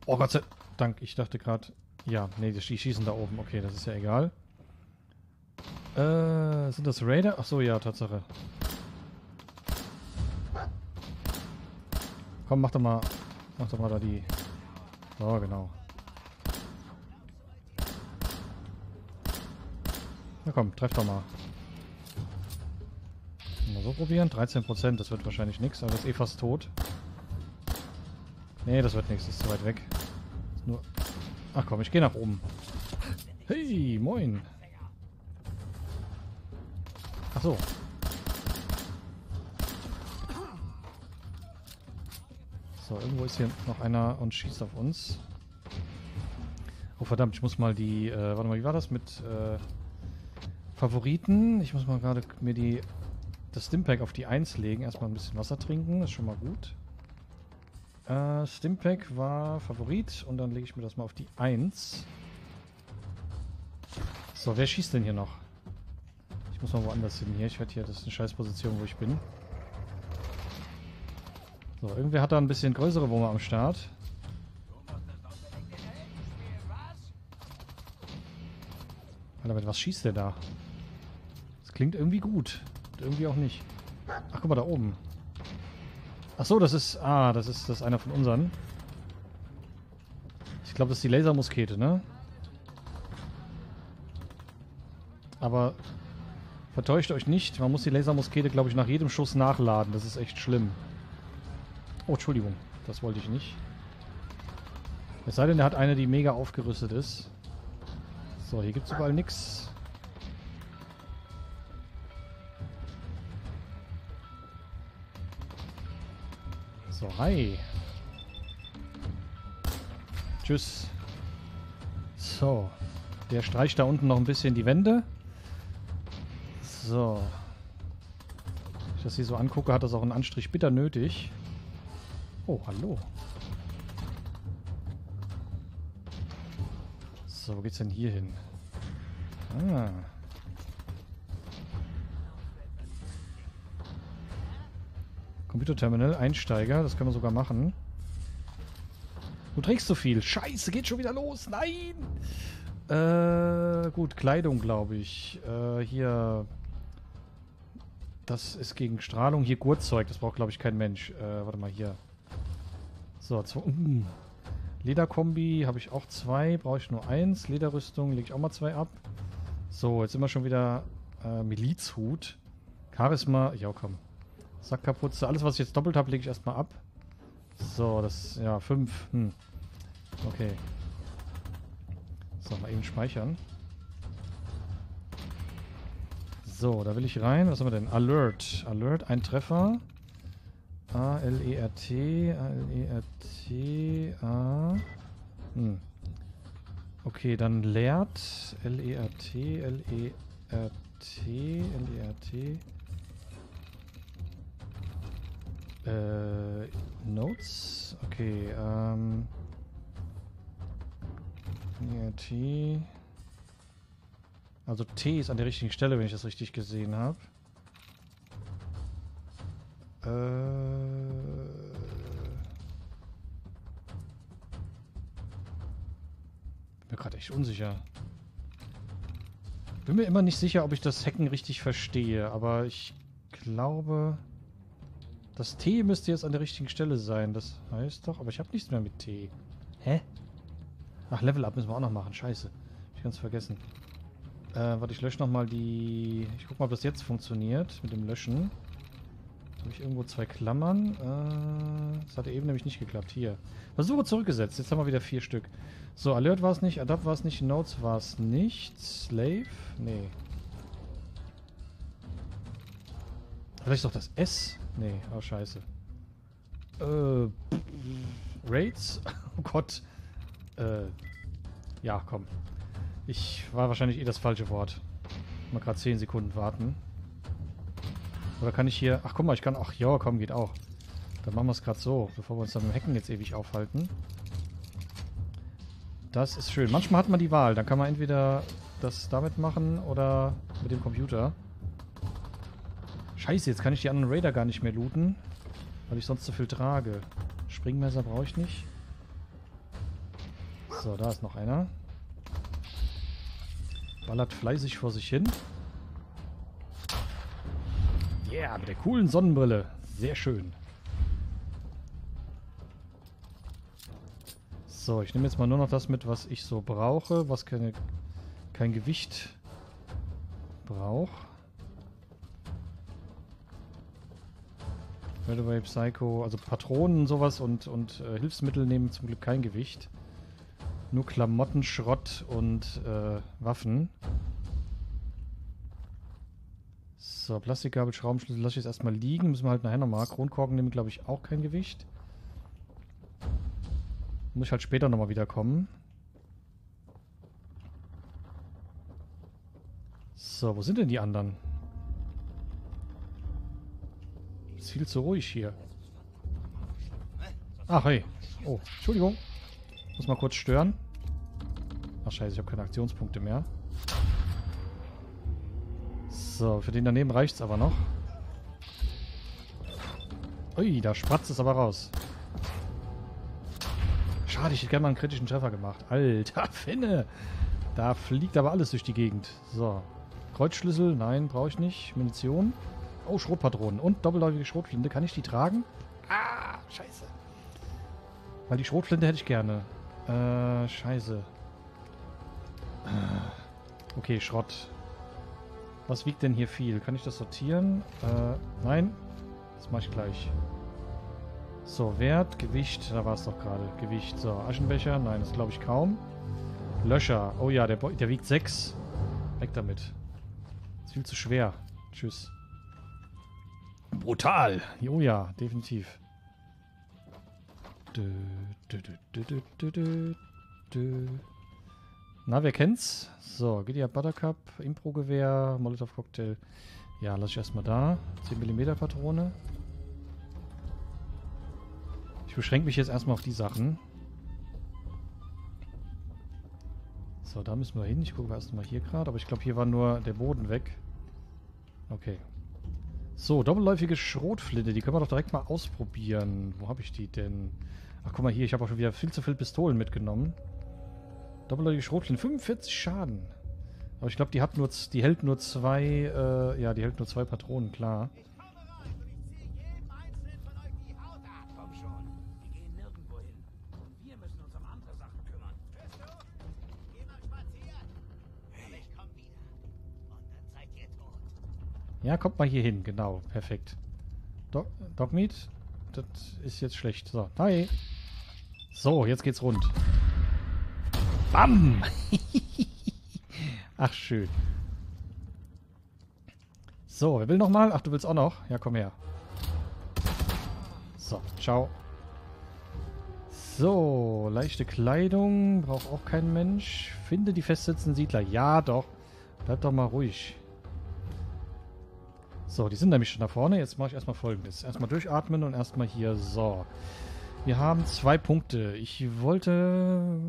Oh Gott sei Dank, ich dachte gerade... Ja, nee, die schießen da oben. Okay, das ist ja egal. Äh, sind das Raider? Ach so, ja, Tatsache. Komm, mach doch mal... Mach doch mal da die... So, genau. Na komm, treff doch mal. Mal so probieren. 13%, das wird wahrscheinlich nichts, aber ist eh fast tot. Nee, das wird nichts, ist zu weit weg. Ach komm, ich gehe nach oben. Hey, moin. Ach so. So, irgendwo ist hier noch einer und schießt auf uns. Oh verdammt, ich muss mal die... Äh, warte mal, wie war das mit... Äh, Favoriten. Ich muss mal gerade mir die das Stimpack auf die 1 legen. Erstmal ein bisschen Wasser trinken, ist schon mal gut. Äh, Stimpack war Favorit und dann lege ich mir das mal auf die 1. So, wer schießt denn hier noch? Ich muss mal woanders hin hier. Ich werde hier, das ist eine scheiß Position, wo ich bin. So, irgendwer hat da ein bisschen größere Wumme am Start. Alter, mit was schießt der da? Das klingt irgendwie gut. Und irgendwie auch nicht. Ach, guck mal, da oben. Ach so, das ist... Ah, das ist, das ist einer von unseren. Ich glaube, das ist die Lasermuskete, ne? Aber vertäuscht euch nicht. Man muss die Lasermuskete, glaube ich, nach jedem Schuss nachladen. Das ist echt schlimm. Oh, Entschuldigung. Das wollte ich nicht. Es sei denn, er hat eine, die mega aufgerüstet ist. So, hier gibt es überall nichts. So, hi. Tschüss. So. Der streicht da unten noch ein bisschen die Wände. So. Wenn ich das hier so angucke, hat das auch einen Anstrich bitter nötig. Oh, hallo. So, wo geht's denn hier hin? Ah. Computerterminal, Einsteiger, das können wir sogar machen. Du trägst so viel. Scheiße, geht schon wieder los. Nein! Äh, gut, Kleidung, glaube ich. Äh, hier. Das ist gegen Strahlung. Hier Gurtzeug, das braucht, glaube ich, kein Mensch. Äh, warte mal, hier. So, zwei. Uh. Lederkombi habe ich auch zwei. Brauche ich nur eins. Lederrüstung lege ich auch mal zwei ab. So, jetzt sind wir schon wieder äh, Milizhut. Charisma. Ja, komm. Sackkapuze. Alles, was ich jetzt doppelt habe, lege ich erstmal ab. So, das, ja, fünf. Hm. Okay. So, mal eben speichern. So, da will ich rein. Was haben wir denn? Alert. Alert, ein Treffer. A-L-E-R-T. A-L-E-R-T. A. Hm. Okay, dann leert. L-E-R-T. L-E-R-T. L-E-R-T. Äh, Notes? Okay, ähm. T. Also T ist an der richtigen Stelle, wenn ich das richtig gesehen habe. Äh. Bin mir gerade echt unsicher. Bin mir immer nicht sicher, ob ich das Hacken richtig verstehe, aber ich glaube... Das T müsste jetzt an der richtigen Stelle sein. Das heißt doch, aber ich habe nichts mehr mit T. Hä? Ach, Level Up müssen wir auch noch machen. Scheiße. Ich ganz vergessen. Äh, warte, ich lösche nochmal die... Ich guck mal, ob das jetzt funktioniert mit dem Löschen. Habe ich irgendwo zwei Klammern? Äh, das hatte eben nämlich nicht geklappt. Hier. Versuche zurückgesetzt. Jetzt haben wir wieder vier Stück. So, Alert war es nicht, Adapt war es nicht, Notes war es nicht. Slave? Nee. Vielleicht doch das S? Nee, oh scheiße. Äh, Raids? Oh Gott. Äh, ja, komm. Ich war wahrscheinlich eh das falsche Wort. Mal gerade 10 Sekunden warten. Oder kann ich hier... Ach, guck mal, ich kann... Ach, ja, komm, geht auch. Dann machen wir es gerade so, bevor wir uns dann mit dem Hacken jetzt ewig aufhalten. Das ist schön. Manchmal hat man die Wahl. Dann kann man entweder das damit machen oder mit dem Computer. Scheiße, jetzt kann ich die anderen Raider gar nicht mehr looten, weil ich sonst zu viel trage. Springmesser brauche ich nicht. So, da ist noch einer. Ballert fleißig vor sich hin. Yeah, mit der coolen Sonnenbrille. Sehr schön. So, ich nehme jetzt mal nur noch das mit, was ich so brauche, was keine, kein Gewicht braucht. Railway Psycho, also Patronen sowas und, und äh, Hilfsmittel nehmen zum Glück kein Gewicht. Nur Klamotten, Schrott und äh, Waffen. So, Plastikgabel, Schraubenschlüssel lasse ich jetzt erstmal liegen. Müssen wir halt nachher nochmal. Kronkorken nehmen, glaube ich, auch kein Gewicht. Muss ich halt später nochmal wiederkommen. So, wo sind denn die anderen? Ist viel zu ruhig hier. Ach, hey. Oh, Entschuldigung. Muss mal kurz stören. Ach scheiße, ich habe keine Aktionspunkte mehr. So, für den daneben reicht es aber noch. Ui, da spratzt es aber raus. Schade, ich hätte gerne mal einen kritischen Treffer gemacht. Alter, Finne! Da fliegt aber alles durch die Gegend. So. Kreuzschlüssel, nein, brauche ich nicht. Munition. Oh, Schrotpatronen. Und doppelläufige Schrotflinte. Kann ich die tragen? Ah, scheiße. Weil die Schrotflinte hätte ich gerne. Äh, scheiße. Okay, Schrott. Was wiegt denn hier viel? Kann ich das sortieren? Äh, nein. Das mache ich gleich. So, Wert, Gewicht, da war es doch gerade. Gewicht. So, Aschenbecher, nein, das glaube ich kaum. Löscher. Oh ja, der, der wiegt 6. Weg damit. Ist viel zu schwer. Tschüss. Brutal. Oh ja, definitiv. Dö, dö, dö, Na, wer kennt's? So, Gideon Buttercup, Impro-Gewehr, Molotov-Cocktail. Ja, lass ich erstmal da. 10mm Patrone. Ich beschränke mich jetzt erstmal auf die Sachen. So, da müssen wir hin. Ich gucke erstmal hier gerade. Aber ich glaube, hier war nur der Boden weg. Okay. So, doppelläufige Schrotflinte. Die können wir doch direkt mal ausprobieren. Wo habe ich die denn? Ach, guck mal hier. Ich habe auch schon wieder viel zu viele Pistolen mitgenommen. Doppelläufige Schrotflinte. 45 Schaden. Aber ich glaube, die hat nur, die hält nur zwei, äh, ja, die hält nur zwei Patronen, klar. Ja, kommt mal hier hin. Genau, perfekt. Dog Dogmeat? Das ist jetzt schlecht. So, hi. So, jetzt geht's rund. Bam! Ach, schön. So, wer will noch mal? Ach, du willst auch noch? Ja, komm her. So, ciao. So, leichte Kleidung. Braucht auch kein Mensch. Finde die festsitzenden Siedler. Ja, doch. Bleib doch mal ruhig. So, die sind nämlich schon da vorne. Jetzt mache ich erstmal folgendes. Erstmal durchatmen und erstmal hier. So. Wir haben zwei Punkte. Ich wollte...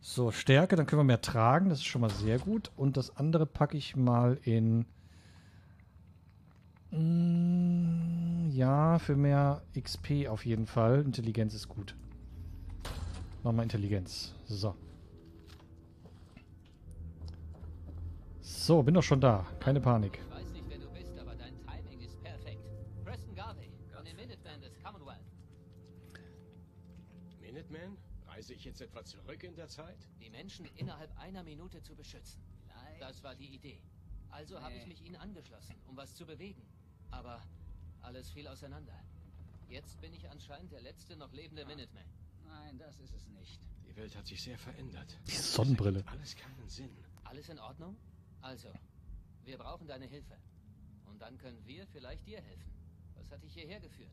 So, Stärke, dann können wir mehr tragen. Das ist schon mal sehr gut. Und das andere packe ich mal in... Mm, ja, für mehr XP auf jeden Fall. Intelligenz ist gut. Wir Intelligenz. So. So, bin doch schon da. Keine Panik. Ich weiß nicht, wer du bist, aber dein Timing ist perfekt. Preston Garvey von den Minutemen des Commonwealth. Minutemen? Reise ich jetzt etwa zurück in der Zeit? Die Menschen innerhalb einer Minute zu beschützen. Das war die Idee. Also habe ich mich ihnen angeschlossen, um was zu bewegen. Aber alles fiel auseinander. Jetzt bin ich anscheinend der letzte noch lebende Minuteman. Nein, das ist es nicht. Die Welt hat sich sehr verändert. Die Sonnenbrille. Alles keinen Sinn. Alles in Ordnung? Also, wir brauchen deine Hilfe. Und dann können wir vielleicht dir helfen. Was hat dich hierher geführt?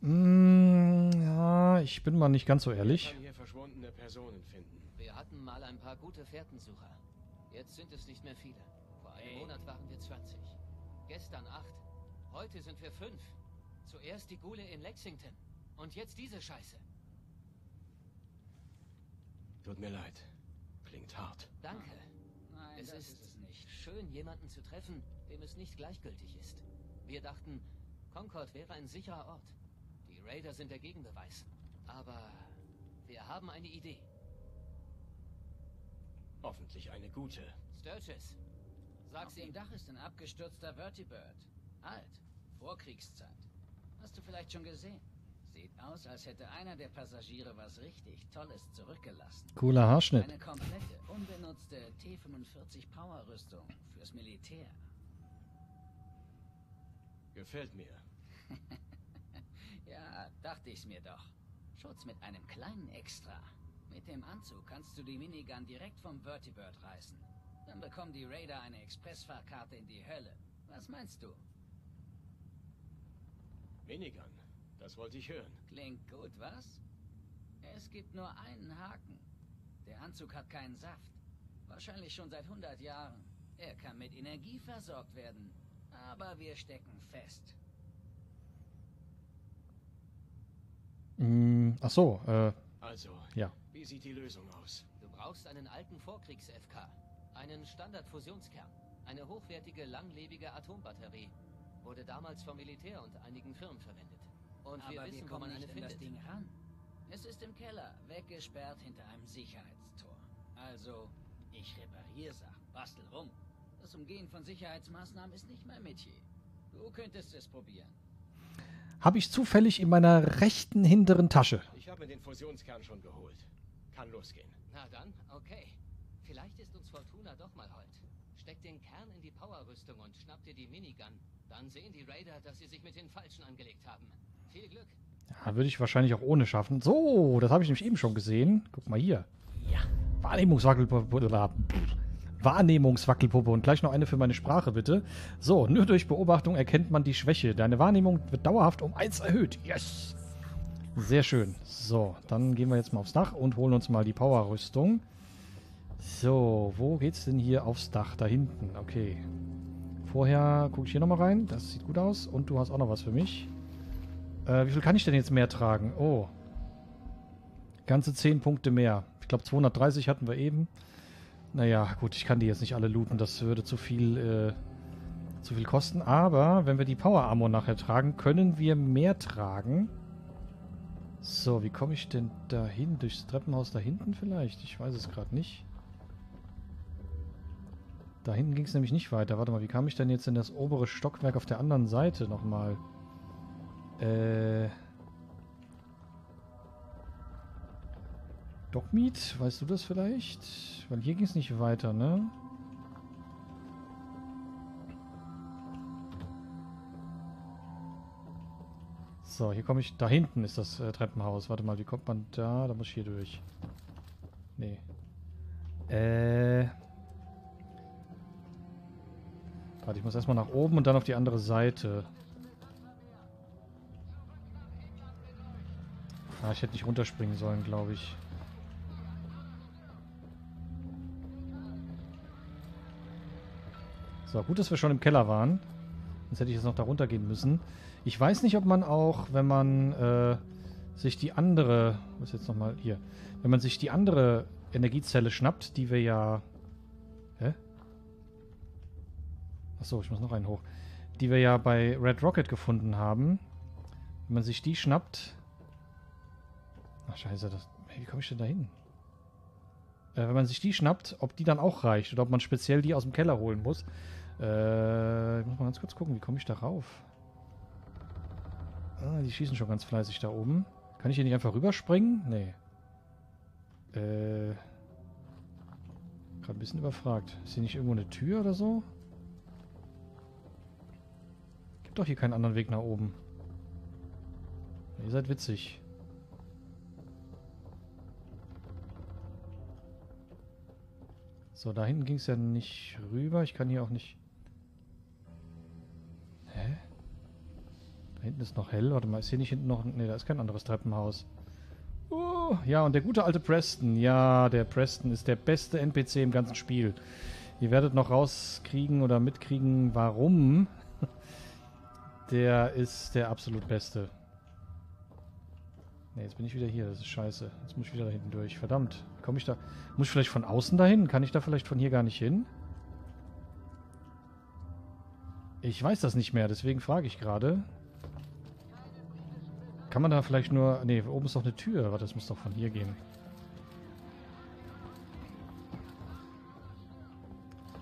Mm, ja, ich bin mal nicht ganz so Ich ehrlich. kann hier verschwundene Personen finden. Wir hatten mal ein paar gute Fährtensucher. Jetzt sind es nicht mehr viele. Vor einem Hey. Monat waren wir 20. Gestern acht. Heute sind wir fünf. Zuerst die Gule in Lexington. Und jetzt diese Scheiße. Tut mir leid. Klingt hart. Danke. Nein, Es das ist ist es nicht. schön, jemanden zu treffen, dem es nicht gleichgültig ist. Wir dachten, Concord wäre ein sicherer Ort. Die Raider sind der Gegenbeweis. Aber wir haben eine Idee. Hoffentlich eine gute. Sturgis, sag Auf sie dem ihm. Dach ist ein abgestürzter Vertibird. Alt. Vorkriegszeit. Hast du vielleicht schon gesehen? Sieht aus, als hätte einer der Passagiere was richtig Tolles zurückgelassen. Cooler Haarschnitt. Eine komplette, unbenutzte T-45 Power-Rüstung fürs Militär. Gefällt mir. Ja, dachte ich's mir doch. Schutz mit einem kleinen Extra. Mit dem Anzug kannst du die Minigun direkt vom Vertibird reißen. Dann bekommen die Raider eine Expressfahrkarte in die Hölle. Was meinst du? Minigun. Das wollte ich hören. Klingt gut, was? Es gibt nur einen Haken. Der Anzug hat keinen Saft. Wahrscheinlich schon seit 100 Jahren. Er kann mit Energie versorgt werden. Aber wir stecken fest. Mm, ach so, äh, Also, ja. wie sieht die Lösung aus? Du brauchst einen alten Vorkriegs-FK. Einen Standardfusionskern. Eine hochwertige, langlebige Atombatterie. Wurde damals vom Militär und einigen Firmen verwendet. Und wir Aber wissen, wir wo kommen man eine nicht an das findet. Ding ran. Es ist im Keller, weggesperrt hinter einem Sicherheitstor. Also, ich repariere Sachen, bastel rum. Das Umgehen von Sicherheitsmaßnahmen ist nicht mein Metier. Du könntest es probieren. Habe ich zufällig in meiner rechten hinteren Tasche. Ich habe mir den Fusionskern schon geholt. Kann losgehen. Na dann, okay. Vielleicht ist uns Fortuna doch mal hold. Steck den Kern in die Powerrüstung und schnapp dir die Minigun. Dann sehen die Raider, dass sie sich mit den Falschen angelegt haben. Ja, würde ich wahrscheinlich auch ohne schaffen. So, das habe ich nämlich eben schon gesehen. Guck mal hier. Ja. Wahrnehmungswackelpuppe. Wahrnehmungswackelpuppe. Und gleich noch eine für meine Sprache, bitte. So, nur durch Beobachtung erkennt man die Schwäche. Deine Wahrnehmung wird dauerhaft um 1 erhöht. Yes. Sehr schön. So, dann gehen wir jetzt mal aufs Dach und holen uns mal die Powerrüstung. So, wo geht's denn hier aufs Dach? Da hinten, okay. Vorher gucke ich hier nochmal rein. Das sieht gut aus. Und du hast auch noch was für mich. Äh, wie viel kann ich denn jetzt mehr tragen? Oh. Ganze 10 Punkte mehr. Ich glaube 230 hatten wir eben. Naja, gut, ich kann die jetzt nicht alle looten. Das würde zu viel, äh, zu viel kosten. Aber wenn wir die Power Armor nachher tragen, können wir mehr tragen. So, wie komme ich denn dahin? Durchs Treppenhaus da hinten vielleicht? Ich weiß es gerade nicht. Da hinten ging es nämlich nicht weiter. Warte mal, wie kam ich denn jetzt in das obere Stockwerk auf der anderen Seite nochmal? Äh. Dogmeat, weißt du das vielleicht? Weil hier ging es nicht weiter, ne? So, hier komme ich. Da hinten ist das äh, Treppenhaus. Warte mal, wie kommt man da? Da muss ich hier durch. Nee. Äh. Warte, ich muss erstmal nach oben und dann auf die andere Seite. Ah, ich hätte nicht runterspringen sollen, glaube ich. So, gut, dass wir schon im Keller waren. Sonst hätte ich jetzt noch da runtergehen müssen. Ich weiß nicht, ob man auch, wenn man äh, sich die andere... Was ist jetzt nochmal? Hier. Wenn man sich die andere Energiezelle schnappt, die wir ja... Hä? Achso, ich muss noch einen hoch. Die wir ja bei Red Rocket gefunden haben. Wenn man sich die schnappt... Ach scheiße, das... Hey, wie komme ich denn da hin? Äh, wenn man sich die schnappt, ob die dann auch reicht oder ob man speziell die aus dem Keller holen muss. Äh, ich muss mal ganz kurz gucken, wie komme ich da rauf? Ah, die schießen schon ganz fleißig da oben. Kann ich hier nicht einfach rüberspringen? Nee. Äh. Gerade ein bisschen überfragt. Ist hier nicht irgendwo eine Tür oder so? Gibt doch hier keinen anderen Weg nach oben. Ihr seid witzig. So, da hinten ging es ja nicht rüber. Ich kann hier auch nicht... Hä? Da hinten ist noch hell. Warte mal, ist hier nicht hinten noch... Ne, da ist kein anderes Treppenhaus. Oh, ja, und der gute alte Preston. Ja, der Preston ist der beste NPC im ganzen Spiel. Ihr werdet noch rauskriegen oder mitkriegen, warum. Der ist der absolut beste. Ne, jetzt bin ich wieder hier. Das ist scheiße. Jetzt muss ich wieder da hinten durch. Verdammt. Komme ich da... Muss ich vielleicht von außen dahin? Kann ich da vielleicht von hier gar nicht hin? Ich weiß das nicht mehr, deswegen frage ich gerade. Kann man da vielleicht nur... Ne, oben ist doch eine Tür. Warte, das muss doch von hier gehen.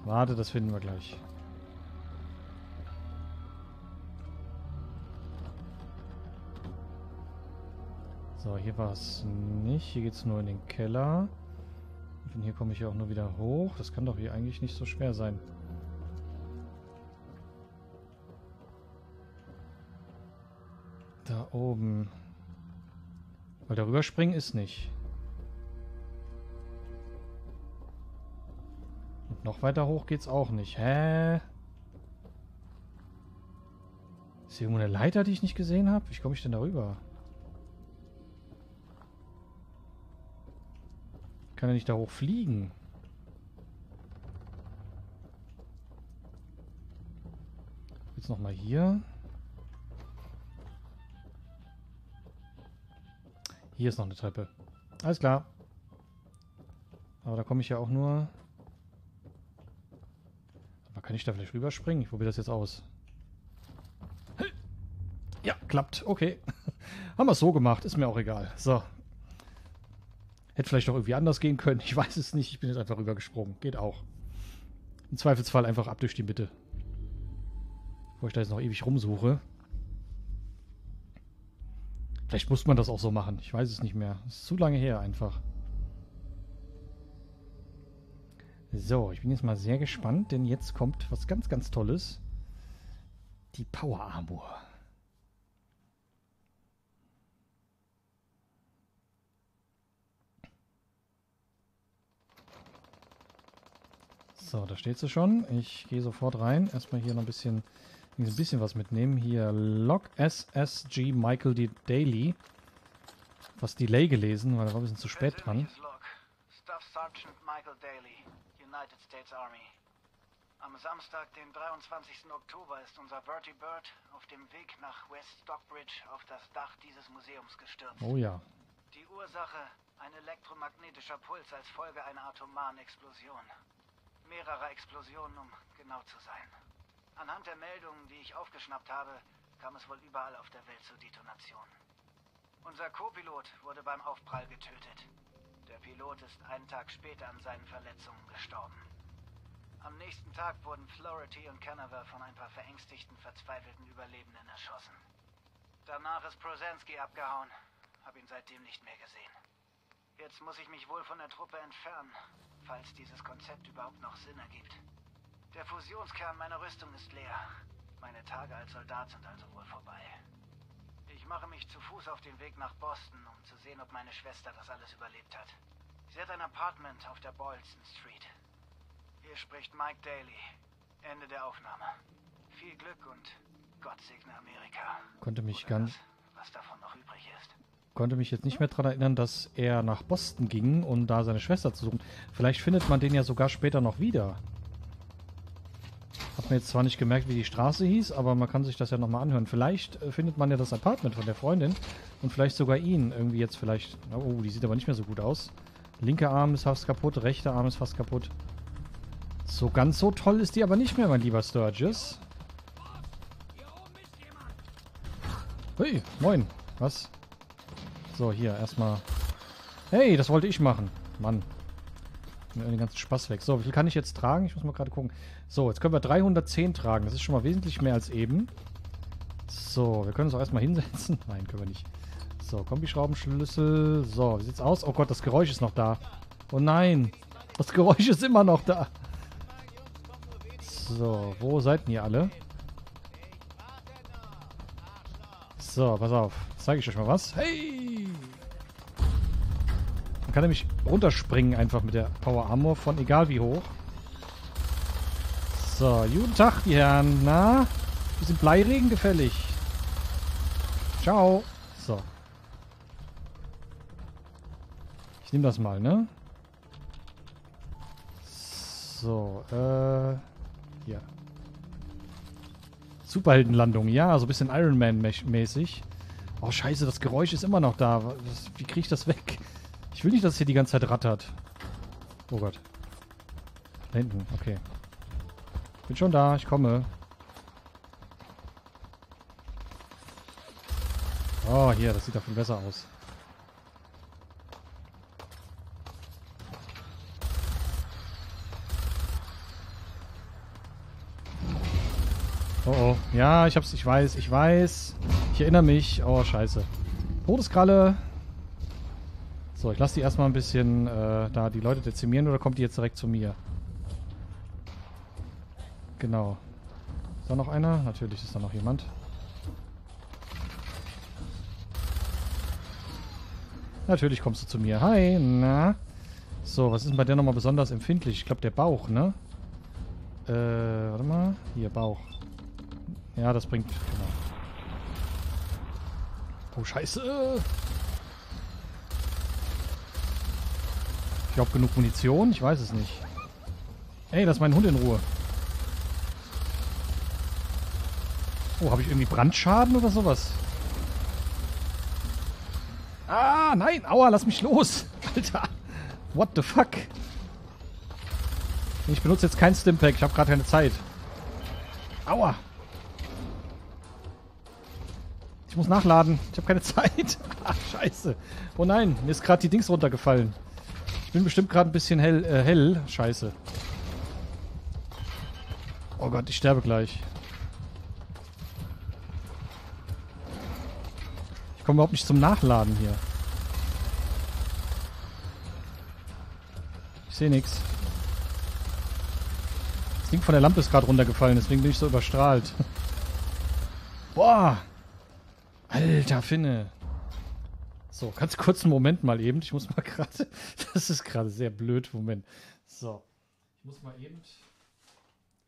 Warte, das finden wir gleich. So, hier war es nicht. Hier geht es nur in den Keller. Und von hier komme ich ja auch nur wieder hoch. Das kann doch hier eigentlich nicht so schwer sein. Da oben. Weil darüber springen ist nicht. Und noch weiter hoch geht's auch nicht. Hä? Ist hier irgendwo eine Leiter, die ich nicht gesehen habe? Wie komme ich denn darüber? Kann er nicht da hoch fliegen? Jetzt noch mal hier. Hier ist noch eine Treppe. Alles klar. Aber da komme ich ja auch nur... Aber kann ich da vielleicht rüberspringen? Ich probiere das jetzt aus. Ja, klappt. Okay. Haben wir es so gemacht. Ist mir auch egal. So, Hätte vielleicht auch irgendwie anders gehen können. Ich weiß es nicht. Ich bin jetzt einfach rübergesprungen. Geht auch. Im Zweifelsfall einfach ab durch die Mitte. Bevor ich da jetzt noch ewig rumsuche. Vielleicht muss man das auch so machen. Ich weiß es nicht mehr. Es ist zu lange her einfach. So, ich bin jetzt mal sehr gespannt, denn jetzt kommt was ganz, ganz Tolles. Die Power Armor. So, da steht sie schon. Ich gehe sofort rein. Erstmal hier noch ein bisschen, ein bisschen was mitnehmen. Hier Log SSG Michael D. Daly. Was Delay gelesen, weil er war ein bisschen zu spät dran. Staff Sergeant Michael Daly, United States Army. Am Samstag, den 23. Oktober, ist unser Vertibird auf dem Weg nach West Stockbridge auf das Dach dieses Museums gestürzt. Oh ja. Die Ursache, ein elektromagnetischer Puls als Folge einer atomaren Explosion mehrerer Explosionen, um genau zu sein. Anhand der Meldungen, die ich aufgeschnappt habe, kam es wohl überall auf der Welt zur Detonation. Unser Co-Pilot wurde beim Aufprall getötet. Der Pilot ist einen Tag später an seinen Verletzungen gestorben. Am nächsten Tag wurden Flority und Canaver von ein paar verängstigten, verzweifelten Überlebenden erschossen. Danach ist Prozansky abgehauen. Hab ihn seitdem nicht mehr gesehen. Jetzt muss ich mich wohl von der Truppe entfernen, falls dieses Konzept überhaupt noch Sinn ergibt. Der Fusionskern meiner Rüstung ist leer. Meine Tage als Soldat sind also wohl vorbei. Ich mache mich zu Fuß auf den Weg nach Boston, um zu sehen, ob meine Schwester das alles überlebt hat. Sie hat ein Apartment auf der Boylston Street. Hier spricht Mike Daly. Ende der Aufnahme. Viel Glück und Gott segne Amerika. Konnte mich Oder ganz... Das, was davon noch übrig ist konnte mich jetzt nicht mehr daran erinnern, dass er nach Boston ging, um da seine Schwester zu suchen. Vielleicht findet man den ja sogar später noch wieder. Hab mir jetzt zwar nicht gemerkt, wie die Straße hieß, aber man kann sich das ja nochmal anhören. Vielleicht äh, findet man ja das Apartment von der Freundin und vielleicht sogar ihn irgendwie jetzt vielleicht... Oh, die sieht aber nicht mehr so gut aus. Linker Arm ist fast kaputt, rechter Arm ist fast kaputt. So ganz so toll ist die aber nicht mehr, mein lieber Sturgis. Hui, moin. Was? So, hier, erstmal... Hey, das wollte ich machen. Mann. Mir den ganzen Spaß weg. So, wie viel kann ich jetzt tragen? Ich muss mal gerade gucken. So, jetzt können wir 310 tragen. Das ist schon mal wesentlich mehr als eben. So, wir können uns auch erstmal hinsetzen. Nein, können wir nicht. So, Kombischraubenschlüssel. So, wie sieht's aus? Oh Gott, das Geräusch ist noch da. Oh nein. Das Geräusch ist immer noch da. So, wo seid ihr alle? So, pass auf. Zeige ich euch mal was. Hey! Man kann nämlich runterspringen einfach mit der Power Armor von egal wie hoch. So, guten Tag, die Herren. Na? Bisschen Bleiregen gefällig. Ciao. So. Ich nehme das mal, ne? So, äh... Hier. Superheldenlandung, ja, so ein bisschen Iron Man-mäßig. Oh, scheiße, das Geräusch ist immer noch da. Was, wie kriege ich das weg? Ich will nicht, dass es hier die ganze Zeit rattert. Oh Gott. Da hinten, okay. Bin schon da, ich komme. Oh, hier, das sieht viel besser aus. Oh oh. Ja, ich hab's, ich weiß, ich weiß. Ich erinnere mich. Oh, scheiße. Todeskralle. So, ich lasse die erstmal ein bisschen äh, da die Leute dezimieren oder kommt die jetzt direkt zu mir? Genau. Ist da noch einer? Natürlich ist da noch jemand. Natürlich kommst du zu mir. Hi, na? So, was ist denn bei der nochmal besonders empfindlich? Ich glaube, der Bauch, ne? Äh, warte mal. Hier, Bauch. Ja, das bringt, genau. Oh, scheiße. Ich glaube, genug Munition? Ich weiß es nicht. Ey, lass meinen Hund in Ruhe. Oh, habe ich irgendwie Brandschaden oder sowas? Ah, nein. Aua, lass mich los. Alter. What the fuck? Ich benutze jetzt kein Stimpack. Ich habe gerade keine Zeit. Aua. Ich muss nachladen. Ich habe keine Zeit. Ach, scheiße. Oh nein, mir ist gerade die Dings runtergefallen. Ich bin bestimmt gerade ein bisschen hell, äh, hell. Scheiße. Oh Gott, ich sterbe gleich. Ich komme überhaupt nicht zum Nachladen hier. Ich sehe nichts. Das Ding von der Lampe ist gerade runtergefallen, deswegen bin ich so überstrahlt. Boah! Alter Finne! So, ganz kurzen Moment mal eben. Ich muss mal gerade. Das ist gerade sehr blöd. Moment. So. Ich muss mal eben.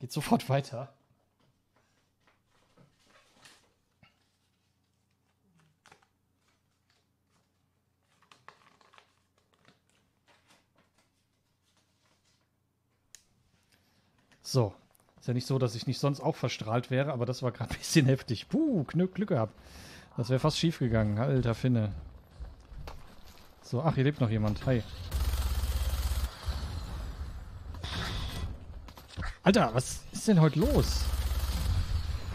Geht sofort weiter. So. Ist ja nicht so, dass ich nicht sonst auch verstrahlt wäre, aber das war gerade ein bisschen heftig. Puh, Glück, gehabt. Das wäre fast schief gegangen. Alter Finne. So, ach, hier lebt noch jemand. Hi. Alter, was ist denn heute los?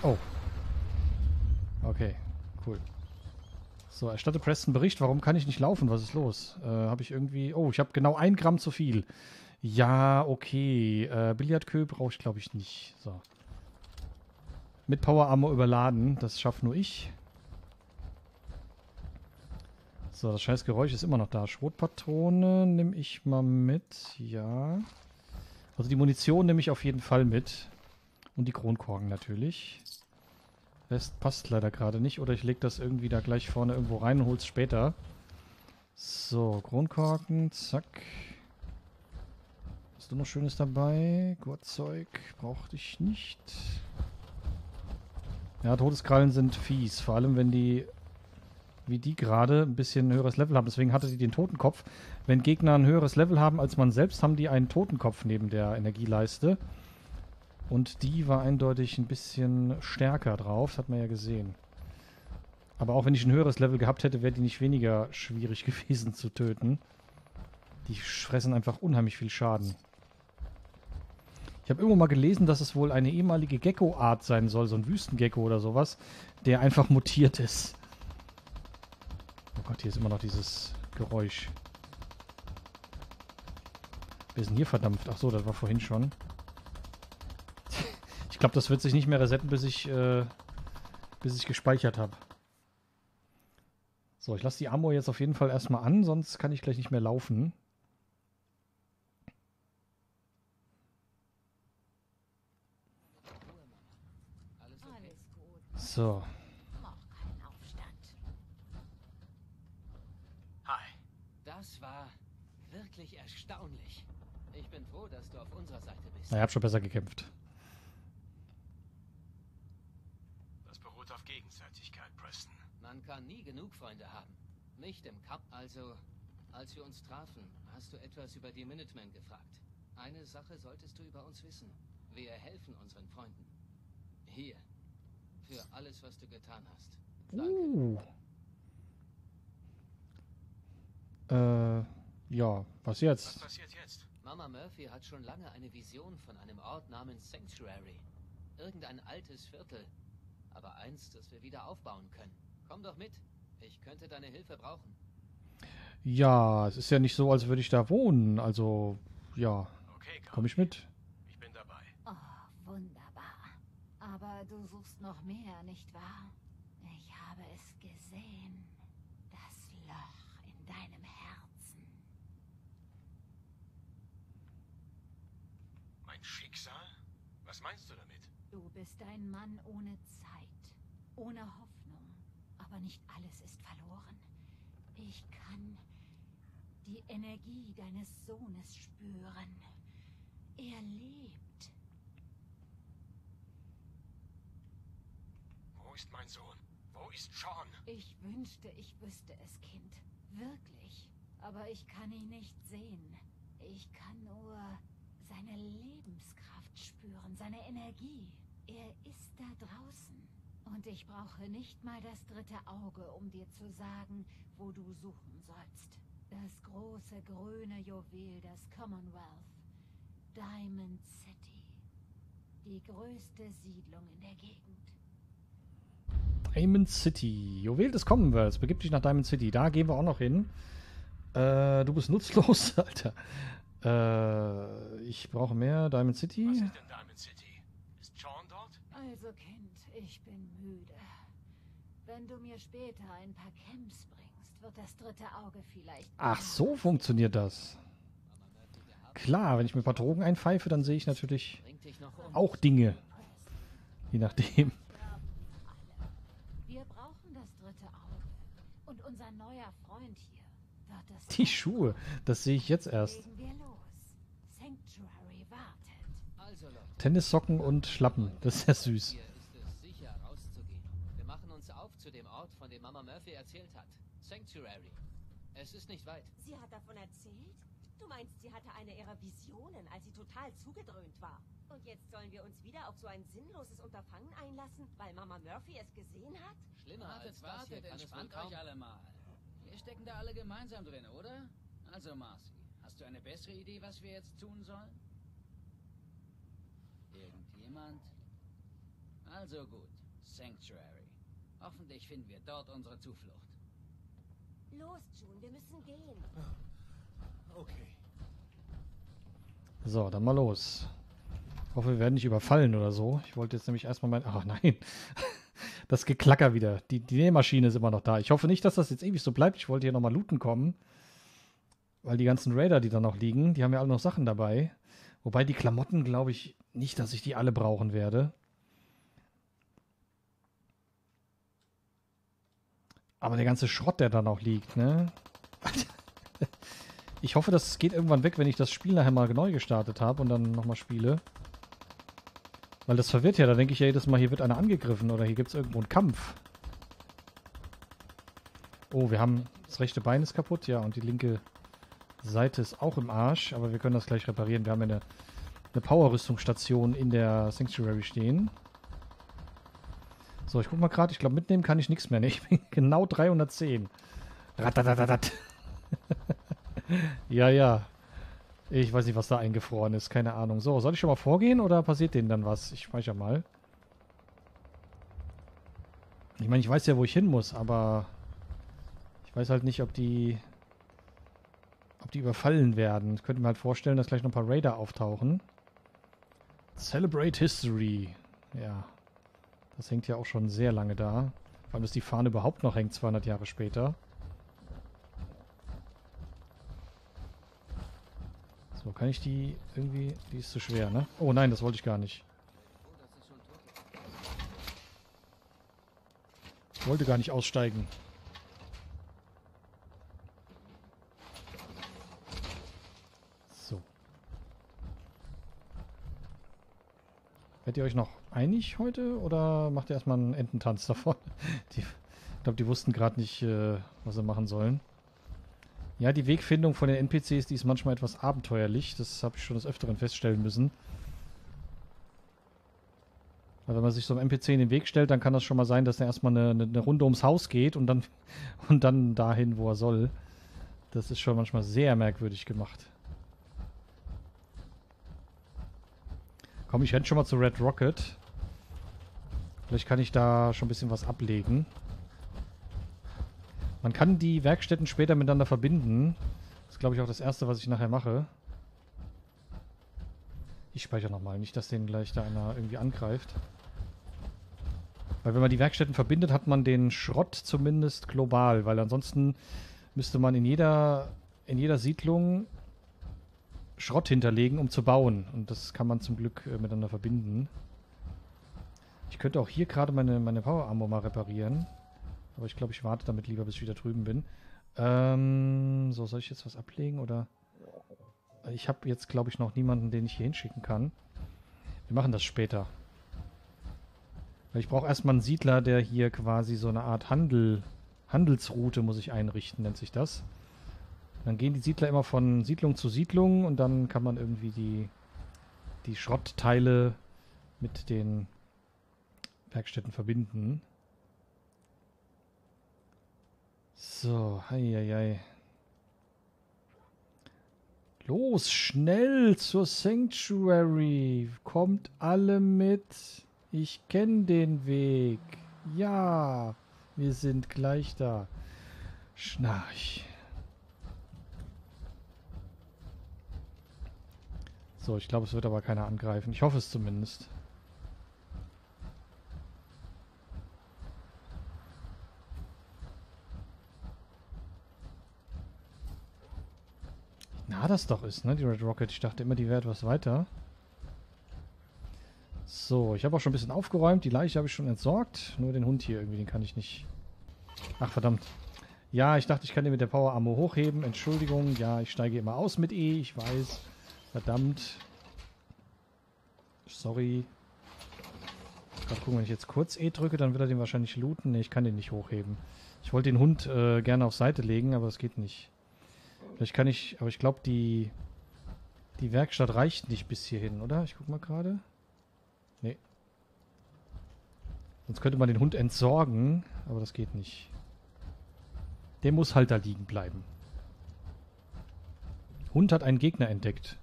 Oh. Okay, cool. So, erstatte Preston Bericht. Warum kann ich nicht laufen? Was ist los? Äh, habe ich irgendwie... Oh, ich habe genau ein Gramm zu viel. Ja, okay. Äh, Billardkö brauche ich, glaube ich, nicht. So. Mit Power Armor überladen. Das schafft nur ich. So, das scheiß Geräusch ist immer noch da. Schrotpatrone nehme ich mal mit. Ja. Also die Munition nehme ich auf jeden Fall mit. Und die Kronkorken natürlich. Rest passt leider gerade nicht. Oder ich lege das irgendwie da gleich vorne irgendwo rein und hole es später. So, Kronkorken, zack. Hast du noch Schönes dabei? Gurtzeug brauchte ich nicht. Ja, Todeskrallen sind fies. Vor allem, wenn die, wie die gerade, ein bisschen höheres Level haben. Deswegen hatte sie den Totenkopf. Wenn Gegner ein höheres Level haben als man selbst, haben die einen Totenkopf neben der Energieleiste. Und die war eindeutig ein bisschen stärker drauf. Das hat man ja gesehen. Aber auch wenn ich ein höheres Level gehabt hätte, wäre die nicht weniger schwierig gewesen zu töten. Die fressen einfach unheimlich viel Schaden. Ich habe irgendwo mal gelesen, dass es wohl eine ehemalige Gecko-Art sein soll, so ein Wüstengecko oder sowas, der einfach mutiert ist. Gott, hier ist immer noch dieses Geräusch. Ist denn hier verdampft? Ach so, das war vorhin schon. Ich glaube, das wird sich nicht mehr resetten, bis ich, äh, bis ich gespeichert habe. So, ich lasse die Armor jetzt auf jeden Fall erstmal an, sonst kann ich gleich nicht mehr laufen. So. Das war wirklich erstaunlich. Ich bin froh, dass du auf unserer Seite bist. Na, ihr habt schon besser gekämpft. Das beruht auf Gegenseitigkeit, Preston. Man kann nie genug Freunde haben. Nicht im Cup. Also, als wir uns trafen, hast du etwas über die Minutemen gefragt. Eine Sache solltest du über uns wissen. Wir helfen unseren Freunden. Hier. Für alles, was du getan hast. Uh. Äh, ja, was jetzt? Was passiert jetzt? Mama Murphy hat schon lange eine Vision von einem Ort namens Sanctuary. Irgendein altes Viertel. Aber eins, das wir wieder aufbauen können. Komm doch mit. Ich könnte deine Hilfe brauchen. Ja, es ist ja nicht so, als würde ich da wohnen. Also, ja. Okay, Komme ich mit? Ich bin dabei. Oh, wunderbar. Aber du suchst noch mehr, nicht wahr? Ich habe es gesehen. Das Loch in deinem Herzen. Mein Schicksal? Was meinst du damit? Du bist ein Mann ohne Zeit, ohne Hoffnung. Aber nicht alles ist verloren. Ich kann die Energie deines Sohnes spüren. Er lebt. Wo ist mein Sohn? Wo ist Sean? Ich wünschte, ich wüsste es, Kind. Wirklich. Aber ich kann ihn nicht sehen. Ich kann nur seine Lebenskraft spüren, seine Energie. Er ist da draußen. Und ich brauche nicht mal das dritte Auge, um dir zu sagen, wo du suchen sollst. Das große grüne Juwel des Commonwealth. Diamond City. Die größte Siedlung in der Gegend. Diamond City. Juwel des Commonwealths. Begib dich nach Diamond City. Da gehen wir auch noch hin. Äh, du bist nutzlos, Alter. Äh, ich brauche mehr Diamond City. Was ist denn Diamond City? Ist Sean dort? Also, Kind, ich bin müde. Wenn du mir später ein paar Camps bringst, wird das dritte Auge vielleicht. Ach, so funktioniert das. Klar, wenn ich mir ein paar Drogen einpfeife, dann sehe ich natürlich auch Dinge. Je nachdem. Wir brauchen das dritte Auge. Und unser neuer Freund hier wird das. Die Schuhe, das sehe ich jetzt erst. Legen wir los. Sanctuary wartet. Also Leute, Tennissocken und Schlappen, das ist ja süß. hier ist es sicher rauszugehen. Wir machen uns auf zu dem Ort, von dem Mama Murphy erzählt hat. Sanctuary. Es ist nicht weit. Sie hat davon erzählt? Du meinst, sie hatte eine ihrer Visionen, als sie total zugedröhnt war. Und jetzt sollen wir uns wieder auf so ein sinnloses Unterfangen einlassen, weil Mama Murphy es gesehen hat? Schlimmer Wartet, als das hier wartet, wohl entspannt euch alle mal. Wir stecken da alle gemeinsam drin, oder? Also, Marcy, hast du eine bessere Idee, was wir jetzt tun sollen? Irgendjemand? Also gut, Sanctuary. Hoffentlich finden wir dort unsere Zuflucht. Los, June, wir müssen gehen. Okay. So, dann mal los. Ich hoffe, wir werden nicht überfallen oder so. Ich wollte jetzt nämlich erstmal mein. Ach nein. Das Geklacker wieder. Die, die Nähmaschine ist immer noch da. Ich hoffe nicht, dass das jetzt ewig so bleibt. Ich wollte hier nochmal looten kommen. Weil die ganzen Raider, die da noch liegen, die haben ja alle noch Sachen dabei. Wobei die Klamotten, glaube ich, nicht, dass ich die alle brauchen werde. Aber der ganze Schrott, der da noch liegt, ne? Ich hoffe, das geht irgendwann weg, wenn ich das Spiel nachher mal neu gestartet habe und dann nochmal spiele. Weil das verwirrt ja, da denke ich ja jedes Mal, hier wird einer angegriffen oder hier gibt es irgendwo einen Kampf. Oh, wir haben das rechte Bein ist kaputt, ja, und die linke Seite ist auch im Arsch, aber wir können das gleich reparieren. Wir haben ja eine, eine Power-Rüstungsstation in der Sanctuary stehen. So, ich guck mal gerade, ich glaube mitnehmen kann ich nichts mehr. Ne? Ich bin genau 310. Ratatatatat. ja, ja. Ich weiß nicht, was da eingefroren ist. Keine Ahnung. So, soll ich schon mal vorgehen oder passiert denen dann was? Ich speichere mal. Ich meine, ich weiß ja, wo ich hin muss, aber ich weiß halt nicht, ob die ob die überfallen werden. Ich könnte mir halt vorstellen, dass gleich noch ein paar Raider auftauchen. Celebrate History. Ja. Das hängt ja auch schon sehr lange da. Vor allem, dass die Fahne überhaupt noch hängt, 200 Jahre später. So, kann ich die irgendwie... Die ist zu schwer, ne? Oh nein, das wollte ich gar nicht. Ich wollte gar nicht aussteigen. Werdet ihr euch noch einig heute oder macht ihr erstmal einen Ententanz davon? Die, ich glaube, die wussten gerade nicht, äh, was sie machen sollen. Ja, die Wegfindung von den NPCs, die ist manchmal etwas abenteuerlich. Das habe ich schon des Öfteren feststellen müssen. Weil wenn man sich so einem NPC in den Weg stellt, dann kann das schon mal sein, dass er erstmal eine, eine, eine Runde ums Haus geht und dann, und dann dahin, wo er soll. Das ist schon manchmal sehr merkwürdig gemacht. Komm, ich renne schon mal zu Red Rocket. Vielleicht kann ich da schon ein bisschen was ablegen. Man kann die Werkstätten später miteinander verbinden. Das ist, glaube ich, auch das Erste, was ich nachher mache. Ich speichere nochmal, nicht, dass den gleich da einer irgendwie angreift. Weil wenn man die Werkstätten verbindet, hat man den Schrott zumindest global, weil ansonsten müsste man in jeder, in jeder Siedlung Schrott hinterlegen, um zu bauen. Und das kann man zum Glück äh, miteinander verbinden. Ich könnte auch hier gerade meine, meine Power Armor mal reparieren. Aber ich glaube, ich warte damit lieber, bis ich wieder drüben bin. Ähm, so, soll ich jetzt was ablegen oder... Ich habe jetzt, glaube ich, noch niemanden, den ich hier hinschicken kann. Wir machen das später. Weil ich brauche erstmal einen Siedler, der hier quasi so eine Art Handel, Handelsroute muss ich einrichten, nennt sich das. Dann gehen die Siedler immer von Siedlung zu Siedlung und dann kann man irgendwie die, die Schrottteile mit den Werkstätten verbinden. So, heieiei. Los, schnell zur Sanctuary. Kommt alle mit. Ich kenne den Weg. Ja, wir sind gleich da. Schnarch. So, ich glaube, es wird aber keiner angreifen. Ich hoffe es zumindest. Na, das doch ist, ne? Die Red Rocket. Ich dachte immer, die wäre etwas weiter. So, ich habe auch schon ein bisschen aufgeräumt. Die Leiche habe ich schon entsorgt. Nur den Hund hier irgendwie, den kann ich nicht... Ach, verdammt. Ja, ich dachte, ich kann den mit der Power Ammo hochheben. Entschuldigung. Ja, ich steige immer aus mit E. Ich weiß. Verdammt. Sorry. Gerade gucken, wenn ich jetzt kurz E drücke, dann wird er den wahrscheinlich looten. Ne, ich kann den nicht hochheben. Ich wollte den Hund äh, gerne auf Seite legen, aber es geht nicht. Vielleicht kann ich, aber ich glaube, die, die Werkstatt reicht nicht bis hierhin, oder? Ich guck mal gerade. Nee. Sonst könnte man den Hund entsorgen, aber das geht nicht. Der muss halt da liegen bleiben. Hund hat einen Gegner entdeckt.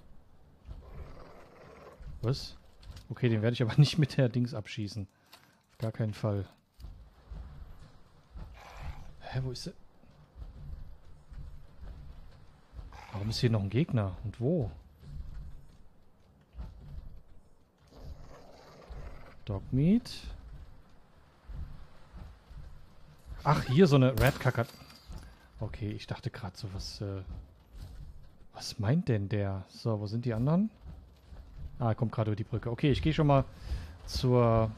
Was? Okay, den werde ich aber nicht mit der Dings abschießen. Auf gar keinen Fall. Hä, wo ist er? Warum ist hier noch ein Gegner? Und wo? Dogmeat. Ach, hier so eine Red Kacker. Okay, ich dachte gerade so, was, äh, was meint denn der? So, wo sind die anderen? Ah, er kommt gerade über die Brücke. Okay, ich gehe schon mal zur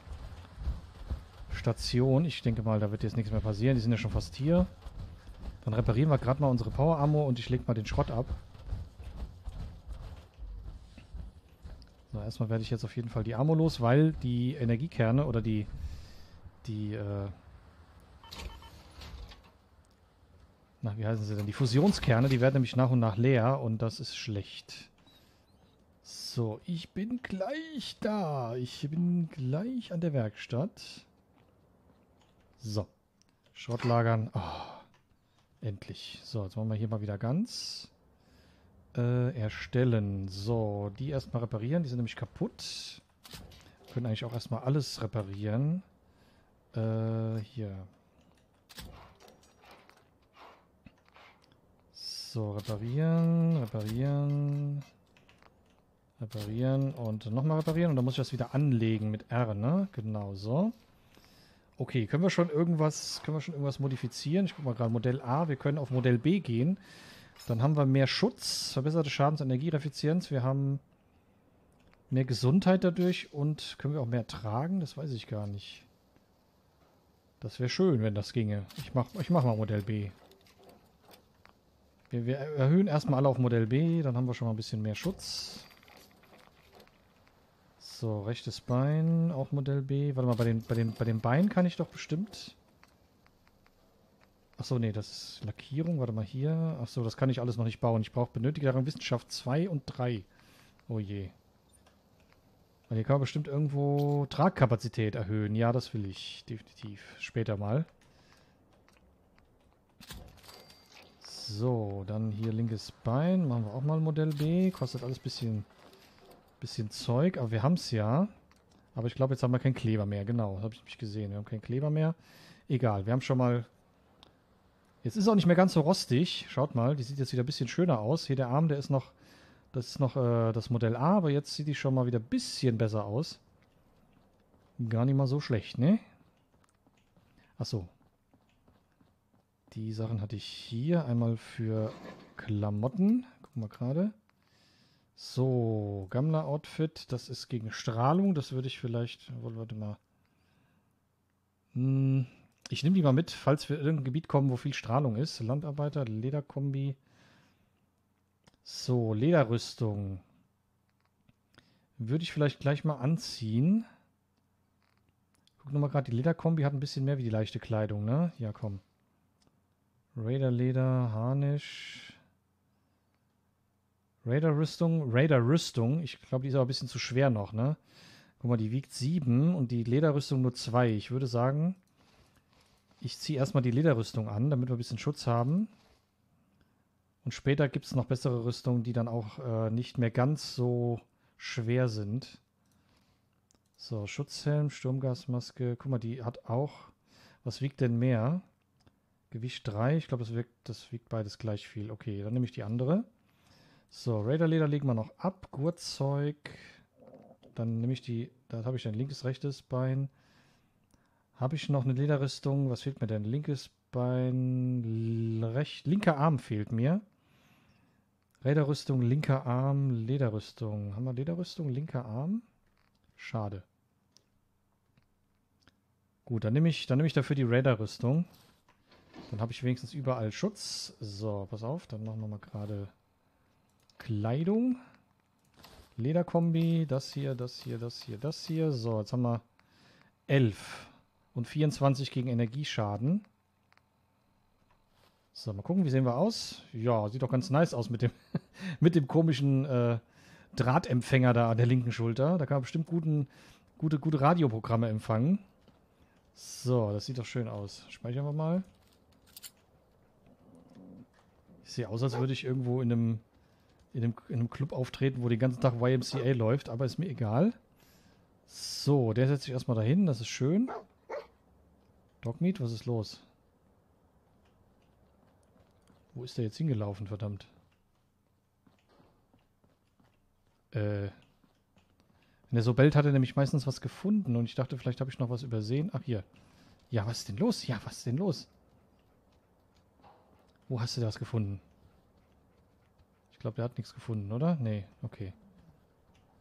Station. Ich denke mal, da wird jetzt nichts mehr passieren. Die sind ja schon fast hier. Dann reparieren wir gerade mal unsere Power Armor und ich lege mal den Schrott ab. So, erstmal werde ich jetzt auf jeden Fall die Armor los, weil die Energiekerne oder die die äh na, wie heißen sie denn? Die Fusionskerne, die werden nämlich nach und nach leer und das ist schlecht. So, ich bin gleich da. Ich bin gleich an der Werkstatt. So. Schrott lagern. Oh. Endlich. So, jetzt machen wir hier mal wieder ganz. Äh, erstellen. So, die erstmal reparieren. Die sind nämlich kaputt. Können eigentlich auch erstmal alles reparieren. Äh, hier. So, reparieren, reparieren, reparieren und nochmal reparieren. Und dann muss ich das wieder anlegen mit R, ne? Genau so. Okay, können wir schon irgendwas, können wir schon irgendwas modifizieren? Ich gucke mal gerade, Modell A, wir können auf Modell B gehen. Dann haben wir mehr Schutz, verbesserte Schadens- und Energieeffizienz. Wir haben mehr Gesundheit dadurch und können wir auch mehr tragen? Das weiß ich gar nicht. Das wäre schön, wenn das ginge. Ich mach, ich mach mal Modell B. Wir, wir erhöhen erstmal alle auf Modell B, dann haben wir schon mal ein bisschen mehr Schutz. So, rechtes Bein, auch Modell B. Warte mal, bei den, bei den, bei den Beinen kann ich doch bestimmt. Achso, nee, das ist Lackierung. Warte mal hier. Achso, das kann ich alles noch nicht bauen. Ich brauche benötige daran Wissenschaft 2 und 3. Oh je. Weil hier kann man bestimmt irgendwo Tragkapazität erhöhen. Ja, das will ich definitiv. Später mal. So, dann hier linkes Bein. Machen wir auch mal Modell B. Kostet alles bisschen, bisschen Zeug. Aber wir haben es ja. Aber ich glaube, jetzt haben wir keinen Kleber mehr. Genau, habe ich nicht gesehen. Wir haben keinen Kleber mehr. Egal, wir haben schon mal... Jetzt ist es auch nicht mehr ganz so rostig. Schaut mal, die sieht jetzt wieder ein bisschen schöner aus. Hier der Arm, der ist noch... Das ist noch äh, das Modell A, aber jetzt sieht die schon mal wieder ein bisschen besser aus. Gar nicht mal so schlecht, ne? Achso. Die Sachen hatte ich hier. Einmal für Klamotten. Gucken wir gerade. So, Gammler-Outfit. Das ist gegen Strahlung. Das würde ich vielleicht... Warte mal. Hm, ich nehme die mal mit, falls wir in irgendein Gebiet kommen, wo viel Strahlung ist. Landarbeiter, Lederkombi. So, Lederrüstung. Würde ich vielleicht gleich mal anziehen. Guck nochmal gerade, die Lederkombi hat ein bisschen mehr wie die leichte Kleidung, ne? Ja, komm. Raider-Leder, Harnisch. Raider-Rüstung, Raider-Rüstung. Ich glaube, die ist aber ein bisschen zu schwer noch, ne? Guck mal, die wiegt 7 und die Lederrüstung nur 2. Ich würde sagen, ich ziehe erstmal die Lederrüstung an, damit wir ein bisschen Schutz haben. Und später gibt es noch bessere Rüstungen, die dann auch äh, nicht mehr ganz so schwer sind. So, Schutzhelm, Sturmgasmaske. Guck mal, die hat auch. Was wiegt denn mehr? Gewicht 3. Ich glaube, das, das wiegt beides gleich viel. Okay, dann nehme ich die andere. So, Raiderleder legen wir noch ab. Gurtzeug. Dann nehme ich die. Da habe ich ein linkes, rechtes Bein. Habe ich noch eine Lederrüstung? Was fehlt mir denn? Linkes Bein. Recht, linker Arm fehlt mir. Räderrüstung, linker Arm, Lederrüstung. Haben wir Lederrüstung, linker Arm? Schade. Gut, dann nehme ich, dann nehme ich dafür die Räderrüstung. Dann habe ich wenigstens überall Schutz. So, pass auf, dann machen wir mal gerade Kleidung. Lederkombi, das hier, das hier, das hier, das hier. So, jetzt haben wir 11 und 24 gegen Energieschaden. So, mal gucken, wie sehen wir aus? Ja, sieht doch ganz nice aus mit dem, mit dem komischen äh, Drahtempfänger da an der linken Schulter. Da kann man bestimmt guten, gute, gute Radioprogramme empfangen. So, das sieht doch schön aus. Speichern wir mal. Ich sehe aus, als würde ich irgendwo in einem, in, einem, in einem Club auftreten, wo den ganzen Tag YMCA läuft, aber ist mir egal. So, der setzt sich erstmal dahin, das ist schön. Dogmeat, was ist los? Wo ist der jetzt hingelaufen, verdammt? Äh. Wenn er so bellt, hat er nämlich meistens was gefunden und ich dachte, vielleicht habe ich noch was übersehen. Ach, hier. Ja, was ist denn los? Ja, was ist denn los? Wo hast du das gefunden? Ich glaube, der hat nichts gefunden, oder? Nee, okay.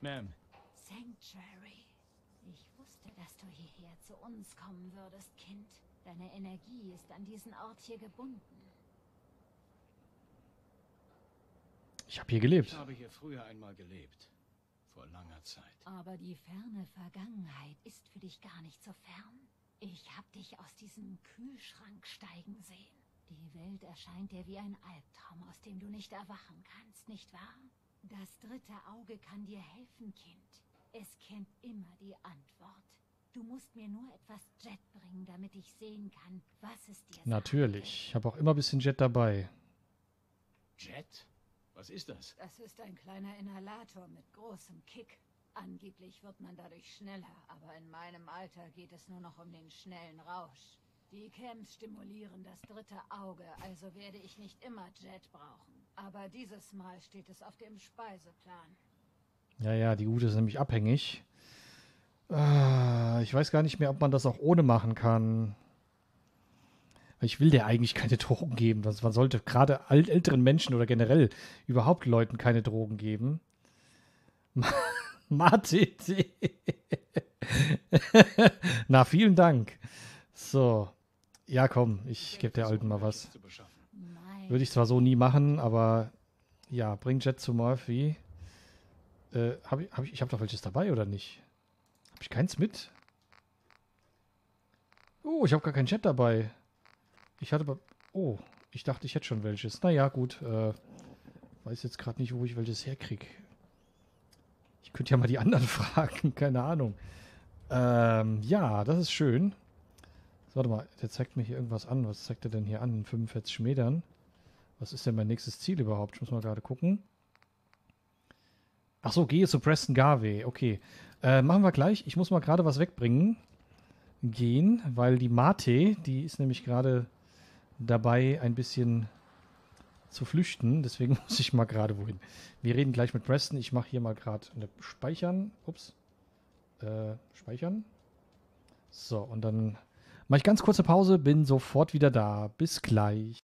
Ma'am. Sanctuary. Ich wusste, dass du hierher zu uns kommen würdest, Kind. Deine Energie ist an diesen Ort hier gebunden. Ich habe hier gelebt. Ich habe hier früher einmal gelebt. Vor langer Zeit. Aber die ferne Vergangenheit ist für dich gar nicht so fern. Ich hab dich aus diesem Kühlschrank steigen sehen. Die Welt erscheint dir wie ein Albtraum, aus dem du nicht erwachen kannst, nicht wahr? Das dritte Auge kann dir helfen, Kind. Es kennt immer die Antwort. Du musst mir nur etwas Jet bringen, damit ich sehen kann, was es dir Natürlich. Ich habe auch immer ein bisschen Jet dabei. Jet? Was ist das? Das ist ein kleiner Inhalator mit großem Kick. Angeblich wird man dadurch schneller, aber in meinem Alter geht es nur noch um den schnellen Rausch. Die Camps stimulieren das dritte Auge, also werde ich nicht immer Jet brauchen. Aber dieses Mal steht es auf dem Speiseplan. Ja, ja, die Gute ist nämlich abhängig. Ah, ich weiß gar nicht mehr, ob man das auch ohne machen kann. Ich will der eigentlich keine Drogen geben. Man sollte gerade älteren Menschen oder generell überhaupt Leuten keine Drogen geben. Martin. Na, vielen Dank. So. Ja, komm, ich gebe der Alten mal was. Würde ich zwar so nie machen, aber ja, bring Jet zu Murphy. Äh, hab ich, hab ich, ich habe doch welches dabei, oder nicht? Hab ich keins mit? Oh, ich habe gar keinen Chat dabei. Ich hatte aber... Oh, ich dachte, ich hätte schon welches. Naja, gut. Äh, weiß jetzt gerade nicht, wo ich welches herkrieg. Ich könnte ja mal die anderen fragen. Keine Ahnung. Ähm, ja, das ist schön. Warte mal, der zeigt mir hier irgendwas an. Was zeigt er denn hier an? In 45 Metern. Was ist denn mein nächstes Ziel überhaupt? Ich muss mal gerade gucken. Ach so, gehe zu Preston Garvey. Okay. Äh, machen wir gleich. Ich muss mal gerade was wegbringen. Gehen, weil die Mate, die ist nämlich gerade dabei, ein bisschen zu flüchten. Deswegen muss ich mal gerade wohin. Wir reden gleich mit Preston. Ich mache hier mal gerade eine Speichern. Ups. Äh, speichern. So, und dann mache ich ganz kurze Pause. Bin sofort wieder da. Bis gleich.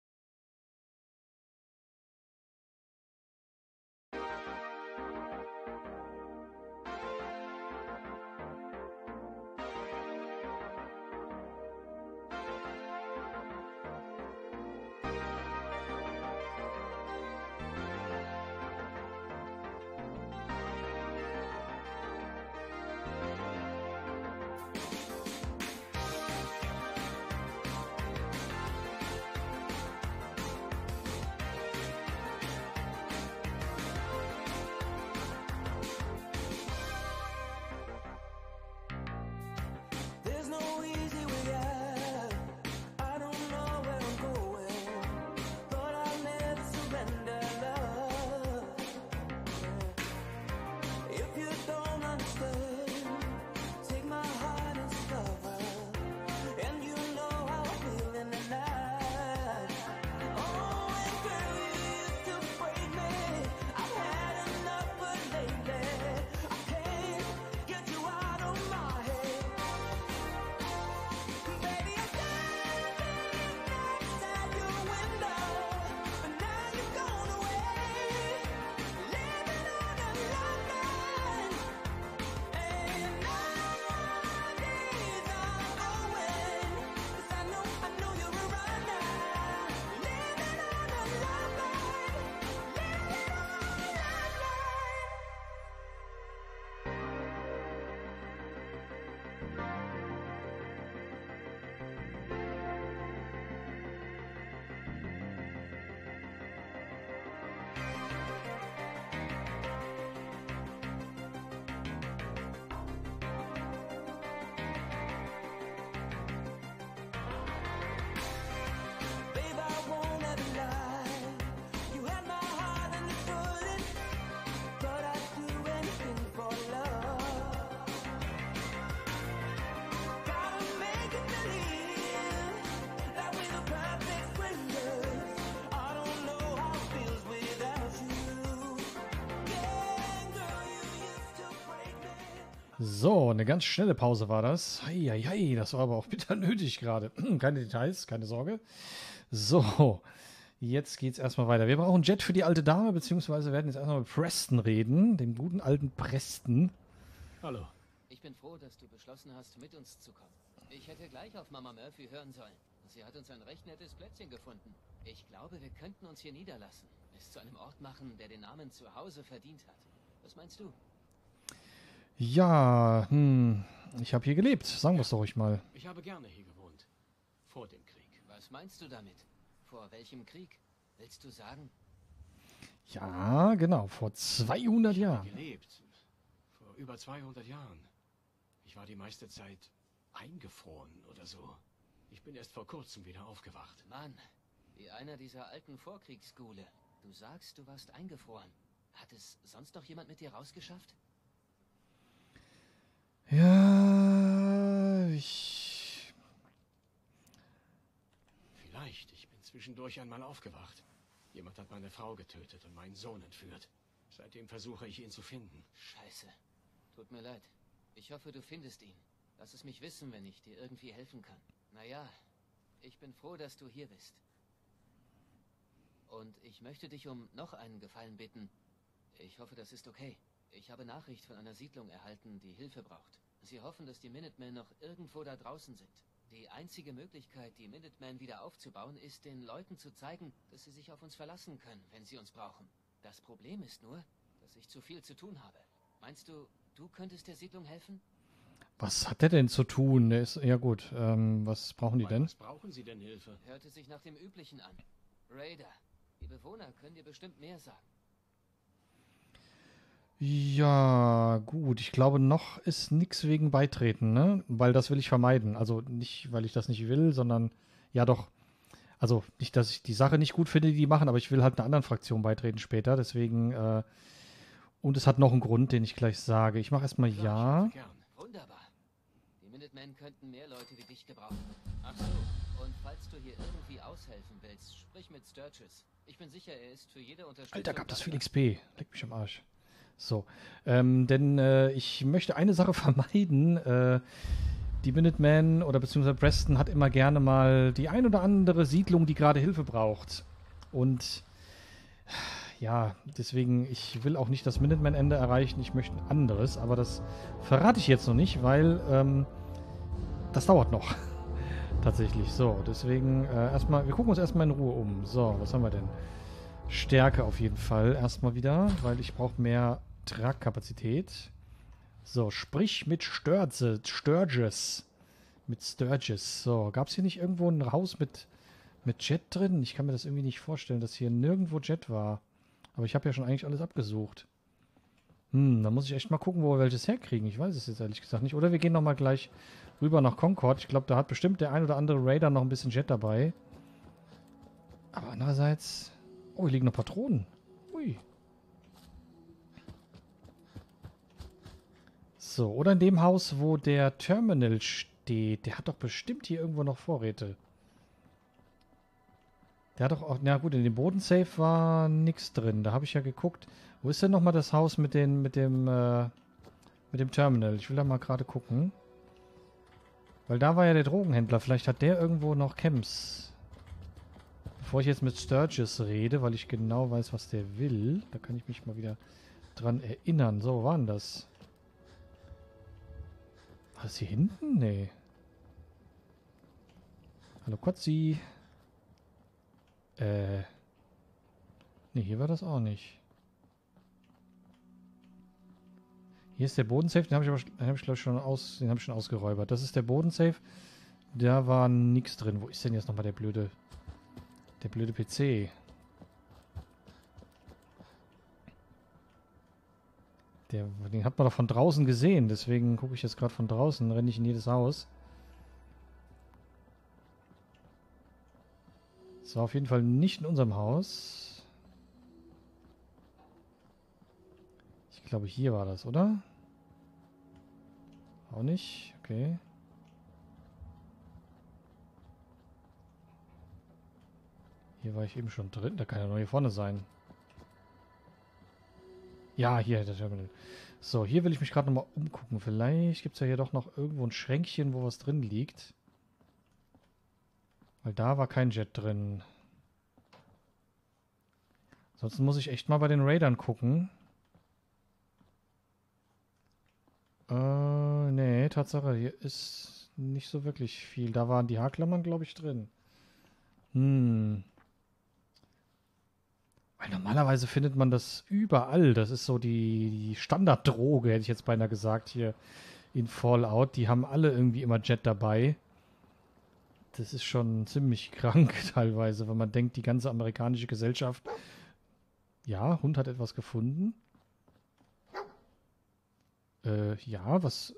Eine ganz schnelle Pause war das. Heieiei, das war aber auch bitter nötig gerade. keine Details, keine Sorge. So, jetzt geht's erstmal weiter. Wir brauchen Jet für die alte Dame, beziehungsweise werden jetzt erstmal mit Preston reden, dem guten alten Preston. Hallo. Ich bin froh, dass du beschlossen hast, mit uns zu kommen. Ich hätte gleich auf Mama Murphy hören sollen. Sie hat uns ein recht nettes Plätzchen gefunden. Ich glaube, wir könnten uns hier niederlassen. Es zu einem Ort machen, der den Namen Zuhause verdient hat. Was meinst du? Ja, hm, ich habe hier gelebt, sagen wir es doch ruhig mal. Ich habe gerne hier gewohnt. Vor dem Krieg. Was meinst du damit? Vor welchem Krieg? Willst du sagen? Ja, genau, vor 200 Jahren. Gelebt. Vor über 200 Jahren. Ich war die meiste Zeit eingefroren oder so. Ich bin erst vor kurzem wieder aufgewacht. Mann, wie einer dieser alten Vorkriegsskule. Du sagst, du warst eingefroren. Hat es sonst noch jemand mit dir rausgeschafft? Ja, ich. Vielleicht. Ich bin zwischendurch einmal aufgewacht. Jemand hat meine Frau getötet und meinen Sohn entführt. Seitdem versuche ich ihn zu finden. Scheiße. Tut mir leid. Ich hoffe, du findest ihn. Lass es mich wissen, wenn ich dir irgendwie helfen kann. Naja, ich bin froh, dass du hier bist. Und ich möchte dich um noch einen Gefallen bitten. Ich hoffe, das ist okay. Ich habe Nachricht von einer Siedlung erhalten, die Hilfe braucht. Sie hoffen, dass die Minutemen noch irgendwo da draußen sind. Die einzige Möglichkeit, die Minutemen wieder aufzubauen, ist, den Leuten zu zeigen, dass sie sich auf uns verlassen können, wenn sie uns brauchen. Das Problem ist nur, dass ich zu viel zu tun habe. Meinst du, du könntest der Siedlung helfen? Was hat der denn zu tun? Der ist, ja gut, ähm, was brauchen die denn? Was brauchen Sie denn Hilfe? Hörte sich nach dem Üblichen an. Raider, die Bewohner können dir bestimmt mehr sagen. Ja, gut. Ich glaube, noch ist nichts wegen Beitreten, ne? Weil das will ich vermeiden. Also nicht, weil ich das nicht will, sondern ja doch. Also nicht, dass ich die Sache nicht gut finde, die die machen, aber ich will halt einer anderen Fraktion beitreten später. Deswegen, äh, und es hat noch einen Grund, den ich gleich sage. Ich mache erstmal ja. Wunderbar. Die Minutemen könnten mehr Leute wie dich gebrauchen. Ach so, und falls du hier irgendwie aushelfen willst, sprich mit Sturgis. Ich bin sicher, er ist für jede Unterstützung... Alter, gab das viel XP. Leck mich am Arsch. So, ähm, denn äh, ich möchte eine Sache vermeiden. Äh, die Minuteman oder beziehungsweise Preston hat immer gerne mal die ein oder andere Siedlung, die gerade Hilfe braucht. Und ja, deswegen, ich will auch nicht das Minuteman-Ende erreichen. Ich möchte ein anderes, aber das verrate ich jetzt noch nicht, weil ähm, das dauert noch. Tatsächlich. So, deswegen äh, erstmal, wir gucken uns erstmal in Ruhe um. So, was haben wir denn? Stärke auf jeden Fall erstmal wieder, weil ich brauche mehr Tragkapazität. So, sprich mit Störze, Sturges. Mit Sturges. So, gab es hier nicht irgendwo ein Haus mit, mit Jet drin? Ich kann mir das irgendwie nicht vorstellen, dass hier nirgendwo Jet war. Aber ich habe ja schon eigentlich alles abgesucht. Hm, da muss ich echt mal gucken, wo wir welches herkriegen. Ich weiß es jetzt ehrlich gesagt nicht. Oder wir gehen nochmal gleich rüber nach Concord. Ich glaube, da hat bestimmt der ein oder andere Raider noch ein bisschen Jet dabei. Aber andererseits... Oh, hier liegen noch Patronen. Ui. So, oder in dem Haus, wo der Terminal steht. Der hat doch bestimmt hier irgendwo noch Vorräte. Der hat doch auch, na gut, in dem Bodensafe war nichts drin. Da habe ich ja geguckt. Wo ist denn nochmal das Haus mit, den, mit dem, äh, mit dem Terminal? Ich will da mal gerade gucken. Weil da war ja der Drogenhändler. Vielleicht hat der irgendwo noch Camps. Bevor ich jetzt mit Sturgis rede, weil ich genau weiß, was der will, da kann ich mich mal wieder dran erinnern. So, wo war denn das? War hier hinten? Nee. Hallo Kotzi. Äh. Nee, hier war das auch nicht. Hier ist der Bodensafe, den habe ich aber den hab ich, glaub ich, schon aus, den habe ich schon ausgeräubert. Das ist der Bodensafe. Da war nichts drin. Wo ist denn jetzt nochmal der blöde der blöde PC? Der, den hat man doch von draußen gesehen, deswegen gucke ich jetzt gerade von draußen, renne ich in jedes Haus. Das war auf jeden Fall nicht in unserem Haus. Ich glaube, hier war das, oder? Auch nicht? Okay. Hier war ich eben schon drin. Da kann ja noch hier vorne sein. Ja, hier der Terminal. So, hier will ich mich gerade nochmal umgucken. Vielleicht gibt es ja hier doch noch irgendwo ein Schränkchen, wo was drin liegt. Weil da war kein Jet drin. Ansonsten muss ich echt mal bei den Raidern gucken. Äh, nee, Tatsache, hier ist nicht so wirklich viel. Da waren die Haarklammern, glaube ich, drin. Hm. Weil normalerweise findet man das überall. Das ist so die, die Standarddroge, hätte ich jetzt beinahe gesagt, hier in Fallout. Die haben alle irgendwie immer Jet dabei. Das ist schon ziemlich krank teilweise, wenn man denkt, die ganze amerikanische Gesellschaft. Ja, Hund hat etwas gefunden. Äh, ja, was.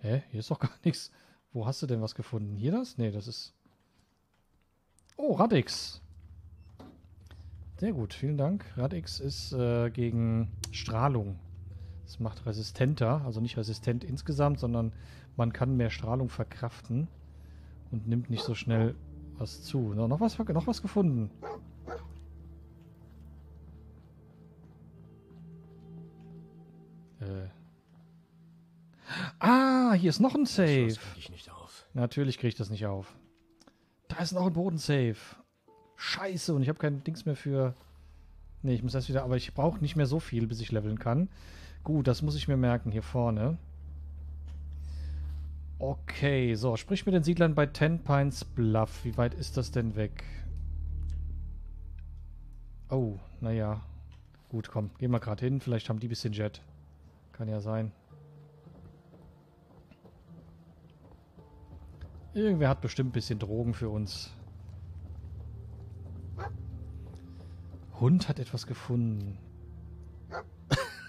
Hä? Hier ist doch gar nichts. Wo hast du denn was gefunden? Hier das? Nee, das ist. Oh, Radix. Sehr gut, vielen Dank. Radix ist äh, gegen Strahlung. Das macht resistenter, also nicht resistent insgesamt, sondern man kann mehr Strahlung verkraften und nimmt nicht so schnell was zu. No, noch, was, noch was gefunden. Äh. Ah, hier ist noch ein auf. Natürlich kriege ich das nicht auf. Da ist noch ein Bodensafe. Scheiße, und ich habe kein Dings mehr für... Ne, ich muss erst wieder... Aber ich brauche nicht mehr so viel, bis ich leveln kann. Gut, das muss ich mir merken, hier vorne. Okay, so, sprich mit den Siedlern bei Ten Pines Bluff. Wie weit ist das denn weg? Oh, naja. Gut, komm, gehen wir gerade hin. Vielleicht haben die ein bisschen Jet. Kann ja sein. Irgendwer hat bestimmt ein bisschen Drogen für uns. Hund hat etwas gefunden.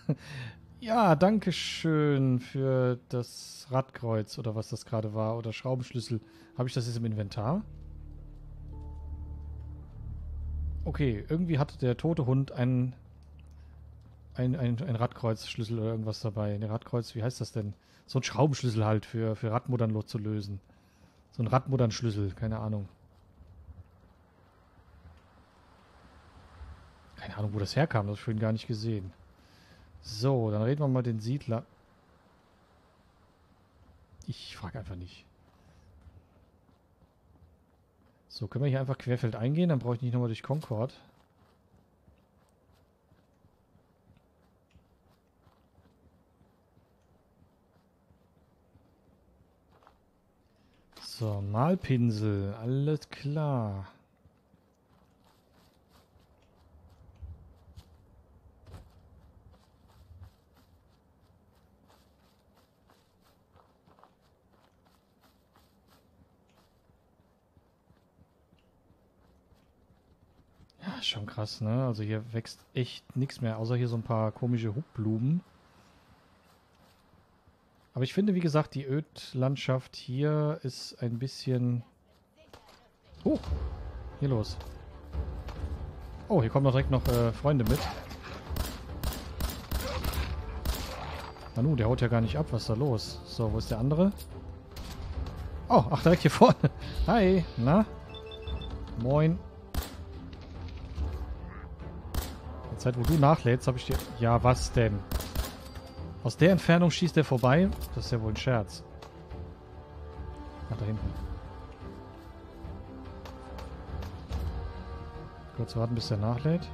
ja, danke schön für das Radkreuz oder was das gerade war. Oder Schraubenschlüssel. Habe ich das jetzt im Inventar? Okay, irgendwie hatte der tote Hund einen ein, ein, ein Radkreuzschlüssel oder irgendwas dabei. Ein Radkreuz, wie heißt das denn? So ein Schraubenschlüssel halt für, für Radmuddern zu lösen. So ein Radmuddernschlüssel, keine Ahnung. Keine Ahnung, wo das herkam, das habe ich vorhin gar nicht gesehen. So, dann reden wir mal den Siedler. Ich frage einfach nicht. So, können wir hier einfach querfeld eingehen, dann brauche ich nicht nochmal durch Concord. So, Malpinsel, alles klar. Ja, schon krass, ne? Also hier wächst echt nichts mehr, außer hier so ein paar komische Hubblumen. Aber ich finde, wie gesagt, die Ödlandschaft hier ist ein bisschen... Oh, hier los. Oh, hier kommen doch direkt noch äh, Freunde mit. Manu, der haut ja gar nicht ab. Was ist da los? So, wo ist der andere? Oh, ach, direkt hier vorne. Hi, na? Moin. Die Zeit, wo du nachlädst, habe ich dir... Ja, was denn? Aus der Entfernung schießt er vorbei? Das ist ja wohl ein Scherz. Ach, da hinten. Kurz warten, bis er nachlädt.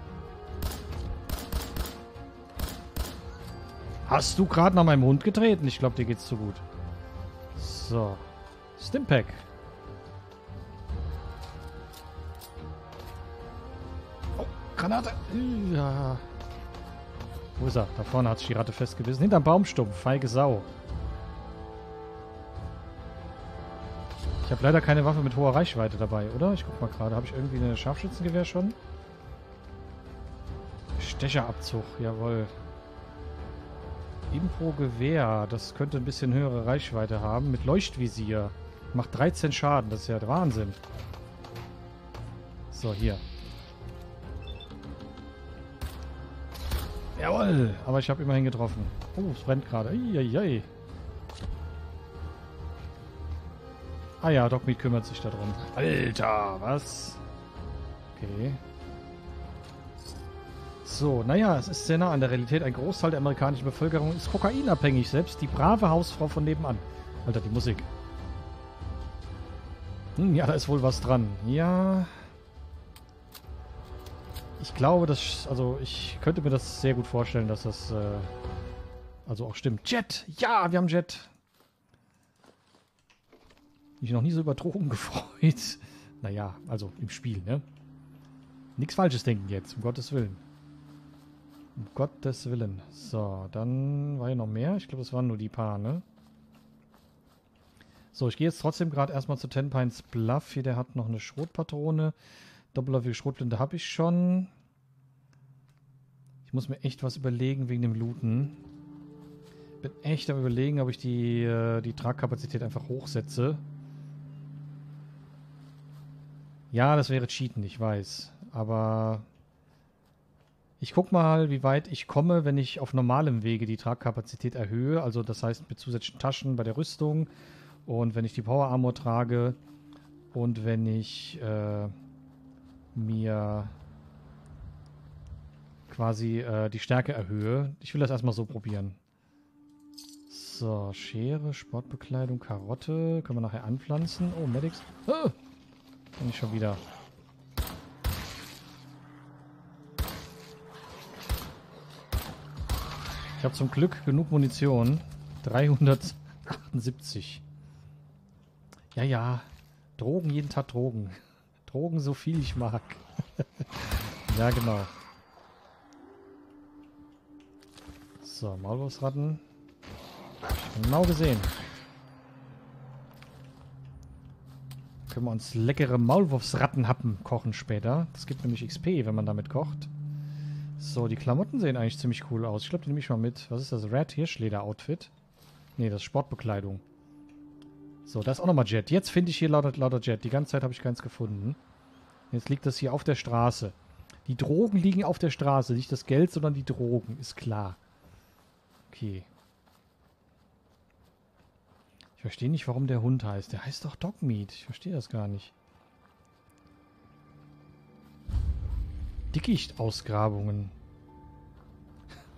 Hast du gerade nach meinem Hund getreten? Ich glaube, dir geht's zu gut. So. Stimpack. Oh, Granate. Ja. Wo ist er? Da vorne hat sich die Ratte festgebissen. Hinterm Baumstumpf. Feige Sau. Ich habe leider keine Waffe mit hoher Reichweite dabei, oder? Ich guck mal gerade. Habe ich irgendwie eine Scharfschützengewehr schon? Stecherabzug. Jawohl. Impro-Gewehr. Das könnte ein bisschen höhere Reichweite haben. Mit Leuchtvisier. Macht 13 Schaden. Das ist ja Wahnsinn. So, hier. Jawohl, aber ich habe immerhin getroffen. Oh, es brennt gerade. Ah ja, Dogmeat kümmert sich darum. Alter, was? Okay. So, naja, es ist sehr nah an der Realität. Ein Großteil der amerikanischen Bevölkerung ist kokainabhängig. Selbst die brave Hausfrau von nebenan. Alter, die Musik. Hm, ja, da ist wohl was dran. Ja, ich glaube, dass, also ich könnte mir das sehr gut vorstellen, dass das, äh, also auch stimmt. Jet! Ja, wir haben Jet! Mich noch nie so über Drogen gefreut. Naja, also im Spiel, ne? Nichts Falsches denken jetzt, um Gottes Willen. Um Gottes Willen. So, dann war hier noch mehr. Ich glaube, es waren nur die paar, ne? So, ich gehe jetzt trotzdem gerade erstmal zu Ten Pines Bluff. Hier, der hat noch eine Schrotpatrone. Doppelläufige Schrotblinde habe ich schon. Ich muss mir echt was überlegen wegen dem Looten. Bin echt am überlegen, ob ich die, äh, die Tragkapazität einfach hochsetze. Ja, das wäre Cheaten, ich weiß. Aber ich guck mal, wie weit ich komme, wenn ich auf normalem Wege die Tragkapazität erhöhe. Also das heißt mit zusätzlichen Taschen bei der Rüstung und wenn ich die Power Armor trage und wenn ich äh, mir quasi äh, die Stärke erhöhe. Ich will das erstmal so probieren. So, Schere, Sportbekleidung, Karotte. Können wir nachher anpflanzen. Oh, Medics. Ah! Bin ich schon wieder. Ich habe zum Glück genug Munition. 378. Ja, ja. Drogen, jeden Tag Drogen. Drogen so viel ich mag. ja, genau. So, Maulwurfsratten. Genau gesehen. Können wir uns leckere Maulwurfsrattenhappen kochen später. Das gibt nämlich XP, wenn man damit kocht. So, die Klamotten sehen eigentlich ziemlich cool aus. Ich glaube, die nehme ich mal mit. Was ist das? Red Hirschleder-Outfit? Nee, das ist Sportbekleidung. So, da ist auch nochmal Jet. Jetzt finde ich hier lauter, lauter Jet. Die ganze Zeit habe ich keins gefunden. Jetzt liegt das hier auf der Straße. Die Drogen liegen auf der Straße. Nicht das Geld, sondern die Drogen. Ist klar. Okay. Ich verstehe nicht, warum der Hund heißt. Der heißt doch Dogmeat. Ich verstehe das gar nicht. Dickichtausgrabungen.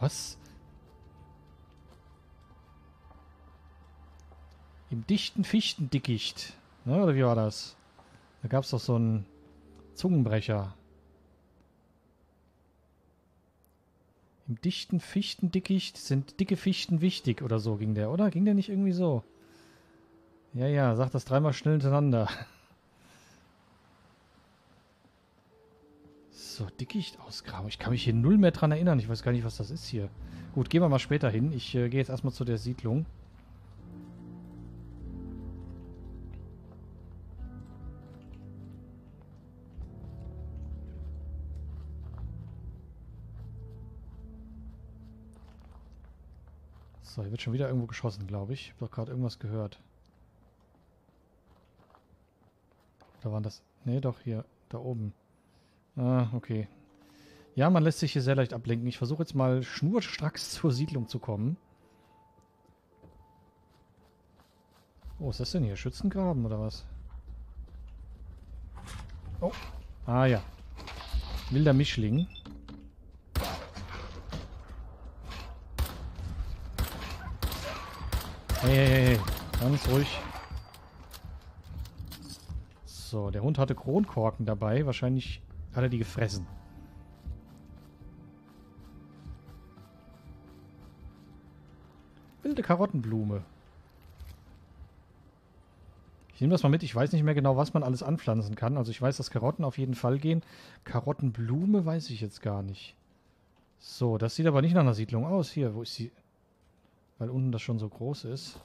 Was? Im dichten Fichtendickicht. Ne, oder wie war das? Da gab es doch so einen Zungenbrecher. Im dichten Fichtendickicht sind dicke Fichten wichtig oder so ging der, oder? Ging der nicht irgendwie so? Ja, ja, sag das dreimal schnell hintereinander. So, Dickicht ausgraben. Ich kann mich hier null mehr dran erinnern. Ich weiß gar nicht, was das ist hier. Gut, gehen wir mal später hin. Ich äh, gehe jetzt erstmal zu der Siedlung. So, hier wird schon wieder irgendwo geschossen, glaube ich. Ich habe doch gerade irgendwas gehört. Da waren das... Ne, doch, hier. Da oben. Ah, okay. Ja, man lässt sich hier sehr leicht ablenken. Ich versuche jetzt mal schnurstracks zur Siedlung zu kommen. Oh, ist das denn hier? Schützengraben oder was? Oh. Ah ja. Wilder Mischling. Hey, hey, hey. Ganz ruhig. So, der Hund hatte Kronkorken dabei. Wahrscheinlich hat er die gefressen. Wilde Karottenblume. Ich nehme das mal mit. Ich weiß nicht mehr genau, was man alles anpflanzen kann. Also ich weiß, dass Karotten auf jeden Fall gehen. Karottenblume weiß ich jetzt gar nicht. So, das sieht aber nicht nach einer Siedlung aus. Hier, wo ist sie? Weil unten das schon so groß ist.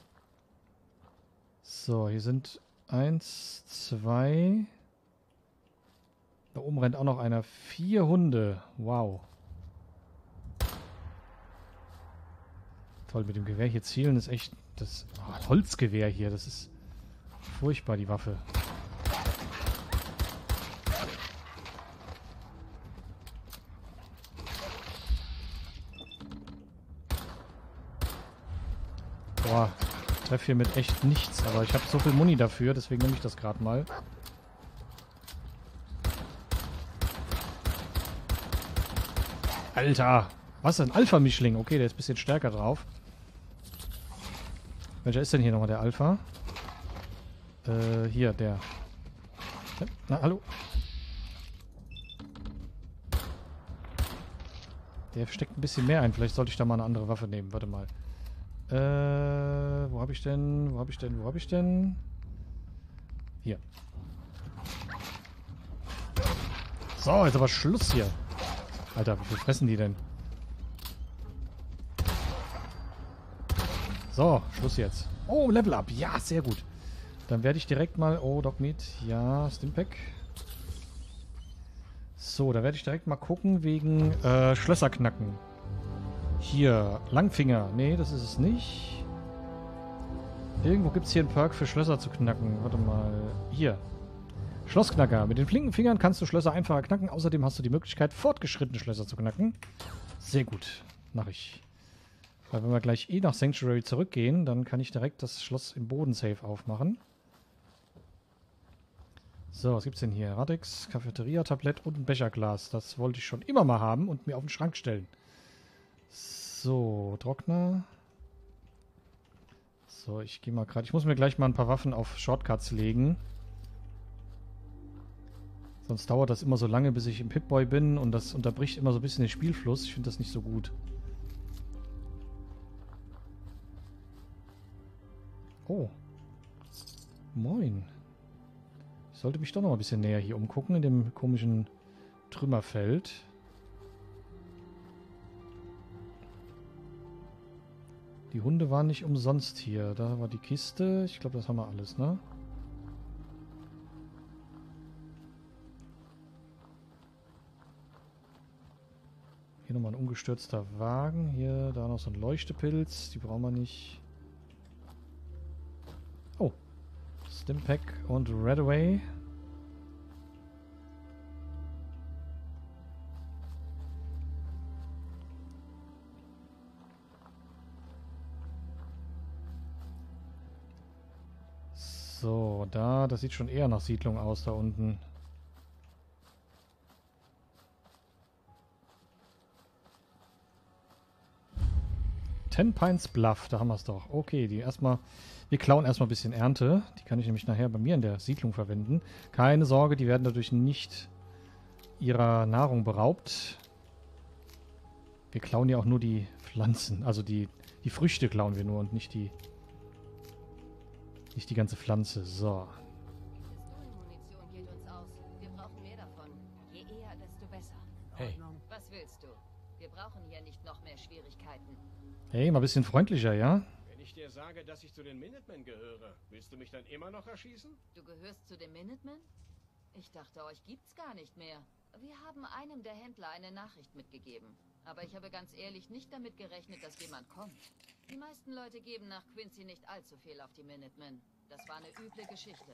So, hier sind eins, zwei. Da oben rennt auch noch einer. Vier Hunde. Wow. Toll, mit dem Gewehr hier zielen ist echt... Das oh, Holzgewehr hier, das ist furchtbar, die Waffe. Boah, treffe hier mit echt nichts, aber ich habe so viel Muni dafür, deswegen nehme ich das gerade mal. Alter, was ein Alpha-Mischling? Okay, der ist ein bisschen stärker drauf. Welcher ist denn hier nochmal der Alpha? Äh, hier, der. Na, hallo? Der steckt ein bisschen mehr ein. Vielleicht sollte ich da mal eine andere Waffe nehmen. Warte mal. Äh, wo habe ich denn? Wo habe ich denn? Wo habe ich denn? Hier. So, jetzt aber Schluss hier. Alter, wie viel fressen die denn? So, Schluss jetzt. Oh, Level Up. Ja, sehr gut. Dann werde ich direkt mal... Oh, Dogmeat. Ja, Stimpack. So, da werde ich direkt mal gucken wegen äh, Schlösser knacken. Hier, Langfinger. Nee, das ist es nicht. Irgendwo gibt es hier einen Perk für Schlösser zu knacken. Warte mal. Hier. Schlossknacker. Mit den flinken Fingern kannst du Schlösser einfacher knacken. Außerdem hast du die Möglichkeit, fortgeschrittene Schlösser zu knacken. Sehr gut. Mach ich. Weil wenn wir gleich eh nach Sanctuary zurückgehen, dann kann ich direkt das Schloss im Boden safe aufmachen. So, was gibt's denn hier? Radix, Cafeteria-Tablett und ein Becherglas. Das wollte ich schon immer mal haben und mir auf den Schrank stellen. So, Trockner. So, ich gehe mal gerade... Ich muss mir gleich mal ein paar Waffen auf Shortcuts legen. Sonst dauert das immer so lange, bis ich im Pip-Boy bin und das unterbricht immer so ein bisschen den Spielfluss. Ich finde das nicht so gut. Oh. Moin. Ich sollte mich doch noch ein bisschen näher hier umgucken, in dem komischen Trümmerfeld. Die Hunde waren nicht umsonst hier. Da war die Kiste. Ich glaube, das haben wir alles, ne? Hier nochmal ein ungestürzter Wagen. Hier, da noch so ein Leuchtepilz. Die brauchen wir nicht. Oh. Stimpack und Redaway. So, da, das sieht schon eher nach Siedlung aus da unten. Ten Pines Bluff, da haben wir es doch. Okay, die erstmal. Wir klauen erstmal ein bisschen Ernte. Die kann ich nämlich nachher bei mir in der Siedlung verwenden. Keine Sorge, die werden dadurch nicht ihrer Nahrung beraubt. Wir klauen ja auch nur die Pflanzen. Also die, die Früchte klauen wir nur und nicht die. Nicht die ganze Pflanze. So. Munition geht uns aus. Wir brauchen mehr davon. Je eher, desto besser. Hey. Was willst du? Wir brauchen hier nicht noch mehr Schwierigkeiten. Hey, mal ein bisschen freundlicher, ja? Wenn ich dir sage, dass ich zu den Minutemen gehöre, willst du mich dann immer noch erschießen? Du gehörst zu den Minutemen? Ich dachte, euch gibt's gar nicht mehr. Wir haben einem der Händler eine Nachricht mitgegeben. Aber ich habe ganz ehrlich nicht damit gerechnet, dass jemand kommt. Die meisten Leute geben nach Quincy nicht allzu viel auf die Minutemen. Das war eine üble Geschichte.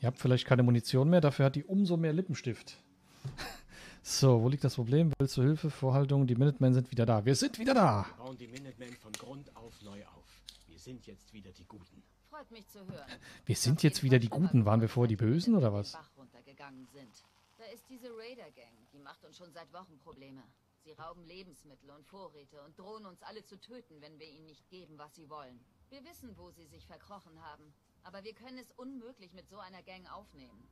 Ihr habt vielleicht keine Munition mehr, dafür hat die umso mehr Lippenstift. so, wo liegt das Problem? Willst du Hilfe? Vorhaltung, die Minutemen sind wieder da. Wir sind wieder da! Wir bauen die Minutemen von Grund auf neu auf. Wir sind jetzt wieder die Guten. Freut mich zu hören. Wir sind jetzt wieder die Guten. Waren wir vorher die Bösen oder was? Bach runtergegangen sind. Da ist diese Raider-Gang, die macht uns schon seit Wochen Probleme. Sie rauben Lebensmittel und Vorräte und drohen uns alle zu töten, wenn wir ihnen nicht geben, was sie wollen. Wir wissen, wo sie sich verkrochen haben, aber wir können es unmöglich mit so einer Gang aufnehmen.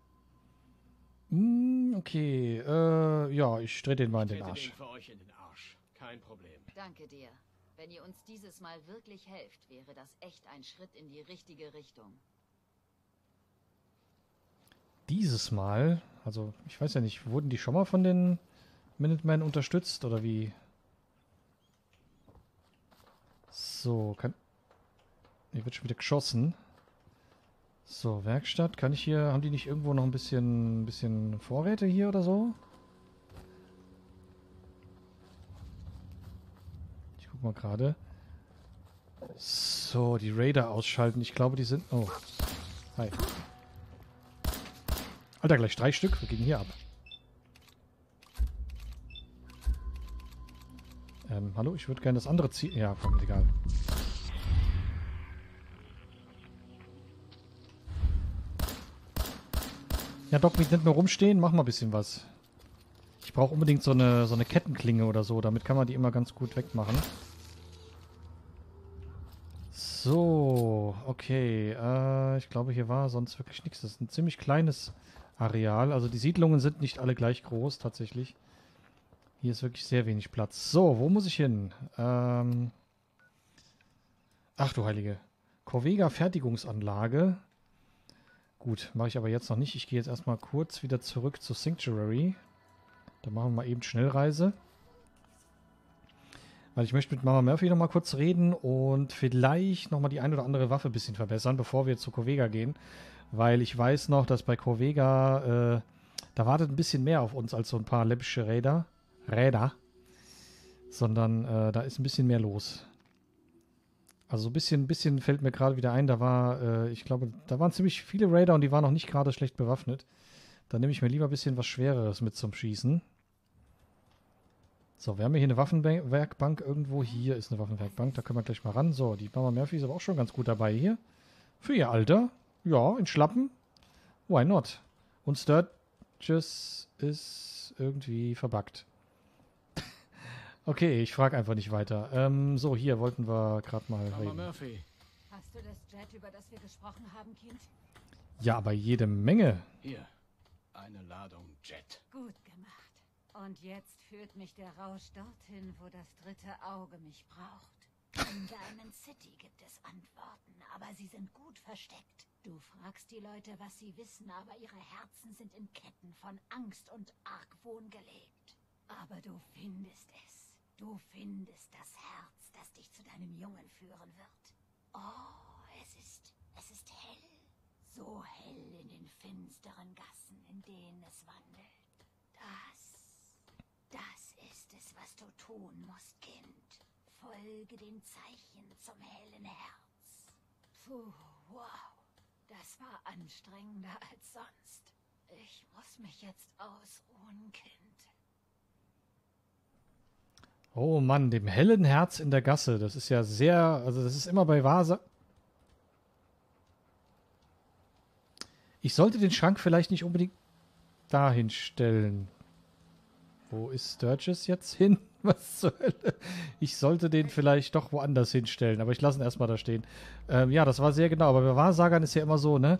Hm, okay, äh, ja, ich drehe den mal in den Trete Arsch. den für euch in den Arsch. Kein Problem. Danke dir. Wenn ihr uns dieses Mal wirklich helft, wäre das echt ein Schritt in die richtige Richtung. Dieses Mal, also ich weiß ja nicht, wurden die schon mal von den Minutemen unterstützt oder wie? So, kann. Hier wird schon wieder geschossen. So, Werkstatt. Kann ich hier. Haben die nicht irgendwo noch ein bisschen, bisschen Vorräte hier oder so? Ich guck mal gerade. So, die Raider ausschalten. Ich glaube, die sind. Oh. Hi. Alter, gleich drei Stück. Wir gehen hier ab. Ähm, hallo, ich würde gerne das andere ziehen. Ja, komm, egal. Ja, Doc, nicht mehr rumstehen. Mach mal ein bisschen was. Ich brauche unbedingt so eine, so eine Kettenklinge oder so. Damit kann man die immer ganz gut wegmachen. So, okay. Äh, ich glaube, hier war sonst wirklich nichts. Das ist ein ziemlich kleines Areal. Also die Siedlungen sind nicht alle gleich groß, tatsächlich. Hier ist wirklich sehr wenig Platz. So, wo muss ich hin? Ähm Ach du Heilige. Corvega Fertigungsanlage. Gut, mache ich aber jetzt noch nicht. Ich gehe jetzt erstmal kurz wieder zurück zu Sanctuary. Da machen wir mal eben Schnellreise. Weil ich möchte mit Mama Murphy nochmal kurz reden und vielleicht nochmal die ein oder andere Waffe ein bisschen verbessern, bevor wir zu Corvega gehen. Weil ich weiß noch, dass bei Corvega, äh, da wartet ein bisschen mehr auf uns als so ein paar läppische Räder. Räder. Sondern äh, da ist ein bisschen mehr los. Also so ein bisschen, bisschen fällt mir gerade wieder ein, da war, äh, ich glaube, da waren ziemlich viele Raider und die waren noch nicht gerade schlecht bewaffnet. Da nehme ich mir lieber ein bisschen was Schwereres mit zum Schießen. So, wir haben hier eine Waffenwerkbank irgendwo. Hier ist eine Waffenwerkbank, da können wir gleich mal ran. So, die Mama Murphy ist aber auch schon ganz gut dabei hier. Für ihr Alter. Ja, in Schlappen. Why not? Und Sturgis ist irgendwie verbuggt. Okay, ich frage einfach nicht weiter. Ähm, so, hier wollten wir gerade mal Mama reden. Murphy. Hast du das Jet, über das wir gesprochen haben, Kind? Ja, aber jede Menge. Hier. Eine Ladung Jet. Gut gemacht. Und jetzt führt mich der Rausch dorthin, wo das dritte Auge mich braucht. In Diamond City gibt es Antworten, aber sie sind gut versteckt. Du fragst die Leute, was sie wissen, aber ihre Herzen sind in Ketten von Angst und Argwohn gelegt. Aber du findest es. Du findest das Herz, das dich zu deinem einem Jungen führen wird. Oh, es ist, es ist hell. So hell in den finsteren Gassen, in denen es wandelt. Das, das ist es, was du tun musst, Kind. Folge den Zeichen zum hellen Herz. Puh, wow. Das war anstrengender als sonst. Ich muss mich jetzt ausruhen, Kind. Oh Mann, dem hellen Herz in der Gasse. Das ist ja sehr, also das ist immer bei Vasa. Ich sollte den Schrank vielleicht nicht unbedingt dahin stellen. Wo ist Sturgis jetzt hin? Was zur Hölle? Ich sollte den vielleicht doch woanders hinstellen, aber ich lasse ihn erstmal da stehen. Ähm, ja, das war sehr genau, aber bei Wahrsagern ist ja immer so, ne?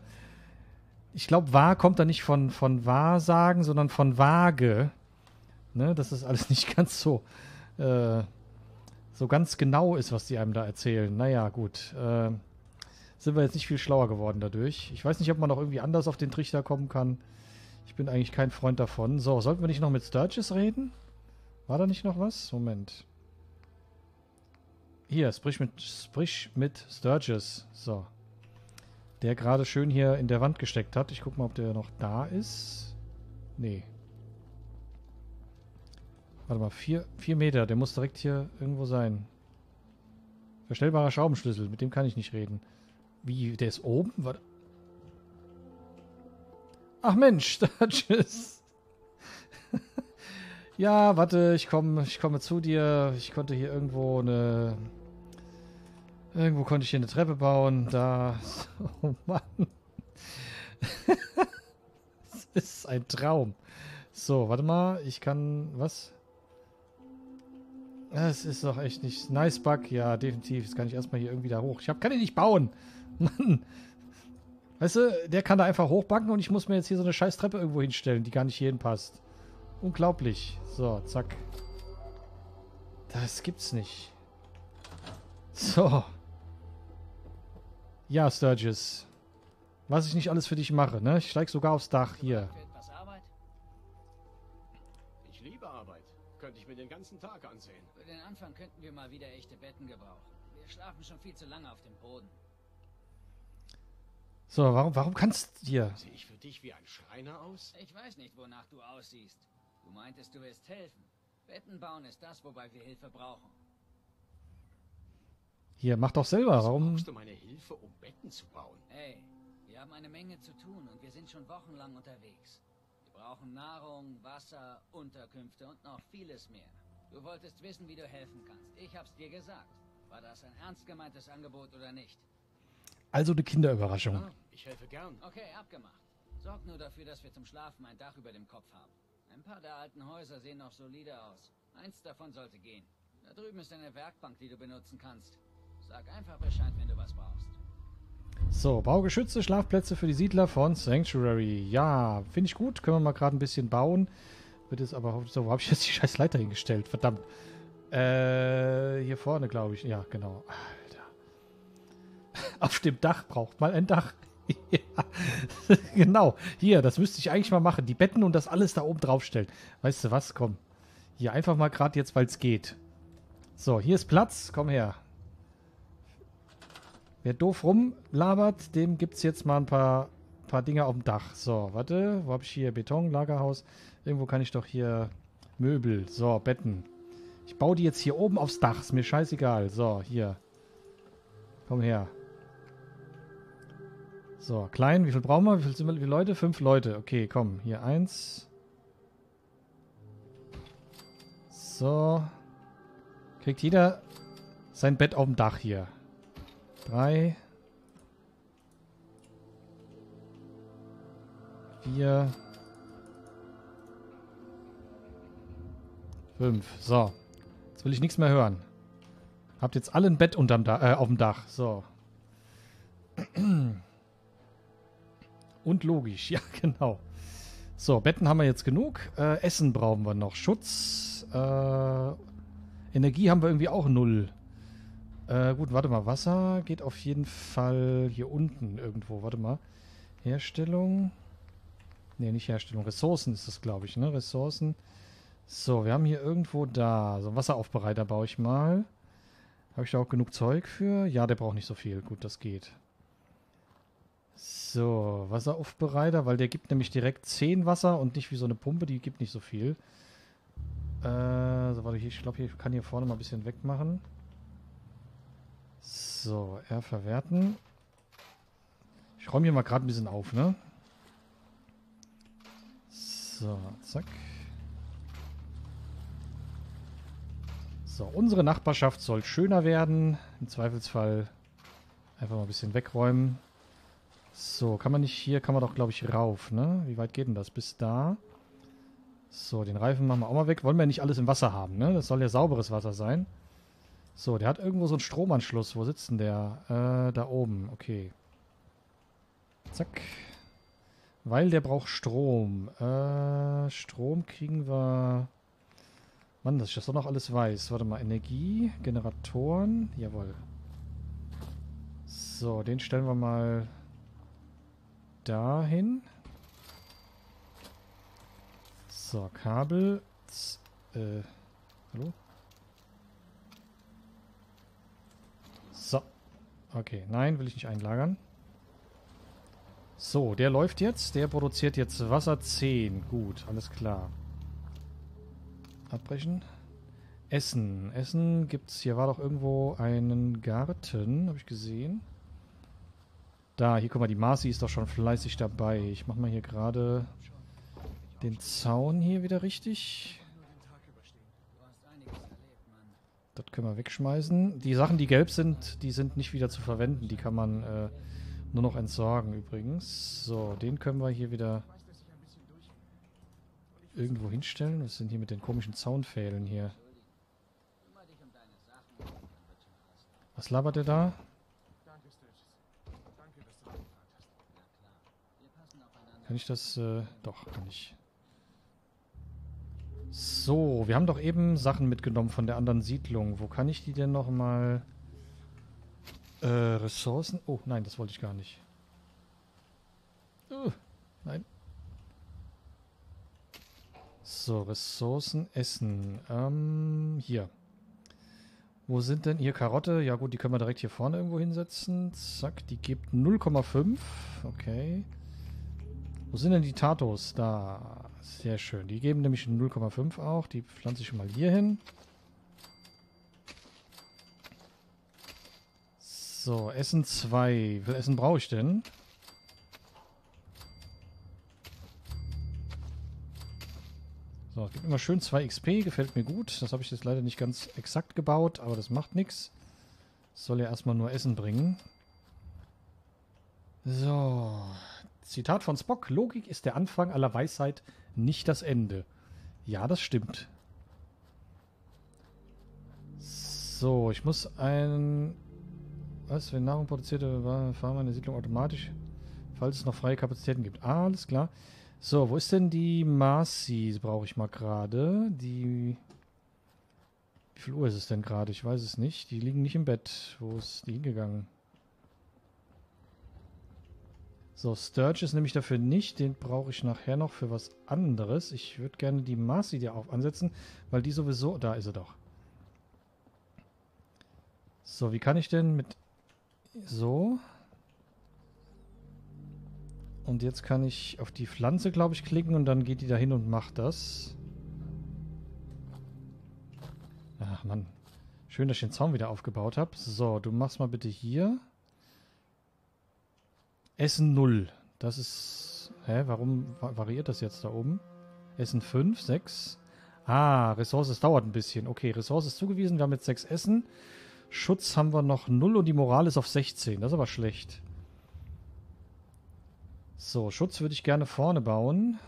Ich glaube, wahr kommt da nicht von, von Wahrsagen, sondern von Waage. Ne? Das ist alles nicht ganz so, äh, so ganz genau ist, was die einem da erzählen. Naja, gut. Äh, sind wir jetzt nicht viel schlauer geworden dadurch. Ich weiß nicht, ob man noch irgendwie anders auf den Trichter kommen kann. Ich bin eigentlich kein Freund davon. So, sollten wir nicht noch mit Sturgis reden? War da nicht noch was? Moment. Hier, sprich mit, sprich mit Sturgis. So. Der gerade schön hier in der Wand gesteckt hat. Ich guck mal, ob der noch da ist. Nee. Warte mal, vier, vier Meter. Der muss direkt hier irgendwo sein. Verstellbarer Schraubenschlüssel. Mit dem kann ich nicht reden. Wie, der ist oben? Warte. Ach Mensch, Sturgis. ja, warte, ich komme ich komme zu dir. Ich konnte hier irgendwo eine... Irgendwo konnte ich hier eine Treppe bauen. Da... Oh Mann. das ist ein Traum. So, warte mal. Ich kann... Was? Das ist doch echt nicht... Nice Bug. Ja, definitiv. Jetzt kann ich erstmal hier irgendwie da hoch. Ich hab, kann den nicht bauen. Mann. Weißt du, der kann da einfach hochbacken und ich muss mir jetzt hier so eine scheiß Treppe irgendwo hinstellen, die gar nicht hierhin passt. Unglaublich. So, zack. Das gibt's nicht. So. Ja, Sturgis. Was ich nicht alles für dich mache, ne? Ich steig sogar aufs Dach. Hier. Was Könnte ich mir den ganzen Tag ansehen. Für den Anfang könnten wir mal wieder echte Betten gebrauchen. Wir schlafen schon viel zu lange auf dem Boden. So, warum, warum kannst du dir... Sehe ich für dich wie ein Schreiner aus? Ich weiß nicht, wonach du aussiehst. Du meintest, du wirst helfen. Betten bauen ist das, wobei wir Hilfe brauchen. Hier, mach doch selber. Warum... Brauchst du meine Hilfe, um Betten zu bauen? Hey, wir haben eine Menge zu tun und wir sind schon wochenlang unterwegs. Wir brauchen Nahrung, Wasser, Unterkünfte und noch vieles mehr. Du wolltest wissen, wie du helfen kannst. Ich hab's dir gesagt. War das ein ernst gemeintes Angebot oder nicht? Also eine Kinderüberraschung. Ja, ich helfe gern. Okay, abgemacht. Sorg nur dafür, dass wir zum Schlafen ein Dach über dem Kopf haben. Ein paar der alten Häuser sehen noch solide aus. Eins davon sollte gehen. Da drüben ist eine Werkbank, die du benutzen kannst. Sag einfach Bescheid, wenn du was brauchst. So, Baugeschütze, Schlafplätze für die Siedler von Sanctuary. Ja, finde ich gut. Können wir mal gerade ein bisschen bauen. Wird jetzt aber... So, wo habe ich jetzt die scheiß Leiter hingestellt? Verdammt. Äh, hier vorne, glaube ich. Ja, genau. Alter. Auf dem Dach braucht mal ein Dach. ja, genau. Hier, das müsste ich eigentlich mal machen. Die Betten und das alles da oben drauf stellen. Weißt du was? Komm. Hier einfach mal gerade jetzt, weil es geht. So, hier ist Platz. Komm her. Wer doof rumlabert, dem gibt es jetzt mal ein paar, paar Dinge auf dem Dach. So, warte. Wo habe ich hier? Beton, Lagerhaus. Irgendwo kann ich doch hier Möbel. So, Betten. Ich baue die jetzt hier oben aufs Dach. Ist mir scheißegal. So, hier. Komm her. So, klein. Wie viel brauchen wir? Wie viele Leute? Fünf Leute. Okay, komm. Hier eins. So. Kriegt jeder sein Bett auf dem Dach hier. Drei. Vier. Fünf. So. Jetzt will ich nichts mehr hören. Habt jetzt alle ein Bett unterm da äh, auf dem Dach. So. Und logisch. Ja, genau. So, Betten haben wir jetzt genug. Äh, Essen brauchen wir noch. Schutz. Äh, Energie haben wir irgendwie auch null. Äh, gut, warte mal. Wasser geht auf jeden Fall hier unten irgendwo. Warte mal. Herstellung. Ne, nicht Herstellung. Ressourcen ist das, glaube ich, ne? Ressourcen. So, wir haben hier irgendwo da. So einen Wasseraufbereiter baue ich mal. Habe ich da auch genug Zeug für? Ja, der braucht nicht so viel. Gut, das geht. So, Wasseraufbereiter, weil der gibt nämlich direkt 10 Wasser und nicht wie so eine Pumpe, die gibt nicht so viel. Äh, so, warte, ich glaube, ich kann hier vorne mal ein bisschen wegmachen. So, R verwerten. Ich räume hier mal gerade ein bisschen auf, ne? So, zack. So, unsere Nachbarschaft soll schöner werden. Im Zweifelsfall einfach mal ein bisschen wegräumen. So, kann man nicht hier, kann man doch, glaube ich, rauf, ne? Wie weit geht denn das? Bis da. So, den Reifen machen wir auch mal weg. Wollen wir nicht alles im Wasser haben, ne? Das soll ja sauberes Wasser sein. So, der hat irgendwo so einen Stromanschluss. Wo sitzt denn der? Äh, da oben. Okay. Zack. Weil der braucht Strom. Äh, Strom kriegen wir... Mann, das doch noch alles weiß. Warte mal, Energie, Generatoren. Jawohl. So, den stellen wir mal dahin. So, Kabel. Z äh, hallo? So. Okay, nein, will ich nicht einlagern. So, der läuft jetzt. Der produziert jetzt Wasser 10. Gut, alles klar. Abbrechen. Essen. Essen gibt's. Hier war doch irgendwo einen Garten, habe ich gesehen. Da, hier guck mal, die Marci ist doch schon fleißig dabei. Ich mach mal hier gerade den Zaun hier wieder richtig. Das können wir wegschmeißen. Die Sachen, die gelb sind, die sind nicht wieder zu verwenden. Die kann man äh, nur noch entsorgen übrigens. So, den können wir hier wieder irgendwo hinstellen. Was sind hier mit den komischen Zaunpfählen hier? Was labert der da? Kann ich das? Äh, doch, kann ich. So, wir haben doch eben Sachen mitgenommen von der anderen Siedlung. Wo kann ich die denn nochmal... Äh, Ressourcen? Oh, nein, das wollte ich gar nicht. Uh, nein. So, Ressourcen, Essen. Ähm, hier. Wo sind denn hier Karotte? Ja gut, die können wir direkt hier vorne irgendwo hinsetzen. Zack, die gibt 0,5. Okay. Wo sind denn die Tatos? Da. Sehr schön. Die geben nämlich 0,5 auch. Die pflanze ich schon mal hier hin. So, Essen 2. Wie viel Essen brauche ich denn? So, es gibt immer schön 2 XP. Gefällt mir gut. Das habe ich jetzt leider nicht ganz exakt gebaut, aber das macht nichts. Soll ja erstmal nur Essen bringen. So. Zitat von Spock. Logik ist der Anfang aller Weisheit, nicht das Ende. Ja, das stimmt. So, ich muss ein... Was? Wenn Nahrung produzierte Waren fahren wir eine Siedlung automatisch, falls es noch freie Kapazitäten gibt. Ah, alles klar. So, wo ist denn die Marcy? Brauche ich mal gerade. Die... Wie viel Uhr ist es denn gerade? Ich weiß es nicht. Die liegen nicht im Bett. Wo ist die hingegangen? So, Sturge ist nämlich dafür nicht. Den brauche ich nachher noch für was anderes. Ich würde gerne die Marcy dir auch ansetzen, weil die sowieso... Da ist er doch. So, wie kann ich denn mit... So. Und jetzt kann ich auf die Pflanze, glaube ich, klicken und dann geht die da hin und macht das. Ach, Mann. Schön, dass ich den Zaun wieder aufgebaut habe. So, du machst mal bitte hier. Essen 0. Das ist... Hä, warum variiert das jetzt da oben? Essen 5, 6. Ah, Ressources dauert ein bisschen. Okay, Ressources zugewiesen. Wir haben jetzt 6 Essen. Schutz haben wir noch 0 und die Moral ist auf 16. Das ist aber schlecht. So, Schutz würde ich gerne vorne bauen.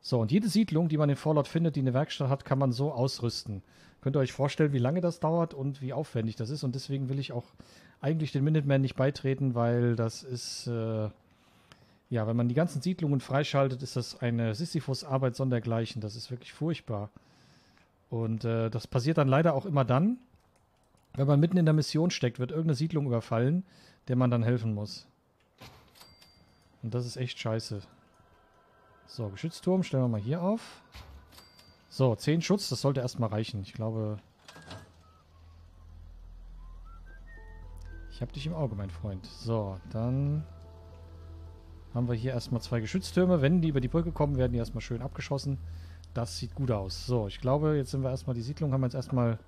So, und jede Siedlung, die man in Fallout findet, die eine Werkstatt hat, kann man so ausrüsten. Könnt ihr euch vorstellen, wie lange das dauert und wie aufwendig das ist. Und deswegen will ich auch eigentlich den Minuteman nicht beitreten, weil das ist... Äh, ja, wenn man die ganzen Siedlungen freischaltet, ist das eine Sisyphus-Arbeit sondergleichen. Das ist wirklich furchtbar. Und äh, das passiert dann leider auch immer dann, wenn man mitten in der Mission steckt, wird irgendeine Siedlung überfallen, der man dann helfen muss. Und das ist echt scheiße. So, Geschützturm stellen wir mal hier auf. So, 10 Schutz, das sollte erstmal reichen. Ich glaube... Ich hab dich im Auge, mein Freund. So, dann haben wir hier erstmal zwei Geschütztürme. Wenn die über die Brücke kommen, werden die erstmal schön abgeschossen. Das sieht gut aus. So, ich glaube, jetzt sind wir erstmal... Die Siedlung haben wir jetzt erstmal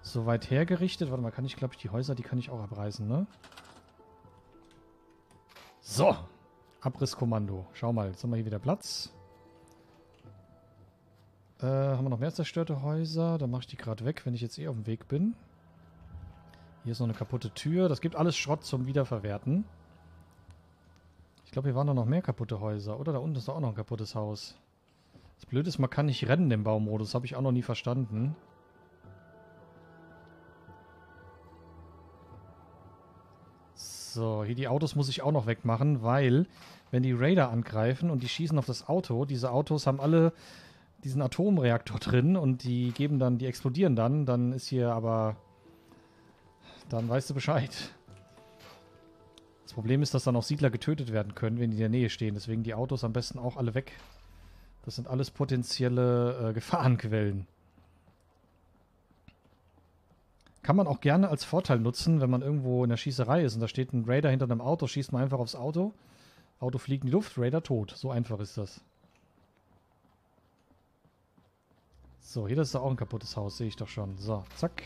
so weit hergerichtet. Warte mal, kann ich, glaube ich, die Häuser, die kann ich auch abreißen, ne? So, Abrisskommando. Schau mal, jetzt haben wir hier wieder Platz. Äh, haben wir noch mehr zerstörte Häuser? Dann mache ich die gerade weg, wenn ich jetzt eh auf dem Weg bin. Hier ist noch eine kaputte Tür. Das gibt alles Schrott zum Wiederverwerten. Ich glaube, hier waren noch mehr kaputte Häuser. Oder da unten ist doch auch noch ein kaputtes Haus. Das Blöde ist, man kann nicht rennen im Baumodus. Habe ich auch noch nie verstanden. So, hier die Autos muss ich auch noch wegmachen, weil wenn die Raider angreifen und die schießen auf das Auto, diese Autos haben alle diesen Atomreaktor drin und die geben dann, die explodieren dann, dann ist hier aber, dann weißt du Bescheid. Das Problem ist, dass dann auch Siedler getötet werden können, wenn die in der Nähe stehen. Deswegen die Autos am besten auch alle weg. Das sind alles potenzielle äh, Gefahrenquellen. Kann man auch gerne als Vorteil nutzen, wenn man irgendwo in der Schießerei ist und da steht ein Raider hinter einem Auto, schießt man einfach aufs Auto. Auto fliegt in die Luft, Raider tot. So einfach ist das. So, hier das ist doch auch ein kaputtes Haus, sehe ich doch schon. So, zack.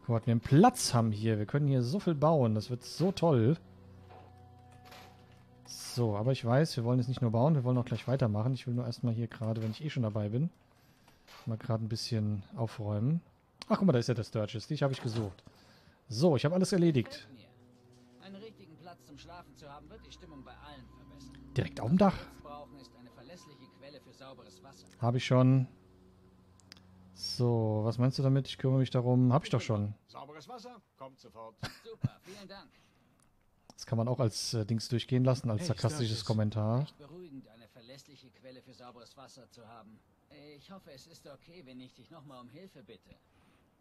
Guck mal, wir einen Platz haben hier. Wir können hier so viel bauen. Das wird so toll. So, aber ich weiß, wir wollen jetzt nicht nur bauen, wir wollen auch gleich weitermachen. Ich will nur erstmal hier gerade, wenn ich eh schon dabei bin, mal gerade ein bisschen aufräumen. Ach, guck mal, da ist ja der Sturgis. Dich habe ich gesucht. So, ich habe alles erledigt. Einen richtigen Platz zum Schlafen zu haben, wird die Stimmung bei allen verbessern. Direkt auf dem Dach. Was wir brauchen, ist eine verlässliche Quelle für sauberes Wasser. Habe ich schon. So, was meinst du damit? Ich kümmere mich darum. Habe ich doch schon. Sauberes Wasser? Kommt sofort. Super, vielen Dank. Das kann man auch als äh, Dings durchgehen lassen, als Hey, sarkastisches. Kommentar. Echt beruhigend, eine verlässliche Quelle für sauberes Wasser zu haben. Ich hoffe, es ist okay, wenn ich dich nochmal um Hilfe bitte.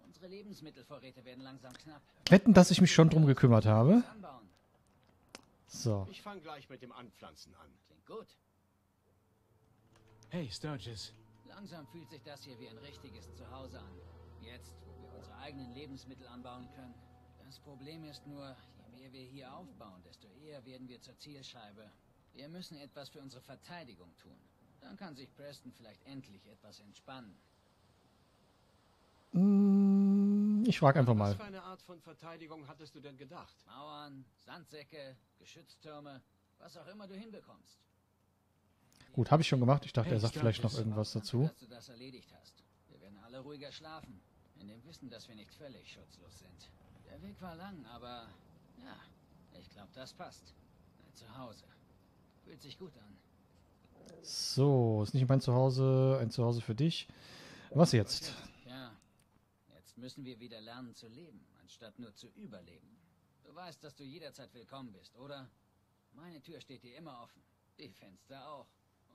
Unsere Lebensmittelvorräte werden langsam knapp. Wetten, dass ich mich schon drum gekümmert habe. So. Ich fange gleich mit dem Anpflanzen an. Klingt gut. Hey, Sturgis. Langsam fühlt sich das hier wie ein richtiges Zuhause an. Jetzt, wo wir unsere eigenen Lebensmittel anbauen können. Das Problem ist nur, je mehr wir hier aufbauen, desto eher werden wir zur Zielscheibe. Wir müssen etwas für unsere Verteidigung tun. Dann kann sich Preston vielleicht endlich etwas entspannen. Mm, Ich frage einfach Was mal. für eine Art von Verteidigung hattest du denn gedacht? Mauern, Sandsäcke, Geschütztürme, was auch immer du hinbekommst. Gut, habe ich schon gemacht. Ich dachte, er sagt vielleicht noch irgendwas dazu. Dass du das erledigt hast. Wir werden alle ruhiger schlafen. In dem Wissen, dass wir nicht völlig schutzlos sind. Der Weg war lang, aber ja, ich glaube, das passt. Ein Zuhause. Fühlt sich gut an. So, ist nicht mein Zuhause, ein Zuhause für dich. Was jetzt? Ja, jetzt müssen wir wieder lernen zu leben, anstatt nur zu überleben. Du weißt, dass du jederzeit willkommen bist, oder? Meine Tür steht dir immer offen. Die Fenster auch.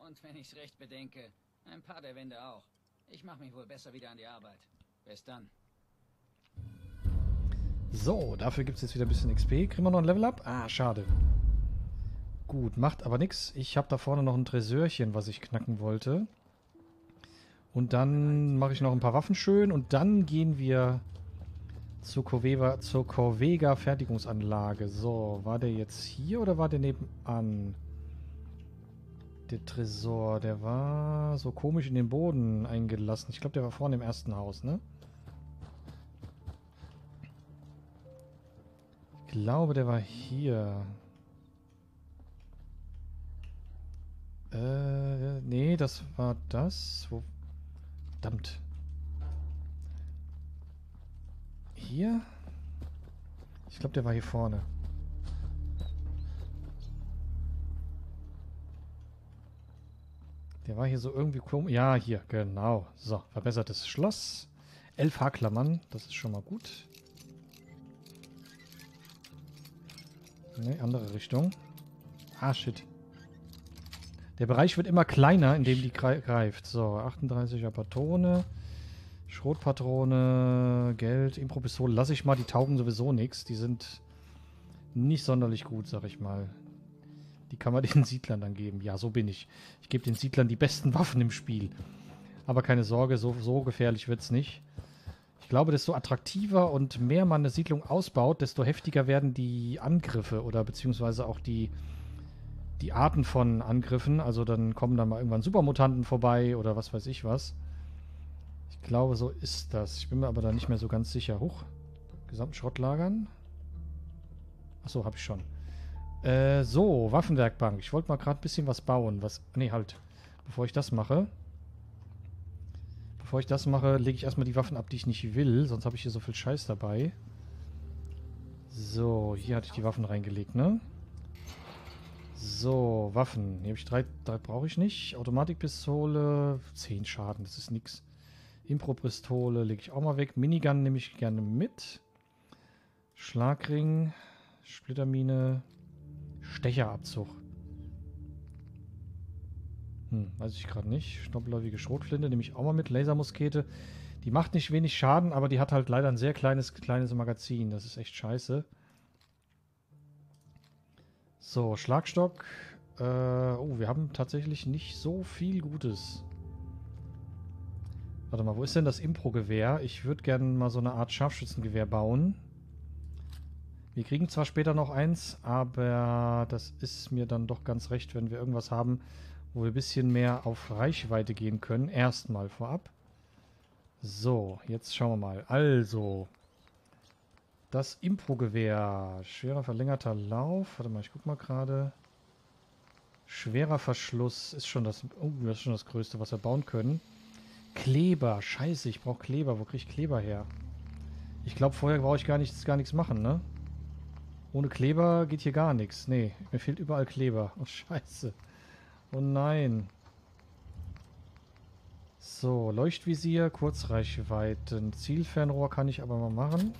Und wenn ich's recht bedenke, ein paar der Wände auch. Ich mache mich wohl besser wieder an die Arbeit. Bis dann. So, dafür gibt es jetzt wieder ein bisschen XP. Kriegen wir noch ein Level Up? Ah, schade. Gut, macht aber nichts. Ich habe da vorne noch ein Tresörchen, was ich knacken wollte. Und dann mache ich noch ein paar Waffen schön und dann gehen wir zur Corvega, zur Corvega Fertigungsanlage. So, war der jetzt hier oder war der nebenan? Der Tresor, der war so komisch in den Boden eingelassen. Ich glaube, der war vorne im ersten Haus, ne? Ich glaube, der war hier. Äh, nee, das war das. Wo? Verdammt. Hier? Ich glaube, der war hier vorne. Der war hier so irgendwie komisch. Ja, hier, genau. So, verbessertes Schloss. 11 Haarklammern, das ist schon mal gut. Ne, andere Richtung. Ah, shit. Der Bereich wird immer kleiner, in dem die grei- greift. So, 38er Patrone. Schrotpatrone, Geld, Impro-Pistole. Lass ich mal, die taugen sowieso nichts. Die sind nicht sonderlich gut, sag ich mal. Die kann man den Siedlern dann geben. Ja, so bin ich. Ich gebe den Siedlern die besten Waffen im Spiel. Aber keine Sorge, so, so gefährlich wird's nicht. Ich glaube, desto attraktiver und mehr man eine Siedlung ausbaut, desto heftiger werden die Angriffe oder beziehungsweise auch die, die Arten von Angriffen. Also dann kommen dann mal irgendwann Supermutanten vorbei oder was weiß ich was. Ich glaube, so ist das. Ich bin mir aber da nicht mehr so ganz sicher. Huch. Gesamten Schrott lagern. Achso, habe ich schon. Äh, so, Waffenwerkbank. Ich wollte mal gerade ein bisschen was bauen. Was. Nee, halt. Bevor ich das mache. Bevor ich das mache, lege ich erstmal die Waffen ab, die ich nicht will. Sonst habe ich hier so viel Scheiß dabei. So, hier hatte ich die Waffen reingelegt, ne? So, Waffen. Hier habe ich drei, drei brauche ich nicht. Automatikpistole, 10 Schaden, das ist nix. Impro-Pistole lege ich auch mal weg. Minigun nehme ich gerne mit. Schlagring, Splittermine, Stecherabzug. Hm, weiß ich gerade nicht. Stoppläufige Schrotflinte nehme ich auch mal mit. Lasermuskete. Die macht nicht wenig Schaden, aber die hat halt leider ein sehr kleines, kleines Magazin. Das ist echt scheiße. So, Schlagstock. Äh, oh, wir haben tatsächlich nicht so viel Gutes. Warte mal, wo ist denn das Impro-Gewehr? Ich würde gerne mal so eine Art Scharfschützengewehr bauen. Wir kriegen zwar später noch eins, aber das ist mir dann doch ganz recht, wenn wir irgendwas haben, wo wir ein bisschen mehr auf Reichweite gehen können. Erstmal vorab. So, jetzt schauen wir mal. Also, das Impro-Gewehr. Schwerer verlängerter Lauf. Warte mal, ich guck mal gerade. Schwerer Verschluss ist schon das. Oh, das ist schon das Größte, was wir bauen können. Kleber. Scheiße, ich brauche Kleber. Wo kriege ich Kleber her? Ich glaube, vorher brauche ich gar nichts, gar nichts machen, ne? Ohne Kleber geht hier gar nichts. Nee, mir fehlt überall Kleber. Oh, scheiße. Oh nein. So, Leuchtvisier, Kurzreichweiten. Zielfernrohr kann ich aber mal machen.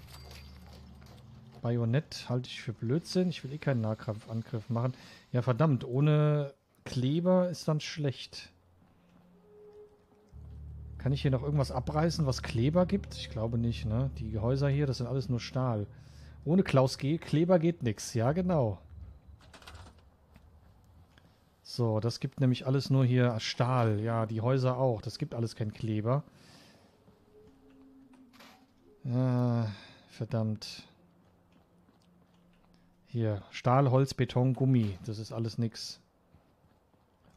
Bajonett halte ich für Blödsinn. Ich will eh keinen Nahkampfangriff machen. Ja, verdammt, ohne Kleber ist dann schlecht. Kann ich hier noch irgendwas abreißen, was Kleber gibt? Ich glaube nicht, ne? Die Häuser hier, das sind alles nur Stahl. Ohne Klaus G. Kleber geht nix. Ja, genau. So, das gibt nämlich alles nur hier Stahl. Ja, die Häuser auch. Das gibt alles kein Kleber. Ah, verdammt. Hier, Stahl, Holz, Beton, Gummi. Das ist alles nix.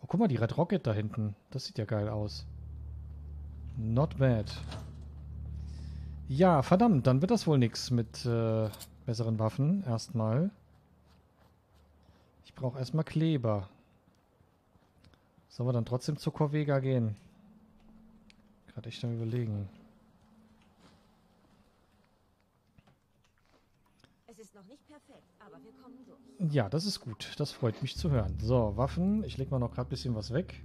Oh, guck mal, die Red Rocket da hinten. Das sieht ja geil aus. Not bad. Ja, verdammt, dann wird das wohl nix mit äh, besseren Waffen. Erstmal. Ich brauche erstmal Kleber. Sollen wir dann trotzdem zu Corvega gehen? Gerade echt am überlegen. Es ist noch nicht perfekt, aber wir kommen durch. Ja, das ist gut. Das freut mich zu hören. So, Waffen. Ich lege mal noch gerade ein bisschen was weg.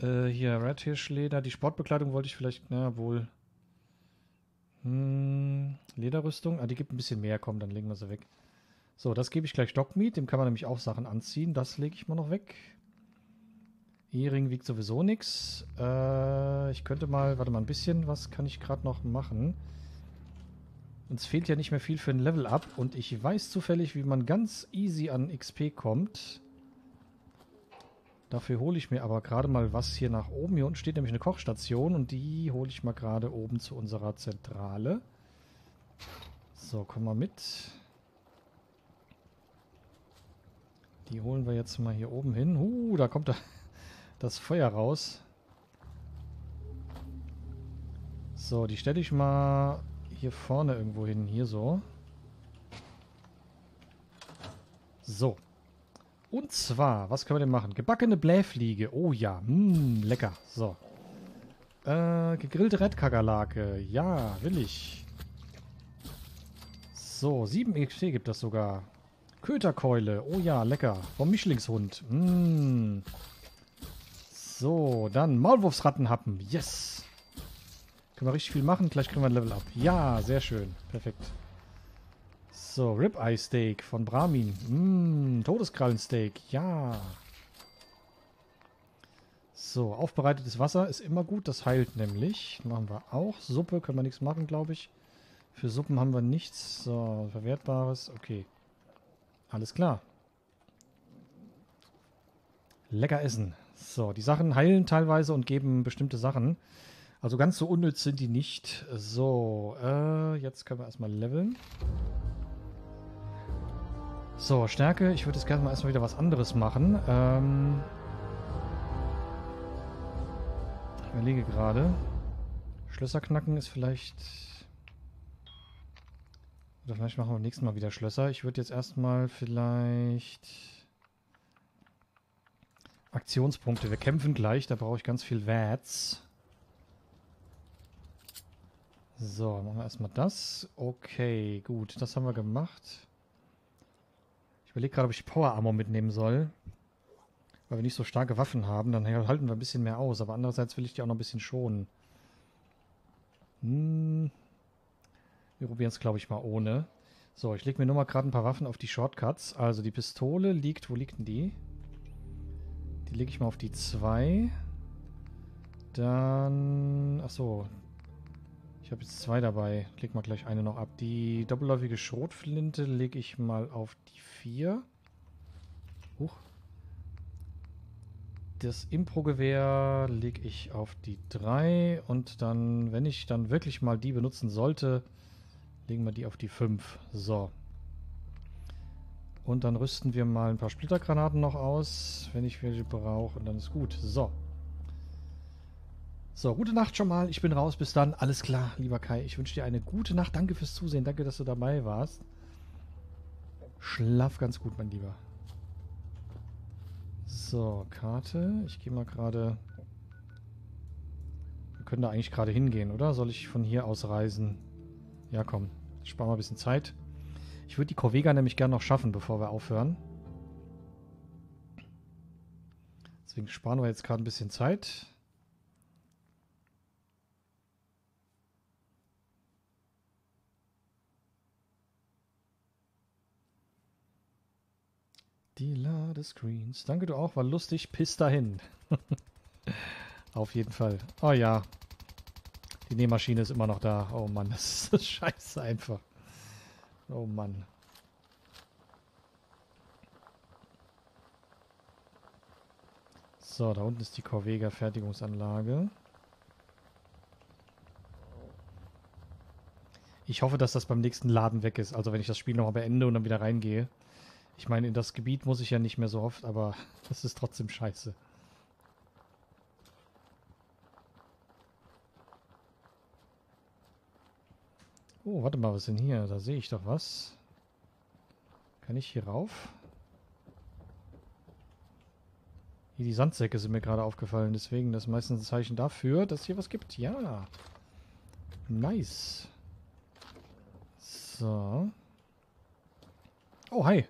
Äh, hier, Red Hirschleder. Die Sportbekleidung wollte ich vielleicht, na wohl. Hm, Lederrüstung. Ah, die gibt ein bisschen mehr. Komm, dann legen wir sie weg. So, das gebe ich gleich Dogmeat. Dem kann man nämlich auch Sachen anziehen. Das lege ich mal noch weg. Ehering wiegt sowieso nichts. Äh, ich könnte mal, warte mal, ein bisschen was kann ich gerade noch machen. Uns fehlt ja nicht mehr viel für ein Level Up und ich weiß zufällig, wie man ganz easy an XP kommt. Dafür hole ich mir aber gerade mal was hier nach oben. Hier unten steht nämlich eine Kochstation und die hole ich mal gerade oben zu unserer Zentrale. So, komm mal mit. Die holen wir jetzt mal hier oben hin. Uh, da kommt da das Feuer raus. So, die stelle ich mal hier vorne irgendwo hin. Hier so. So. Und zwar, was können wir denn machen? Gebackene Blähfliege. Oh ja, mh, lecker. So. Äh, gegrillte Redkakerlake. Ja, will ich. So, 7 XP gibt das sogar. Köterkeule. Oh ja, lecker. Vom Mischlingshund. Mh. So, dann Maulwurfsrattenhappen. Yes. Können wir richtig viel machen. Gleich kriegen wir ein Level up. Ja, sehr schön. Perfekt. So, Ribeye Steak von Brahmin. Mmm, Todeskrallensteak. Ja. So, aufbereitetes Wasser ist immer gut. Das heilt nämlich. Machen wir auch. Suppe können wir nichts machen, glaube ich. Für Suppen haben wir nichts. So, Verwertbares. Okay. Alles klar. Lecker essen. So, die Sachen heilen teilweise und geben bestimmte Sachen. Also ganz so unnütz sind die nicht. So, äh, jetzt können wir erstmal leveln. So, Stärke. Ich würde jetzt gerne mal erstmal wieder was anderes machen. Ähm, ich überlege gerade. Schlösser knacken ist vielleicht... Oder vielleicht machen wir beim nächsten Mal wieder Schlösser. Ich würde jetzt erstmal vielleicht... Aktionspunkte. Wir kämpfen gleich, da brauche ich ganz viel Wats. So, machen wir erstmal das. Okay, gut, das haben wir gemacht. Ich überlege gerade, ob ich Power Armor mitnehmen soll. Weil wir nicht so starke Waffen haben, dann halten wir ein bisschen mehr aus. Aber andererseits will ich die auch noch ein bisschen schonen. Hm. Wir probieren es, glaube ich, mal ohne. So, ich lege mir nur mal gerade ein paar Waffen auf die Shortcuts. Also die Pistole liegt, wo liegt denn die? Die lege ich mal auf die 2. Dann. Achso. Ich habe jetzt zwei dabei. Leg mal gleich eine noch ab. Die doppelläufige Schrotflinte lege ich mal auf die 4. Huch. Das Impro-Gewehr lege ich auf die 3. Und dann, wenn ich dann wirklich mal die benutzen sollte, legen wir die auf die 5. So. Und dann rüsten wir mal ein paar Splittergranaten noch aus, wenn ich welche brauche. Und dann ist gut. So. So, gute Nacht schon mal. Ich bin raus. Bis dann. Alles klar, lieber Kai. Ich wünsche dir eine gute Nacht. Danke fürs Zusehen. Danke, dass du dabei warst. Schlaf ganz gut, mein Lieber. So, Karte. Ich gehe mal gerade... Wir können da eigentlich gerade hingehen, oder? Soll ich von hier aus reisen? Ja, komm. Ich spare mal ein bisschen Zeit. Ich würde die Corvega nämlich gerne noch schaffen, bevor wir aufhören. Deswegen sparen wir jetzt gerade ein bisschen Zeit. Die Ladescreens. Danke du auch, war lustig. Piss dahin. Auf jeden Fall. Oh ja. Die Nähmaschine ist immer noch da. Oh Mann, das ist scheiße einfach. Oh Mann. So, da unten ist die Corvega Fertigungsanlage. Ich hoffe, dass das beim nächsten Laden weg ist. Also wenn ich das Spiel nochmal beende und dann wieder reingehe. Ich meine, in das Gebiet muss ich ja nicht mehr so oft, aber das ist trotzdem scheiße. Oh, warte mal, was ist denn hier? Da sehe ich doch was. Kann ich hier rauf? Hier, die Sandsäcke sind mir gerade aufgefallen, deswegen das ist meistens ein Zeichen dafür, dass hier was gibt. Ja. Nice. So. Oh, hi.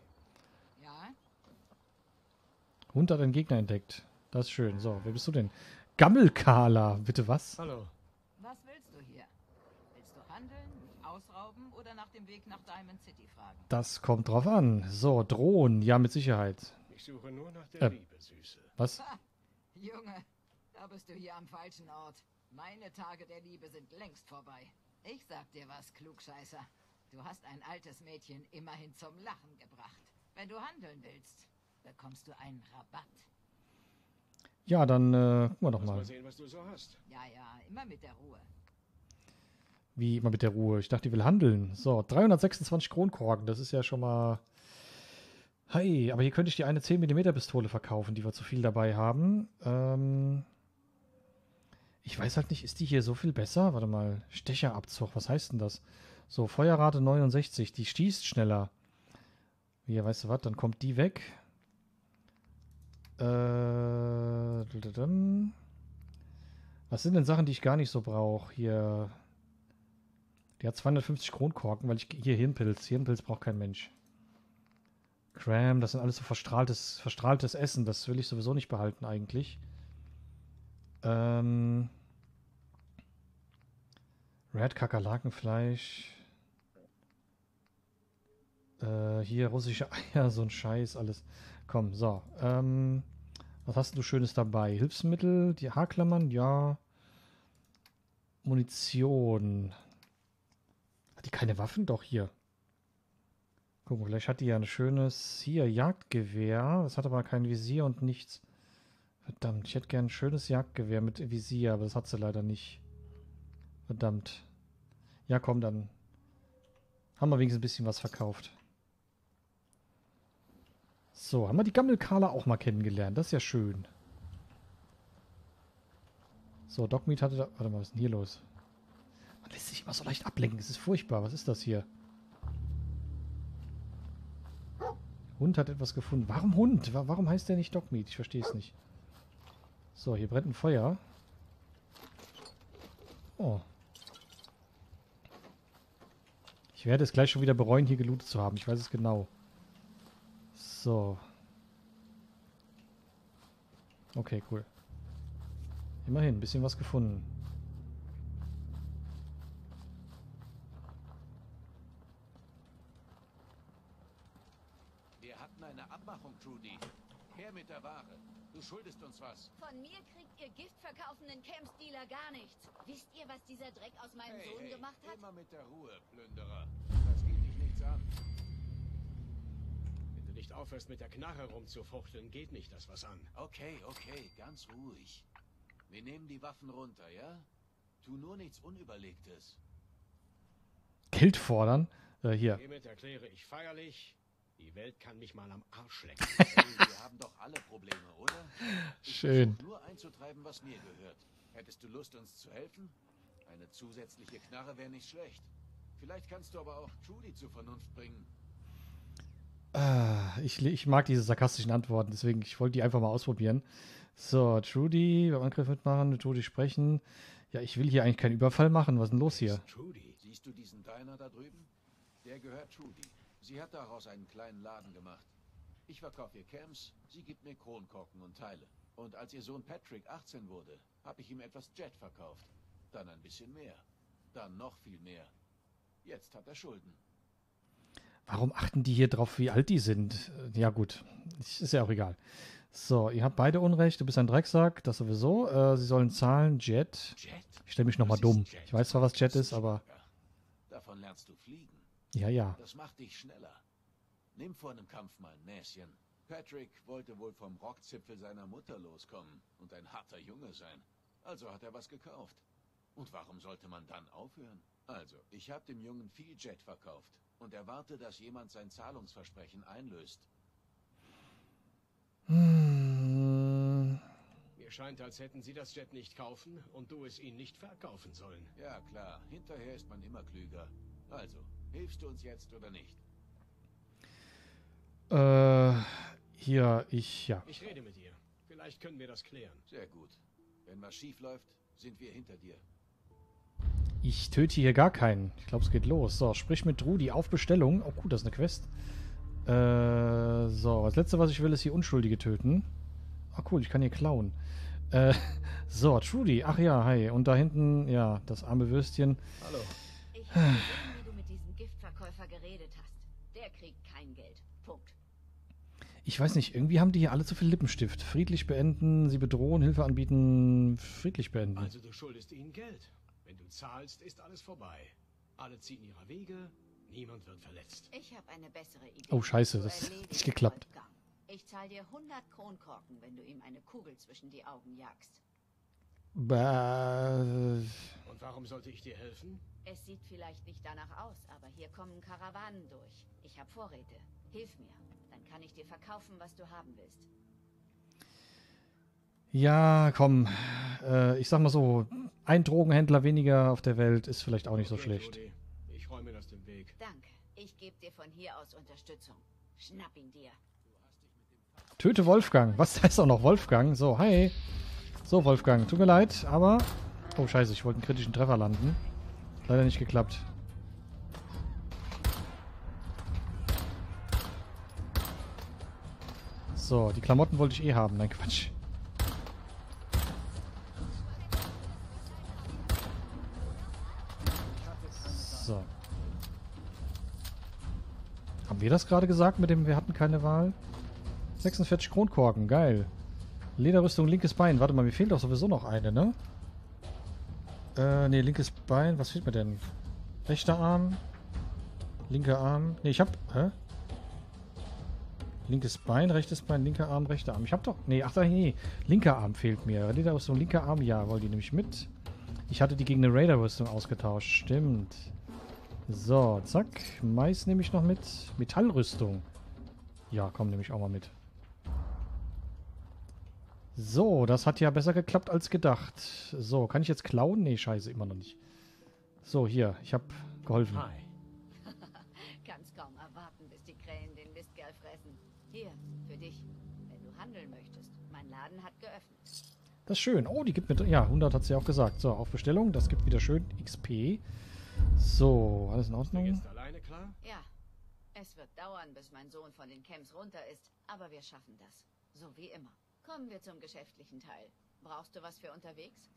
Hund hat einen Gegner entdeckt. Das ist schön. So, wer bist du denn? Gammelkala. Bitte was? Hallo. Was willst du hier? Willst du handeln, mich ausrauben oder nach dem Weg nach Diamond City fragen? Das kommt drauf an. So, drohen. Ja, mit Sicherheit. Ich suche nur nach der Äh, Liebe, Süße. Was? Ha, Junge, da bist du hier am falschen Ort. Meine Tage der Liebe sind längst vorbei. Ich sag dir was, Klugscheißer. Du hast ein altes Mädchen immerhin zum Lachen gebracht. Wenn du handeln willst, bekommst du einen Rabatt. Ja, dann äh, gucken wir doch mal mal. sehen, was du so hast. Ja, ja, immer mit der Ruhe. Wie immer mit der Ruhe. Ich dachte, die will handeln. So, 326 Kronkorken. Das ist ja schon mal... Hey, aber hier könnte ich die eine 10mm Pistole verkaufen, die wir zu viel dabei haben. Ähm... Ich weiß halt nicht, ist die hier so viel besser? Warte mal, Stecherabzug, was heißt denn das? So, Feuerrate 69, die schießt schneller. Hier, weißt du was, dann kommt die weg. Äh, was sind denn Sachen, die ich gar nicht so brauche? Hier, die hat 250 Kronkorken, weil ich hier Hirnpilz, Hirnpilz braucht kein Mensch. Cram, das sind alles so verstrahltes, verstrahltes Essen, das will ich sowieso nicht behalten eigentlich. Ähm, Red Kakerlakenfleisch. Äh, hier russische Eier, so ein Scheiß, alles. Komm, so. Ähm, was hast du Schönes dabei? Hilfsmittel, die Haarklammern, ja. Munition. Hat die keine Waffen? Doch, hier. Gucken, vielleicht hat die ja ein schönes, hier, Jagdgewehr. Das hat aber kein Visier und nichts. Verdammt, ich hätte gern ein schönes Jagdgewehr mit Visier, aber das hat sie leider nicht. Verdammt. Ja, komm, dann haben wir wenigstens ein bisschen was verkauft. So, haben wir die Gammelkala auch mal kennengelernt. Das ist ja schön. So, Dogmeat hatte da... Warte mal, was ist denn hier los? Man lässt sich immer so leicht ablenken. Es ist furchtbar. Was ist das hier? Hund hat etwas gefunden. Warum Hund? Wa- Warum heißt der nicht Dogmeat? Ich verstehe es nicht. So, hier brennt ein Feuer. Oh. Ich werde es gleich schon wieder bereuen, hier gelootet zu haben. Ich weiß es genau. So. Okay, cool. Immerhin, ein bisschen was gefunden. Wir hatten eine Abmachung, Trudy. Her mit der Ware. Du schuldest uns was. Von mir kriegt ihr giftverkaufenden Camp-Stealer gar nichts. Wisst ihr, was dieser Dreck aus meinem Hey, Sohn hey, gemacht hat? Immer mit der Ruhe, Plünderer. Das geht dich nichts an. Wenn du nicht aufhörst, mit der Knarre rumzufuchteln, geht nicht das was an. Okay, okay, ganz ruhig. Wir nehmen die Waffen runter, ja? Tu nur nichts Unüberlegtes. Geld fordern? Äh, hier. Hiermit erkläre ich feierlich, die Welt kann mich mal am Arsch lecken. Hey, wir haben doch alle Probleme, oder? Ich Schön. nur einzutreiben, was mir gehört. Hättest du Lust, uns zu helfen? Eine zusätzliche Knarre wäre nicht schlecht. Vielleicht kannst du aber auch Trudy zur Vernunft bringen. Ah, ich, ich mag diese sarkastischen Antworten, deswegen ich wollte die einfach mal ausprobieren. So, Trudy, beim Angriff mitmachen, mit Trudy sprechen. Ja, ich will hier eigentlich keinen Überfall machen. Was ist denn los hier? Trudy, siehst du diesen Diner da drüben? Der gehört Trudy. Sie hat daraus einen kleinen Laden gemacht. Ich verkaufe ihr Camps, sie gibt mir Kronkorken und Teile. Und als ihr Sohn Patrick 18 wurde, habe ich ihm etwas Jet verkauft. Dann ein bisschen mehr. Dann noch viel mehr. Jetzt hat er Schulden. Warum achten die hier drauf, wie alt die sind? Äh, Ja, gut. Ist ja auch egal. So, ihr habt beide Unrecht. Du bist ein Drecksack, das sowieso. Äh, sie sollen zahlen. Jet. Ich stelle mich nochmal dumm. Ich weiß zwar, was Jet ist, aber. Davon lernst du fliegen. Ja, ja. Das macht dich schneller. Nimm vor einem Kampf mal ein Näschen. Patrick wollte wohl vom Rockzipfel seiner Mutter loskommen und ein harter Junge sein. Also hat er was gekauft. Und warum sollte man dann aufhören? Also, ich habe dem Jungen viel Jet verkauft und erwarte, dass jemand sein Zahlungsversprechen einlöst. Hm, Mir scheint, als hätten sie das Jet nicht kaufen und du es ihnen nicht verkaufen sollen. Ja, klar. Hinterher ist man immer klüger. Also, hilfst du uns jetzt oder nicht? äh, hier, ich, ja. Ich rede mit dir. Vielleicht können wir das klären. Sehr gut. Wenn was schief läuft, sind wir hinter dir. Ich töte hier gar keinen. Ich glaube, es geht los. So, sprich mit Rudi auf Bestellung. Oh, gut, das ist eine Quest. Äh, so, das letzte, was ich will, ist hier Unschuldige töten. Ah, cool, ich kann hier klauen. Äh, so, Trudy. Ach ja, hi. Und da hinten, ja, das arme Würstchen. Hallo. Ich habe gesehen, wie du mit diesem Giftverkäufer geredet hast. Der kriegt kein Geld. Punkt. Ich weiß nicht, irgendwie haben die hier alle zu viel Lippenstift. Friedlich beenden, sie bedrohen, Hilfe anbieten, friedlich beenden. Also du schuldest ihnen Geld. Wenn du zahlst, ist alles vorbei. Alle ziehen ihre Wege, niemand wird verletzt. Ich habe eine bessere Idee. Oh, scheiße, Du das ist erledigst nicht geklappt. Wolfgang. Ich zahle dir 100 Kronkorken, wenn du ihm eine Kugel zwischen die Augen jagst. Bäh. Und warum sollte ich dir helfen? Es sieht vielleicht nicht danach aus, aber hier kommen Karawanen durch. Ich habe Vorräte. Hilf mir. Dann kann ich dir verkaufen, was du haben willst. Ja, komm. Äh, ich sag mal so, ein Drogenhändler weniger auf der Welt ist vielleicht auch nicht so Okay, schlecht. Trudy. Ich räume das den Weg. Danke. Ich gebe dir von hier aus Unterstützung. Schnapp ihn dir. Töte Wolfgang. Was heißt auch noch Wolfgang? So, hi. So, Wolfgang, tut mir leid, aber. Oh, scheiße, ich wollte einen kritischen Treffer landen. Leider nicht geklappt. So, die Klamotten wollte ich eh haben. Nein, Quatsch. Haben wir das gerade gesagt mit dem, wir hatten keine Wahl? 46 Kronkorken, geil. Lederrüstung, linkes Bein. Warte mal, mir fehlt doch sowieso noch eine, ne? Äh, ne, linkes Bein. Was fehlt mir denn? Rechter Arm. Linker Arm. Ne, ich hab. Hä? Linkes Bein, rechtes Bein, linker Arm, rechter Arm. Ich hab doch. Ne, ach, nee. Linker Arm fehlt mir. Lederrüstung, linker Arm, ja, wollte die nämlich mit. Ich hatte die gegen eine Raider-Rüstung ausgetauscht. Stimmt. So, zack. Mais nehme ich noch mit. Metallrüstung. Ja, komm, nehme ich auch mal mit. So, das hat ja besser geklappt als gedacht. So, kann ich jetzt klauen? Nee, scheiße, immer noch nicht. So, hier, ich habe geholfen. Hi. Kann's kaum erwarten, bis die Krähen den Mistkerl fressen. Hier, für dich, wenn du handeln möchtest. Mein Laden hat geöffnet. Das ist schön. Oh, die gibt mir... Ja, 100 hat sie auch gesagt. So, auf Bestellung. Das gibt wieder schön XP. So, alles in Ordnung? alleine klar? Ja, es wird dauern, bis mein Sohn von den Camps runter ist, aber wir schaffen das. So wie immer. Kommen wir zum geschäftlichen Teil. Brauchst du was für unterwegs?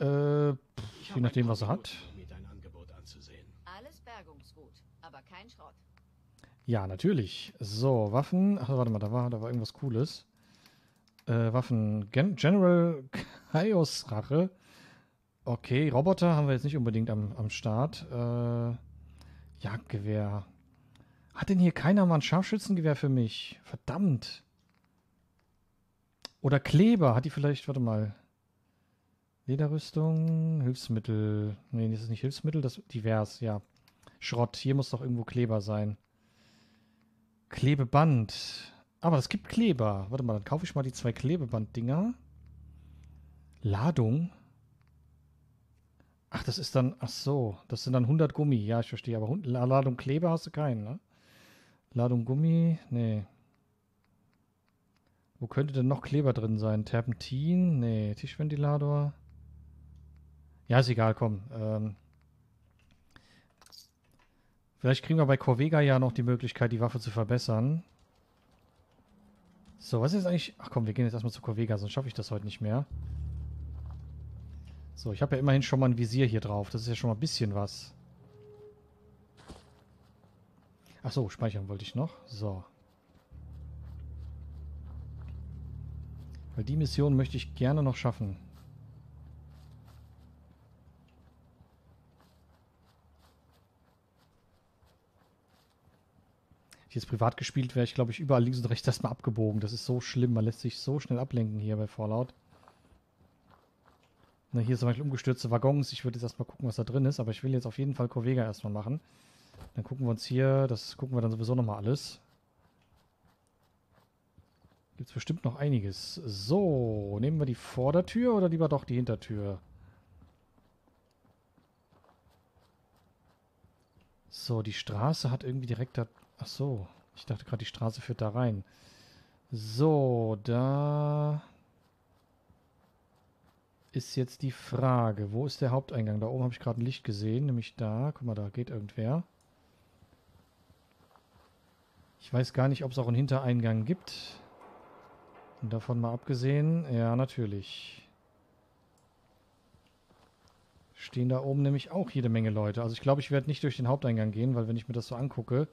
Äh, je nachdem, was er hat. Mir dein Angebot anzusehen. Alles Bergungsgut, aber kein Schrott. Ja, natürlich. So, Waffen. Ach, warte mal, da war, da war irgendwas Cooles. Äh, Waffen. Gen General Chaos Rache. Okay, Roboter haben wir jetzt nicht unbedingt am, am Start. Äh, Jagdgewehr. Hat denn hier keiner mal ein Scharfschützengewehr für mich? Verdammt. Oder Kleber. Hat die vielleicht, warte mal. Lederrüstung, Hilfsmittel. Nee, das ist nicht Hilfsmittel, das ist divers, ja. Schrott. Hier muss doch irgendwo Kleber sein. Klebeband. Aber es gibt Kleber. Warte mal, dann kaufe ich mal die zwei Klebeband-Dinger. Ladung. Ach, das ist dann, ach so, das sind dann 100 Gummi. Ja, ich verstehe, aber Ladung Kleber hast du keinen, ne? Ladung Gummi, nee. Wo könnte denn noch Kleber drin sein? Terpentin? Nee, Tischventilator. Ja, ist egal, komm. Ähm, vielleicht kriegen wir bei Corvega ja noch die Möglichkeit, die Waffe zu verbessern. So, was ist eigentlich... Ach komm, wir gehen jetzt erstmal zu Corvega, sonst schaffe ich das heute nicht mehr. So, ich habe ja immerhin schon mal ein Visier hier drauf. Das ist ja schon mal ein bisschen was. Ach so, speichern wollte ich noch. So. Weil die Mission möchte ich gerne noch schaffen. Ich jetzt privat gespielt, wäre ich, glaube ich, überall links und rechts erstmal abgebogen. Das ist so schlimm. Man lässt sich so schnell ablenken hier bei Fallout. Na, hier zum Beispiel umgestürzte Waggons. Ich würde jetzt erstmal gucken, was da drin ist, aber ich will jetzt auf jeden Fall Corvega erstmal machen. Dann gucken wir uns hier, das gucken wir dann sowieso nochmal alles. Gibt es bestimmt noch einiges. So, nehmen wir die Vordertür oder lieber doch die Hintertür? So, die Straße hat irgendwie direkt da... Ach so, ich dachte gerade, die Straße führt da rein. So, da ist jetzt die Frage, wo ist der Haupteingang? Da oben habe ich gerade ein Licht gesehen, nämlich da. Guck mal, da geht irgendwer. Ich weiß gar nicht, ob es auch einen Hintereingang gibt. Und davon mal abgesehen, ja, natürlich. Stehen da oben nämlich auch jede Menge Leute. Also ich glaube, ich werde nicht durch den Haupteingang gehen, weil wenn ich mir das so angucke,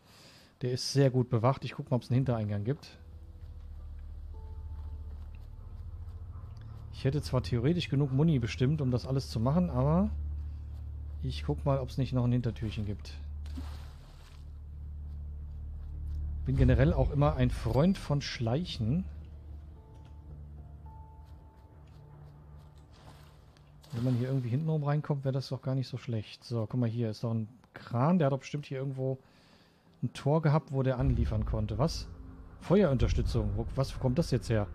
der ist sehr gut bewacht. Ich gucke mal, ob es einen Hintereingang gibt. Ich hätte zwar theoretisch genug Muni bestimmt, um das alles zu machen, aber ich guck mal, ob es nicht noch ein Hintertürchen gibt. Bin generell auch immer ein Freund von Schleichen. Wenn man hier irgendwie hintenrum reinkommt, wäre das doch gar nicht so schlecht. So, guck mal, hier ist doch ein Kran. Der hat doch bestimmt hier irgendwo ein Tor gehabt, wo der anliefern konnte. Was? Feuerunterstützung. Wo, was wo kommt das jetzt her?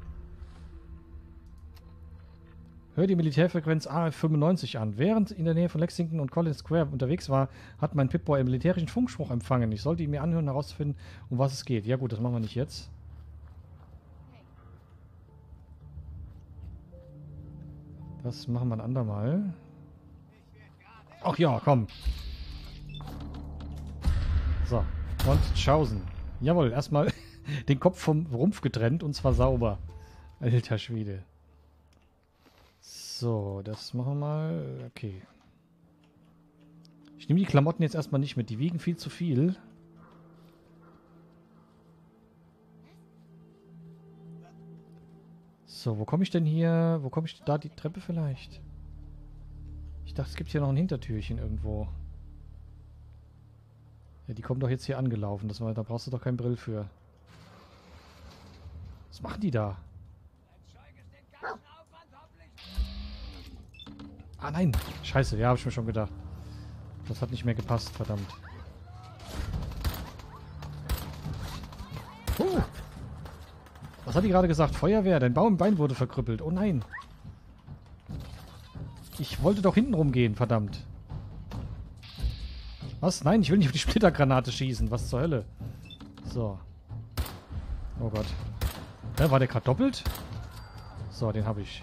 Hör die Militärfrequenz AF95 an. Während in der Nähe von Lexington und Collins Square unterwegs war, hat mein Pip-Boy einen militärischen Funkspruch empfangen. Ich sollte ihn mir anhören, herauszufinden, um was es geht. Ja gut, das machen wir nicht jetzt. Das machen wir ein andermal. Ach ja, komm. So, und tschaußen. Jawohl, erstmal den Kopf vom Rumpf getrennt und zwar sauber. Alter Schwede. So, das machen wir mal. Okay. Ich nehme die Klamotten jetzt erstmal nicht mit. Die wiegen viel zu viel. So, wo komme ich denn hier? Wo komme ich da die Treppe vielleicht? Ich dachte, es gibt hier noch ein Hintertürchen irgendwo. Ja, die kommen doch jetzt hier angelaufen. Das war, da brauchst du doch keinen Brill für. Was machen die da? Ah, nein. Scheiße, ja, habe ich mir schon gedacht. Das hat nicht mehr gepasst, verdammt. Uh. Was hat die gerade gesagt? Feuerwehr, dein Baum Bein wurde verkrüppelt. Oh nein. Ich wollte doch hinten rumgehen, verdammt. Was? Nein, ich will nicht auf die Splittergranate schießen. Was zur Hölle? So. Oh Gott. Ja, war der gerade doppelt? So, den habe ich.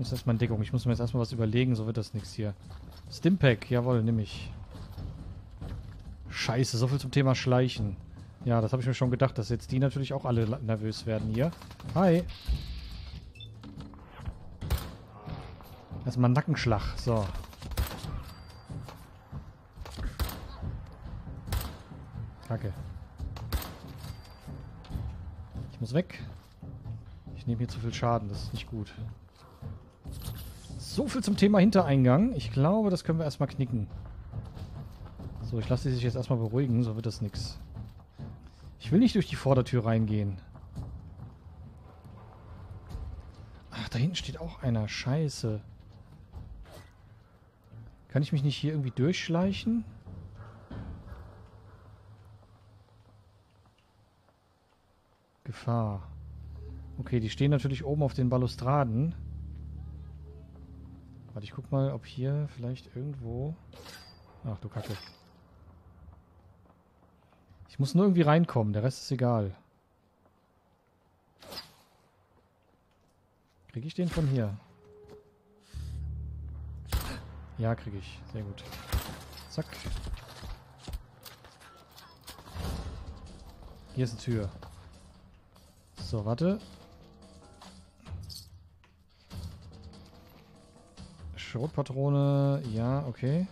Muss erstmal in Deckung. Ich muss mir jetzt erstmal was überlegen, so wird das nichts hier. Stimpack, jawohl, nehme ich. Scheiße, so viel zum Thema Schleichen. Ja, das habe ich mir schon gedacht, dass jetzt die natürlich auch alle nervös werden hier. Hi. Erstmal Nackenschlag. So. Kacke. Ich muss weg. Ich nehme hier zu viel Schaden. Das ist nicht gut. So viel zum Thema Hintereingang. Ich glaube, das können wir erstmal knicken. So, ich lasse die sich jetzt erstmal beruhigen. So wird das nichts. Ich will nicht durch die Vordertür reingehen. Ach, da hinten steht auch einer. Scheiße. Kann ich mich nicht hier irgendwie durchschleichen? Gefahr. Okay, die stehen natürlich oben auf den Balustraden. Warte, ich guck mal, ob hier vielleicht irgendwo... Ach du Kacke. Ich muss nur irgendwie reinkommen, der Rest ist egal. Kriege ich den von hier? Ja, kriege ich. Sehr gut. Zack. Hier ist eine Tür. So, warte. Schrotpatrone. Ja, okay.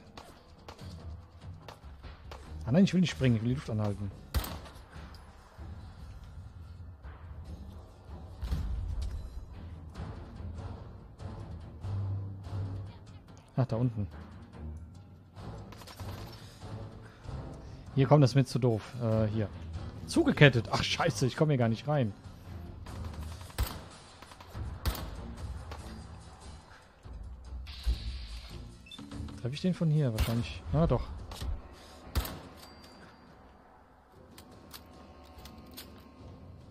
Ah nein, ich will nicht springen. Ich will die Luft anhalten. Ach, da unten. Hier, komm, das mir zu doof. Äh, hier. Zugekettet. Ach, scheiße, ich komme hier gar nicht rein. Treffe ich den von hier? Wahrscheinlich. Ah, doch.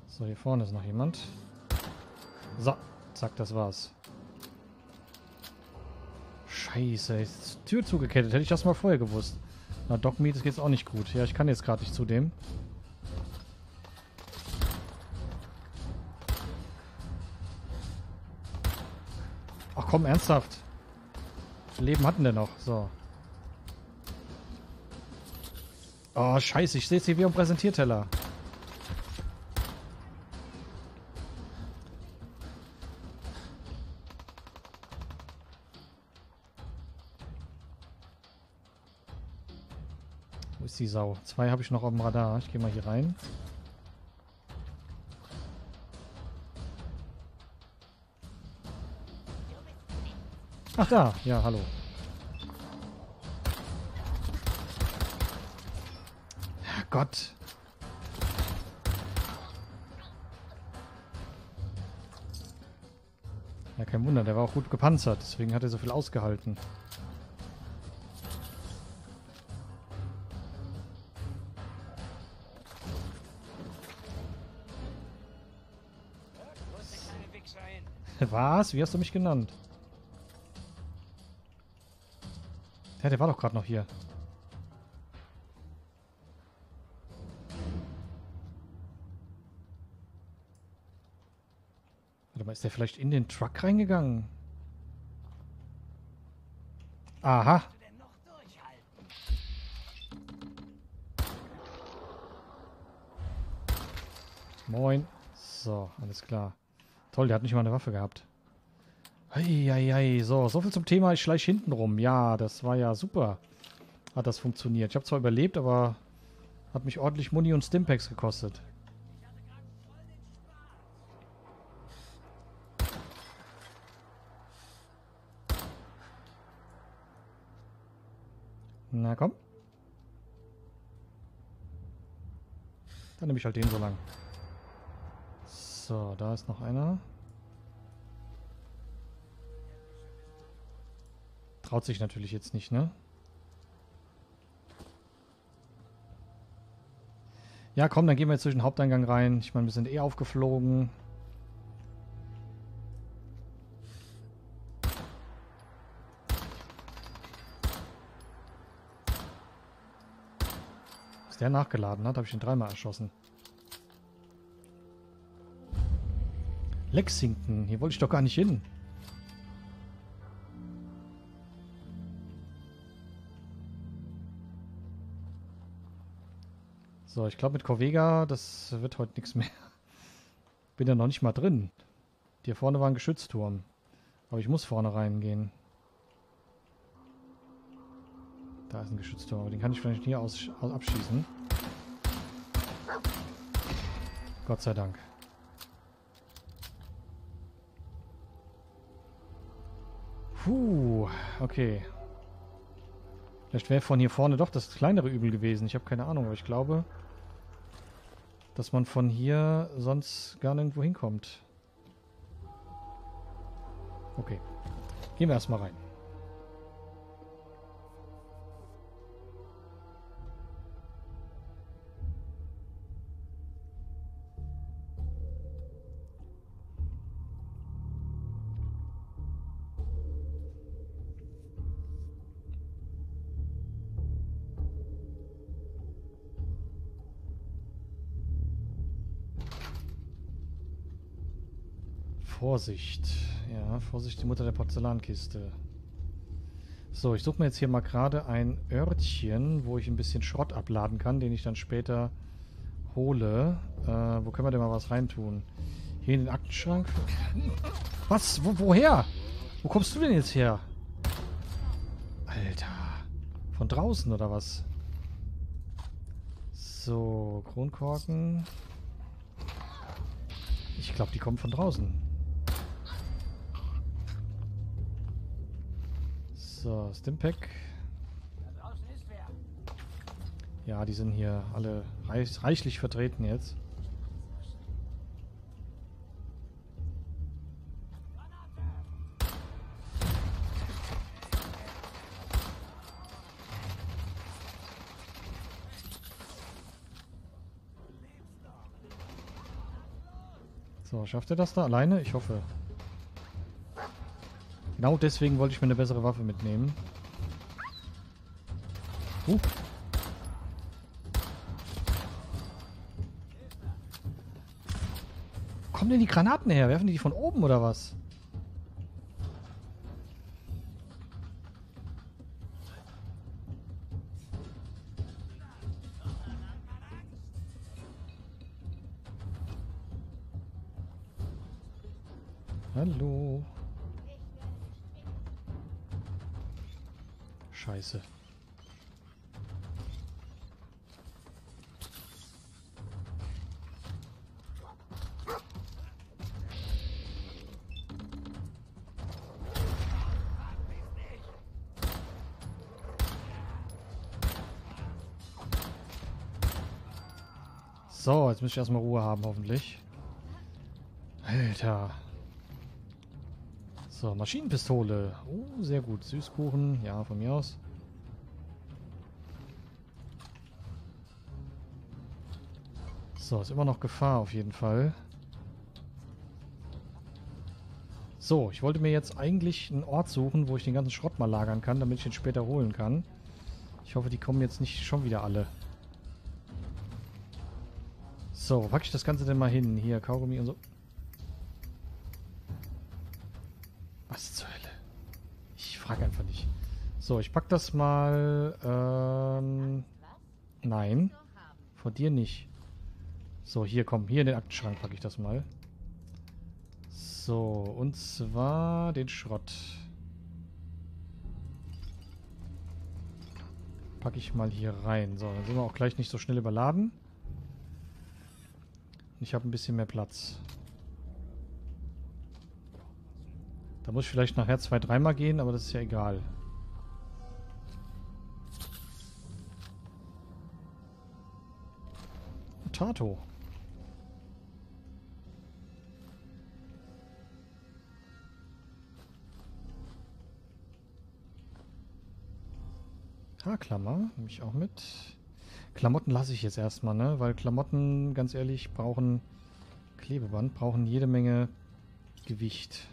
So, hier vorne ist noch jemand. So, zack, das war's. Scheiße, ist die Tür zugekettet. Hätte ich das mal vorher gewusst. Na, Doc Meat geht's auch nicht gut. Ja, ich kann jetzt gerade nicht zu dem. Ach komm, ernsthaft. Leben hatten der noch? So. Oh, scheiße, ich sehe es hier wie am Präsentierteller. Wo ist die Sau? Zwei habe ich noch auf dem Radar. Ich gehe mal hier rein. Ach da, ja, hallo. Gott. Ja, kein Wunder, der war auch gut gepanzert, deswegen hat er so viel ausgehalten. Was? Wie hast du mich genannt? Ja, der war doch gerade noch hier. Warte mal, ist der vielleicht in den Truck reingegangen? Aha. Moin. So, alles klar. Toll, der hat nicht mal eine Waffe gehabt. Eieiei, so, so viel zum Thema, ich schleiche hinten rum. Ja, das war ja super. Hat das funktioniert. Ich habe zwar überlebt, aber hat mich ordentlich Muni und Stimpaks gekostet. Na komm. Dann nehme ich halt den so lang. So, da ist noch einer. Traut sich natürlich jetzt nicht, ne? Ja, komm, dann gehen wir jetzt durch den Haupteingang rein. Ich meine, wir sind eh aufgeflogen. Dass der nachgeladen hat, habe ich ihn dreimal erschossen. Lexington, hier wollte ich doch gar nicht hin. So, ich glaube mit Corvega, das wird heute nichts mehr. Bin ja noch nicht mal drin. Hier vorne war ein Geschützturm. Aber ich muss vorne reingehen. Da ist ein Geschützturm, aber den kann ich vielleicht nie aus, aus abschießen. Gott sei Dank. Puh, okay. Vielleicht wäre von hier vorne doch das kleinere Übel gewesen. Ich habe keine Ahnung, aber ich glaube, dass man von hier sonst gar nirgendwo hinkommt. Okay. Gehen wir erstmal rein. Vorsicht. Ja, Vorsicht, die Mutter der Porzellankiste. So, ich suche mir jetzt hier mal gerade ein Örtchen, wo ich ein bisschen Schrott abladen kann, den ich dann später hole. Äh, wo können wir denn mal was reintun? Hier in den Aktenschrank? Was? Wo, woher? Wo kommst du denn jetzt her? Alter. Von draußen oder was? So, Kronkorken. Ich glaube, die kommen von draußen. So, Stimpack. Ja, die sind hier alle reich, reichlich vertreten jetzt. So, schafft er das da alleine? Ich hoffe. Genau deswegen wollte ich mir eine bessere Waffe mitnehmen. Uh. Kommen denn die Granaten her? Werfen die die von oben oder was? Jetzt müsste ich erstmal Ruhe haben, hoffentlich. Alter. So, Maschinenpistole. Oh, sehr gut. Süßkuchen. Ja, von mir aus. So, ist immer noch Gefahr auf jeden Fall. So, ich wollte mir jetzt eigentlich einen Ort suchen, wo ich den ganzen Schrott mal lagern kann, damit ich ihn später holen kann. Ich hoffe, die kommen jetzt nicht schon wieder alle. So, wo packe ich das Ganze denn mal hin? Hier, Kaugummi und so. Was zur Hölle? Ich frage einfach nicht. So, ich pack das mal. Ähm, nein. Vor dir nicht. So, hier, komm. Hier in den Aktenschrank packe ich das mal. So, und zwar den Schrott. Packe ich mal hier rein. So, dann sind wir auch gleich nicht so schnell überladen. Ich habe ein bisschen mehr Platz. Da muss ich vielleicht nachher zwei, dreimal gehen, aber das ist ja egal. Tato. Haarklammer nehme ich auch mit. Klamotten lasse ich jetzt erstmal, ne? Weil Klamotten, ganz ehrlich, brauchen Klebeband, brauchen jede Menge Gewicht.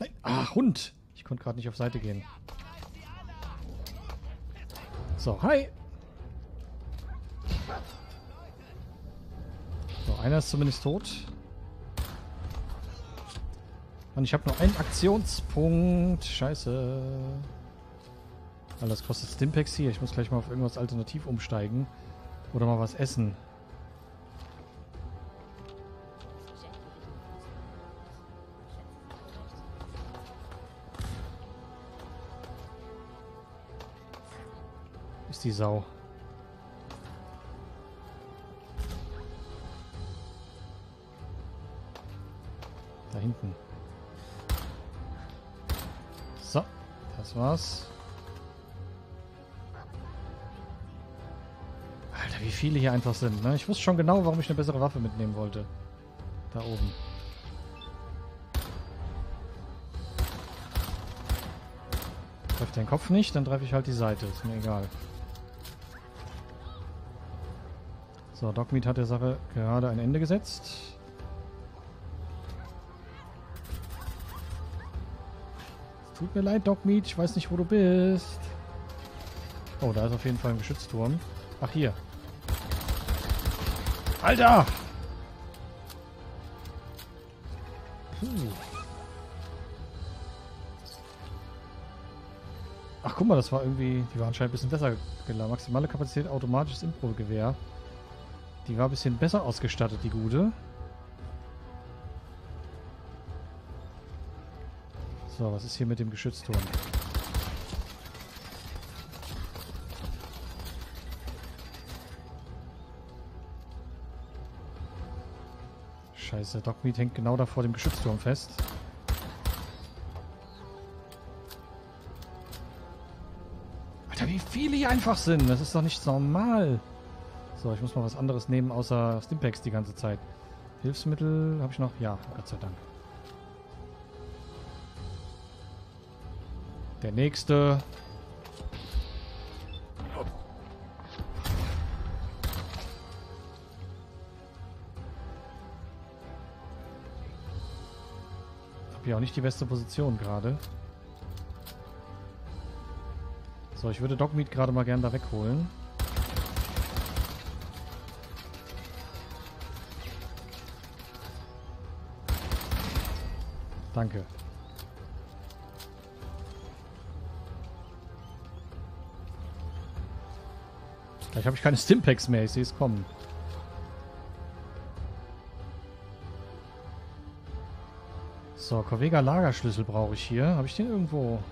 Nein, ah, Hund! Ich konnte gerade nicht auf Seite gehen. So, hi! So, einer ist zumindest tot. Und ich habe nur einen Aktionspunkt. Scheiße. Das kostet Stimpaks hier. Ich muss gleich mal auf irgendwas alternativ umsteigen. Oder mal was essen. Ist die Sau. Da hinten. So, das war's. Alter, wie viele hier einfach sind, ne? Ich wusste schon genau, warum ich eine bessere Waffe mitnehmen wollte. Da oben. Treffe den Kopf nicht, dann treffe ich halt die Seite. Ist mir egal. So, Dogmeat hat der Sache gerade ein Ende gesetzt. Es tut mir leid, Dogmeat. Ich weiß nicht, wo du bist. Oh, da ist auf jeden Fall ein Geschützturm. Ach, hier. Alter! Puh. Ach, guck mal, das war irgendwie... Die war anscheinend ein bisschen besser. Maximale Kapazität, automatisches Impro-Gewehr. Die war ein bisschen besser ausgestattet, die gute. So, was ist hier mit dem Geschützturm? Scheiße, Dogmeat hängt genau da vor dem Geschützturm fest. Alter, wie viele hier einfach sind. Das ist doch nicht normal. So, ich muss mal was anderes nehmen, außer Stimpaks die ganze Zeit. Hilfsmittel habe ich noch? Ja, Gott sei Dank. Der nächste. Hab hier auch nicht die beste Position gerade. So, ich würde Dogmeat gerade mal gern da wegholen. Danke. Gleich habe ich keine Stimpaks mehr. Ich sehe es kommen. So, Corvega Lagerschlüssel brauche ich hier. Habe ich den irgendwo?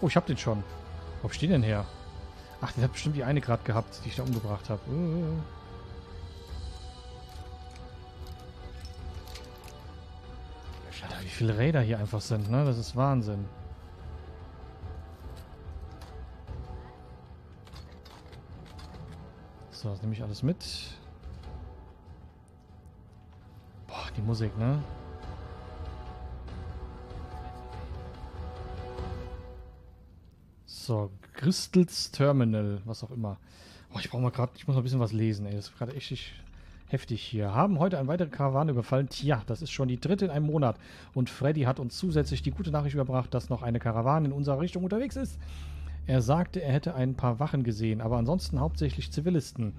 Oh, ich habe den schon. Wo hab ich den denn her? Ach, den hat bestimmt die eine gerade gehabt, die ich da umgebracht habe. Uh. Viele Räder hier einfach sind, ne? Das ist Wahnsinn. So, das nehme ich alles mit. Boah, die Musik, ne? So, Crystals Terminal, was auch immer. Oh, ich brauche mal gerade, ich muss mal ein bisschen was lesen, ey. Das ist gerade echt heftig hier. Haben heute eine weitere Karawane überfallen. Tja, das ist schon die dritte in einem Monat. Und Freddy hat uns zusätzlich die gute Nachricht überbracht, dass noch eine Karawane in unserer Richtung unterwegs ist. Er sagte, er hätte ein paar Wachen gesehen, aber ansonsten hauptsächlich Zivilisten.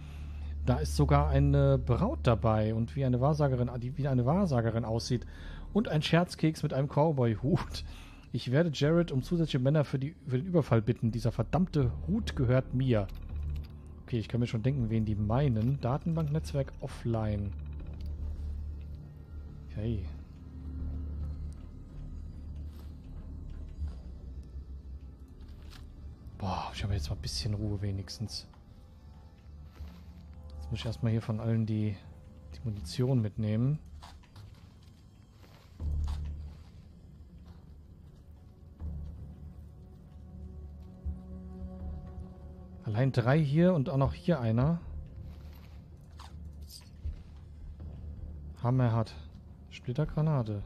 Da ist sogar eine Braut dabei und wie eine Wahrsagerin, die wie eine Wahrsagerin aussieht. Und ein Scherzkeks mit einem Cowboy-Hut. Ich werde Jared um zusätzliche Männer für, die, für den Überfall bitten. Dieser verdammte Hut gehört mir. Okay, ich kann mir schon denken, wen die meinen. Datenbanknetzwerk offline. Okay. Boah, ich habe jetzt mal ein bisschen Ruhe wenigstens. Jetzt muss ich erstmal hier von allen die, die Munition mitnehmen. Allein drei hier und auch noch hier einer. Hammer hat. Splittergranate.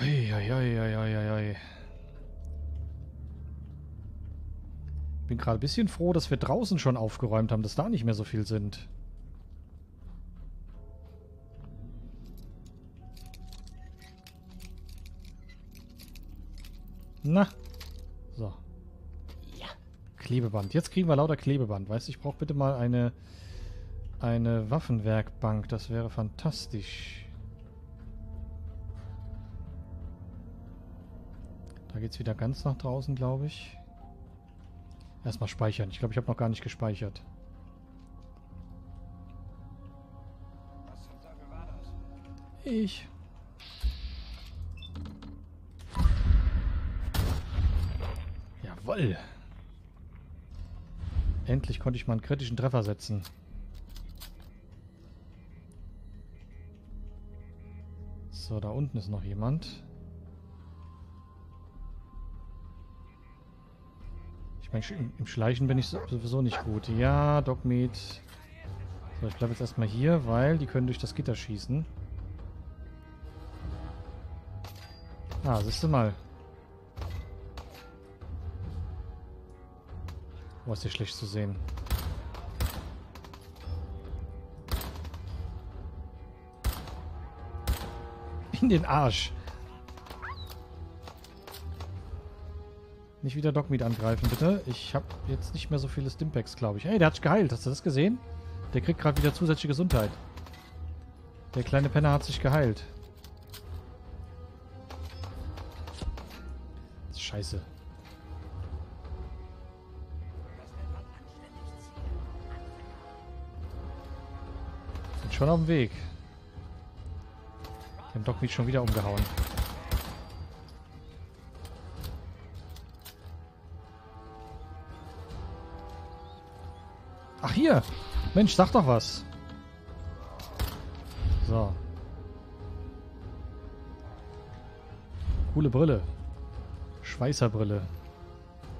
Uiuiuiuiui. Bin gerade ein bisschen froh, dass wir draußen schon aufgeräumt haben, dass da nicht mehr so viel sind. Na. So. Ja. Klebeband. Jetzt kriegen wir lauter Klebeband. Weißt du, ich brauche bitte mal eine, eine Waffenwerkbank. Das wäre fantastisch. Da geht es wieder ganz nach draußen, glaube ich. Erstmal speichern. Ich glaube, ich habe noch gar nicht gespeichert. Ich. Jawoll. Endlich konnte ich mal einen kritischen Treffer setzen. So, da unten ist noch jemand. Ich meine, im Schleichen bin ich sowieso nicht gut. Ja, Dogmeat. So, ich bleibe jetzt erstmal hier, weil die können durch das Gitter schießen. Ah, siehst du mal. Oh, ist schlecht zu sehen. In den Arsch. Nicht wieder Dogmeat angreifen, bitte. Ich habe jetzt nicht mehr so viele Stimpaks, glaube ich. Ey, der hat sich geheilt. Hast du das gesehen? Der kriegt gerade wieder zusätzliche Gesundheit. Der kleine Penner hat sich geheilt. Scheiße. Schon auf dem Weg. Die haben Dogmeat schon wieder umgehauen. Ach hier. Mensch, sag doch was. So. Coole Brille. Schweißerbrille.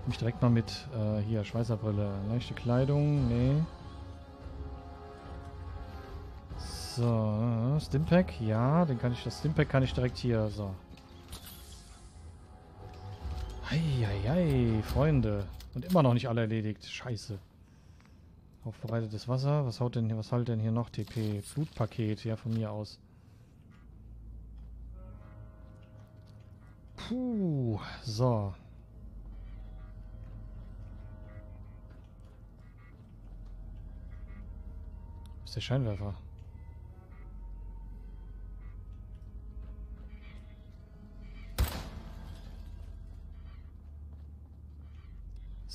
Mich direkt mal mit äh, hier, Schweißerbrille. Leichte Kleidung, nee. So, Stimpack, ja, den kann ich, das Stimpack kann ich direkt hier, so. Eieiei, Freunde. Und immer noch nicht alle erledigt. Scheiße. Aufbereitetes Wasser. Was haut denn hier, was halt denn hier noch? TP. Blutpaket, ja, von mir aus. Puh, so. Wo ist der Scheinwerfer?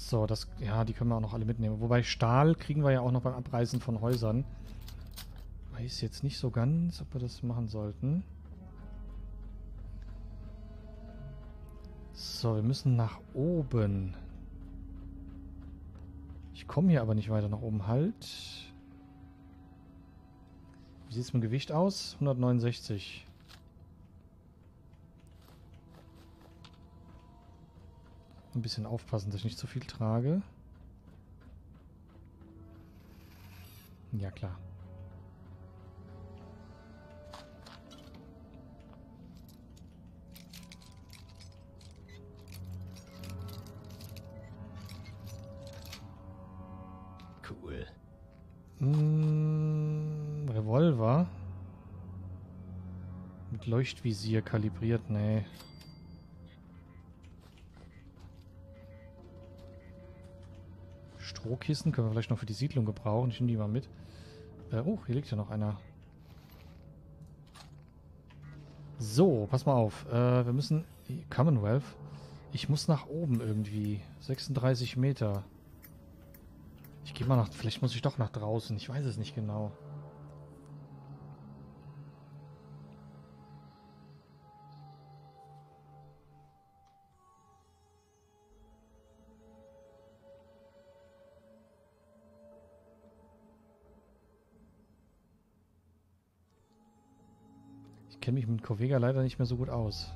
So, das, ja, die können wir auch noch alle mitnehmen. Wobei Stahl kriegen wir ja auch noch beim Abreißen von Häusern. Weiß jetzt nicht so ganz, ob wir das machen sollten. So, wir müssen nach oben. Ich komme hier aber nicht weiter nach oben. Halt. Wie sieht es mit dem Gewicht aus? 169. Ein bisschen aufpassen, dass ich nicht zu viel trage. Ja, klar. Cool. Mm, Revolver. Mit Leuchtvisier kalibriert, nee. Strohkissen können wir vielleicht noch für die Siedlung gebrauchen. Ich nehme die mal mit. Äh, oh, hier liegt ja noch einer. So, pass mal auf. Äh, wir müssen... Commonwealth. Ich muss nach oben irgendwie. 36 Meter. Ich gehe mal nach... Vielleicht muss ich doch nach draußen. Ich weiß es nicht genau. Kenne mich mit Corvega leider nicht mehr so gut aus.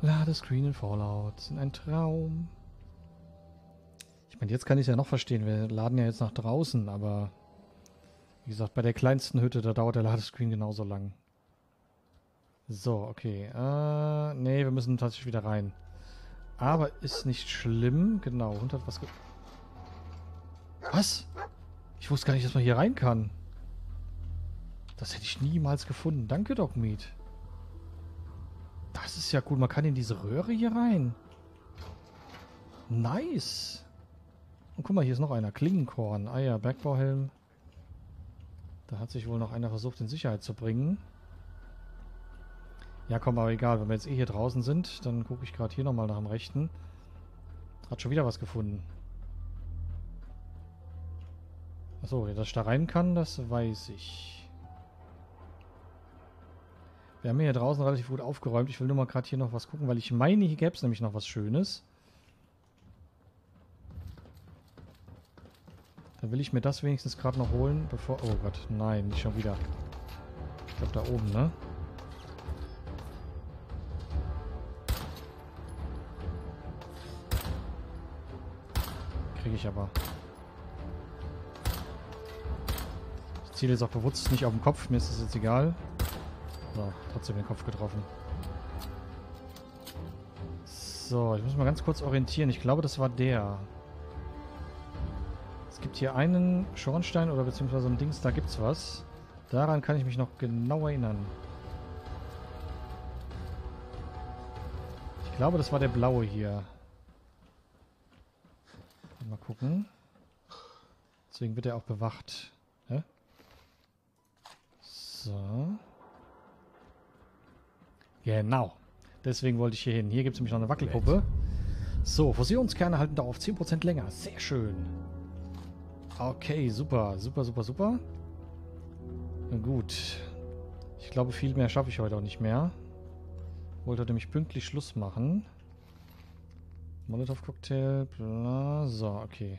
Ladescreen in Fallout sind ein Traum. Ich meine, jetzt kann ich es ja noch verstehen. Wir laden ja jetzt nach draußen, aber wie gesagt, bei der kleinsten Hütte, da dauert der Ladescreen genauso lang. So, okay. Äh, nee, wir müssen tatsächlich wieder rein. Aber ist nicht schlimm. Genau, Hund hat was ge Was? Ich wusste gar nicht, dass man hier rein kann. Das hätte ich niemals gefunden. Danke, Dogmeat. Das ist ja cool. Man kann in diese Röhre hier rein. Nice. Und guck mal, hier ist noch einer. Klingenkorn. Ah ja, Bergbauhelm. Da hat sich wohl noch einer versucht, in Sicherheit zu bringen. Ja, komm, aber egal. Wenn wir jetzt eh hier draußen sind, dann gucke ich gerade hier nochmal nach dem Rechten. Hat schon wieder was gefunden. Achso, dass ich da rein kann, das weiß ich. Wir haben hier draußen relativ gut aufgeräumt. Ich will nur mal gerade hier noch was gucken, weil ich meine, hier gäbe es nämlich noch was Schönes. Dann will ich mir das wenigstens gerade noch holen, bevor... Oh Gott, nein, nicht schon wieder. Ich glaube da oben, ne? Kriege ich aber. Ich ziele jetzt auch bewusst nicht auf den Kopf, mir ist das jetzt egal. So, trotzdem den Kopf getroffen. So, ich muss mal ganz kurz orientieren. Ich glaube, das war der. Es gibt hier einen Schornstein oder beziehungsweise ein Dings, da gibt's was. Daran kann ich mich noch genau erinnern. Ich glaube, das war der blaue hier. Mal gucken. Deswegen wird er auch bewacht. Hä? So. Genau. Deswegen wollte ich hier hin. Hier gibt es nämlich noch eine Wackelpuppe. So, Fusionskerne halten Dauer auf 10% länger. Sehr schön. Okay, super. Super, super, super. Na gut. Ich glaube, viel mehr schaffe ich heute auch nicht mehr. Wollte heute nämlich pünktlich Schluss machen. Molotov-Cocktail, bla. So, okay.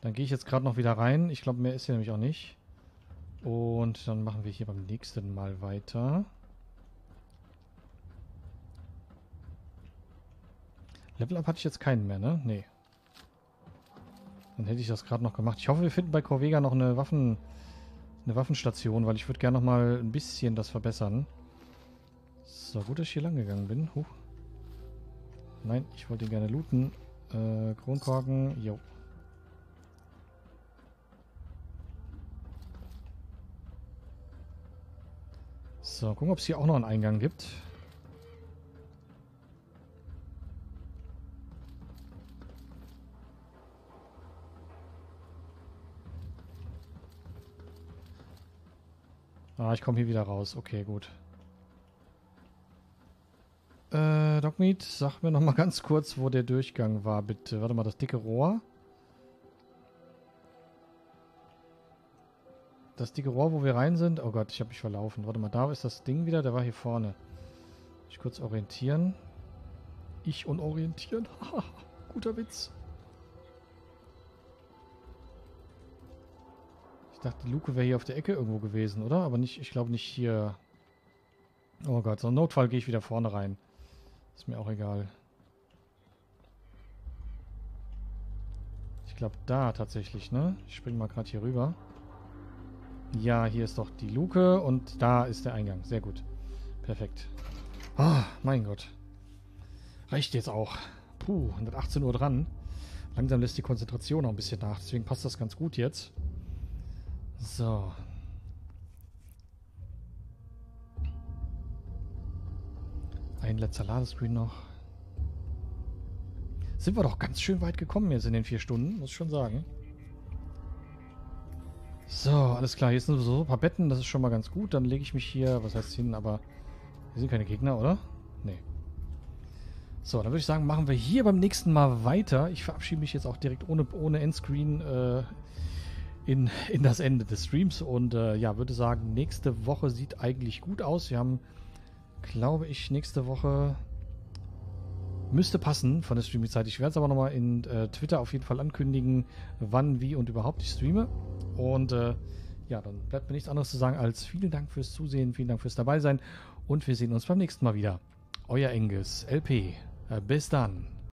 Dann gehe ich jetzt gerade noch wieder rein. Ich glaube, mehr ist hier nämlich auch nicht. Und dann machen wir hier beim nächsten Mal weiter. Level Up hatte ich jetzt keinen mehr, ne? Nee. Dann hätte ich das gerade noch gemacht. Ich hoffe, wir finden bei Corvega noch eine Waffen... eine Waffenstation, weil ich würde gerne noch mal ein bisschen das verbessern. So, gut, dass ich hier lang gegangen bin. Huch. Nein, ich wollte ihn gerne looten. Äh, Kronkorken, jo. So, gucken, ob es hier auch noch einen Eingang gibt. Ah, ich komme hier wieder raus. Okay, gut. Äh, Dogmeat, sag mir noch mal ganz kurz, wo der Durchgang war, bitte. Warte mal, das dicke Rohr. Das dicke Rohr, wo wir rein sind. Oh Gott, ich habe mich verlaufen. Warte mal, da ist das Ding wieder. Der war hier vorne. Ich kurz orientieren. Ich und orientieren. Guter Witz. Ich dachte, die Luke wäre hier auf der Ecke irgendwo gewesen, oder? Aber nicht, ich glaube nicht hier. Oh Gott, so im Notfall gehe ich wieder vorne rein. Ist mir auch egal. Ich glaube da tatsächlich, ne? Ich springe mal gerade hier rüber. Ja, hier ist doch die Luke und da ist der Eingang. Sehr gut. Perfekt. Ah, mein Gott. Reicht jetzt auch. Puh, 118 Uhr dran. Langsam lässt die Konzentration auch ein bisschen nach. Deswegen passt das ganz gut jetzt. So. Ein letzter Ladescreen noch. Sind wir doch ganz schön weit gekommen jetzt in den vier Stunden, muss ich schon sagen. So, alles klar. Hier sind so ein paar Betten, das ist schon mal ganz gut. Dann lege ich mich hier, was heißt hin, aber hier sind keine Gegner, oder? Nee. So, dann würde ich sagen, machen wir hier beim nächsten Mal weiter. Ich verabschiede mich jetzt auch direkt ohne, ohne Endscreen äh, in, in das Ende des Streams und äh, ja, würde sagen, nächste Woche sieht eigentlich gut aus. Wir haben glaube ich, nächste Woche müsste passen von der Streaming-Zeit. Ich werde es aber nochmal in äh, Twitter auf jeden Fall ankündigen, wann, wie und überhaupt ich streame. Und äh, ja, dann bleibt mir nichts anderes zu sagen als vielen Dank fürs Zusehen, vielen Dank fürs Dabei sein und wir sehen uns beim nächsten Mal wieder. Euer Engels, LP. Äh, bis dann.